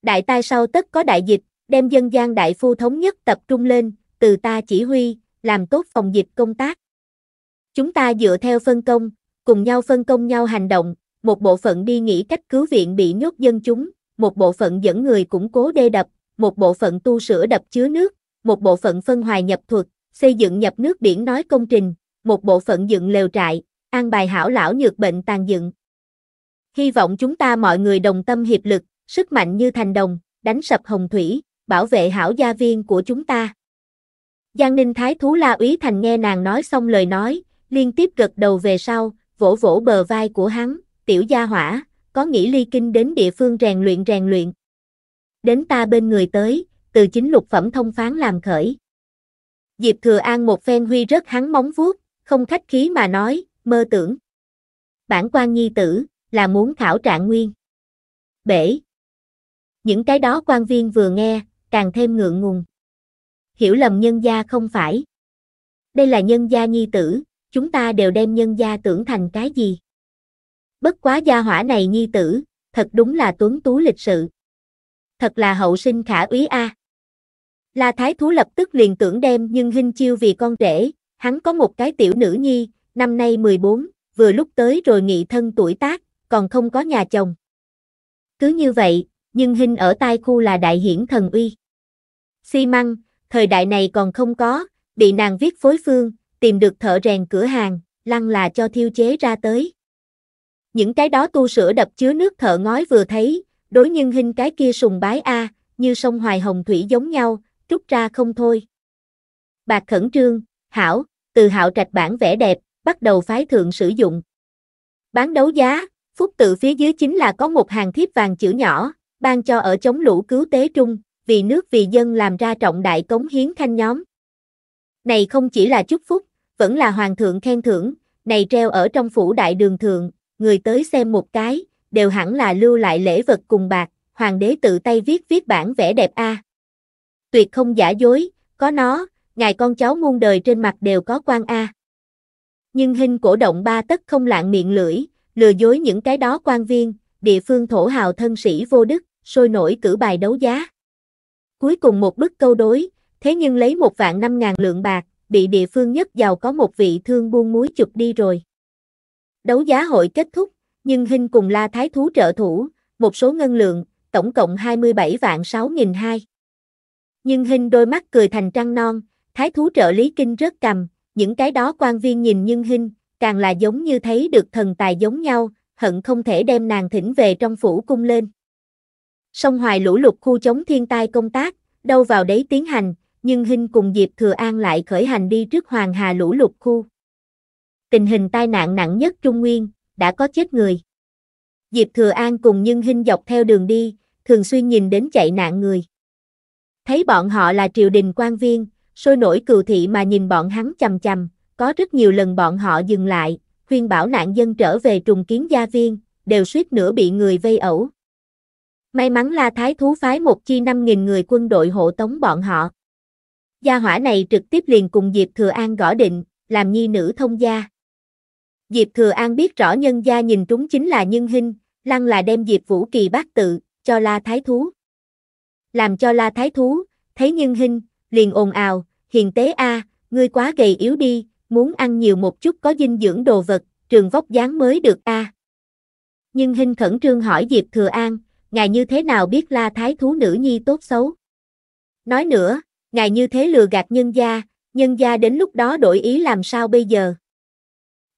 Đại tai sau tất có đại dịch, đem dân gian đại phu thống nhất tập trung lên, từ ta chỉ huy, làm tốt phòng dịch công tác. Chúng ta dựa theo phân công, cùng nhau phân công nhau hành động, một bộ phận đi nghĩ cách cứu viện bị nhốt dân chúng, một bộ phận dẫn người củng cố đê đập, một bộ phận tu sửa đập chứa nước, một bộ phận phân hoài nhập thuật, xây dựng nhập nước biển nói công trình, một bộ phận dựng lều trại, an bài hảo lão nhược bệnh tàn dựng. Hy vọng chúng ta mọi người đồng tâm hiệp lực, sức mạnh như thành đồng, đánh sập hồng thủy, bảo vệ hảo gia viên của chúng ta. Giang Ninh Thái Thú La Úy Thành nghe nàng nói xong lời nói, liên tiếp gật đầu về sau, vỗ vỗ bờ vai của hắn, tiểu gia hỏa, có nghĩ ly kinh đến địa phương rèn luyện rèn luyện. Đến ta bên người tới, từ chính lục phẩm thông phán làm khởi. Diệp Thừa An một phen huy rất hắn móng vuốt, không khách khí mà nói, mơ tưởng. Bản quan nhi tử, là muốn khảo trạng nguyên. Bể. Những cái đó quan viên vừa nghe, càng thêm ngượng ngùng. Hiểu lầm nhân gia không phải. Đây là nhân gia nhi tử, chúng ta đều đem nhân gia tưởng thành cái gì. Bất quá gia hỏa này nhi tử, thật đúng là tuấn tú lịch sự. Thật là hậu sinh khả úy a. La Thái Thú lập tức liền tưởng đem nhưng hình chiêu vì con rể, hắn có một cái tiểu nữ nhi, năm nay 14, vừa lúc tới rồi nghị thân tuổi tác, còn không có nhà chồng. Cứ như vậy, nhưng hình ở tai khu là đại hiển thần uy. Xi măng, thời đại này còn không có, bị nàng viết phối phương, tìm được thợ rèn cửa hàng, lăng là cho thiêu chế ra tới. Những cái đó tu sửa đập chứa nước thợ ngói vừa thấy, đối nhân hình cái kia sùng bái a, như sông Hoài Hồng Thủy giống nhau, rút ra không thôi. Bạc khẩn trương, hảo, từ hạo trạch bản vẽ đẹp, bắt đầu phái thượng sử dụng. Bán đấu giá, phúc tự phía dưới chính là có một hàng thiếp vàng chữ nhỏ, ban cho ở chống lũ cứu tế trung, vì nước vì dân làm ra trọng đại cống hiến khanh nhóm. Này không chỉ là chúc phúc, vẫn là hoàng thượng khen thưởng, này treo ở trong phủ đại đường thượng, người tới xem một cái, đều hẳn là lưu lại lễ vật cùng bạc, hoàng đế tự tay viết viết bản vẽ đẹp a. Tuyệt không giả dối, có nó, ngài con cháu muôn đời trên mặt đều có quan a. Nhưng hình cổ động ba tất không lạng miệng lưỡi, lừa dối những cái đó quan viên, địa phương thổ hào thân sĩ vô đức, sôi nổi cử bài đấu giá. Cuối cùng một bức câu đối, thế nhưng lấy một vạn năm ngàn lượng bạc, bị địa phương nhất giàu có một vị thương buôn muối chụp đi rồi. Đấu giá hội kết thúc, nhưng hình cùng La Thái Thú trợ thủ, một số ngân lượng, tổng cộng 27 vạn 6 nghìn hai. Nhưng hình đôi mắt cười thành trăng non, Thái Thú trợ lý kinh rất cầm, những cái đó quan viên nhìn nhưng hình càng là giống như thấy được thần tài giống nhau, hận không thể đem nàng thỉnh về trong phủ cung lên. Sông Hoài lũ lụt khu chống thiên tai công tác, đâu vào đấy tiến hành, nhưng Hinh cùng Diệp Thừa An lại khởi hành đi trước Hoàng Hà lũ lụt khu. Tình hình tai nạn nặng nhất Trung Nguyên, đã có chết người. Diệp Thừa An cùng Nhưng Hinh dọc theo đường đi, thường xuyên nhìn đến chạy nạn người. Thấy bọn họ là triều đình quan viên, sôi nổi cừu thị mà nhìn bọn hắn chầm chầm, có rất nhiều lần bọn họ dừng lại, khuyên bảo nạn dân trở về trùng kiến gia viên, đều suýt nữa bị người vây ẩu. May mắn là Thái Thú phái một chi 5.000 người quân đội hộ tống bọn họ. Gia hỏa này trực tiếp liền cùng Diệp Thừa An gõ định, làm nhi nữ thông gia. Diệp Thừa An biết rõ nhân gia nhìn trúng chính là nhân hình, lăng là đem Diệp Vũ Kỳ bác tự, cho La Thái Thú. Làm cho La Thái Thú, thấy nhân hình, liền ồn ào, hiền tế a, ngươi quá gầy yếu đi, muốn ăn nhiều một chút có dinh dưỡng đồ vật, trường vóc dáng mới được a. Nhưng hình khẩn trương hỏi Diệp Thừa An, ngài như thế nào biết La Thái Thú nữ nhi tốt xấu? Nói nữa, ngài như thế lừa gạt nhân gia, nhân gia đến lúc đó đổi ý làm sao bây giờ?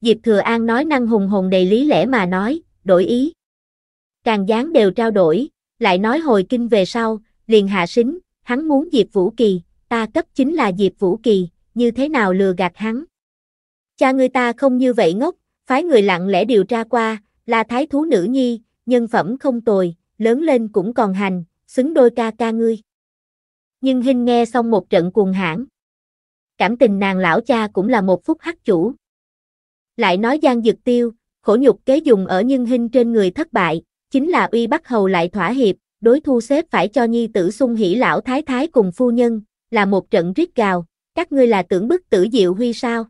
Diệp Thừa An nói năng hùng hồn đầy lý lẽ mà nói, đổi ý. Càng dáng đều trao đổi, lại nói hồi kinh về sau, liền hạ sính, hắn muốn Diệp Vũ Kỳ, ta cấp chính là Diệp Vũ Kỳ, như thế nào lừa gạt hắn. Cha người ta không như vậy ngốc, phái người lặng lẽ điều tra qua, là thái thú nữ nhi, nhân phẩm không tồi, lớn lên cũng còn hành, xứng đôi ca ca ngươi. Nhưng Hinh nghe xong một trận cuồng hãn. Cảm tình nàng lão cha cũng là một phút hắc chủ. Lại nói Giang Dực Tiêu, khổ nhục kế dùng ở nhân Hinh trên người thất bại, chính là uy bắt hầu lại thỏa hiệp, đối thu xếp phải cho nhi tử sung hỷ lão thái thái cùng phu nhân, là một trận rít gào, các ngươi là tưởng bức tử diệu huy sao?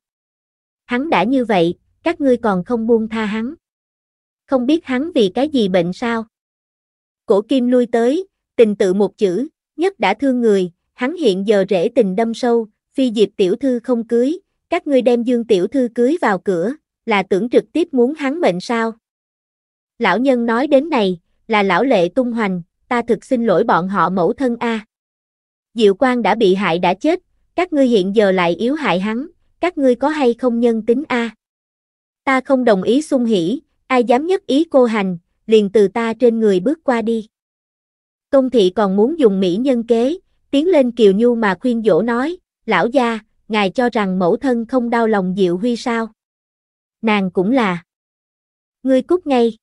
Hắn đã như vậy, các ngươi còn không buông tha hắn. Không biết hắn vì cái gì bệnh sao? Cổ kim lui tới, tình tự một chữ, nhất đã thương người, hắn hiện giờ rễ tình đâm sâu, phi diệp tiểu thư không cưới, các ngươi đem dương tiểu thư cưới vào cửa, là tưởng trực tiếp muốn hắn mệnh sao? Lão nhân nói đến này, là lão lệ tung hoành, ta thực xin lỗi bọn họ mẫu thân a. Diệu quan đã bị hại đã chết, các ngươi hiện giờ lại yếu hại hắn, các ngươi có hay không nhân tính a? Ta không đồng ý xung hỉ, ai dám nhất ý cô hành, liền từ ta trên người bước qua đi. Công thị còn muốn dùng mỹ nhân kế, tiến lên kiều nhu mà khuyên dỗ nói, lão gia, ngài cho rằng mẫu thân không đau lòng Diệu Huy sao? Nàng cũng là. Ngươi cút ngay.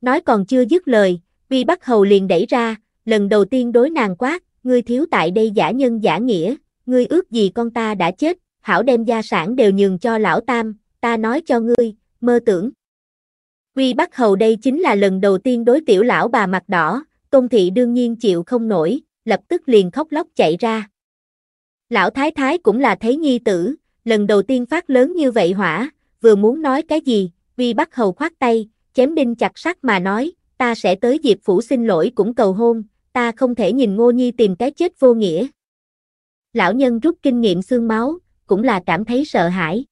Nói còn chưa dứt lời, Vi Bắc Hầu liền đẩy ra, lần đầu tiên đối nàng quát, ngươi thiếu tại đây giả nhân giả nghĩa, ngươi ước gì con ta đã chết, hảo đem gia sản đều nhường cho lão tam, ta nói cho ngươi, mơ tưởng. Vi Bắc Hầu đây chính là lần đầu tiên đối tiểu lão bà mặt đỏ, Tôn Thị đương nhiên chịu không nổi, lập tức liền khóc lóc chạy ra. Lão Thái Thái cũng là thấy nhi tử, lần đầu tiên phát lớn như vậy hỏa, vừa muốn nói cái gì, Vi Bắc Hầu khoát tay, chém đinh chặt sắt mà nói, ta sẽ tới Diệp Phủ xin lỗi cũng cầu hôn, ta không thể nhìn Ngô Nhi tìm cái chết vô nghĩa. Lão nhân rút kinh nghiệm xương máu, cũng là cảm thấy sợ hãi.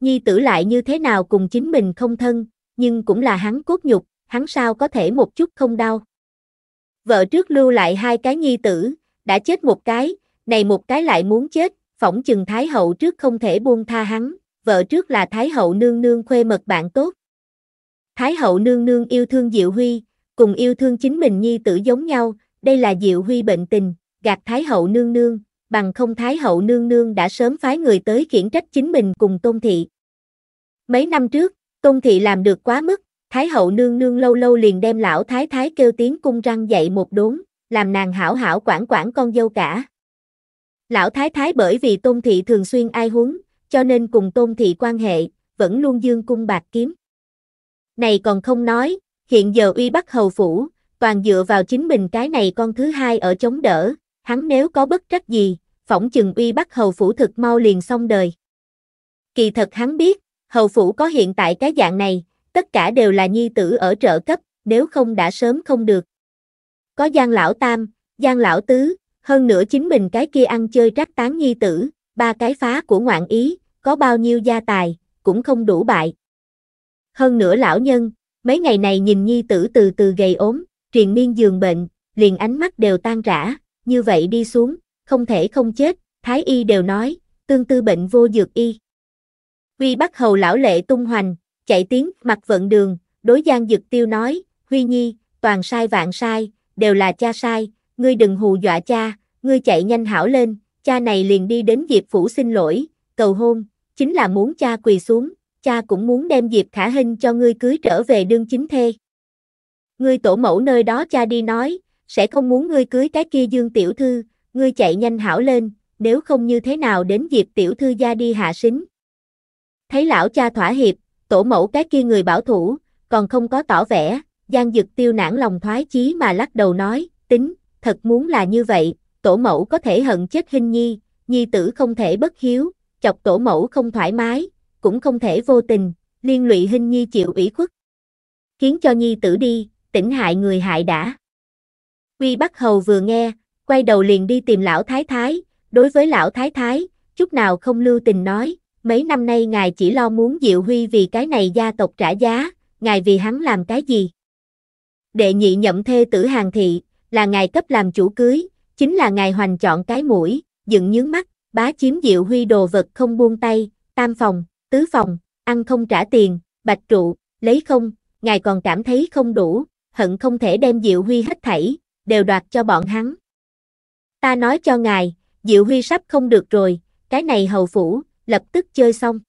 Nhi tử lại như thế nào cùng chính mình không thân, nhưng cũng là hắn cốt nhục, hắn sao có thể một chút không đau. Vợ trước lưu lại hai cái nhi tử, đã chết một cái, này một cái lại muốn chết, phỏng chừng Thái hậu trước không thể buông tha hắn, vợ trước là Thái hậu nương nương khuê mật bạn tốt. Thái hậu nương nương yêu thương Diệu Huy, cùng yêu thương chính mình nhi tử giống nhau, đây là Diệu Huy bệnh tình, gạt Thái hậu nương nương, bằng không Thái hậu nương nương đã sớm phái người tới khiển trách chính mình cùng Tôn Thị. Mấy năm trước, Tôn Thị làm được quá mức, Thái hậu nương nương lâu lâu liền đem lão Thái Thái kêu tiếng cung răng dậy một đốn, làm nàng hảo hảo quản quản con dâu cả. Lão Thái Thái bởi vì Tôn Thị thường xuyên ai huống, cho nên cùng Tôn Thị quan hệ, vẫn luôn dương cung bạc kiếm. Này còn không nói, hiện giờ uy bắc hầu phủ, toàn dựa vào chính mình cái này con thứ hai ở chống đỡ, hắn nếu có bất trắc gì, phỏng chừng uy bắt hầu phủ thực mau liền xong đời. Kỳ thật hắn biết, hầu phủ có hiện tại cái dạng này, tất cả đều là nhi tử ở trợ cấp, nếu không đã sớm không được. Có Giang lão tam, Giang lão tứ, Hơn nữa chính mình cái kia ăn chơi trác tán nhi tử, ba cái phá của ngoạn ý, có bao nhiêu gia tài, cũng không đủ bại. Hơn nữa lão nhân, mấy ngày này nhìn nhi tử từ từ gầy ốm, triền miên giường bệnh, liền ánh mắt đều tan rã, như vậy đi xuống, không thể không chết, thái y đều nói, tương tư bệnh vô dược y. Huy bắt hầu lão lệ tung hoành, chạy tiếng, mặt vận đường, đối gian dực tiêu nói, Huy nhi, toàn sai vạn sai, đều là cha sai, ngươi đừng hù dọa cha, ngươi chạy nhanh hảo lên, cha này liền đi đến Diệp Phủ xin lỗi, cầu hôn, chính là muốn cha quỳ xuống, cha cũng muốn đem Diệp Khả Hinh cho ngươi cưới trở về đương chính thê. Ngươi tổ mẫu nơi đó cha đi nói, sẽ không muốn ngươi cưới cái kia Dương Tiểu Thư, ngươi chạy nhanh hảo lên, nếu không như thế nào đến dịp Tiểu Thư gia đi hạ sính. Thấy lão cha thỏa hiệp, tổ mẫu cái kia người bảo thủ, còn không có tỏ vẻ, Giang Dực Tiêu nản lòng thoái chí mà lắc đầu nói, tính, thật muốn là như vậy, tổ mẫu có thể hận chết hình nhi, nhi tử không thể bất hiếu, chọc tổ mẫu không thoải mái, cũng không thể vô tình, liên lụy hình nhi chịu ủy khuất. Khiến cho nhi tử đi, tỉnh hại người hại đã. Quy Bắc Hầu vừa nghe, quay đầu liền đi tìm lão thái thái, đối với lão thái thái, chút nào không lưu tình nói, mấy năm nay ngài chỉ lo muốn Diệu Huy vì cái này gia tộc trả giá, ngài vì hắn làm cái gì? Đệ nhị nhậm thê tử hàng thị, là ngài cấp làm chủ cưới, chính là ngài hoành chọn cái mũi, dựng nhướng mắt, bá chiếm Diệu Huy đồ vật không buông tay, tam phòng, tứ phòng, ăn không trả tiền, bạch trụ, lấy không, ngài còn cảm thấy không đủ, hận không thể đem Diệu Huy hết thảy, đều đoạt cho bọn hắn. Ta nói cho ngài, Diệu Huy sắp không được rồi, cái này hầu phủ, lập tức chơi xong.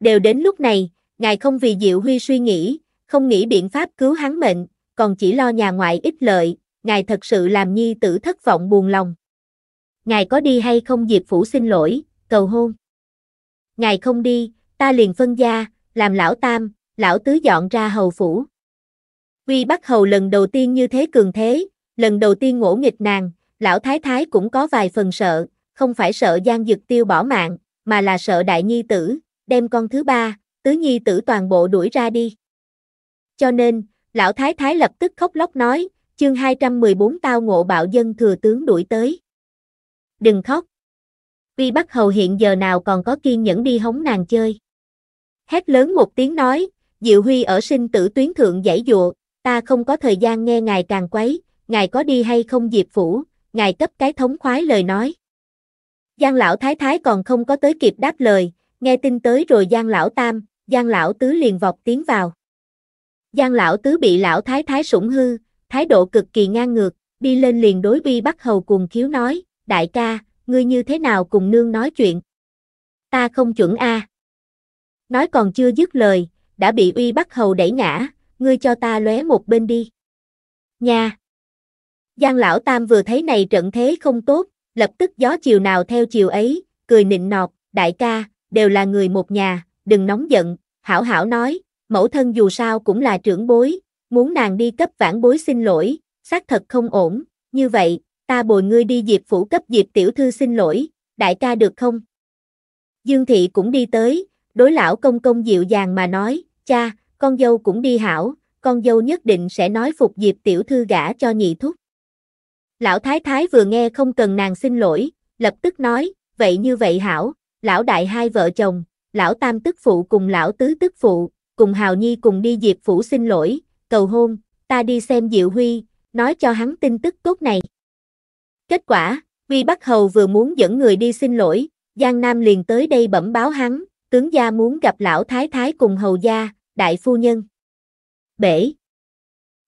Đều đến lúc này, ngài không vì Diệu Huy suy nghĩ, không nghĩ biện pháp cứu hắn mệnh, còn chỉ lo nhà ngoại ích lợi, ngài thật sự làm nhi tử thất vọng buồn lòng. Ngài có đi hay không Diệp Phủ xin lỗi, cầu hôn. Ngài không đi, ta liền phân gia, làm lão tam, lão tứ dọn ra hầu phủ. Quy Bắc Hầu lần đầu tiên như thế cường thế, lần đầu tiên ngỗ nghịch nàng, lão thái thái cũng có vài phần sợ, không phải sợ Giang Dực Tiêu bỏ mạng, mà là sợ đại nhi tử, đem con thứ ba, tứ nhi tử toàn bộ đuổi ra đi. Cho nên, lão thái thái lập tức khóc lóc nói, chương 214 tao ngộ bạo dân thừa tướng đuổi tới. Đừng khóc. Vi Bắc Hầu hiện giờ nào còn có kiên nhẫn đi hống nàng chơi. Hét lớn một tiếng nói, Diệu Huy ở sinh tử tuyến thượng giải dụa, ta không có thời gian nghe ngài càng quấy, ngài có đi hay không Diệp Phủ, ngài cấp cái thống khoái lời nói. Giang lão thái thái còn không có tới kịp đáp lời, nghe tin tới rồi Giang lão tam, Giang lão tứ liền vọt tiến vào. Giang lão tứ bị lão thái thái sủng hư, thái độ cực kỳ ngang ngược, đi lên liền đối bi bắt hầu cùng khiếu nói, đại ca, ngươi như thế nào cùng nương nói chuyện? Ta không chuẩn a. Nói còn chưa dứt lời, đã bị uy bắt hầu đẩy ngã, ngươi cho ta lóe một bên đi. Nha! Giang lão tam vừa thấy này trận thế không tốt, lập tức gió chiều nào theo chiều ấy, cười nịnh nọt, đại ca, đều là người một nhà, đừng nóng giận, hảo hảo nói, mẫu thân dù sao cũng là trưởng bối, muốn nàng đi cấp vãn bối xin lỗi, xác thật không ổn, như vậy, ta bồi ngươi đi Diệp phủ cấp Diệp tiểu thư xin lỗi, đại ca được không? Dương thị cũng đi tới, đối lão công công dịu dàng mà nói, cha, con dâu cũng đi hảo, con dâu nhất định sẽ nói phục Diệp tiểu thư gả cho nhị thúc. Lão thái thái vừa nghe không cần nàng xin lỗi, lập tức nói, vậy như vậy hảo, lão đại hai vợ chồng, lão tam tức phụ cùng lão tứ tức phụ, cùng Hào Nhi cùng đi Diệp Phủ xin lỗi, cầu hôn, ta đi xem Diệu Huy, nói cho hắn tin tức tốt này. Kết quả, Huy Bắc Hầu vừa muốn dẫn người đi xin lỗi, Giang Nam liền tới đây bẩm báo hắn, tướng gia muốn gặp lão thái thái cùng hầu gia, đại phu nhân. Bể.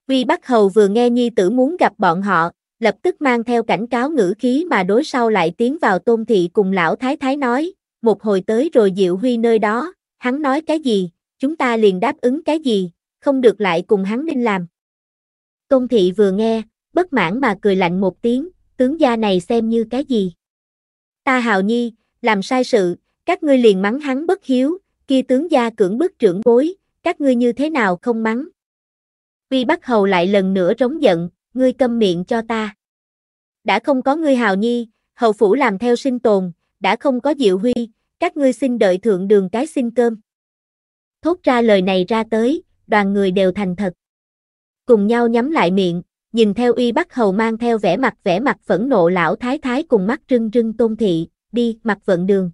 Huy Bắc Hầu vừa nghe nhi tử muốn gặp bọn họ, lập tức mang theo cảnh cáo ngữ khí mà đối sau lại tiến vào tôn thị cùng lão thái thái nói, một hồi tới rồi Diệu Huy nơi đó, hắn nói cái gì, chúng ta liền đáp ứng cái gì, không được lại cùng hắn nên làm. Tôn thị vừa nghe, bất mãn mà cười lạnh một tiếng, tướng gia này xem như cái gì. Ta hào nhi, làm sai sự, các ngươi liền mắng hắn bất hiếu, kia tướng gia cưỡng bức trưởng bối, các ngươi như thế nào không mắng. Vi Bắc Hầu lại lần nữa rống giận, ngươi câm miệng cho ta. Đã không có ngươi hào nhi, hầu phủ làm theo sinh tồn, đã không có diệu huy, các ngươi xin đợi thượng đường cái xin cơm. Thốt ra lời này ra tới, đoàn người đều thành thật. Cùng nhau nhắm lại miệng, nhìn theo uy bắt hầu mang theo vẻ mặt vẻ mặt phẫn nộ lão thái thái cùng mắt rưng rưng tôn thị, đi, mặt vận đường.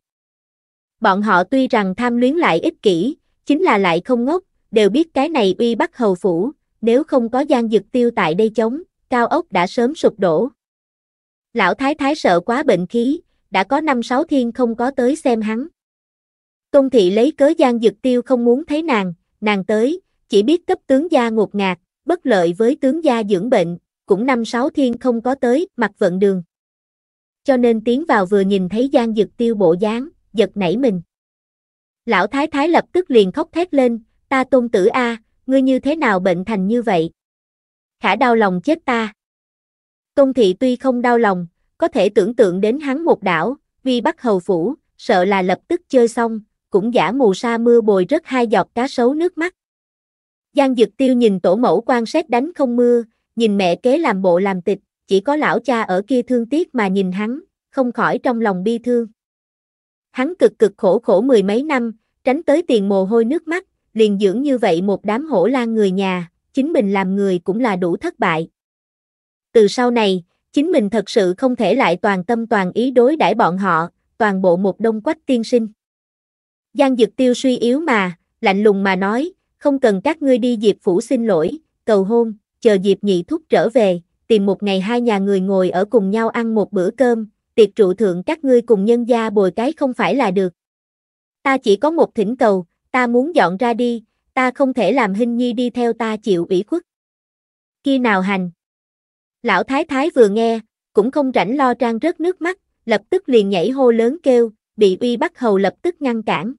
Bọn họ tuy rằng tham luyến lại ích kỷ, chính là lại không ngốc, đều biết cái này uy bắt hầu phủ, nếu không có gian dực tiêu tại đây chống, cao ốc đã sớm sụp đổ. Lão thái thái sợ quá bệnh khí, đã có năm sáu thiên không có tới xem hắn. Tôn thị lấy cớ gian dực tiêu không muốn thấy nàng, nàng tới, chỉ biết cấp tướng gia ngột ngạt, bất lợi với tướng gia dưỡng bệnh, cũng năm sáu thiên không có tới, mặt vận đường. Cho nên tiến vào vừa nhìn thấy gian dực tiêu bộ dáng, giật nảy mình. Lão thái thái lập tức liền khóc thét lên, ta tôn tử A, ngươi như thế nào bệnh thành như vậy? Khả đau lòng chết ta. Công thị tuy không đau lòng, có thể tưởng tượng đến hắn một đảo, vì bắt hầu phủ, sợ là lập tức chơi xong, cũng giả mù sa mưa bồi rất hai giọt cá sấu nước mắt. Giang Dực Tiêu nhìn tổ mẫu quan sát đánh không mưa, nhìn mẹ kế làm bộ làm tịch, chỉ có lão cha ở kia thương tiếc mà nhìn hắn, không khỏi trong lòng bi thương. Hắn cực cực khổ khổ mười mấy năm, tránh tới tiền mồ hôi nước mắt, liền dưỡng như vậy một đám hổ lan người nhà, chính mình làm người cũng là đủ thất bại. Từ sau này, chính mình thật sự không thể lại toàn tâm toàn ý đối đãi bọn họ, toàn bộ một đông quách tiên sinh. Giang Dực Tiêu suy yếu mà, lạnh lùng mà nói, không cần các ngươi đi Diệp Phủ xin lỗi, cầu hôn, chờ Diệp Nhị Thúc trở về, tìm một ngày hai nhà người ngồi ở cùng nhau ăn một bữa cơm, tiệc trụ thượng các ngươi cùng nhân gia bồi cái không phải là được. Ta chỉ có một thỉnh cầu, ta muốn dọn ra đi, ta không thể làm hình nhi đi theo ta chịu ủy khuất. Khi nào hành? Lão Thái Thái vừa nghe, cũng không rảnh lo trang rớt nước mắt, lập tức liền nhảy hô lớn kêu, bị uy bắt hầu lập tức ngăn cản.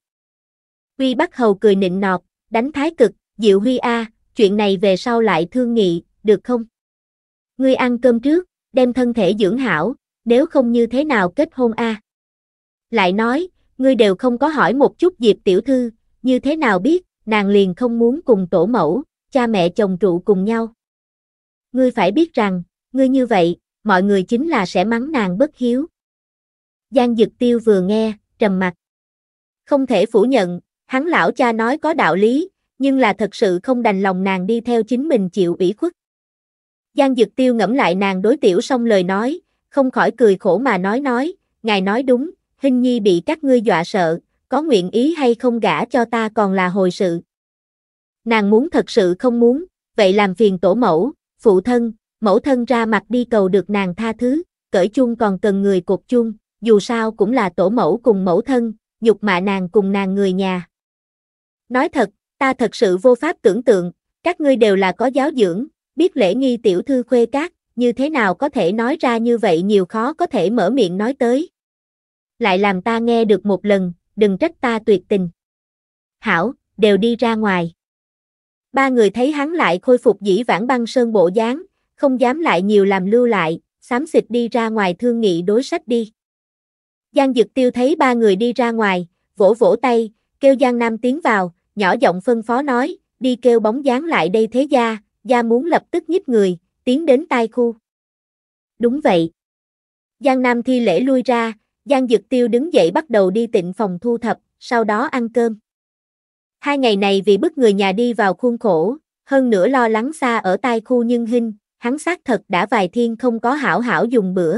Uy bắt hầu cười nịnh nọt, đánh thái cực, Diệu Huy A, chuyện này về sau lại thương nghị, được không? Ngươi ăn cơm trước, đem thân thể dưỡng hảo, nếu không như thế nào kết hôn A? Lại nói, ngươi đều không có hỏi một chút Diệp tiểu thư, như thế nào biết, nàng liền không muốn cùng tổ mẫu, cha mẹ chồng trụ cùng nhau. Ngươi phải biết rằng, ngươi như vậy, mọi người chính là sẽ mắng nàng bất hiếu. Giang Dực Tiêu vừa nghe, trầm mặt. Không thể phủ nhận, hắn lão cha nói có đạo lý, nhưng là thật sự không đành lòng nàng đi theo chính mình chịu ủy khuất. Giang Dực Tiêu ngẫm lại nàng đối tiểu xong lời nói, không khỏi cười khổ mà nói nói, ngài nói đúng, hình nhi bị các ngươi dọa sợ, có nguyện ý hay không gả cho ta còn là hồi sự. Nàng muốn thật sự không muốn, vậy làm phiền tổ mẫu, phụ thân, mẫu thân ra mặt đi cầu được nàng tha thứ, cởi chung còn cần người cột chung, dù sao cũng là tổ mẫu cùng mẫu thân, nhục mạ nàng cùng nàng người nhà. Nói thật, ta thật sự vô pháp tưởng tượng, các ngươi đều là có giáo dưỡng, biết lễ nghi tiểu thư khuê các như thế nào có thể nói ra như vậy nhiều khó có thể mở miệng nói tới. Lại làm ta nghe được một lần, đừng trách ta tuyệt tình. Hảo, đều đi ra ngoài. Ba người thấy hắn lại khôi phục dĩ vãng băng sơn bộ dáng, không dám lại nhiều làm lưu lại, xám xịt đi ra ngoài thương nghị đối sách đi. Giang Dực Tiêu thấy ba người đi ra ngoài, vỗ vỗ tay, kêu Giang Nam tiến vào, nhỏ giọng phân phó nói, đi kêu bóng dáng lại đây thế gia, gia muốn lập tức nhích người, tiến đến tai khu. Đúng vậy. Giang Nam thi lễ lui ra, Giang Dực Tiêu đứng dậy bắt đầu đi tịnh phòng thu thập, sau đó ăn cơm. Hai ngày này vì bức người nhà đi vào khuôn khổ, hơn nữa lo lắng xa ở tai khu nhân hình, hắn xác thật đã vài thiên không có hảo hảo dùng bữa.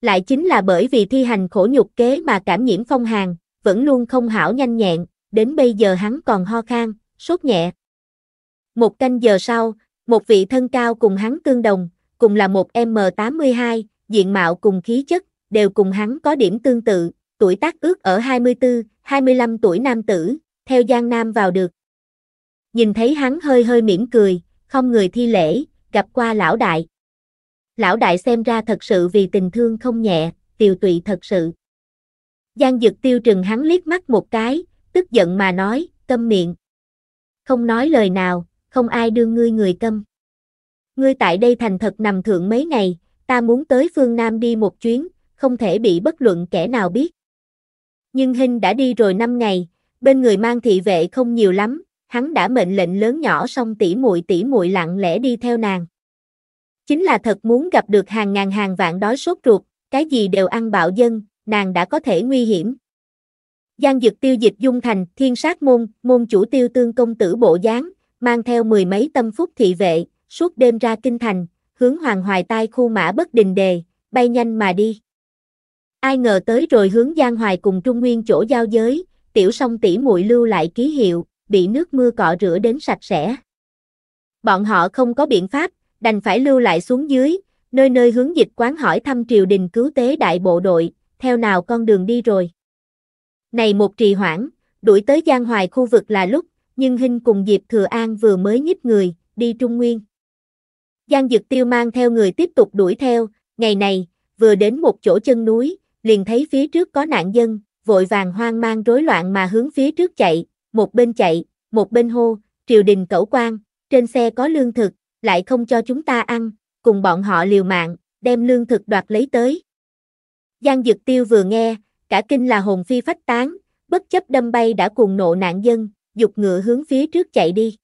Lại chính là bởi vì thi hành khổ nhục kế mà cảm nhiễm phong hàn, vẫn luôn không hảo nhanh nhẹn, đến bây giờ hắn còn ho khan, sốt nhẹ. Một canh giờ sau, một vị thân cao cùng hắn tương đồng, cùng là một M82, diện mạo cùng khí chất, đều cùng hắn có điểm tương tự, tuổi tác ước ở 24, 25 tuổi nam tử, theo Giang Nam vào được. Nhìn thấy hắn hơi hơi mỉm cười, không người thi lễ, gặp qua lão đại. Lão đại xem ra thật sự vì tình thương không nhẹ, tiều tụy thật sự. Giang Dực tiêu trừng hắn liếc mắt một cái, tức giận mà nói, câm miệng. Không nói lời nào, không ai đưa ngươi người câm. Ngươi tại đây thành thật nằm thượng mấy ngày, ta muốn tới phương Nam đi một chuyến, không thể bị bất luận kẻ nào biết. Nhưng Hinh đã đi rồi 5 ngày, bên người mang thị vệ không nhiều lắm, hắn đã mệnh lệnh lớn nhỏ xong tỉ muội tỉ muội lặng lẽ đi theo nàng. Chính là thật muốn gặp được hàng ngàn hàng vạn đói sốt ruột, cái gì đều ăn bạo dân, nàng đã có thể nguy hiểm. Giang dực tiêu dịch dung thành, thiên sát môn, môn chủ tiêu tương công tử bộ dáng, mang theo mười mấy tâm phúc thị vệ, suốt đêm ra kinh thành, hướng Hoàng Hoài tai khu mã bất đình đề, bay nhanh mà đi. Ai ngờ tới rồi hướng Giang Hoài cùng Trung Nguyên chỗ giao giới, tiểu song tỷ muội lưu lại ký hiệu, bị nước mưa cọ rửa đến sạch sẽ. Bọn họ không có biện pháp, đành phải lưu lại xuống dưới, nơi nơi hướng dịch quán hỏi thăm triều đình cứu tế đại bộ đội, theo nào con đường đi rồi. Này một trì hoãn, đuổi tới Giang Hoài khu vực là lúc, nhưng Hinh cùng Diệp Thừa An vừa mới nhích người, đi Trung Nguyên. Giang Dực Tiêu mang theo người tiếp tục đuổi theo, ngày này, vừa đến một chỗ chân núi, liền thấy phía trước có nạn dân, vội vàng hoang mang rối loạn mà hướng phía trước chạy, một bên chạy, một bên hô, triều đình cẩu quan, trên xe có lương thực, lại không cho chúng ta ăn, cùng bọn họ liều mạng, đem lương thực đoạt lấy tới. Giang Dực Tiêu vừa nghe, cả kinh là hồn phi phách tán, bất chấp đâm bay đã cuồng nộ nạn dân, dục ngựa hướng phía trước chạy đi.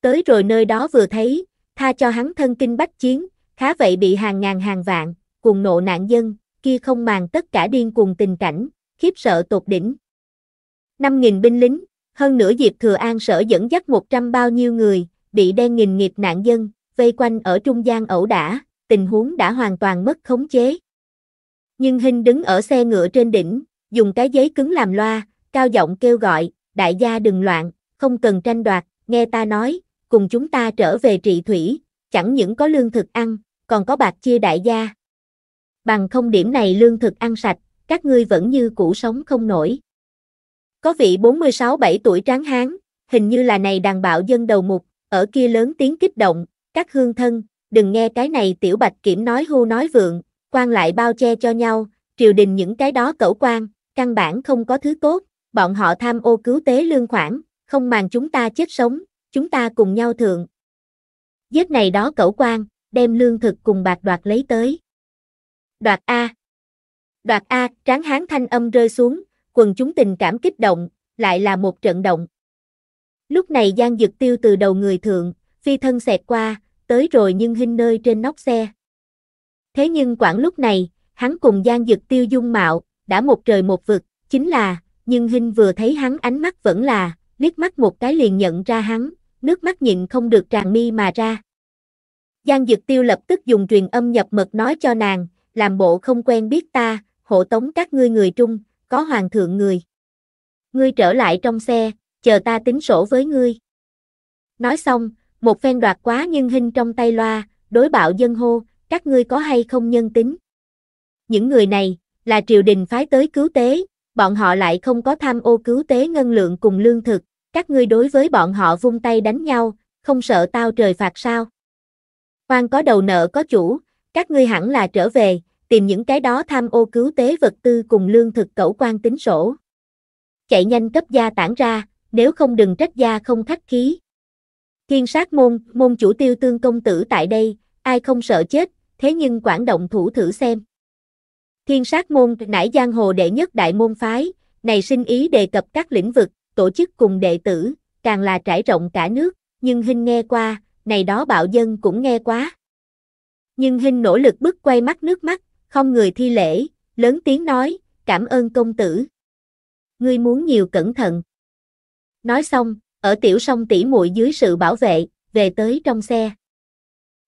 Tới rồi nơi đó vừa thấy, tha cho hắn thân kinh bách chiến, khá vậy bị hàng ngàn hàng vạn, cuồng nộ nạn dân, kia không màng tất cả điên cuồng tình cảnh, khiếp sợ tột đỉnh. 5.000 binh lính, hơn nửa Diệp Thừa An sở dẫn dắt 100 bao nhiêu người, bị đen nghìn nghiệp nạn dân, vây quanh ở trung gian ẩu đả, tình huống đã hoàn toàn mất khống chế. Nhưng Hinh đứng ở xe ngựa trên đỉnh, dùng cái giấy cứng làm loa, cao giọng kêu gọi, đại gia đừng loạn, không cần tranh đoạt, nghe ta nói, cùng chúng ta trở về trị thủy, chẳng những có lương thực ăn, còn có bạc chia đại gia. Bằng không điểm này lương thực ăn sạch, các ngươi vẫn như cũ sống không nổi. Có vị 46-7 tuổi tráng hán, hình như là này đàn bạo dân đầu mục, ở kia lớn tiếng kích động, các hương thân, đừng nghe cái này tiểu bạch kiểm nói hưu nói vượng, quan lại bao che cho nhau, triều đình những cái đó cẩu quan, căn bản không có thứ tốt, bọn họ tham ô cứu tế lương khoản, không màng chúng ta chết sống, chúng ta cùng nhau thượng. Giết này đó cẩu quan, đem lương thực cùng bạc đoạt lấy tới. Đoạt A Đoạt A, tráng hán thanh âm rơi xuống, quần chúng tình cảm kích động, lại là một trận động. Lúc này Giang Dực Tiêu từ đầu người thượng, phi thân xẹt qua, tới rồi nhưng hình nơi trên nóc xe. Thế nhưng quãng lúc này, hắn cùng Giang Dực Tiêu dung mạo, đã một trời một vực, chính là, nhưng hình vừa thấy hắn ánh mắt vẫn là, liếc mắt một cái liền nhận ra hắn, nước mắt nhịn không được tràn mi mà ra. Giang Dực Tiêu lập tức dùng truyền âm nhập mật nói cho nàng, làm bộ không quen biết ta, hộ tống các ngươi người trung, có hoàng thượng người. Ngươi trở lại trong xe, chờ ta tính sổ với ngươi. Nói xong, một phen đoạt quá nhân hình trong tay loa, đối bạo dân hô, các ngươi có hay không nhân tính. Những người này, là triều đình phái tới cứu tế, bọn họ lại không có tham ô cứu tế ngân lượng cùng lương thực, các ngươi đối với bọn họ vung tay đánh nhau, không sợ tao trời phạt sao. Hoang có đầu nợ có chủ, các ngươi hẳn là trở về, tìm những cái đó tham ô cứu tế vật tư cùng lương thực cẩu quan tính sổ. Chạy nhanh cấp gia tản ra, nếu không đừng trách gia không khách khí. Thiên sát môn, môn chủ tiêu tương công tử tại đây, ai không sợ chết, thế nhưng quản động thủ thử xem. Thiên sát môn nải giang hồ đệ nhất đại môn phái, này sinh ý đề cập các lĩnh vực, tổ chức cùng đệ tử, càng là trải rộng cả nước, nhưng hình nghe qua, này đó bạo dân cũng nghe quá. Nhưng hình nỗ lực bức quay mắt nước mắt, không người thi lễ, lớn tiếng nói, cảm ơn công tử. Ngươi muốn nhiều cẩn thận. Nói xong, ở tiểu sông tỉ muội dưới sự bảo vệ, về tới trong xe.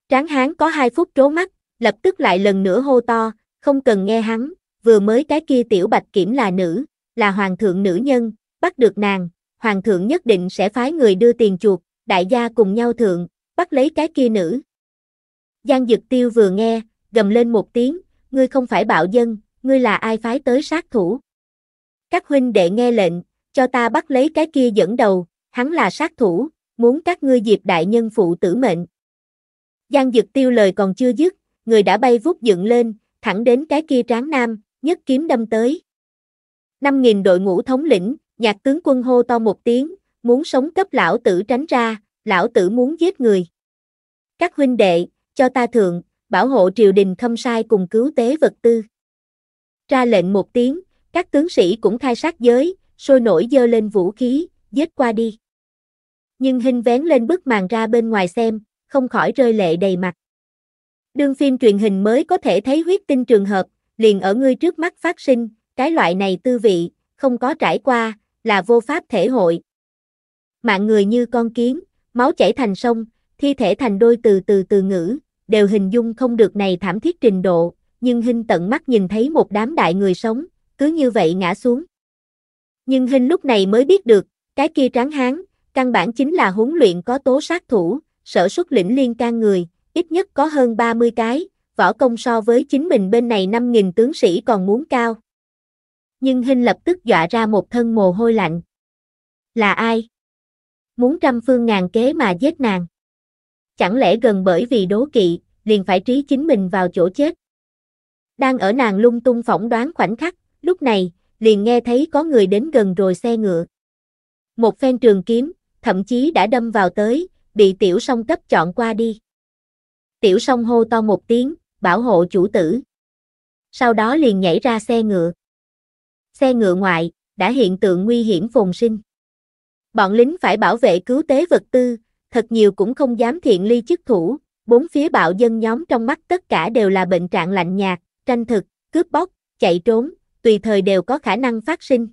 Tráng hán có hai phút trố mắt, lập tức lại lần nữa hô to, không cần nghe hắn, vừa mới cái kia tiểu bạch kiểm là nữ, là hoàng thượng nữ nhân, bắt được nàng, hoàng thượng nhất định sẽ phái người đưa tiền chuột, đại gia cùng nhau thượng, bắt lấy cái kia nữ. Giang Dực Tiêu vừa nghe, gầm lên một tiếng, ngươi không phải bạo dân, ngươi là ai phái tới sát thủ. Các huynh đệ nghe lệnh, cho ta bắt lấy cái kia dẫn đầu, hắn là sát thủ, muốn các ngươi diệp đại nhân phụ tử mệnh. Giang Dực Tiêu lời còn chưa dứt, người đã bay vút dựng lên, thẳng đến cái kia tráng nam, nhất kiếm đâm tới. 5.000 đội ngũ thống lĩnh, nhạc tướng quân hô to một tiếng, muốn sống cấp lão tử tránh ra, lão tử muốn giết người. Các huynh đệ, cho ta thượng, bảo hộ triều đình khâm sai cùng cứu tế vật tư. Ra lệnh một tiếng, các tướng sĩ cũng khai sát giới, sôi nổi dơ lên vũ khí, giết qua đi. Nhưng hình vén lên bức màn ra bên ngoài xem, không khỏi rơi lệ đầy mặt. Đương phim truyền hình mới có thể thấy huyết tinh trường hợp, liền ở ngươi trước mắt phát sinh, cái loại này tư vị, không có trải qua, là vô pháp thể hội. Mạng người như con kiến, máu chảy thành sông, thi thể thành đôi từ từ từ ngữ, đều hình dung không được này thảm thiết trình độ, nhưng Hinh tận mắt nhìn thấy một đám đại người sống, cứ như vậy ngã xuống. Nhưng Hinh lúc này mới biết được, cái kia tráng hán, căn bản chính là huấn luyện có tố sát thủ, sở xuất lĩnh liên can người, ít nhất có hơn 30 cái, võ công so với chính mình bên này 5.000 tướng sĩ còn muốn cao. Nhưng Hinh lập tức dọa ra một thân mồ hôi lạnh. Là ai? Muốn trăm phương ngàn kế mà giết nàng. Chẳng lẽ gần bởi vì đố kỵ, liền phải trí chính mình vào chỗ chết. Đang ở nàng lung tung phỏng đoán khoảnh khắc, lúc này, liền nghe thấy có người đến gần rồi xe ngựa. Một phen trường kiếm, thậm chí đã đâm vào tới, bị tiểu song cấp chọn qua đi. Tiểu song hô to một tiếng, bảo hộ chủ tử. Sau đó liền nhảy ra xe ngựa. Xe ngựa ngoại, đã hiện tượng nguy hiểm phồn sinh. Bọn lính phải bảo vệ cứu tế vật tư, thật nhiều cũng không dám thiện ly chức thủ, bốn phía bạo dân nhóm trong mắt tất cả đều là bệnh trạng lạnh nhạt, tranh thực, cướp bóc, chạy trốn, tùy thời đều có khả năng phát sinh.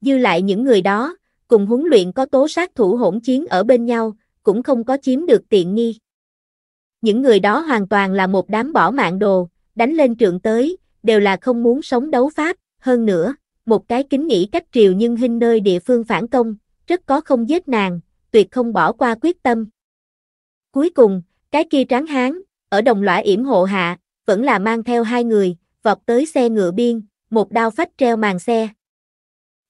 Dư lại những người đó, cùng huấn luyện có tố sát thủ hỗn chiến ở bên nhau, cũng không có chiếm được tiện nghi. Những người đó hoàn toàn là một đám bỏ mạng đồ, đánh lên trượng tới, đều là không muốn sống đấu pháp, hơn nữa, một cái kính nghĩ cách triều nhưng hình nơi địa phương phản công, rất có không giết nàng, tuyệt không bỏ qua quyết tâm. Cuối cùng, cái kia tráng hán, ở đồng lõa yểm hộ hạ, vẫn là mang theo hai người, vọt tới xe ngựa biên, một đao phách treo màn xe.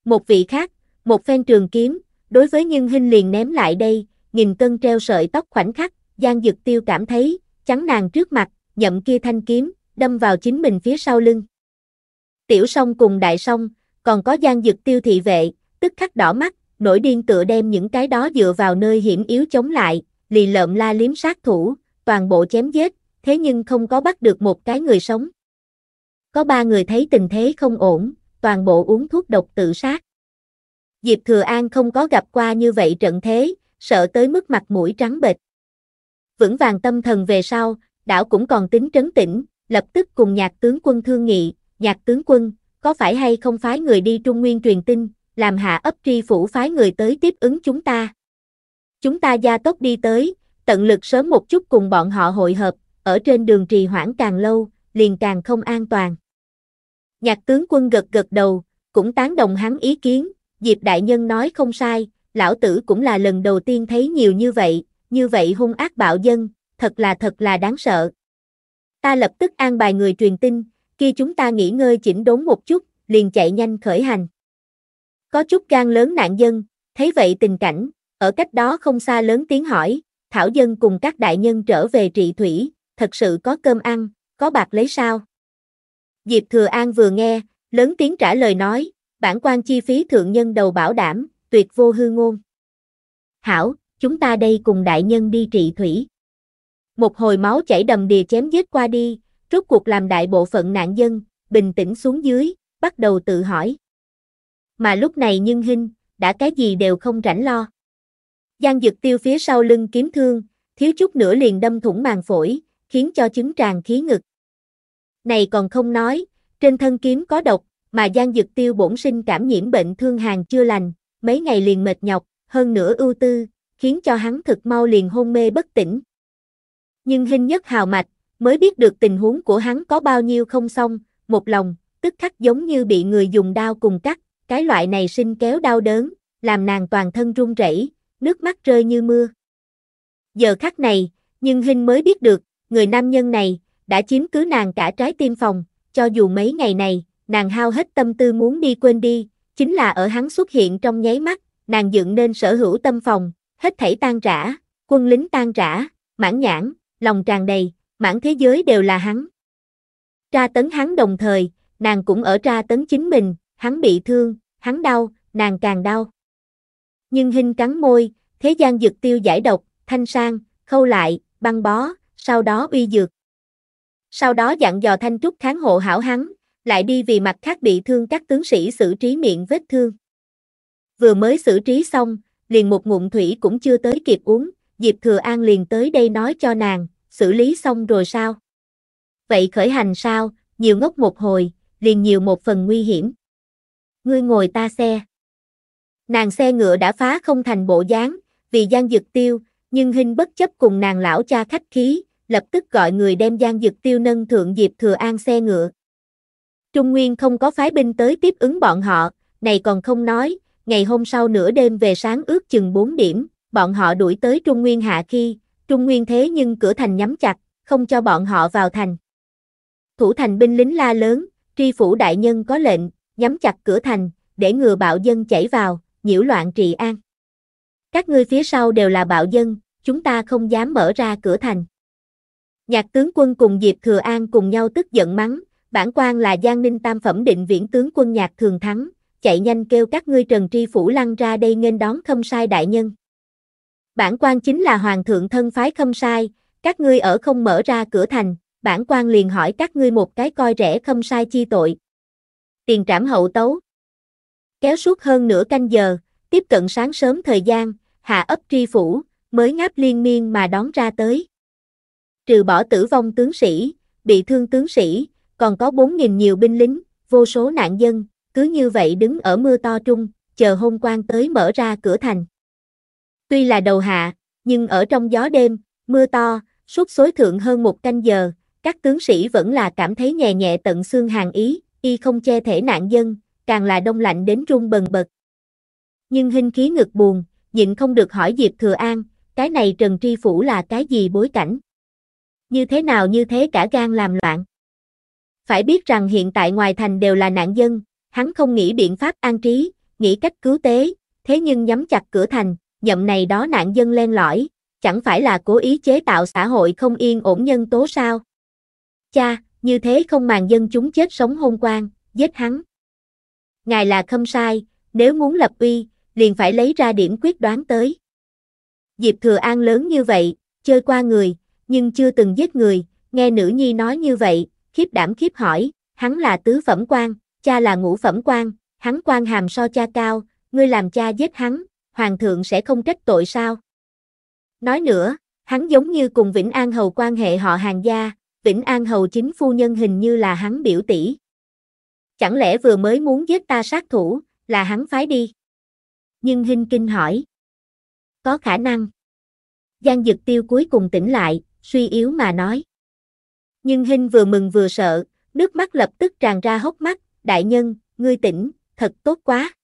Một vị khác, một phen trường kiếm, đối với nhân hình liền ném lại đây, nghìn cân treo sợi tóc khoảnh khắc, Giang Dực Tiêu cảm thấy, chắn nàng trước mặt, nhậm kia thanh kiếm, đâm vào chính mình phía sau lưng. Tiểu song cùng đại song, còn có Giang Dực Tiêu thị vệ, tức khắc đỏ mắt, nổi điên tựa đem những cái đó dựa vào nơi hiểm yếu chống lại, lì lợm la liếm sát thủ, toàn bộ chém giết, thế nhưng không có bắt được một cái người sống. Có ba người thấy tình thế không ổn, toàn bộ uống thuốc độc tự sát. Diệp Thừa An không có gặp qua như vậy trận thế, sợ tới mức mặt mũi trắng bệch. Vững vàng tâm thần về sau, đảo cũng còn tính trấn tĩnh, lập tức cùng nhạc tướng quân thương nghị, nhạc tướng quân, có phải hay không phái người đi Trung Nguyên truyền tin, làm hạ ấp tri phủ phái người tới tiếp ứng chúng ta. Chúng ta gia tốc đi tới, tận lực sớm một chút cùng bọn họ hội hợp, ở trên đường trì hoãn càng lâu, liền càng không an toàn. Nhạc tướng quân gật gật đầu, cũng tán đồng hắn ý kiến, Diệp Đại Nhân nói không sai, lão tử cũng là lần đầu tiên thấy nhiều như vậy, như vậy hung ác bạo dân, thật là thật là đáng sợ. Ta lập tức an bài người truyền tin, khi chúng ta nghỉ ngơi chỉnh đốn một chút, liền chạy nhanh khởi hành. Có chút gan lớn nạn dân, thấy vậy tình cảnh, ở cách đó không xa lớn tiếng hỏi, Thảo dân cùng các đại nhân trở về trị thủy, thật sự có cơm ăn, có bạc lấy sao? Diệp Thừa An vừa nghe, lớn tiếng trả lời nói, bản quan chi phí thượng nhân đầu bảo đảm, tuyệt vô hư ngôn. Hảo, chúng ta đây cùng đại nhân đi trị thủy. Một hồi máu chảy đầm đìa chém giết qua đi, rốt cuộc làm đại bộ phận nạn dân, bình tĩnh xuống dưới, bắt đầu tự hỏi. Mà lúc này nhân hình, đã cái gì đều không rảnh lo. Giang dực tiêu phía sau lưng kiếm thương, thiếu chút nữa liền đâm thủng màng phổi, khiến cho chứng tràn khí ngực. Này còn không nói, trên thân kiếm có độc, mà Giang dực tiêu bổn sinh cảm nhiễm bệnh thương hàn chưa lành, mấy ngày liền mệt nhọc, hơn nữa ưu tư, khiến cho hắn thực mau liền hôn mê bất tỉnh. Nhưng hình nhất hào mạch, mới biết được tình huống của hắn có bao nhiêu không xong, một lòng, tức khắc giống như bị người dùng đao cùng cắt, cái loại này sinh kéo đau đớn, làm nàng toàn thân run rẩy, nước mắt rơi như mưa. Giờ khắc này, nhưng Hinh mới biết được, người nam nhân này, đã chiếm cứ nàng cả trái tim phòng, cho dù mấy ngày này, nàng hao hết tâm tư muốn đi quên đi, chính là ở hắn xuất hiện trong nháy mắt, nàng dựng nên sở hữu tâm phòng, hết thảy tan rã, quân lính tan rã, mãn nhãn, lòng tràn đầy, mãn thế giới đều là hắn. Tra tấn hắn đồng thời, nàng cũng ở tra tấn chính mình, hắn bị thương, hắn đau, nàng càng đau. Nhưng hình cắn môi, thế gian dược tiêu giải độc, thanh sang, khâu lại, băng bó, sau đó uy dược. Sau đó dặn dò thanh trúc kháng hộ hảo hắn, lại đi vì mặt khác bị thương các tướng sĩ xử trí miệng vết thương. Vừa mới xử trí xong, liền một ngụm thủy cũng chưa tới kịp uống, Diệp Thừa An liền tới đây nói cho nàng, xử lý xong rồi sao? Vậy khởi hành sao, nhiều ngốc một hồi, liền nhiều một phần nguy hiểm. Ngươi ngồi ta xe. Nàng xe ngựa đã phá không thành bộ dáng, vì gian dực tiêu, nhưng hình bất chấp cùng nàng lão cha khách khí, lập tức gọi người đem Giang Dực Tiêu nâng thượng Diệp Thừa An xe ngựa. Trung Nguyên không có phái binh tới tiếp ứng bọn họ, này còn không nói, ngày hôm sau nửa đêm về sáng ước chừng 4 điểm, bọn họ đuổi tới Trung Nguyên hạ khi, Trung Nguyên thế nhưng cửa thành nhắm chặt, không cho bọn họ vào thành. Thủ thành binh lính la lớn, tri phủ đại nhân có lệnh, nhắm chặt cửa thành, để ngừa bạo dân chảy vào, nhiễu loạn trị an. Các ngươi phía sau đều là bạo dân, chúng ta không dám mở ra cửa thành. Nhạc tướng quân cùng Diệp Thừa An cùng nhau tức giận mắng, bản quan là Giang Ninh tam phẩm định viễn tướng quân nhạc thường thắng, chạy nhanh kêu các ngươi trần tri phủ lăng ra đây nghênh đón khâm sai đại nhân. Bản quan chính là hoàng thượng thân phái khâm sai, các ngươi ở không mở ra cửa thành, bản quan liền hỏi các ngươi một cái coi rẻ khâm sai chi tội. Tiền trảm hậu tấu. Kéo suốt hơn nửa canh giờ, tiếp cận sáng sớm thời gian, hạ ấp tri phủ, mới ngáp liên miên mà đón ra tới. Trừ bỏ tử vong tướng sĩ, bị thương tướng sĩ, còn có 4.000 nhiều binh lính, vô số nạn dân, cứ như vậy đứng ở mưa to trung, chờ hôm quan tới mở ra cửa thành. Tuy là đầu hạ, nhưng ở trong gió đêm, mưa to, suốt xối thượng hơn một canh giờ, các tướng sĩ vẫn là cảm thấy nhẹ nhẹ tận xương hàng ý, y không che thể nạn dân, càng là đông lạnh đến run bần bật. Nhưng hình khí ngực buồn, nhịn không được hỏi Diệp Thừa An, cái này Trần Tri Phủ là cái gì bối cảnh? Như thế nào như thế cả gan làm loạn? Phải biết rằng hiện tại ngoài thành đều là nạn dân, hắn không nghĩ biện pháp an trí, nghĩ cách cứu tế, thế nhưng nhắm chặt cửa thành, nhậm này đó nạn dân len lỏi, chẳng phải là cố ý chế tạo xã hội không yên ổn nhân tố sao? Cha, như thế không màng dân chúng chết sống hôn quan, giết hắn. Ngài là khâm sai, nếu muốn lập uy, liền phải lấy ra điểm quyết đoán tới. Diệp Thừa An lớn như vậy, chơi qua người, nhưng chưa từng giết người, nghe nữ nhi nói như vậy, khiếp đảm khiếp hỏi, hắn là tứ phẩm quan, cha là ngũ phẩm quan, hắn quan hàm so cha cao, ngươi làm cha giết hắn, hoàng thượng sẽ không trách tội sao? Nói nữa, hắn giống như cùng Vĩnh An Hầu quan hệ họ hàng gia, Vĩnh An Hầu chính phu nhân hình như là hắn biểu tỷ. Chẳng lẽ vừa mới muốn giết ta sát thủ, là hắn phái đi? Nhưng Hinh Kinh hỏi. Có khả năng. Giang Dực Tiêu cuối cùng tỉnh lại, suy yếu mà nói. Nhưng Hinh vừa mừng vừa sợ, nước mắt lập tức tràn ra hốc mắt, đại nhân, ngươi tỉnh, thật tốt quá.